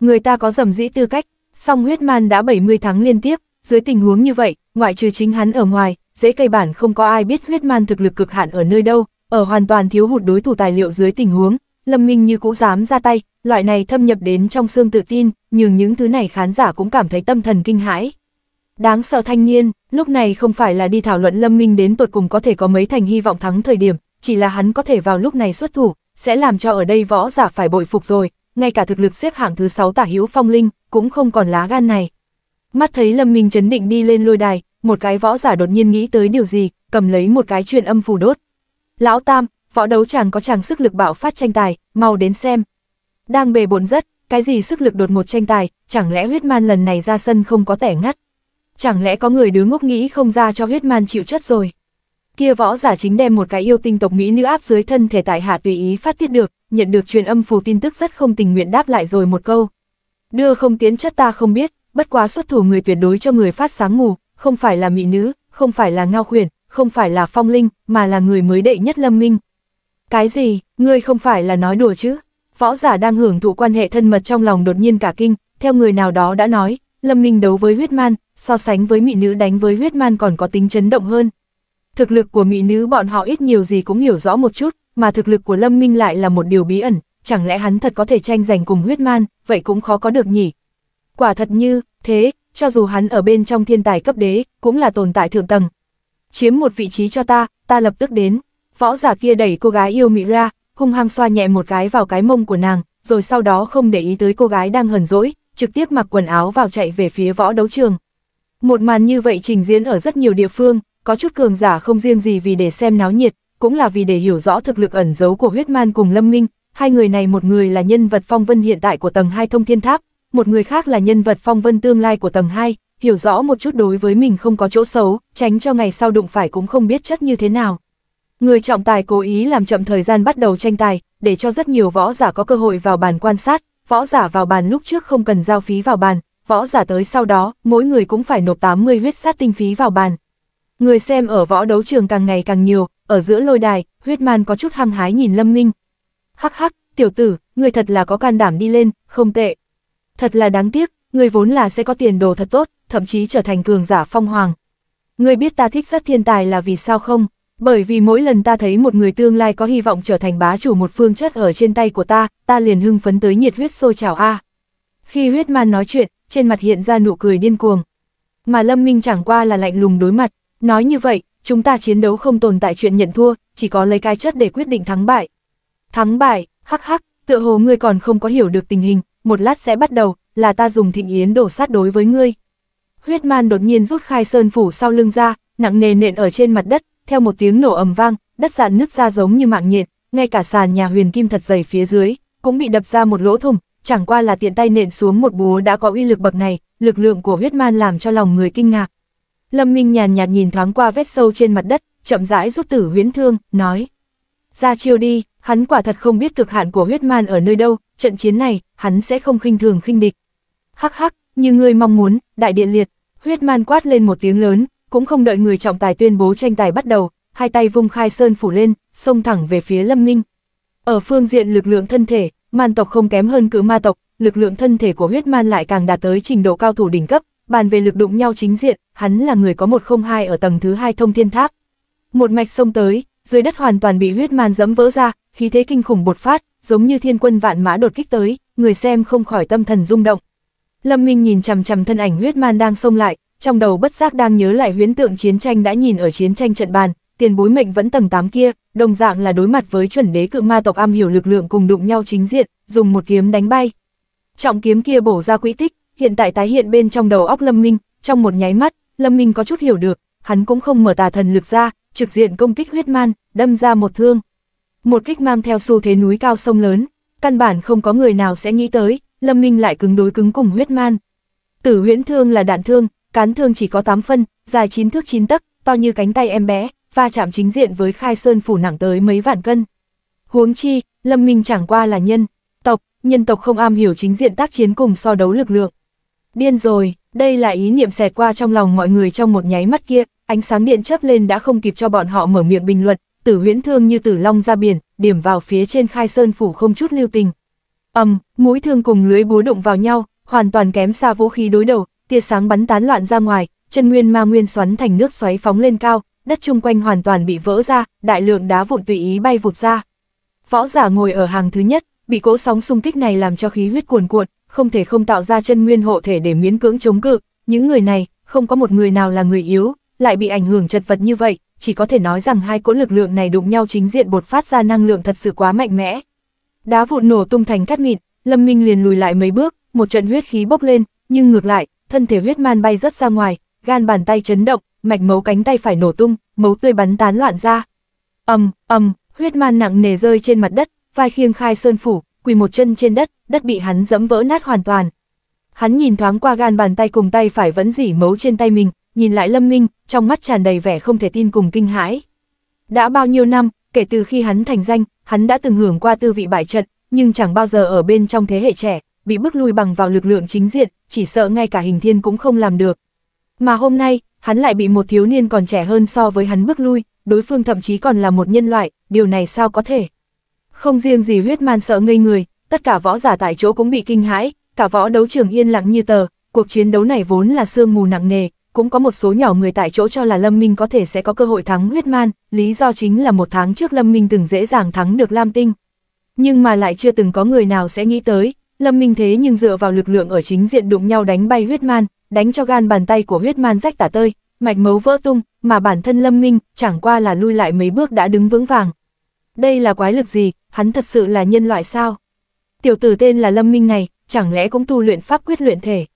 Người ta có dầm dĩ tư cách, song huyết man đã 70 tháng liên tiếp, dưới tình huống như vậy, ngoại trừ chính hắn ở ngoài, dễ cây bản không có ai biết huyết man thực lực cực hạn ở nơi đâu, ở hoàn toàn thiếu hụt đối thủ tài liệu dưới tình huống, Lâm Minh như cũ dám ra tay, loại này thâm nhập đến trong xương tự tin, nhưng những thứ này khán giả cũng cảm thấy tâm thần kinh hãi. Đáng sợ thanh niên, lúc này không phải là đi thảo luận Lâm Minh đến tột cùng có thể có mấy thành hy vọng thắng thời điểm, chỉ là hắn có thể vào lúc này xuất thủ, sẽ làm cho ở đây võ giả phải bội phục rồi, ngay cả thực lực xếp hạng thứ 6 tả hữu phong linh, cũng không còn lá gan này. Mắt thấy Lâm Minh chấn định đi lên lôi đài, một cái võ giả đột nhiên nghĩ tới điều gì, cầm lấy một cái truyền âm phù đốt. Lão Tam, võ đấu chàng có chàng sức lực bạo phát tranh tài, mau đến xem. Đang bề bộn rất, cái gì sức lực đột một tranh tài, chẳng lẽ huyết man lần này ra sân không có tẻ ngắt. Chẳng lẽ có người đứa ngốc nghĩ không ra cho huyết man chịu chất rồi. Kia võ giả chính đem một cái yêu tinh tộc Mỹ nữ áp dưới thân thể tại hạ tùy ý phát tiết được, nhận được truyền âm phù tin tức rất không tình nguyện đáp lại rồi một câu. Đưa không tiến chất ta không biết, bất quá xuất thủ người tuyệt đối cho người phát sáng ngủ, không phải là mỹ nữ, không phải là ngao khuyển, không phải là phong linh, mà là người mới đệ nhất lâm minh. Cái gì, ngươi không phải là nói đùa chứ? Võ giả đang hưởng thụ quan hệ thân mật trong lòng đột nhiên cả kinh, theo người nào đó đã nói, lâm minh đấu với huyết man, so sánh với mỹ nữ đánh với huyết man còn có tính chấn động hơn. Thực lực của mỹ nữ bọn họ ít nhiều gì cũng hiểu rõ một chút, mà thực lực của lâm minh lại là một điều bí ẩn, chẳng lẽ hắn thật có thể tranh giành cùng huyết man, vậy cũng khó có được nhỉ. Quả thật như, thế, cho dù hắn ở bên trong thiên tài cấp đế, cũng là tồn tại thượng tầng. Chiếm một vị trí cho ta, ta lập tức đến. Võ giả kia đẩy cô gái yêu mị ra, hung hăng xoa nhẹ một cái vào cái mông của nàng, rồi sau đó không để ý tới cô gái đang hờn dỗi, trực tiếp mặc quần áo vào chạy về phía võ đấu trường. Một màn như vậy trình diễn ở rất nhiều địa phương, có chút cường giả không riêng gì vì để xem náo nhiệt, cũng là vì để hiểu rõ thực lực ẩn giấu của huyết man cùng Lâm Minh, hai người này một người là nhân vật phong vân hiện tại của tầng 2 thông thiên tháp, một người khác là nhân vật phong vân tương lai của tầng 2, hiểu rõ một chút đối với mình không có chỗ xấu, tránh cho ngày sau đụng phải cũng không biết chất như thế nào. Người trọng tài cố ý làm chậm thời gian bắt đầu tranh tài, để cho rất nhiều võ giả có cơ hội vào bàn quan sát, võ giả vào bàn lúc trước không cần giao phí vào bàn, võ giả tới sau đó, mỗi người cũng phải nộp 80 huyết sát tinh phí vào bàn. Người xem ở võ đấu trường càng ngày càng nhiều, ở giữa lôi đài, huyết man có chút hăng hái nhìn Lâm Minh. Hắc hắc, tiểu tử, người thật là có can đảm đi lên, không tệ. Thật là đáng tiếc, người vốn là sẽ có tiền đồ thật tốt, thậm chí trở thành cường giả phong hoàng. Người biết ta thích rất thiên tài là vì sao không? Bởi vì mỗi lần ta thấy một người tương lai có hy vọng trở thành bá chủ một phương chất ở trên tay của ta, ta liền hưng phấn tới nhiệt huyết sôi trào a. Khi huyết man nói chuyện, trên mặt hiện ra nụ cười điên cuồng. Mà Lâm Minh chẳng qua là lạnh lùng đối mặt, nói như vậy, chúng ta chiến đấu không tồn tại chuyện nhận thua, chỉ có lấy cái chất để quyết định thắng bại. Thắng bại, hắc hắc, tựa hồ ngươi còn không có hiểu được tình hình, một lát sẽ bắt đầu, là ta dùng thịnh yến đổ sát đối với ngươi. Huyết man đột nhiên rút khai sơn phủ sau lưng ra, nặng nề nện ở trên mặt đất, theo một tiếng nổ ầm vang, đất dạn nứt ra giống như mạng nhện, ngay cả sàn nhà huyền kim thật dày phía dưới, cũng bị đập ra một lỗ thủng, chẳng qua là tiện tay nện xuống một búa đã có uy lực bậc này, lực lượng của huyết man làm cho lòng người kinh ngạc. Lâm Minh nhàn nhạt nhìn thoáng qua vết sâu trên mặt đất, chậm rãi rút tử huyễn thương, nói. Ra chiêu đi, hắn quả thật không biết cực hạn của huyết man ở nơi đâu, trận chiến này, hắn sẽ không khinh thường khinh địch. Hắc hắc, như ngươi mong muốn, đại điện liệt, huyết man quát lên một tiếng lớn, cũng không đợi người trọng tài tuyên bố tranh tài bắt đầu, hai tay vung khai sơn phủ lên, xông thẳng về phía Lâm Minh. Ở phương diện lực lượng thân thể, man tộc không kém hơn cự ma tộc, lực lượng thân thể của huyết man lại càng đạt tới trình độ cao thủ đỉnh cấp, bàn về lực đụng nhau chính diện, hắn là người có 102 ở tầng thứ hai thông thiên tháp. Một mạch sông tới, dưới đất hoàn toàn bị huyết man dẫm vỡ ra, khí thế kinh khủng bột phát, giống như thiên quân vạn mã đột kích tới, người xem không khỏi tâm thần rung động. Lâm Minh nhìn chằm chằm thân ảnh huyết man đang xông lại, trong đầu bất giác đang nhớ lại huyễn tượng chiến tranh đã nhìn ở chiến tranh trận bàn, tiền bối mệnh vẫn tầng 8 kia, đồng dạng là đối mặt với chuẩn đế cự ma tộc am hiểu lực lượng cùng đụng nhau chính diện, dùng một kiếm đánh bay. Trọng kiếm kia bổ ra quỹ tích, hiện tại tái hiện bên trong đầu óc Lâm Minh, trong một nháy mắt, Lâm Minh có chút hiểu được, hắn cũng không mở tà thần lực ra, trực diện công kích huyết man, đâm ra một thương. Một kích mang theo xu thế núi cao sông lớn, căn bản không có người nào sẽ nghĩ tới, Lâm Minh lại cứng đối cứng cùng huyết man. Tử huyễn thương là đạn thương, cán thương chỉ có 8 phân, dài 9 thước 9 tấc, to như cánh tay em bé, va chạm chính diện với khai sơn phủ nặng tới mấy vạn cân. Huống chi, Lâm Minh chẳng qua là nhân, tộc, nhân tộc không am hiểu chính diện tác chiến cùng so đấu lực lượng. Điên rồi, đây là ý niệm xẹt qua trong lòng mọi người trong một nháy mắt kia, ánh sáng điện chớp lên đã không kịp cho bọn họ mở miệng bình luận, tử huyễn thương như tử long ra biển, điểm vào phía trên khai sơn phủ không chút lưu tình. ầm, mũi thương cùng lưới búa đụng vào nhau, hoàn toàn kém xa vũ khí đối đầu, tia sáng bắn tán loạn ra ngoài, chân nguyên ma nguyên xoắn thành nước xoáy phóng lên cao, đất chung quanh hoàn toàn bị vỡ ra, đại lượng đá vụn tùy ý bay vụt ra. Võ giả ngồi ở hàng thứ nhất, bị cỗ sóng xung kích này làm cho khí huyết cuồn cuộn, không thể không tạo ra chân nguyên hộ thể để miễn cưỡng chống cự, những người này, không có một người nào là người yếu, lại bị ảnh hưởng chật vật như vậy, chỉ có thể nói rằng hai cỗ lực lượng này đụng nhau chính diện bột phát ra năng lượng thật sự quá mạnh mẽ. Đá vụn nổ tung thành cát mịn, Lâm Minh liền lùi lại mấy bước, một trận huyết khí bốc lên, nhưng ngược lại, thân thể huyết man bay rất ra ngoài, gan bàn tay chấn động, mạch máu cánh tay phải nổ tung, máu tươi bắn tán loạn ra. ầm ầm, huyết man nặng nề rơi trên mặt đất, vai khiêng khai sơn phủ, quỳ một chân trên đất, đất bị hắn dẫm vỡ nát hoàn toàn. Hắn nhìn thoáng qua gan bàn tay cùng tay phải vẫn dỉ mấu trên tay mình, nhìn lại Lâm Minh, trong mắt tràn đầy vẻ không thể tin cùng kinh hãi. Đã bao nhiêu năm, kể từ khi hắn thành danh, hắn đã từng hưởng qua tư vị bại trận, nhưng chẳng bao giờ ở bên trong thế hệ trẻ, bị bức lui bằng vào lực lượng chính diện, chỉ sợ ngay cả hình thiên cũng không làm được. Mà hôm nay, hắn lại bị một thiếu niên còn trẻ hơn so với hắn bức lui, đối phương thậm chí còn là một nhân loại, điều này sao có thể. Không riêng gì huyết man sợ ngây người, tất cả võ giả tại chỗ cũng bị kinh hãi, cả võ đấu trường yên lặng như tờ, cuộc chiến đấu này vốn là sương mù nặng nề, cũng có một số nhỏ người tại chỗ cho là Lâm Minh có thể sẽ có cơ hội thắng huyết man, lý do chính là một tháng trước Lâm Minh từng dễ dàng thắng được Lam Tinh. Nhưng mà lại chưa từng có người nào sẽ nghĩ tới, Lâm Minh thế nhưng dựa vào lực lượng ở chính diện đụng nhau đánh bay huyết man, đánh cho gan bàn tay của huyết man rách tả tơi, mạch mấu vỡ tung, mà bản thân Lâm Minh chẳng qua là lui lại mấy bước đã đứng vững vàng. Đây là quái lực gì, hắn thật sự là nhân loại sao? Tiểu tử tên là Lâm Minh này, chẳng lẽ cũng tu luyện pháp quyết luyện thể?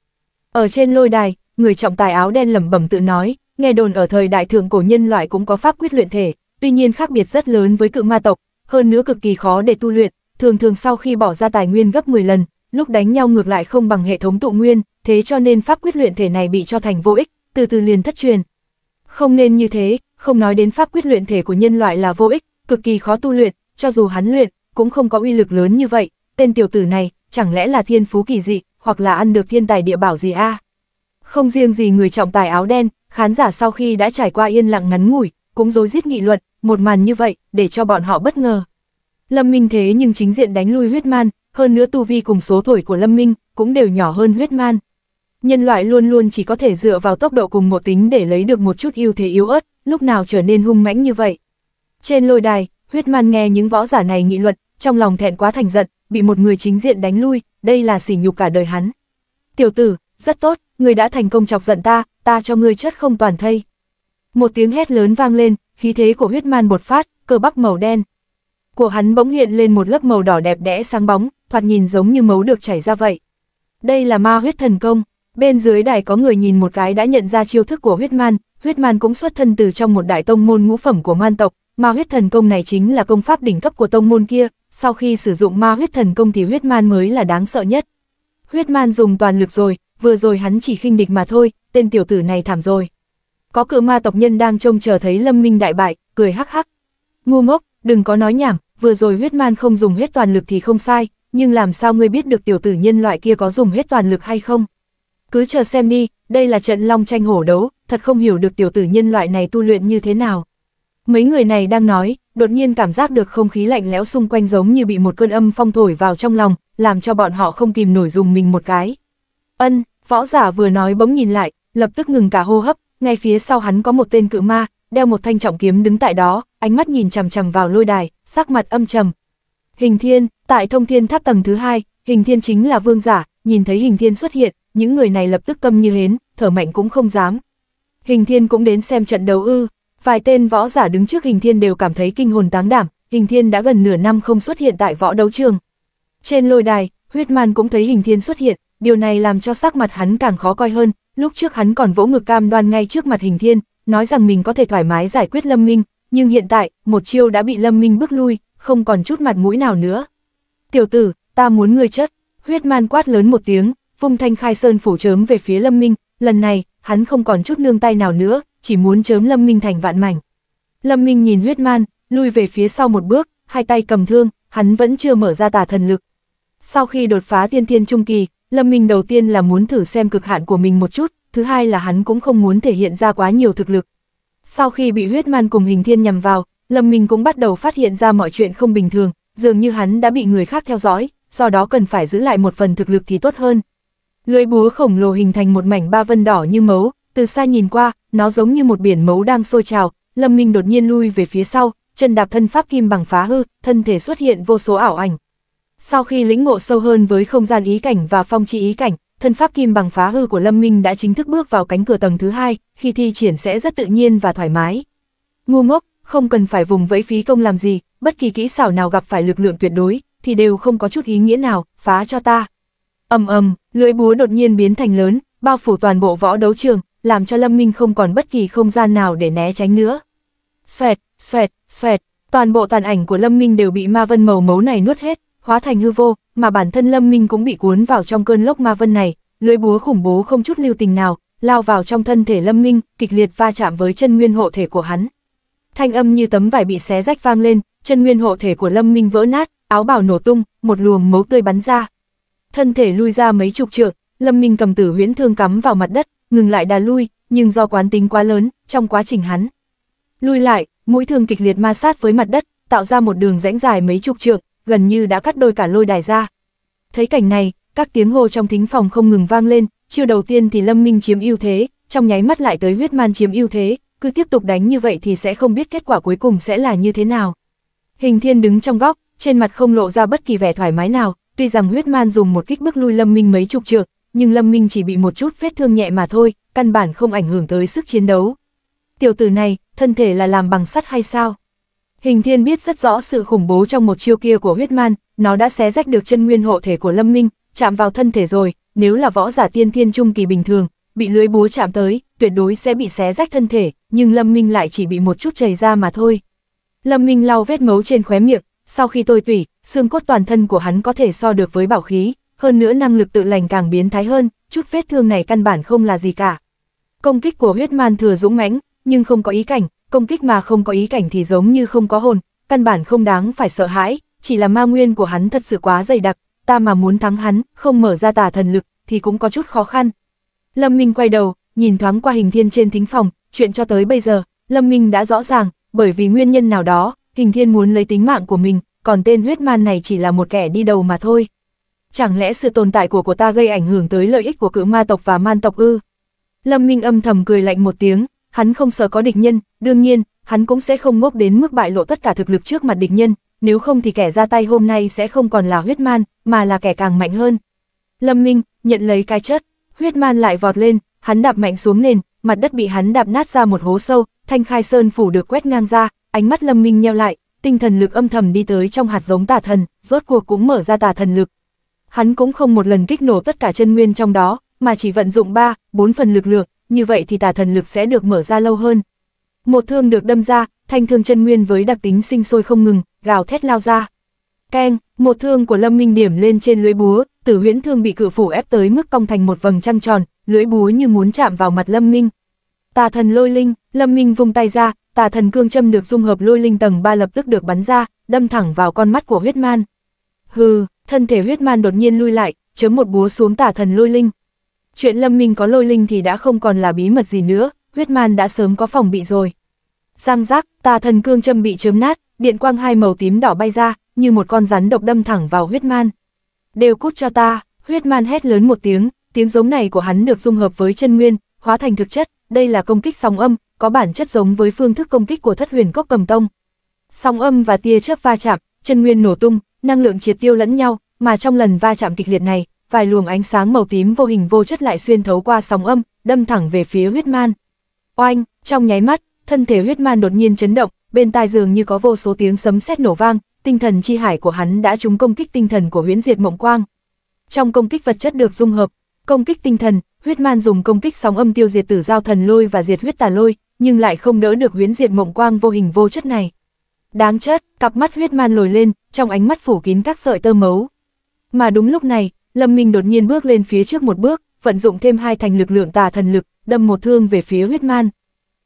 Ở trên lôi đài, người trọng tài áo đen lẩm bẩm tự nói, nghe đồn ở thời đại thượng cổ nhân loại cũng có pháp quyết luyện thể, tuy nhiên khác biệt rất lớn với cự ma tộc, hơn nữa cực kỳ khó để tu luyện, thường thường sau khi bỏ ra tài nguyên gấp 10 lần, lúc đánh nhau ngược lại không bằng hệ thống tụ nguyên, thế cho nên pháp quyết luyện thể này bị cho thành vô ích, từ từ liền thất truyền. Không nên như thế, không nói đến pháp quyết luyện thể của nhân loại là vô ích, cực kỳ khó tu luyện, cho dù hắn luyện, cũng không có uy lực lớn như vậy, tên tiểu tử này, chẳng lẽ là thiên phú kỳ dị, hoặc là ăn được thiên tài địa bảo gì a? Không riêng gì người trọng tài áo đen, khán giả sau khi đã trải qua yên lặng ngắn ngủi, cũng dối giết nghị luận, một màn như vậy, để cho bọn họ bất ngờ. Lâm Minh thế nhưng chính diện đánh lui huyết man, hơn nữa tu vi cùng số tuổi của Lâm Minh, cũng đều nhỏ hơn huyết man. Nhân loại luôn luôn chỉ có thể dựa vào tốc độ cùng một tính để lấy được một chút ưu thế yếu ớt, lúc nào trở nên hung mãnh như vậy. Trên lôi đài, huyết man nghe những võ giả này nghị luận, trong lòng thẹn quá thành giận, bị một người chính diện đánh lui, đây là sỉ nhục cả đời hắn. Tiểu tử, rất tốt, người đã thành công chọc giận ta, ta cho ngươi chất không toàn thây. Một tiếng hét lớn vang lên, khí thế của huyết man bột phát, cơ bắp màu đen. Của hắn bỗng hiện lên một lớp màu đỏ đẹp đẽ sáng bóng, thoạt nhìn giống như mấu được chảy ra vậy. Đây là ma huyết thần công, bên dưới đài có người nhìn một cái đã nhận ra chiêu thức của huyết man, huyết man cũng xuất thân từ trong một đại tông môn ngũ phẩm của man tộc, ma huyết thần công này chính là công pháp đỉnh cấp của tông môn kia, sau khi sử dụng ma huyết thần công thì huyết man mới là đáng sợ nhất. Huyết man dùng toàn lực rồi, vừa rồi hắn chỉ khinh địch mà thôi, tên tiểu tử này thảm rồi. Có cự ma tộc nhân đang trông chờ thấy lâm minh đại bại, cười hắc hắc. Ngu ngốc, đừng có nói nhảm, vừa rồi huyết man không dùng hết toàn lực thì không sai, nhưng làm sao ngươi biết được tiểu tử nhân loại kia có dùng hết toàn lực hay không? Cứ chờ xem đi, đây là trận long tranh hổ đấu, thật không hiểu được tiểu tử nhân loại này tu luyện như thế nào. Mấy người này đang nói, đột nhiên cảm giác được không khí lạnh lẽo xung quanh giống như bị một cơn âm phong thổi vào trong lòng, làm cho bọn họ không kìm nổi dùng mình một cái. Ân, võ giả vừa nói bỗng nhìn lại, lập tức ngừng cả hô hấp, ngay phía sau hắn có một tên cự ma, đeo một thanh trọng kiếm đứng tại đó, ánh mắt nhìn chằm chằm vào lôi đài, sắc mặt âm trầm. Hình thiên, tại thông thiên tháp tầng thứ hai, hình thiên chính là vương giả, nhìn thấy hình thiên xuất hiện, những người này lập tức câm như hến, thở mạnh cũng không dám. Hình thiên cũng đến xem trận đấu ư, vài tên võ giả đứng trước hình thiên đều cảm thấy kinh hồn táng đảm, hình thiên đã gần nửa năm không xuất hiện tại võ đấu trường. Trên lôi đài, huyết man cũng thấy hình thiên xuất hiện, điều này làm cho sắc mặt hắn càng khó coi hơn, lúc trước hắn còn vỗ ngực cam đoan ngay trước mặt hình thiên, nói rằng mình có thể thoải mái giải quyết Lâm Minh, nhưng hiện tại, một chiêu đã bị Lâm Minh bước lui, không còn chút mặt mũi nào nữa. Tiểu tử, ta muốn ngươi chất, huyết man quát lớn một tiếng, vung thanh khai sơn phủ chớm về phía Lâm Minh, lần này, hắn không còn chút nương tay nào nữa, chỉ muốn chớm Lâm Minh thành vạn mảnh. Lâm Minh nhìn huyết man, lui về phía sau một bước, hai tay cầm thương, hắn vẫn chưa mở ra tà thần lực. Sau khi đột phá tiên thiên trung kỳ, Lâm Minh đầu tiên là muốn thử xem cực hạn của mình một chút, thứ hai là hắn cũng không muốn thể hiện ra quá nhiều thực lực. Sau khi bị huyết man cùng hình thiên nhằm vào, Lâm Minh cũng bắt đầu phát hiện ra mọi chuyện không bình thường, dường như hắn đã bị người khác theo dõi, do đó cần phải giữ lại một phần thực lực thì tốt hơn. Lưỡi búa khổng lồ hình thành một mảnh ba vân đỏ như mấu, từ xa nhìn qua, nó giống như một biển mấu đang sôi trào, Lâm Minh đột nhiên lui về phía sau, chân đạp thân pháp kim bằng phá hư, thân thể xuất hiện vô số ảo ảnh. Sau khi lĩnh ngộ sâu hơn với không gian ý cảnh và phong chi ý cảnh, thân pháp kim bằng phá hư của Lâm Minh đã chính thức bước vào cánh cửa tầng thứ hai, khi thi triển sẽ rất tự nhiên và thoải mái. Ngu ngốc, không cần phải vùng vẫy phí công làm gì, bất kỳ kỹ xảo nào gặp phải lực lượng tuyệt đối, thì đều không có chút ý nghĩa nào, phá cho ta ầm ầm, lưỡi búa đột nhiên biến thành lớn, bao phủ toàn bộ võ đấu trường, làm cho Lâm Minh không còn bất kỳ không gian nào để né tránh nữa. Xoẹt, xoẹt, xoẹt, toàn bộ tàn ảnh của Lâm Minh đều bị ma vân màu mấu này nuốt hết, hóa thành hư vô, mà bản thân Lâm Minh cũng bị cuốn vào trong cơn lốc ma vân này, lưỡi búa khủng bố không chút lưu tình nào, lao vào trong thân thể Lâm Minh, kịch liệt va chạm với chân nguyên hộ thể của hắn. Thanh âm như tấm vải bị xé rách vang lên, chân nguyên hộ thể của Lâm Minh vỡ nát, áo bào nổ tung, một luồng máu tươi bắn ra. Thân thể lui ra mấy chục trượng, Lâm Minh cầm tử huyễn thương cắm vào mặt đất, ngừng lại đà lui, nhưng do quán tính quá lớn, trong quá trình hắn. Lui lại, mũi thương kịch liệt ma sát với mặt đất, tạo ra một đường rãnh dài mấy chục trượng, gần như đã cắt đôi cả lôi đài ra. Thấy cảnh này, các tiếng hô trong thính phòng không ngừng vang lên, chiêu đầu tiên thì Lâm Minh chiếm ưu thế, trong nháy mắt lại tới huyết man chiếm ưu thế, cứ tiếp tục đánh như vậy thì sẽ không biết kết quả cuối cùng sẽ là như thế nào. Hình thiên đứng trong góc, trên mặt không lộ ra bất kỳ vẻ thoải mái nào, tuy rằng huyết man dùng một kích bức lui Lâm Minh mấy chục trượng, nhưng Lâm Minh chỉ bị một chút vết thương nhẹ mà thôi, căn bản không ảnh hưởng tới sức chiến đấu. Tiểu tử này, thân thể là làm bằng sắt hay sao? Hình thiên biết rất rõ sự khủng bố trong một chiêu kia của huyết man, nó đã xé rách được chân nguyên hộ thể của Lâm Minh, chạm vào thân thể rồi, nếu là võ giả tiên thiên trung kỳ bình thường, bị lưới búa chạm tới, tuyệt đối sẽ bị xé rách thân thể, nhưng Lâm Minh lại chỉ bị một chút chảy ra mà thôi. Lâm Minh lau vết máu trên khóe miệng, sau khi tôi tủy, xương cốt toàn thân của hắn có thể so được với bảo khí, hơn nữa năng lực tự lành càng biến thái hơn, chút vết thương này căn bản không là gì cả. Công kích của huyết man thừa dũng mãnh, nhưng không có ý cảnh, công kích mà không có ý cảnh thì giống như không có hồn, căn bản không đáng phải sợ hãi, chỉ là ma nguyên của hắn thật sự quá dày đặc, ta mà muốn thắng hắn, không mở ra tà thần lực, thì cũng có chút khó khăn. Lâm Minh quay đầu, nhìn thoáng qua hình thiên trên thính phòng, chuyện cho tới bây giờ, Lâm Minh đã rõ ràng, bởi vì nguyên nhân nào đó, hình thiên muốn lấy tính mạng của mình, còn tên huyết man này chỉ là một kẻ đi đầu mà thôi. Chẳng lẽ sự tồn tại của của ta gây ảnh hưởng tới lợi ích của cự ma tộc và man tộc ư? Lâm Minh âm thầm cười lạnh một tiếng, hắn không sợ có địch nhân, đương nhiên, hắn cũng sẽ không ngốc đến mức bại lộ tất cả thực lực trước mặt địch nhân, nếu không thì kẻ ra tay hôm nay sẽ không còn là huyết man, mà là kẻ càng mạnh hơn. Lâm Minh, nhận lấy cái chất, huyết man lại vọt lên, hắn đạp mạnh xuống nền, mặt đất bị hắn đạp nát ra một hố sâu, thanh khai sơn phủ được quét ngang ra, ánh mắt Lâm Minh nheo lại, tinh thần lực âm thầm đi tới trong hạt giống tà thần, rốt cuộc cũng mở ra tà thần lực. Hắn cũng không một lần kích nổ tất cả chân nguyên trong đó, mà chỉ vận dụng 3, 4 phần lực lượng, như vậy thì tà thần lực sẽ được mở ra lâu hơn. Một thương được đâm ra, thanh thương chân nguyên với đặc tính sinh sôi không ngừng, gào thét lao ra. Keng, một thương của Lâm Minh điểm lên trên lưới búa, tử huyễn thương bị cự phủ ép tới mức cong thành một vầng trăng tròn, lưới búa như muốn chạm vào mặt Lâm Minh. Tà thần lôi linh, Lâm Minh vung tay ra, tà thần cương châm được dung hợp lôi linh tầng 3 lập tức được bắn ra, đâm thẳng vào con mắt của huyết man. Hừ, thân thể huyết man đột nhiên lui lại, chấm một búa xuống tà thần lôi linh. Chuyện Lâm Minh có lôi linh thì đã không còn là bí mật gì nữa, huyết man đã sớm có phòng bị rồi. Giang giác, tà thần cương châm bị chớm nát, điện quang hai màu tím đỏ bay ra, như một con rắn độc đâm thẳng vào huyết man. Đều cút cho ta, huyết man hét lớn một tiếng, tiếng giống này của hắn được dung hợp với chân nguyên, hóa thành thực chất, đây là công kích sóng âm, có bản chất giống với phương thức công kích của thất huyền cốc cầm tông. Sóng âm và tia chớp va chạm, chân nguyên nổ tung, năng lượng triệt tiêu lẫn nhau, mà trong lần va chạm kịch liệt này, vài luồng ánh sáng màu tím vô hình vô chất lại xuyên thấu qua sóng âm, đâm thẳng về phía huyết man. Oanh, trong nháy mắt, thân thể huyết man đột nhiên chấn động, bên tai dường như có vô số tiếng sấm sét nổ vang, tinh thần chi hải của hắn đã trúng công kích tinh thần của huyễn diệt mộng quang. Trong công kích vật chất được dung hợp, công kích tinh thần, huyết man dùng công kích sóng âm tiêu diệt tử giao thần lôi và diệt huyết tà lôi, nhưng lại không đỡ được huyễn diệt mộng quang vô hình vô chất này. Đáng chết, cặp mắt huyết man lồi lên, trong ánh mắt phủ kín các sợi tơ mấu. Mà đúng lúc này, Lâm Minh đột nhiên bước lên phía trước một bước, vận dụng thêm hai thành lực lượng tà thần lực, đâm một thương về phía huyết man.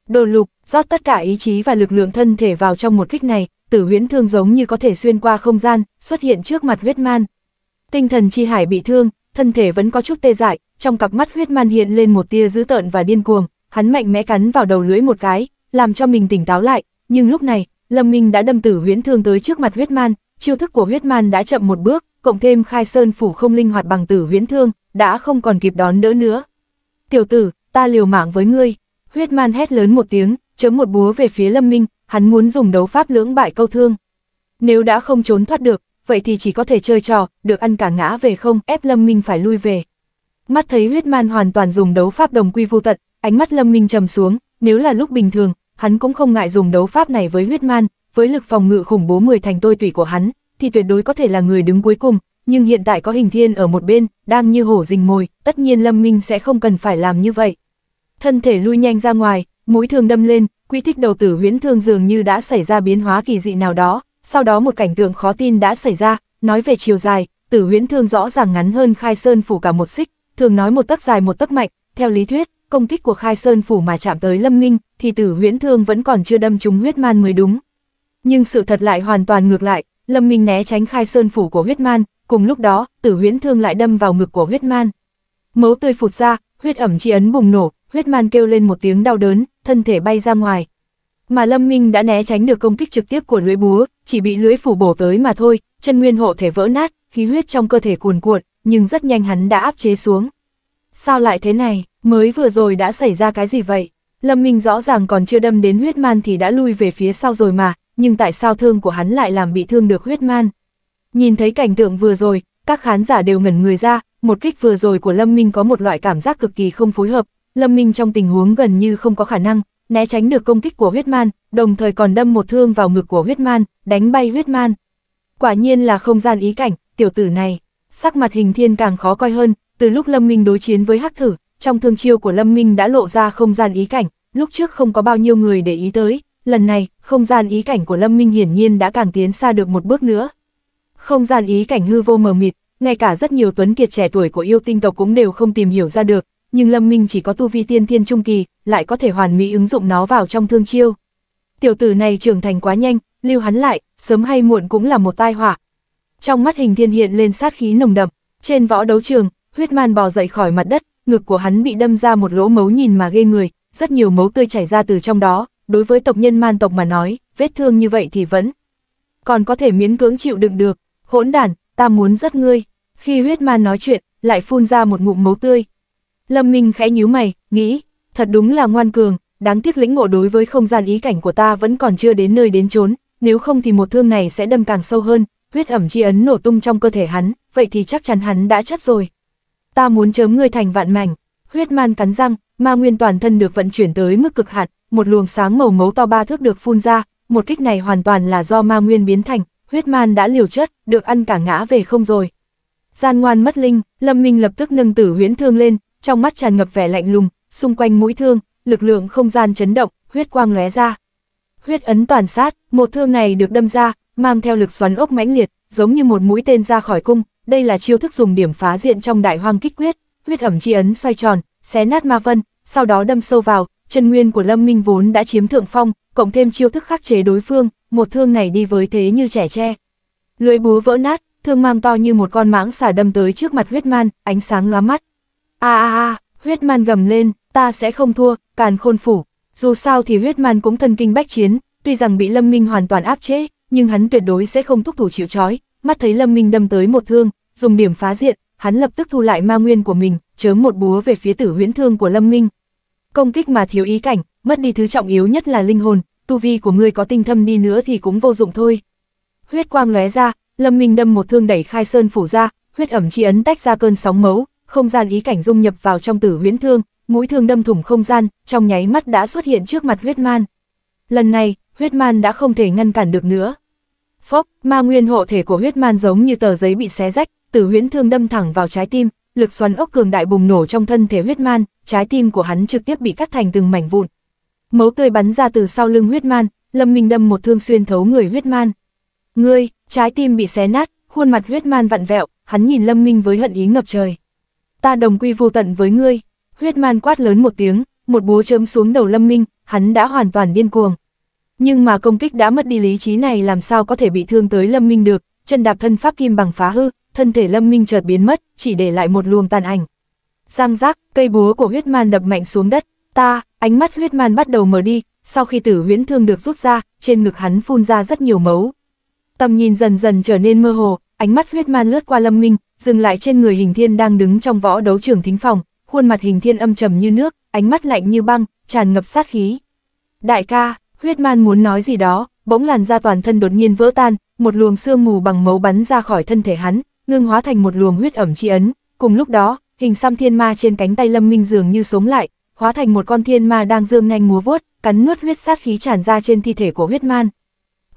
Đồ lục, rót tất cả ý chí và lực lượng thân thể vào trong một kích này, tử huyễn thương giống như có thể xuyên qua không gian, xuất hiện trước mặt huyết man. Tinh thần chi hải bị thương, thân thể vẫn có chút tê dại, trong cặp mắt huyết man hiện lên một tia dữ tợn và điên cuồng, hắn mạnh mẽ cắn vào đầu lưỡi một cái, làm cho mình tỉnh táo lại, nhưng lúc này, Lâm Minh đã đâm tử huyễn thương tới trước mặt huyết man, chiêu thức của huyết man đã chậm một bước, cộng thêm khai sơn phủ không linh hoạt bằng tử huyễn thương, đã không còn kịp đón đỡ nữa. Tiểu tử, ta liều mạng với ngươi, huyết man hét lớn một tiếng, chấm một búa về phía Lâm Minh, hắn muốn dùng đấu pháp lưỡng bại câu thương. Nếu đã không trốn thoát được, vậy thì chỉ có thể chơi trò, được ăn cả ngã về không, ép Lâm Minh phải lui về. Mắt thấy huyết man hoàn toàn dùng đấu pháp đồng quy vô tận, ánh mắt Lâm Minh trầm xuống, nếu là lúc bình thường, hắn cũng không ngại dùng đấu pháp này với huyết man, với lực phòng ngự khủng bố 10 thành tôi tủy của hắn, thì tuyệt đối có thể là người đứng cuối cùng, nhưng hiện tại có hình thiên ở một bên, đang như hổ rình mồi, tất nhiên Lâm Minh sẽ không cần phải làm như vậy. Thân thể lui nhanh ra ngoài, mũi thương đâm lên, quy thích đầu tử huyễn thương dường như đã xảy ra biến hóa kỳ dị nào đó, sau đó một cảnh tượng khó tin đã xảy ra, nói về chiều dài, tử huyễn thương rõ ràng ngắn hơn khai sơn phủ cả một xích, thường nói một tấc dài một tấc mạnh, theo lý thuyết, công kích của khai sơn phủ mà chạm tới lâm nghinh, thì tử huyễn thương vẫn còn chưa đâm trúng huyết man mới đúng. Nhưng sự thật lại hoàn toàn ngược lại, lâm minh né tránh khai sơn phủ của huyết man, cùng lúc đó, tử huyễn thương lại đâm vào ngực của huyết man. Mấu tươi phụt ra, huyết ẩm chi ấn bùng nổ, huyết man kêu lên một tiếng đau đớn, thân thể bay ra ngoài. Mà Lâm Minh đã né tránh được công kích trực tiếp của lưỡi búa, chỉ bị lưỡi phủ bổ tới mà thôi, chân nguyên hộ thể vỡ nát, khí huyết trong cơ thể cuồn cuộn, nhưng rất nhanh hắn đã áp chế xuống. Sao lại thế này, mới vừa rồi đã xảy ra cái gì vậy? Lâm Minh rõ ràng còn chưa đâm đến huyết man thì đã lui về phía sau rồi mà, nhưng tại sao thương của hắn lại làm bị thương được huyết man? Nhìn thấy cảnh tượng vừa rồi, các khán giả đều ngẩn người ra, một kích vừa rồi của Lâm Minh có một loại cảm giác cực kỳ không phối hợp, Lâm Minh trong tình huống gần như không có khả năng, né tránh được công kích của huyết man, đồng thời còn đâm một thương vào ngực của huyết man, đánh bay huyết man. Quả nhiên là không gian ý cảnh, tiểu tử này. Sắc mặt hình thiên càng khó coi hơn, từ lúc Lâm Minh đối chiến với hắc thử, trong thương chiêu của Lâm Minh đã lộ ra không gian ý cảnh, lúc trước không có bao nhiêu người để ý tới, lần này, không gian ý cảnh của Lâm Minh hiển nhiên đã càng tiến xa được một bước nữa. Không gian ý cảnh hư vô mờ mịt, ngay cả rất nhiều tuấn kiệt trẻ tuổi của yêu tinh tộc cũng đều không tìm hiểu ra được, nhưng Lâm Minh chỉ có tu vi tiên thiên trung kỳ, lại có thể hoàn mỹ ứng dụng nó vào trong thương chiêu. Tiểu tử này trưởng thành quá nhanh, lưu hắn lại, sớm hay muộn cũng là một tai họa. Trong mắt hình thiên hiện lên sát khí nồng đậm, trên võ đấu trường, huyết man bò dậy khỏi mặt đất, ngực của hắn bị đâm ra một lỗ mấu nhìn mà ghê người, rất nhiều máu tươi chảy ra từ trong đó, đối với tộc nhân man tộc mà nói, vết thương như vậy thì vẫn còn có thể miễn cưỡng chịu đựng được, hỗn đản, ta muốn rất ngươi. Khi huyết man nói chuyện, lại phun ra một ngụm máu tươi. Lâm Minh khẽ nhíu mày, nghĩ, thật đúng là ngoan cường, đáng tiếc lĩnh ngộ đối với không gian ý cảnh của ta vẫn còn chưa đến nơi đến chốn, nếu không thì một thương này sẽ đâm càng sâu hơn, huyết ẩm chi ấn nổ tung trong cơ thể hắn, vậy thì chắc chắn hắn đã chết rồi. Ta muốn chớm ngươi thành vạn mảnh, huyết man cắn răng, ma nguyên toàn thân được vận chuyển tới mức cực hạn, một luồng sáng màu mấu to ba thước được phun ra, một kích này hoàn toàn là do ma nguyên biến thành, huyết man đã liều chất, được ăn cả ngã về không rồi. Gian ngoan mất linh, Lâm Minh lập tức nâng tử huyễn thương lên, trong mắt tràn ngập vẻ lạnh lùng, xung quanh mũi thương, lực lượng không gian chấn động, huyết quang lóe ra. Huyết ấn toàn sát, một thương này được đâm ra, mang theo lực xoắn ốc mãnh liệt, giống như một mũi tên ra khỏi cung, đây là chiêu thức dùng điểm phá diện trong đại hoang kích quyết, huyết ẩm chi ấn xoay tròn, xé nát ma vân, sau đó đâm sâu vào, chân nguyên của Lâm Minh vốn đã chiếm thượng phong, cộng thêm chiêu thức khắc chế đối phương, một thương này đi với thế như trẻ tre. Lưỡi búa vỡ nát, thương mang to như một con mãng xà đâm tới trước mặt huyết man, ánh sáng lóa mắt. A a a, huyết man gầm lên, ta sẽ không thua, càn khôn phủ. Dù sao thì huyết man cũng thân kinh bách chiến, tuy rằng bị Lâm Minh hoàn toàn áp chế, nhưng hắn tuyệt đối sẽ không thúc thủ chịu trói. Mắt thấy Lâm Minh đâm tới một thương, dùng điểm phá diện, hắn lập tức thu lại ma nguyên của mình, chớm một búa về phía tử huyễn thương của Lâm Minh. Công kích mà thiếu ý cảnh, mất đi thứ trọng yếu nhất là linh hồn, tu vi của ngươi có tinh thâm đi nữa thì cũng vô dụng thôi. Huyết quang lóe ra, Lâm Minh đâm một thương đẩy khai sơn phủ ra, huyết ẩm chi ấn tách ra cơn sóng mấu, không gian ý cảnh dung nhập vào trong tử huyễn thương, mũi thương đâm thủng không gian, trong nháy mắt đã xuất hiện trước mặt huyết man. Lần này, huyết man đã không thể ngăn cản được nữa. Phốc, ma nguyên hộ thể của huyết man giống như tờ giấy bị xé rách, tử huyễn thương đâm thẳng vào trái tim, lực xoắn ốc cường đại bùng nổ trong thân thể huyết man, trái tim của hắn trực tiếp bị cắt thành từng mảnh vụn. Mấu tươi bắn ra từ sau lưng huyết man, Lâm Minh đâm một thương xuyên thấu người huyết man. Ngươi, trái tim bị xé nát, khuôn mặt huyết man vặn vẹo, hắn nhìn Lâm Minh với hận ý ngập trời. Ta đồng quy vô tận với ngươi, huyết man quát lớn một tiếng, một búa chớm xuống đầu Lâm Minh, hắn đã hoàn toàn điên cuồng. Nhưng mà công kích đã mất đi lý trí này làm sao có thể bị thương tới Lâm Minh được, chân đạp thân pháp kim bằng phá hư, thân thể Lâm Minh chợt biến mất, chỉ để lại một luồng tàn ảnh. Giang giác, cây búa của huyết man đập mạnh xuống đất, ta, ánh mắt huyết man bắt đầu mở đi, sau khi tử huyễn thương được rút ra, trên ngực hắn phun ra rất nhiều máu. Tầm nhìn dần dần trở nên mơ hồ, ánh mắt huyết man lướt qua lâm minh, dừng lại trên người hình thiên đang đứng trong võ đấu trường thính phòng, khuôn mặt hình thiên âm trầm như nước, ánh mắt lạnh như băng, tràn ngập sát khí. Đại ca, huyết man muốn nói gì đó, bỗng làn da toàn thân đột nhiên vỡ tan, một luồng sương mù bằng máu bắn ra khỏi thân thể hắn, ngưng hóa thành một luồng huyết ẩm chi ấn. Cùng lúc đó, hình xăm thiên ma trên cánh tay lâm minh dường như sống lại, hóa thành một con thiên ma đang dương nhanh múa vuốt, cắn nuốt huyết sát khí tràn ra trên thi thể của huyết man.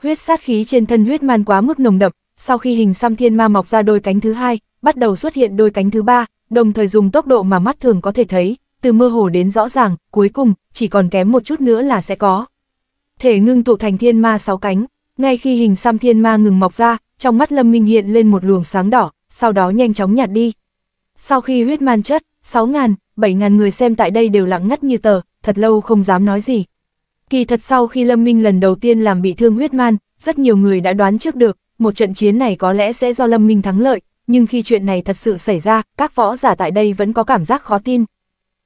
Huyết sát khí trên thân huyết man quá mức nồng đậm, sau khi hình xăm thiên ma mọc ra đôi cánh thứ hai, bắt đầu xuất hiện đôi cánh thứ ba, đồng thời dùng tốc độ mà mắt thường có thể thấy, từ mơ hồ đến rõ ràng, cuối cùng, chỉ còn kém một chút nữa là sẽ có. Thể ngưng tụ thành thiên ma sáu cánh, ngay khi hình xăm thiên ma ngừng mọc ra, trong mắt Lâm Minh hiện lên một luồng sáng đỏ, sau đó nhanh chóng nhạt đi. Sau khi huyết man chất, 6 ngàn, 7 ngàn người xem tại đây đều lặng ngắt như tờ, thật lâu không dám nói gì. Kỳ thật sau khi Lâm Minh lần đầu tiên làm bị thương huyết man, rất nhiều người đã đoán trước được, một trận chiến này có lẽ sẽ do Lâm Minh thắng lợi, nhưng khi chuyện này thật sự xảy ra, các võ giả tại đây vẫn có cảm giác khó tin.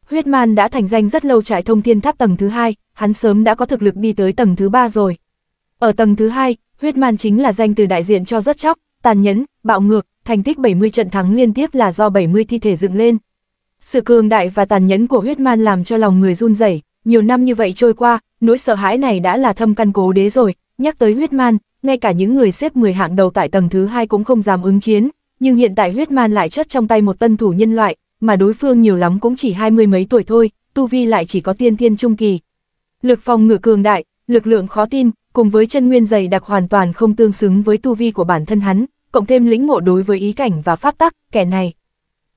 Huyết man đã thành danh rất lâu trại thông thiên tháp tầng thứ hai, hắn sớm đã có thực lực đi tới tầng thứ ba rồi. Ở tầng thứ hai, huyết man chính là danh từ đại diện cho rất chóc, tàn nhẫn, bạo ngược, thành tích 70 trận thắng liên tiếp là do 70 thi thể dựng lên. Sự cường đại và tàn nhẫn của huyết man làm cho lòng người run rẩy. nhiều năm như vậy trôi qua, nỗi sợ hãi này đã là thâm căn cố đế rồi, nhắc tới huyết man, ngay cả những người xếp 10 hạng đầu tại tầng thứ hai cũng không dám ứng chiến, nhưng hiện tại huyết man lại chất trong tay một tân thủ nhân loại, mà đối phương nhiều lắm cũng chỉ hai mươi mấy tuổi thôi, tu vi lại chỉ có tiên thiên trung kỳ. Lực phòng ngự cường đại, lực lượng khó tin, cùng với chân nguyên dày đặc hoàn toàn không tương xứng với tu vi của bản thân hắn, cộng thêm lĩnh ngộ đối với ý cảnh và pháp tắc, kẻ này.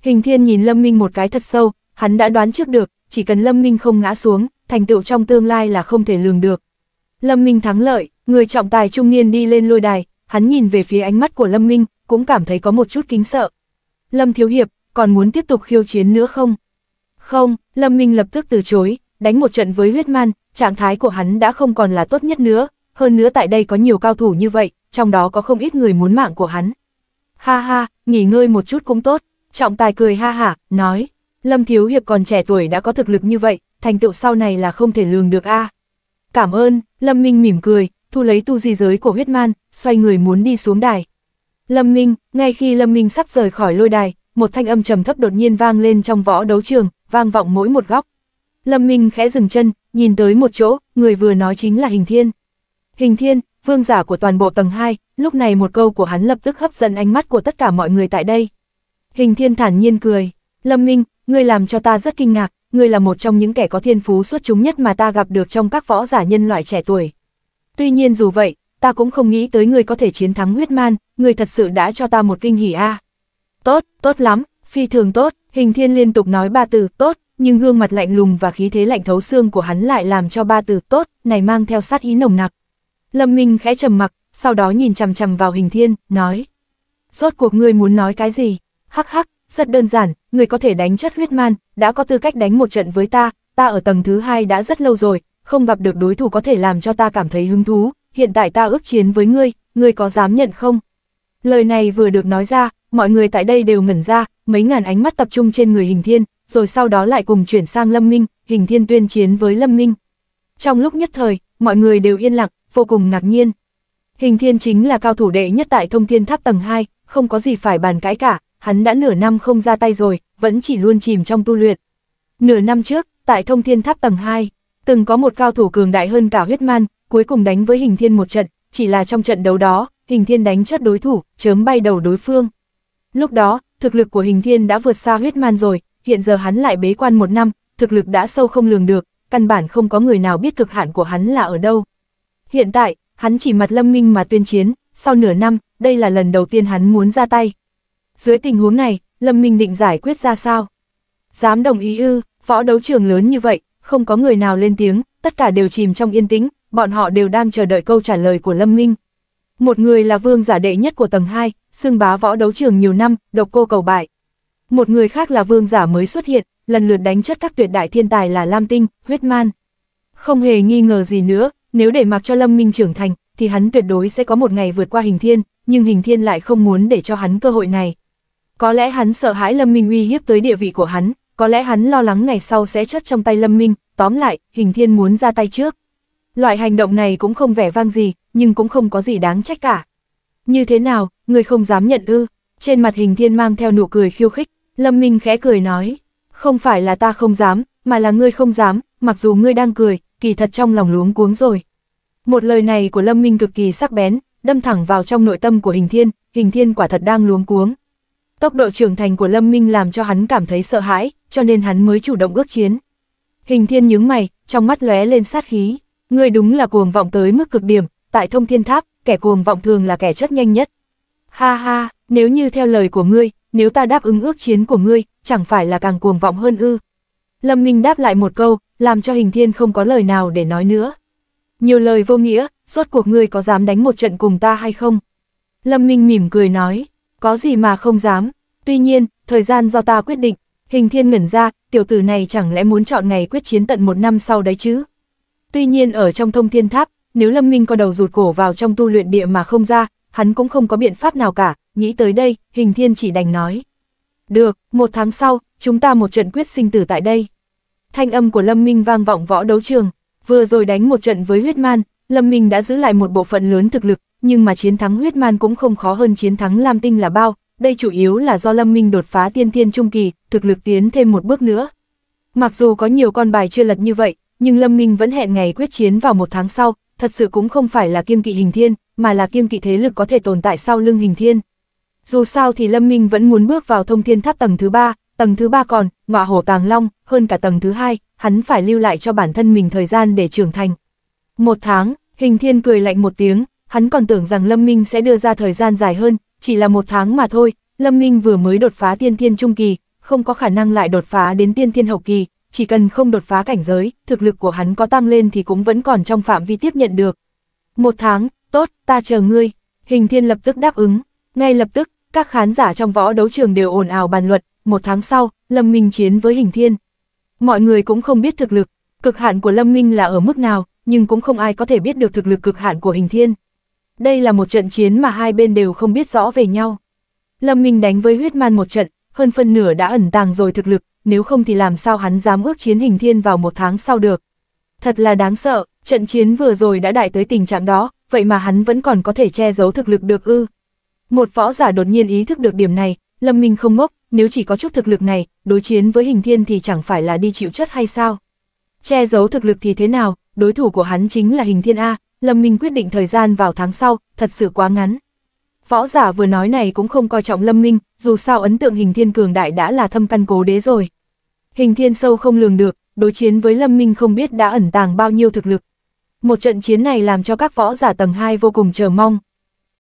Hình thiên nhìn Lâm Minh một cái thật sâu, hắn đã đoán trước được, chỉ cần Lâm Minh không ngã xuống, thành tựu trong tương lai là không thể lường được. Lâm Minh thắng lợi, người trọng tài trung niên đi lên lôi đài, hắn nhìn về phía ánh mắt của Lâm Minh, cũng cảm thấy có một chút kính sợ. Lâm Thiếu Hiệp, còn muốn tiếp tục khiêu chiến nữa không? Không, Lâm Minh lập tức từ chối, đánh một trận với huyết man, trạng thái của hắn đã không còn là tốt nhất nữa, hơn nữa tại đây có nhiều cao thủ như vậy, trong đó có không ít người muốn mạng của hắn. Ha ha, nghỉ ngơi một chút cũng tốt, trọng tài cười ha hả, nói, Lâm Thiếu Hiệp còn trẻ tuổi đã có thực lực như vậy, thành tựu sau này là không thể lường được a. Cảm ơn, Lâm Minh mỉm cười, thu lấy tu di giới của huyết man, xoay người muốn đi xuống đài. Lâm Minh, ngay khi Lâm Minh sắp rời khỏi lôi đài, một thanh âm trầm thấp đột nhiên vang lên trong võ đấu trường, vang vọng mỗi một góc. Lâm Minh khẽ dừng chân, nhìn tới một chỗ, người vừa nói chính là Hình Thiên. Hình Thiên, vương giả của toàn bộ tầng 2, lúc này một câu của hắn lập tức hấp dẫn ánh mắt của tất cả mọi người tại đây. Hình Thiên thản nhiên cười, Lâm Minh, ngươi làm cho ta rất kinh ngạc, ngươi là một trong những kẻ có thiên phú xuất chúng nhất mà ta gặp được trong các võ giả nhân loại trẻ tuổi. Tuy nhiên dù vậy, ta cũng không nghĩ tới người có thể chiến thắng huyết man, người thật sự đã cho ta một kinh hỉ a. Tốt, tốt lắm, phi thường tốt, hình thiên liên tục nói ba từ tốt, nhưng gương mặt lạnh lùng và khí thế lạnh thấu xương của hắn lại làm cho ba từ tốt, này mang theo sát ý nồng nặc. Lâm Minh khẽ trầm mặc, sau đó nhìn chằm chằm vào hình thiên, nói. Rốt cuộc ngươi muốn nói cái gì? Hắc hắc, rất đơn giản, người có thể đánh chất huyết man, đã có tư cách đánh một trận với ta, ta ở tầng thứ hai đã rất lâu rồi, không gặp được đối thủ có thể làm cho ta cảm thấy hứng thú, hiện tại ta ước chiến với ngươi, ngươi có dám nhận không? Lời này vừa được nói ra, mọi người tại đây đều ngẩn ra, mấy ngàn ánh mắt tập trung trên người hình thiên, rồi sau đó lại cùng chuyển sang Lâm Minh, hình thiên tuyên chiến với Lâm Minh. Trong lúc nhất thời, mọi người đều yên lặng, vô cùng ngạc nhiên. Hình thiên chính là cao thủ đệ nhất tại thông thiên tháp tầng 2, không có gì phải bàn cãi cả, hắn đã nửa năm không ra tay rồi, vẫn chỉ luôn chìm trong tu luyện. Nửa năm trước, tại thông thiên tháp tầng 2, từng có một cao thủ cường đại hơn cả huyết man, cuối cùng đánh với hình thiên một trận, chỉ là trong trận đấu đó, hình thiên đánh chất đối thủ, chớm bay đầu đối phương. Lúc đó, thực lực của hình thiên đã vượt xa huyết man rồi, hiện giờ hắn lại bế quan một năm, thực lực đã sâu không lường được, căn bản không có người nào biết cực hạn của hắn là ở đâu. Hiện tại, hắn chỉ mặt lâm minh mà tuyên chiến, sau nửa năm, đây là lần đầu tiên hắn muốn ra tay. Dưới tình huống này, Lâm Minh định giải quyết ra sao? Dám đồng ý ư, võ đấu trường lớn như vậy, không có người nào lên tiếng, tất cả đều chìm trong yên tĩnh, bọn họ đều đang chờ đợi câu trả lời của Lâm Minh. Một người là vương giả đệ nhất của tầng 2, xưng bá võ đấu trường nhiều năm, độc cô cầu bại. Một người khác là vương giả mới xuất hiện, lần lượt đánh chất các tuyệt đại thiên tài là Lam Tinh, Huyết Man. Không hề nghi ngờ gì nữa, nếu để mặc cho Lâm Minh trưởng thành, thì hắn tuyệt đối sẽ có một ngày vượt qua hình thiên, nhưng hình thiên lại không muốn để cho hắn cơ hội này. Có lẽ hắn sợ hãi Lâm Minh uy hiếp tới địa vị của hắn, có lẽ hắn lo lắng ngày sau sẽ chất trong tay Lâm Minh, tóm lại, hình thiên muốn ra tay trước. Loại hành động này cũng không vẻ vang gì, nhưng cũng không có gì đáng trách cả. Như thế nào, người không dám nhận ư? Trên mặt hình thiên mang theo nụ cười khiêu khích, Lâm Minh khẽ cười nói, không phải là ta không dám, mà là ngươi không dám, mặc dù ngươi đang cười, kỳ thật trong lòng luống cuống rồi. Một lời này của Lâm Minh cực kỳ sắc bén, đâm thẳng vào trong nội tâm của hình thiên, hình thiên quả thật đang luống cuống. Tốc độ trưởng thành của Lâm Minh làm cho hắn cảm thấy sợ hãi, cho nên hắn mới chủ động ước chiến. Hình thiên nhướng mày, trong mắt lóe lên sát khí. Ngươi đúng là cuồng vọng tới mức cực điểm, tại thông thiên tháp, kẻ cuồng vọng thường là kẻ chất nhanh nhất. Ha ha, nếu như theo lời của ngươi, nếu ta đáp ứng ước chiến của ngươi, chẳng phải là càng cuồng vọng hơn ư. Lâm Minh đáp lại một câu, làm cho hình thiên không có lời nào để nói nữa. Nhiều lời vô nghĩa, rốt cuộc ngươi có dám đánh một trận cùng ta hay không? Lâm Minh mỉm cười nói, có gì mà không dám, tuy nhiên, thời gian do ta quyết định, hình thiên ngẩn ra, tiểu tử này chẳng lẽ muốn chọn ngày quyết chiến tận một năm sau đấy chứ? Tuy nhiên ở trong thông thiên tháp, nếu Lâm Minh có đầu rụt cổ vào trong tu luyện địa mà không ra, hắn cũng không có biện pháp nào cả, nghĩ tới đây, hình thiên chỉ đành nói. Được, một tháng sau, chúng ta một trận quyết sinh tử tại đây. Thanh âm của Lâm Minh vang vọng võ đấu trường, vừa rồi đánh một trận với huyết man, Lâm Minh đã giữ lại một bộ phận lớn thực lực, nhưng mà chiến thắng huyết man cũng không khó hơn chiến thắng Lam Tinh là bao, đây chủ yếu là do Lâm Minh đột phá tiên thiên trung kỳ, thực lực tiến thêm một bước nữa. Mặc dù có nhiều con bài chưa lật như vậy, nhưng Lâm Minh vẫn hẹn ngày quyết chiến vào một tháng sau, thật sự cũng không phải là kiêng kỵ hình thiên, mà là kiêng kỵ thế lực có thể tồn tại sau lưng hình thiên. Dù sao thì Lâm Minh vẫn muốn bước vào thông thiên tháp tầng thứ ba, tầng thứ ba còn, ngọa hổ tàng long, hơn cả tầng thứ hai, hắn phải lưu lại cho bản thân mình thời gian để trưởng thành. Một tháng, hình thiên cười lạnh một tiếng, hắn còn tưởng rằng Lâm Minh sẽ đưa ra thời gian dài hơn, chỉ là một tháng mà thôi, Lâm Minh vừa mới đột phá tiên thiên trung kỳ, không có khả năng lại đột phá đến tiên thiên hậu kỳ, chỉ cần không đột phá cảnh giới, thực lực của hắn có tăng lên thì cũng vẫn còn trong phạm vi tiếp nhận được. Một tháng, tốt, ta chờ ngươi. Hình thiên lập tức đáp ứng. Ngay lập tức, Các khán giả trong võ đấu trường đều ồn ào bàn luận, một tháng sau, Lâm Minh chiến với Hình Thiên. Mọi người cũng không biết thực lực, cực hạn của Lâm Minh là ở mức nào, nhưng cũng không ai có thể biết được thực lực cực hạn của Hình Thiên. Đây là một trận chiến mà hai bên đều không biết rõ về nhau. Lâm Minh đánh với huyết man một trận, hơn phân nửa đã ẩn tàng rồi thực lực, nếu không thì làm sao hắn dám ước chiến Hình Thiên vào một tháng sau được. Thật là đáng sợ, trận chiến vừa rồi đã đại tới tình trạng đó, vậy mà hắn vẫn còn có thể che giấu thực lực được ư. Một võ giả đột nhiên ý thức được điểm này, Lâm Minh không ngốc, nếu chỉ có chút thực lực này, đối chiến với hình thiên thì chẳng phải là đi chịu chất hay sao. Che giấu thực lực thì thế nào, đối thủ của hắn chính là hình thiên A, Lâm Minh quyết định thời gian vào tháng sau, thật sự quá ngắn. Võ giả vừa nói này cũng không coi trọng Lâm Minh, dù sao ấn tượng hình thiên cường đại đã là thâm căn cố đế rồi. Hình thiên sâu không lường được, đối chiến với Lâm Minh không biết đã ẩn tàng bao nhiêu thực lực. Một trận chiến này làm cho các võ giả tầng 2 vô cùng chờ mong.